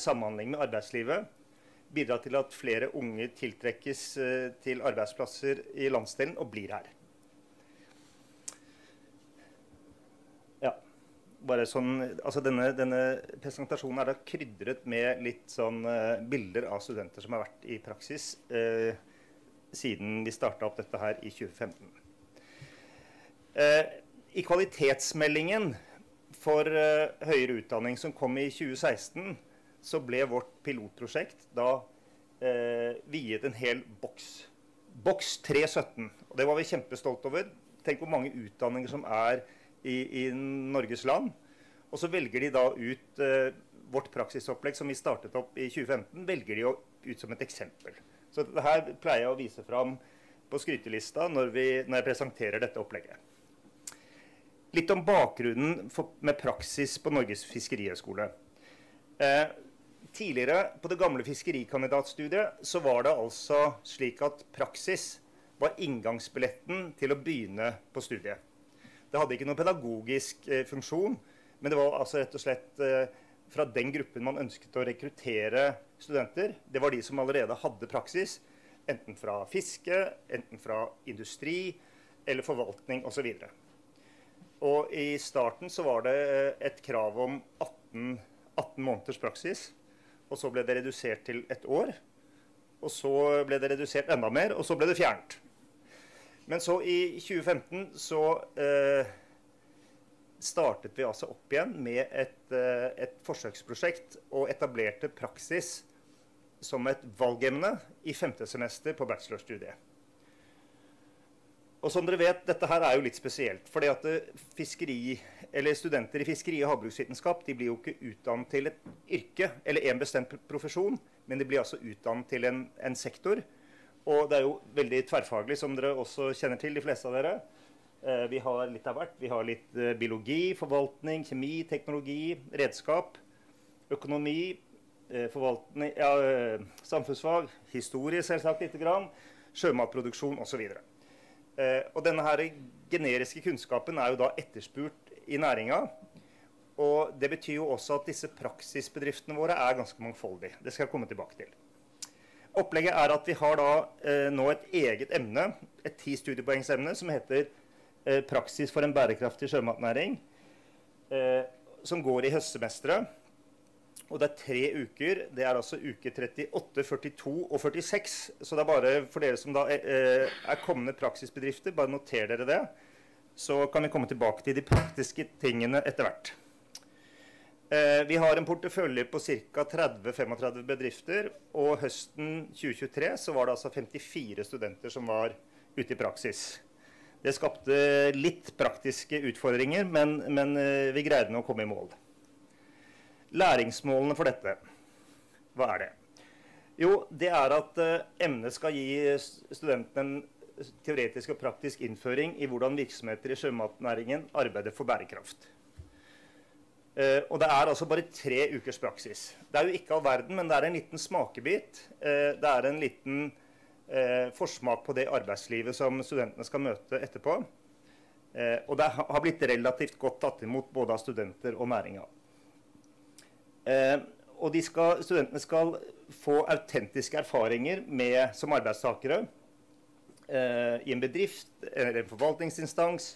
samhandling med arbeidslivet. Bidra til at flere unge tiltrekkes eh, til arbeidsplasser i landsdelen og blir her. Ja, bare sånn, altså denne, denne presentasjonen er da krydret med litt sånn eh, bilder av studenter som har vært i praksis eh, siden vi starta opp dette her i 2015. Eh, I kvalitetsmeldingen for eh, høyere utdanning som kom i 2016, så ble vårt pilotprosjekt da eh, viet en hel boks. Boks 317. Og det var vi kjempestolt over. Tenk hvor mange utdanninger som er i, i Norges land. Og så velger de da ut eh, vårt praksisopplegg som vi startet opp i 2015, velger de jo ut som et eksempel. Så dette her pleier jeg å vise fram på skrytelista når, vi, når jeg presenterer dette opplegget. Litt om bakgrunnen for, med praksis på Norges fiskerihøgskole. Eh, tidligere, på det gamle fiskerikandidatstudiet, så var det altså slik at praksis var inngangsbilletten til å begynne på studiet. Det hadde ikke noen pedagogisk eh, funksjon, men det var altså rett og slett eh, fra den gruppen man ønsket å rekruttere studenter. Det var de som allerede hadde praksis, enten fra fiske, enten fra industri eller forvaltning osv. Og i starten så var det eh, et krav om 18, 18 måneders praksis. Og så ble det redusert til et år. Og så ble det redusert enda mer, og så ble det fjernet. Men så i 2015 så eh, startet vi altså opp igjen med et, eh, et forsøksprosjekt og etablerte praksis som et valgemne i femte semester på bachelorstudiet. Og som dere vet, Dette her er jo litt spesielt. fordi at eh, fiskeri, eller Studenter i fiskeri- og havbruksvitenskap de blir jo ikke utdannet til et yrke eller en bestemt profesjon, men de blir altså utdannet til en, en sektor. Og det er jo veldig tverrfaglig, som dere også kjenner til, de fleste av dere. Eh, vi har litt av hvert. Vi har litt eh, biologi, forvaltning, kjemi, teknologi, redskap, økonomi, ja, samfunnsfag, historie selvsagt lite grann, sjømatproduksjon osv. Eh, og denne her generiske kunnskapen er jo da etterspurt i næringa. Og det betyr jo også at disse praksisbedriftene våre er ganske mangfoldige. Det skal jeg komme tilbake til. Opplegget er at vi har da eh, nå et eget emne, et ti studiepoengsemne, som heter eh, 'Praksis for en bærekraftig sjømatnæring', eh, som går i høstsemesteret. Og det er tre uker. Det er altså uke 38, 42 og 46. Så det er bare for dere som da eh, er kommende praksisbedrifter, bare noter dere det. Så kan vi komme tilbake til de praktiske tingene etter hvert. Eh, vi har en portefølje på ca. 30-35 bedrifter. Og høsten 2023 så var det altså 54 studenter som var ute i praksis. Det skapte litt praktiske utfordringer, men, men eh, vi greide nå å komme i mål. Læringsmålene for dette, hva er det? Jo, det er at uh, emnet skal gi studentene en teoretisk og praktisk innføring i hvordan virksomheter i sjømatnæringen arbeider for bærekraft. Uh, og det er altså bare tre ukers praksis. Det er jo ikke all verden, men det er en liten smakebit. Uh, det er en liten forsmak på det arbeidslivet som studentene skal møte etterpå. og det har blitt relativt godt tatt imot både av studenter og næringa. Eh, og skal, studentene skal få autentiske erfaringer med, som arbeidstakere eh, i en bedrift, en forvaltningsinstans,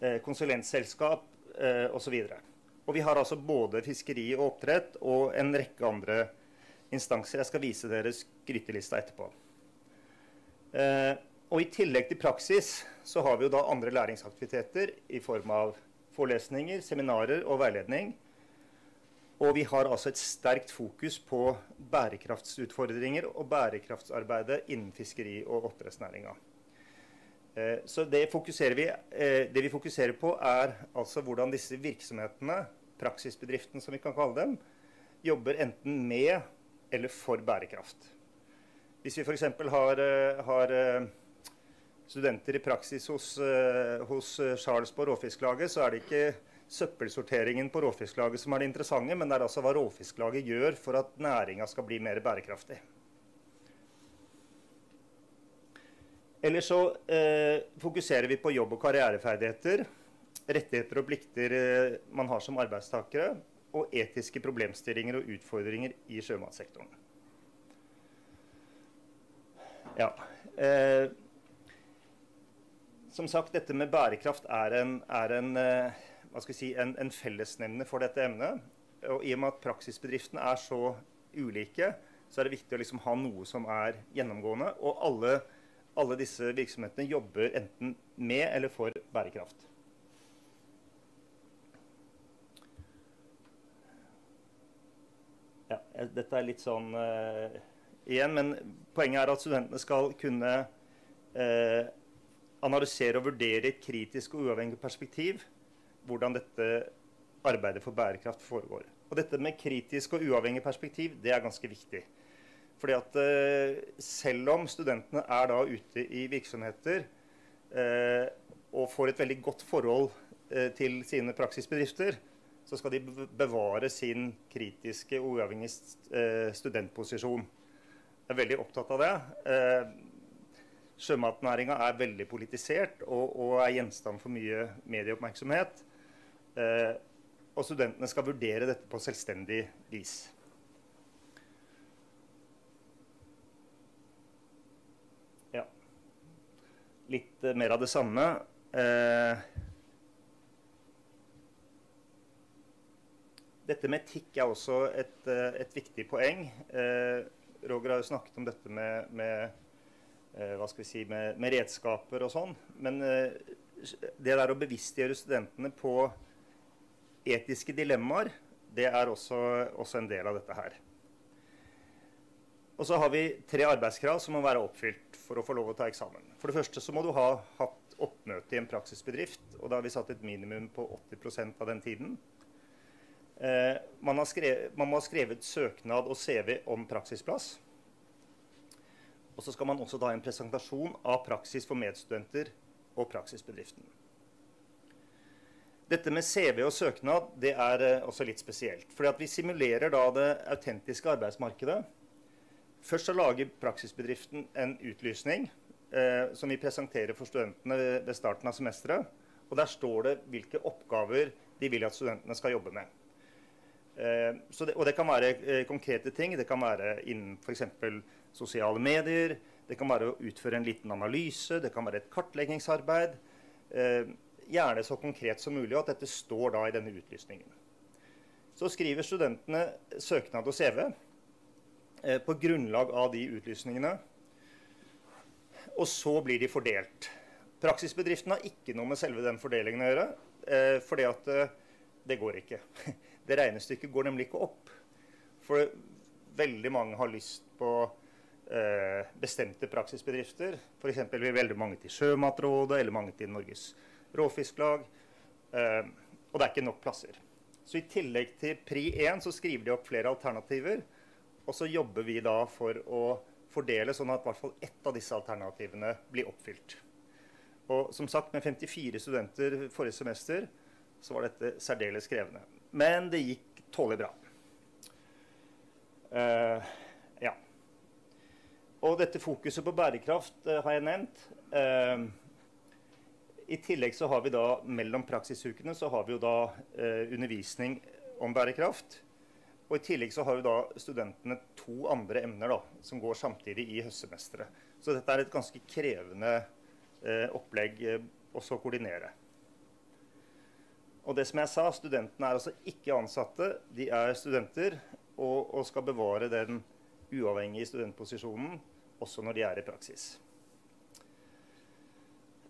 eh, konsulentselskap eh, osv. Og vi har altså både fiskeri og oppdrett og en rekke andre instanser. Jeg skal vise dere skrytelista etterpå. Eh, og I tillegg til praksis så har vi jo da andre læringsaktiviteter i form av forelesninger, seminarer og veiledning. Og vi har altså et sterkt fokus på bærekraftsutfordringer og bærekraftsarbeidet innen fiskeri- og oppdrettsnæringa. Eh, så det, vi, eh, det vi fokuserer på, er altså hvordan disse virksomhetene, praksisbedriftene som vi kan kalle dem, jobber enten med eller for bærekraft. Hvis vi f.eks. har, eh, har studenter i praksis hos, hos Charles på Råfisklaget, så er det ikke søppelsorteringen på Råfisklaget som er det interessante, men det er altså hva Råfisklaget gjør for at næringa skal bli mer bærekraftig. Ellers så eh, fokuserer vi på jobb- og karriereferdigheter, rettigheter og plikter eh, man har som arbeidstakere, og etiske problemstillinger og utfordringer i sjømatsektoren. Ja. Eh, som sagt, dette med bærekraft er en, er en, eh, hva skal si, en, en fellesnevner for dette emnet. Og i og med at praksisbedriftene er så ulike, så er det viktig å liksom ha noe som er gjennomgående. Og alle, alle disse virksomhetene jobber enten med eller for bærekraft. Ja, dette er litt sånn uh, igjen, men poenget er at studentene skal kunne uh, analysere og vurdere i et kritisk og uavhengig perspektiv hvordan dette arbeidet for bærekraft foregår. Og dette med kritisk og uavhengig perspektiv det er ganske viktig. Fordi at eh, Selv om studentene er da ute i virksomheter eh, og får et veldig godt forhold eh, til sine praksisbedrifter, så skal de bevare sin kritiske og uavhengige studentposisjon. Jeg er veldig opptatt av det. Sjømatnæringa er veldig politisert og, og er gjenstand for mye medieoppmerksomhet. Eh, og studentene skal vurdere dette på selvstendig vis. Ja. Litt eh, mer av det samme. Eh, dette med etikk er også et, et viktig poeng. Eh, Roger har jo snakket om dette med, med eh, si, med, med redskaper og sånn. Men eh, det der å bevisstgjøre studentene på etiske dilemmaer, det er også, også en del av dette her. Og så har vi tre arbeidskrav som må være oppfylt for å få lov å ta eksamen. For det første så må du ha hatt oppmøte i en praksisbedrift, og da har vi satt et minimum på 80% av den tiden. Eh, man, skrevet, man må ha skrevet søknad og CV om praksisplass. Og så skal man også ha en presentasjon av praksis for medstudenter og praksisbedriften. Dette med CV og søknad det er eh, også litt spesielt. fordi at Vi simulerer da det autentiske arbeidsmarkedet. Først så lager praksisbedriften en utlysning eh, som vi presenterer for studentene ved, starten av semesteret. Og Der står det hvilke oppgaver de vil at studentene skal jobbe med. Eh, det, og det kan være eh, konkrete ting. Det kan være innen f.eks. sosiale medier. Det kan være å utføre en liten analyse. Det kan være et kartleggingsarbeid. Eh, gjerne så konkret som mulig, og at dette står da i denne utlysningen. Så skriver studentene søknad og CV eh, på grunnlag av de utlysningene. Og så blir de fordelt. Praksisbedriften har ikke noe med selve den fordelingen å gjøre. Eh, fordi eh, det går ikke. Det regnestykket går nemlig ikke opp. For veldig mange har lyst på eh, bestemte praksisbedrifter. F.eks. vil veldig mange til Sjømatrådet eller mange til Norges Råfisklag. Eh, og det er ikke nok plasser. Så i tillegg til pri 1 så skriver de opp flere alternativer. Og så jobber vi da for å fordele sånn at i hvert fall ett av disse alternativene blir oppfylt. Og som sagt, med 54 studenter forrige semester så var dette særdeles krevende. Men det gikk tålelig bra. Eh, ja. Og dette fokuset på bærekraft eh, har jeg nevnt. Eh, I tillegg så har vi da mellom praksisukene så har vi jo da eh, undervisning om bærekraft. Og i tillegg så har jo da studentene to andre emner da, som går samtidig i høstsemesteret. Så dette er et ganske krevende eh, opplegg eh, også å koordinere. Og det som jeg sa, Studentene er altså ikke ansatte, de er studenter og, og skal bevare den uavhengige studentposisjonen også når de er i praksis.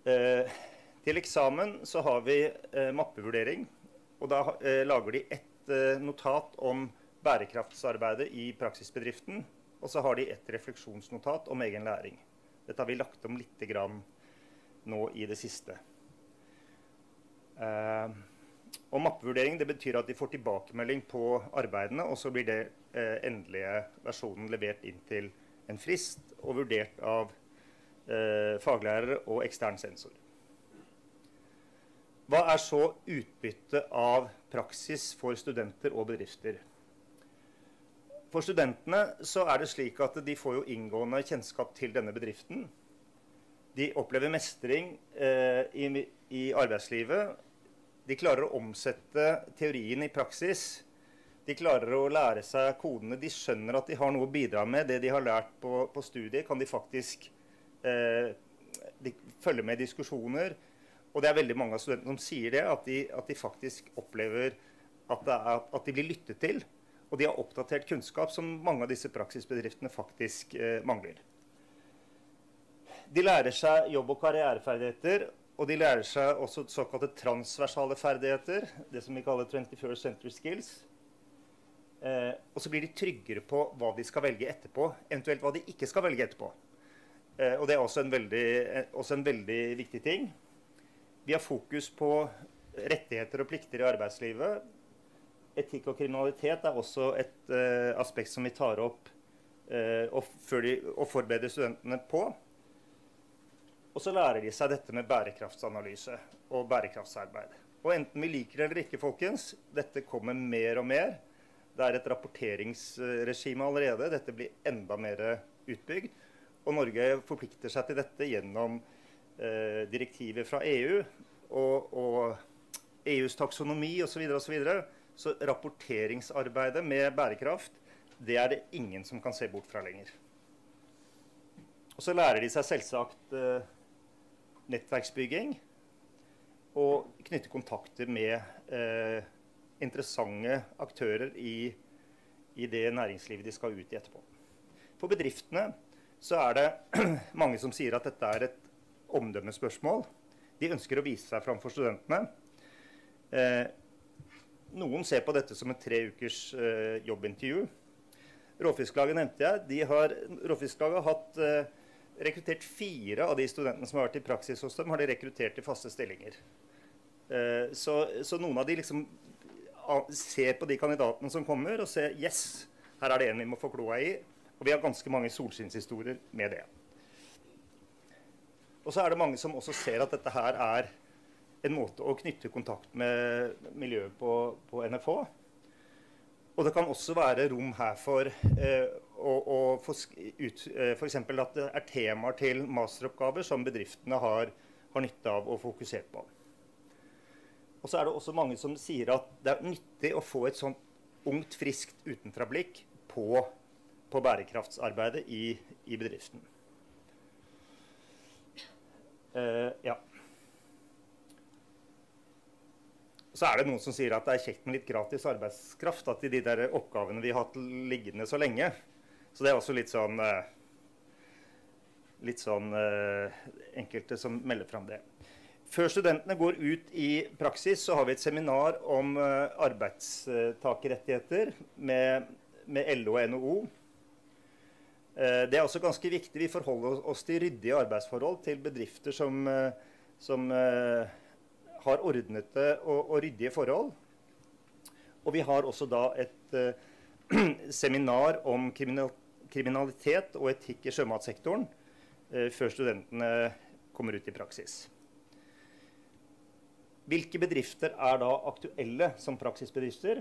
Eh, til eksamen så har vi eh, mappevurdering. og Da eh, lager de ett eh, notat om bærekraftsarbeidet i praksisbedriften. Og så har de et refleksjonsnotat om egen læring. Dette har vi lagt om litt grann nå i det siste. Eh, og mappevurdering det betyr at de får tilbakemelding på arbeidene, og så blir det eh, endelige versjonen levert inn til en frist og vurdert av eh, faglærere og ekstern sensor. Hva er så utbyttet av praksis for studenter og bedrifter? For studentene så er det slik at de får jo inngående kjennskap til denne bedriften. De opplever mestring eh, i, i, arbeidslivet. De klarer å omsette teorien i praksis. De klarer å lære seg kodene. De skjønner at de har noe å bidra med. Det de har lært på, på studiet, kan de faktisk eh, de følge med i diskusjoner. Og det er veldig mange av studentene som sier det, at de, at de faktisk opplever at, er, at, de blir lyttet til. Og de har oppdatert kunnskap som mange av disse praksisbedriftene faktisk eh, mangler. De lærer seg jobb- og karriereferdigheter, og de lærer seg også såkalte transversale ferdigheter, det som vi kaller 21st century skills. Eh, og så blir de tryggere på hva de skal velge etterpå, eventuelt hva de ikke skal velge etterpå. Eh, og det er også en, veldig, eh, også en veldig viktig ting. Vi har fokus på rettigheter og plikter i arbeidslivet etikk og kriminalitet er også et uh, aspekt som vi tar opp uh, og, de, forbereder studentene på. Og så lærer de seg dette med bærekraftsanalyse og bærekraftsarbeid. Og enten vi liker det eller ikke, folkens, dette kommer mer og mer. Det er et rapporteringsregime allerede. Dette blir enda mer utbygd. Og Norge forplikter seg til dette gjennom eh, direktiver fra EU og, og EUs taksonomi osv. så, Så rapporteringsarbeidet med bærekraft det er det ingen som kan se bort fra lenger. Og så lærer de seg selvsagt eh, nettverksbygging og knytte kontakter med eh, interessante aktører i, i, det næringslivet de skal ut i etterpå. For bedriftene så er det mange som sier at dette er et omdømmespørsmål. De ønsker å vise seg framfor studentene. Eh, noen ser på dette som et tre ukers eh, jobbintervju. Råfisklaget nevnte jeg. De har, Råfisklaget har hatt, eh, rekruttert fire av de studentene som har vært i praksis hos dem, har de rekruttert til faste stillinger. Uh, så, så, noen av de liksom ser på de kandidatene som kommer, og ser yes, her er det en vi må få kloa i. Og vi har ganske mange solskinnshistorier med det. Og så er det mange som også ser at dette her er en måte å knytte kontakt med miljøet på, på NFH. Og det kan også være rom her for eh, å, å få ut eh, F.eks. at det er temaer til masteroppgaver som bedriftene har, har nytte av og fokusert på. Og så er det også mange som sier at det er nyttig å få et sånt ungt, friskt utenfra-blikk på, på, bærekraftsarbeidet i, i bedriften. Uh, ja. Så er det noen som sier at det er kjekt med litt gratis arbeidskraft. At i de der oppgavene vi har hatt liggende så lenge. Så det er også litt sånn uh, Litt sånn uh, enkelte som melder fram det. Før studentene går ut i praksis, så har vi et seminar om arbeidstakerrettigheter med, med, LO og NHO. Uh, det er også ganske viktig. Vi forholder oss til ryddige arbeidsforhold til bedrifter som, som har ordnete og, og, ryddige forhold. Og vi har også da et seminar om kriminalitet og etikk i sjømatsektoren før studentene kommer ut i praksis. Hvilke bedrifter er da aktuelle som praksisbedrifter?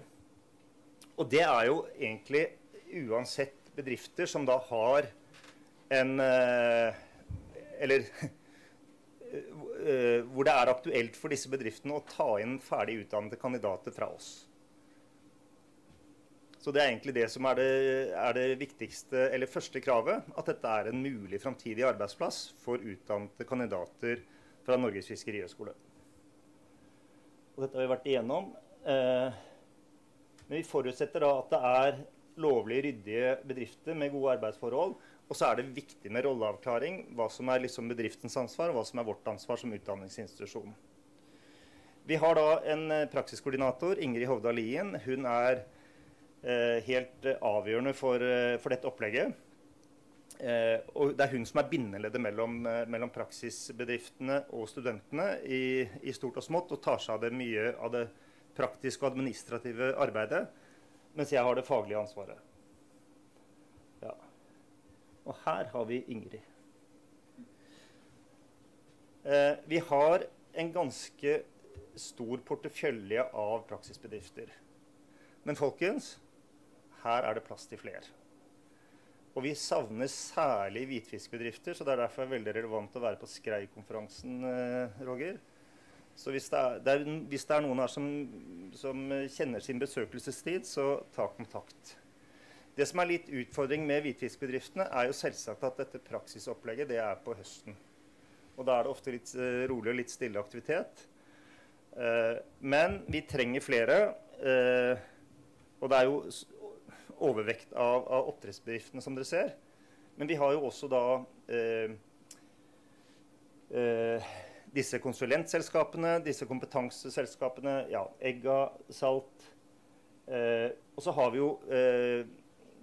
Og det er jo egentlig uansett bedrifter som da har en uh, Eller uh, hvor det er aktuelt for disse bedriftene å ta inn ferdig utdannede kandidater fra oss. Så det er egentlig det som er det, er det viktigste, eller første kravet. At dette er en mulig framtidig arbeidsplass for utdannede kandidater fra Norges fiskerihøgskole. Og dette har vi vært igjennom. Eh, men vi forutsetter da at det er lovlige, ryddige bedrifter med gode arbeidsforhold og så er det viktig med rolleavklaring. Hva som er liksom bedriftens ansvar, og hva som er vårt ansvar som utdanningsinstitusjon. Vi har da en eh, praksiskoordinator, Ingrid Hovda Lien. Hun er eh, helt eh, avgjørende for, eh, for dette opplegget. Eh, og det er hun som er bindeleddet mellom, mellom praksisbedriftene og studentene i, i, stort og smått, og tar seg av det mye av det praktiske og administrative arbeidet, mens jeg har det faglige ansvaret. Og her har vi Ingrid. Eh, vi har en ganske stor portefølje av praksisbedrifter. Men folkens, her er det plass til flere. Og vi savner særlig hvitfiskbedrifter, så det er derfor veldig relevant å være på Skreikonferansen, eh, Roger. Så hvis det, er, det er, hvis det er noen her som, som kjenner sin besøkelsestid, så ta kontakt. Det som er litt utfordring med hvitfiskbedriftene, er jo selvsagt at dette praksisopplegget det er på høsten. Og da er det ofte litt uh, rolig og litt stille aktivitet. Eh, men vi trenger flere. Eh, og det er jo overvekt av, av oppdrettsbedriftene, som dere ser. Men vi har jo også da disse konsulentselskapene, disse kompetanseselskapene, ja, Egga, Salt. Eh, og så har vi jo eh,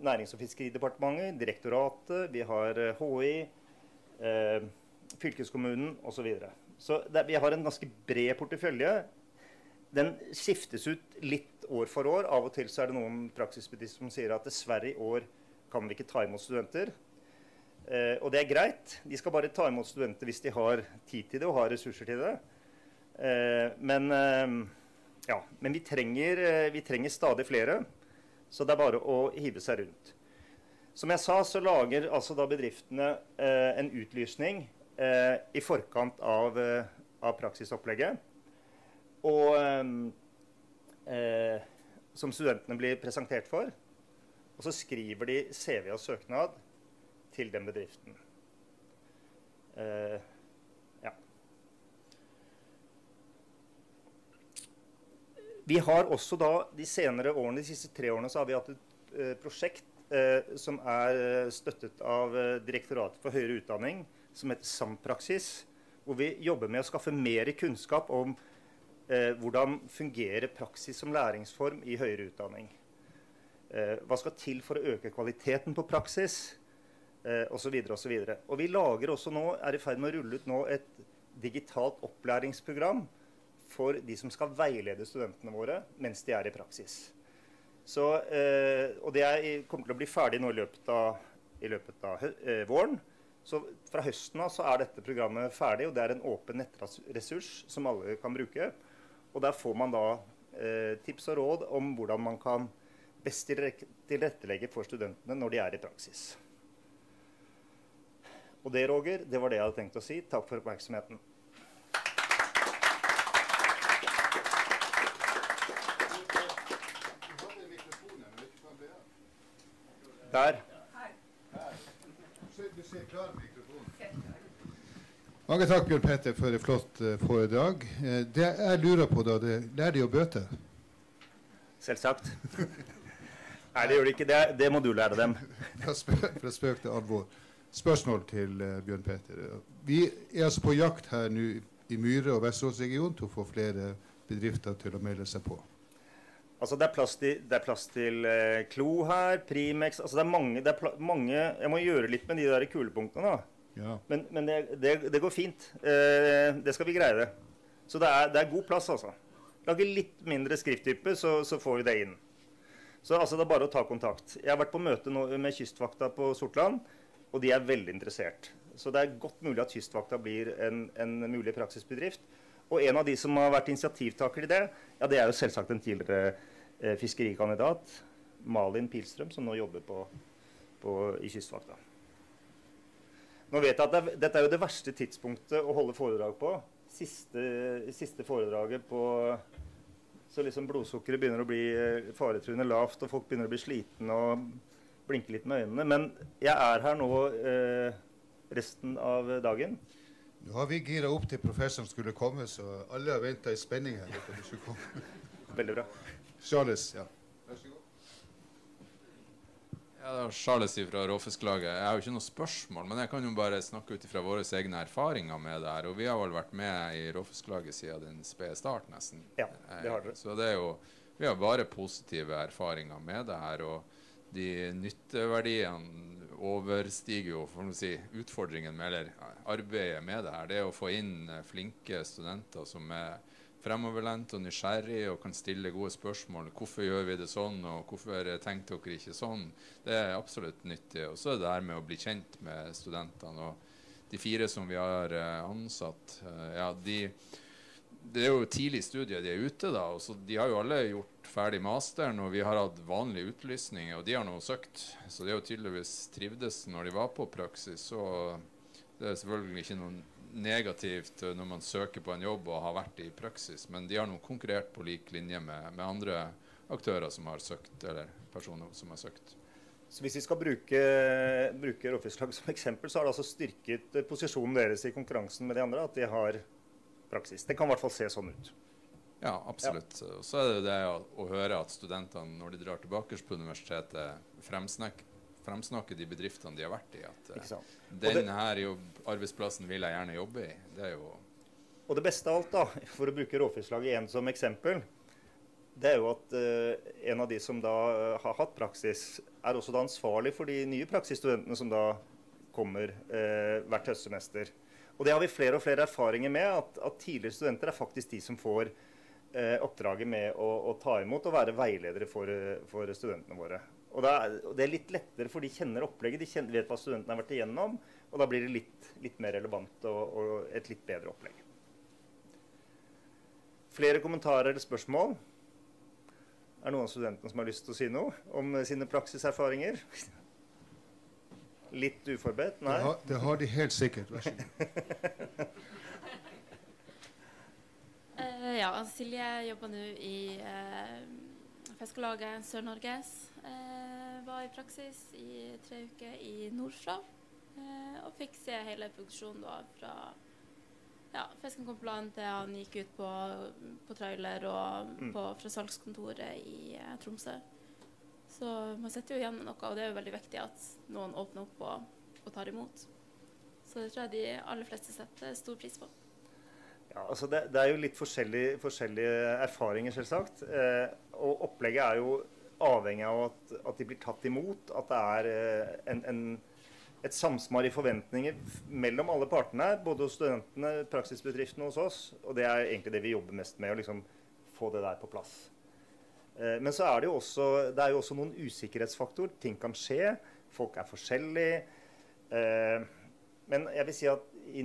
Nærings- og fiskeridepartementet, direktoratet, vi har eh, HI, eh, fylkeskommunen osv. Så, videre. så det, vi har en ganske bred portefølje. Den skiftes ut litt år for år. Av og til så er det noen praksisbedrifter som sier at dessverre i år kan vi ikke ta imot studenter. Eh, og det er greit. De skal bare ta imot studenter hvis de har tid til det og har ressurser til det. Eh, men, eh, ja, men vi, trenger, eh, vi, trenger, stadig flere, så det er bare å hive seg rundt. Som jeg sa, så lager altså da bedriftene eh, en utlysning eh, i forkant av, av praksisopplegget. Og som studentene blir presentert for. Og så skriver de CV og søknad til den bedriften. Uh, ja. Vi har også da de senere årene, de siste tre årene så har vi hatt et uh, prosjekt uh, som er støttet av Direktoratet for høyere utdanning, som heter Sampraksis. Hvor vi jobber med å skaffe mer kunnskap om hvordan fungerer praksis som læringsform i høyere utdanning. hva skal til for å øke kvaliteten på praksis? Eh, osv. osv. Og vi lager også nå, er i ferd med å rulle ut nå et digitalt opplæringsprogram for de som skal veilede studentene våre mens de er i praksis. Så, eh, og det er, kommer til å bli ferdig nå i løpet av, i løpet av eh, våren. Så fra høsten av så er dette programmet ferdig, og det er en åpen nettressurs som alle kan bruke. Og der får man da eh, tips og råd om hvordan man kan best tilrettelegge for studentene når de er i praksis. Og det, Roger, det var det jeg hadde tenkt å si. Takk for oppmerksomheten. Der. Mange takk, Bjørn Petter, for et flott uh, foredrag. Uh, det jeg lurer på, da, det lærer de å bøte? Selvsagt. Nei, det gjør de ikke. Det, det må du lære dem. Fra spøk til alvor spørsmål til uh, Bjørn Peter. Vi er altså på jakt her nå i Myre og Vesterålsregionen til å få flere bedrifter til å melde seg på. Altså Det er plass til, det er plass til uh, Klo her, Primex altså det er, mange, det er mange, Jeg må gjøre litt med de der kulepunktene. da. Ja. Men, men det, det, går fint. Uh, det skal vi greie det. Så det er, er god plass, altså. Lage litt mindre skrifttype, så, så, får vi det inn. Så altså, det er bare å ta kontakt. Jeg har vært på møte med Kystvakta på Sortland. Og de er veldig interessert. Så det er godt mulig at Kystvakta blir en, en mulig praksisbedrift. Og en av de som har vært initiativtaker i det, ja, det er jo selvsagt en tidligere eh, fiskerikandidat, Malin Pilstrøm, som nå jobber på, på, i Kystvakta. Nå vet jeg at det, Dette er jo det verste tidspunktet å holde foredrag på. Siste, siste foredraget på Så liksom blodsukkeret begynner å bli eh, faretruende lavt, og folk begynner å bli slitne. Blinke litt med øynene. Men jeg er her nå eh, resten av dagen. Nå har vi gira opp til professoren skulle komme, så alle har venta i spenning her. du skulle komme. Veldig bra. Charles, ja. Vær så god. Ja, det er Charles fra Råfisklaget. Jeg har jo ikke noe spørsmål, men jeg kan jo bare snakke ut fra våre egne erfaringer med det her. Og vi har vel vært med i Råfisklaget siden den spede start, nesten. Ja, det har dere. Så det er jo, vi har bare positive erfaringer med det her. og de nytteverdiene overstiger jo for å si, utfordringen med, eller arbeidet med det her. Det å få inn eh, flinke studenter som er fremoverlent og nysgjerrig og kan stille gode spørsmål. Hvorfor gjør vi det sånn, og hvorfor tenkte dere ikke sånn? Det er absolutt nyttig. Og så er det der med å bli kjent med studentene. og de fire som vi har eh, ansatt, eh, ja, de det er jo tidlig studie de er ute, da. og så De har jo alle gjort ferdig masteren, og vi har hatt vanlige utlysninger, og de har nå søkt. Så de har jo tydeligvis trivdes når de var på praksis. Så det er selvfølgelig ikke noe negativt når man søker på en jobb og har vært i praksis, men de har nå konkurrert på lik linje med, med andre aktører som har søkt, eller personer som har søkt. Så Hvis vi skal bruke, bruke Råfisklag som eksempel, så har det altså styrket eh, posisjonen deres i konkurransen med de andre at de har praksis. Det kan i hvert fall se sånn ut. Ja, absolutt. Og så er det jo det å, å høre at studentene, når de drar tilbake på universitetet, fremsnakker, fremsnakker de bedriftene de har vært i. At uh, Og den her jobb, arbeidsplassen vil jeg gjerne jobbe i. Det er jo Og det beste av alt, da, for å bruke Råfisklaget igjen som eksempel, det er jo at uh, en av de som da uh, har hatt praksis, er også da ansvarlig for de nye praksisstudentene som da kommer uh, hvert høstsemester. Og det har vi flere og flere erfaringer med, at, at tidligere studenter er faktisk de som får eh, oppdraget med å, å ta imot og være veiledere for, eh, for studentene våre. Og det, er, og det er litt lettere, for de kjenner opplegget, de kjenner, vet hva studentene har vært igjennom. Og da blir det litt, litt mer relevant og, og et litt bedre opplegg. Flere kommentarer eller spørsmål? Er det noen av studentene som har lyst til å si noe om eh, sine praksiserfaringer? Litt uforberedt? Nei? Det har, det har de helt sikkert. Vær så god. Eh, ja, Silje jobber nå i uh, Fiskarlaget Sør-Norges. Uh, var i praksis i tre uker i Nordfra. Uh, og fikk se hele produksjonen da fra ja, fisken kom på land til han gikk ut på, på trailer og Mm. på, fra salgskontoret i uh, Tromsø. Så man sitter jo igjen med noe, og det er jo veldig viktig at noen åpner opp og, og tar imot. Så det tror jeg de aller fleste setter stor pris på. Ja, altså det, det er jo litt forskjellige, forskjellige erfaringer, selvsagt. Eh, og opplegget er jo avhengig av at, at de blir tatt imot. At det er eh, en, en, et samsvar i forventninger mellom alle partene. Både hos studentene, praksisbedriftene hos oss. Og det er egentlig det vi jobber mest med. Å liksom få det der på plass. Eh, men så er det jo også, det er jo også noen usikkerhetsfaktor. Ting kan skje. Folk er forskjellige. Eh, men jeg vil si at i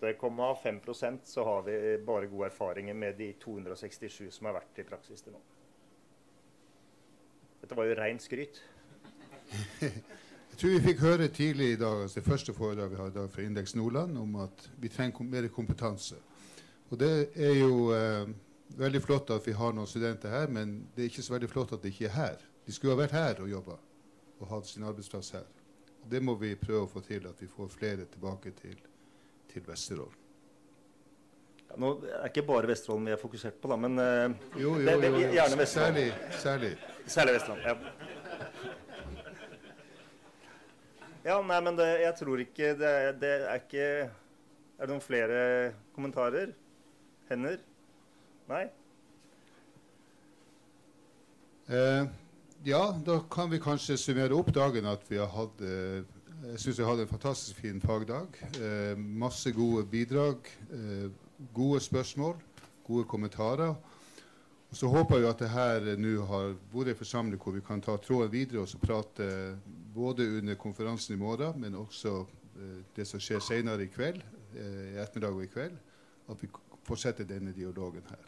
98,5% så har vi bare gode erfaringer med de 267 som har vært i praksis til nå. Dette var jo rein skryt. Jeg tror vi fikk høre tidlig i dag, altså det første foredraget vi har i dag fra Indeks Nordland, om at vi trenger mer kompetanse. Og det er jo eh, veldig flott at vi har noen studenter her, men det er ikke så veldig flott at de ikke er her. De skulle ha vært her og jobba og hatt sin arbeidsplass her. Og det må vi prøve å få til, at vi får flere tilbake til, til Vesterålen. Ja, nå er ikke bare Vesterålen vi er fokusert på, da, men uh, Jo, jo, det, det, jo, jo. gjerne Vesterålen. Særlig- særlig. Særlig Vestland, ja. Ja, nei, men det, jeg tror ikke det, det er ikke Er det noen flere kommentarer? Hender? Nei? Eh, ja, da kan vi kanskje summere opp dagen at vi har hatt eh, Jeg syns vi hadde en fantastisk fin fagdag. Eh, masse gode bidrag. Eh, gode spørsmål. Gode kommentarer. Og så håper jeg at det her nå har vært en forsamling hvor vi kan ta tråden videre og så prate både under konferansen i morgen, men også eh, det som skjer senere i kveld, eh, i ettermiddag og i kveld. At vi fortsetter denne dialogen her.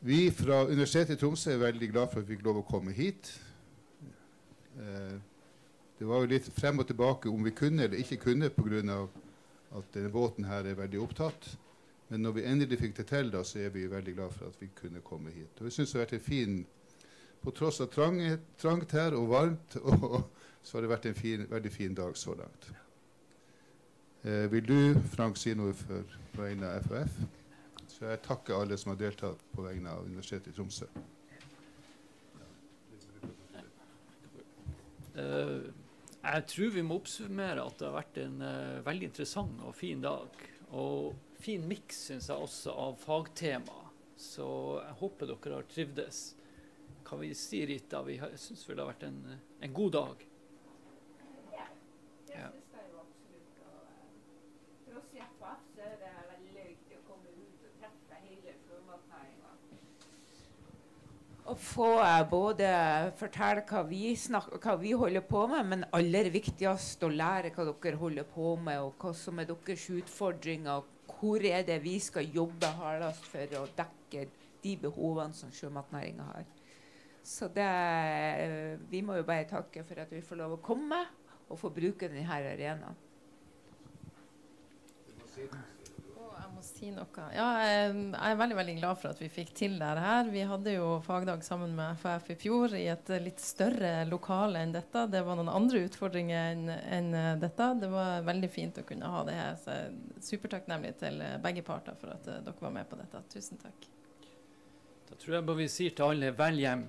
Vi fra Universitetet i Tromsø er veldig glad for at vi fikk lov å komme hit. Eh, det var jo litt frem og tilbake om vi kunne eller ikke kunne pga. at denne båten her er veldig opptatt. Men når vi endelig fikk det til, da, så er vi veldig glad for at vi kunne komme hit. Og jeg synes det har vært en fin På tross av tranget, trangt her og varmt, og, så har det vært en fin, veldig fin dag så langt. Eh, vil du, Frank, si noe for, på vegne av FHF? Så jeg takker alle som har deltatt på vegne av Universitetet i Tromsø. Eh, jeg tror vi må oppsummere at det har vært en eh, veldig interessant og fin dag. Og fin miks, syns jeg også, av fagtema. Så jeg håper dere har trivdes. Hva vi si, Rita? Vi syns vel det har vært en, en god dag. Ja. synes det jo absolutt. Og, eh, for oss i FF så er det veldig viktig å og få eh, både fortelle hva vi, snakker, hva vi holder på med, men aller viktigst å lære hva dere holder på med, og hva som er deres utfordringer. Hvor er det vi skal jobbe hardest for å dekke de behovene som sjømatnæringa har. Så det, eh, vi må jo bare takke for at vi får lov å komme og få bruke denne arenaen. Si noe. Ja, jeg, er veldig veldig glad for at vi fikk til dette her. Vi hadde jo fagdag sammen med FF i fjor i et litt større lokale enn dette. Det var noen andre utfordringer enn enn dette. Det var veldig fint å kunne ha det her. Så jeg er supertakknemlig til begge parter for at eh, dere var med på dette. Tusen takk. Da tror jeg bare vi sier til alle vel hjem.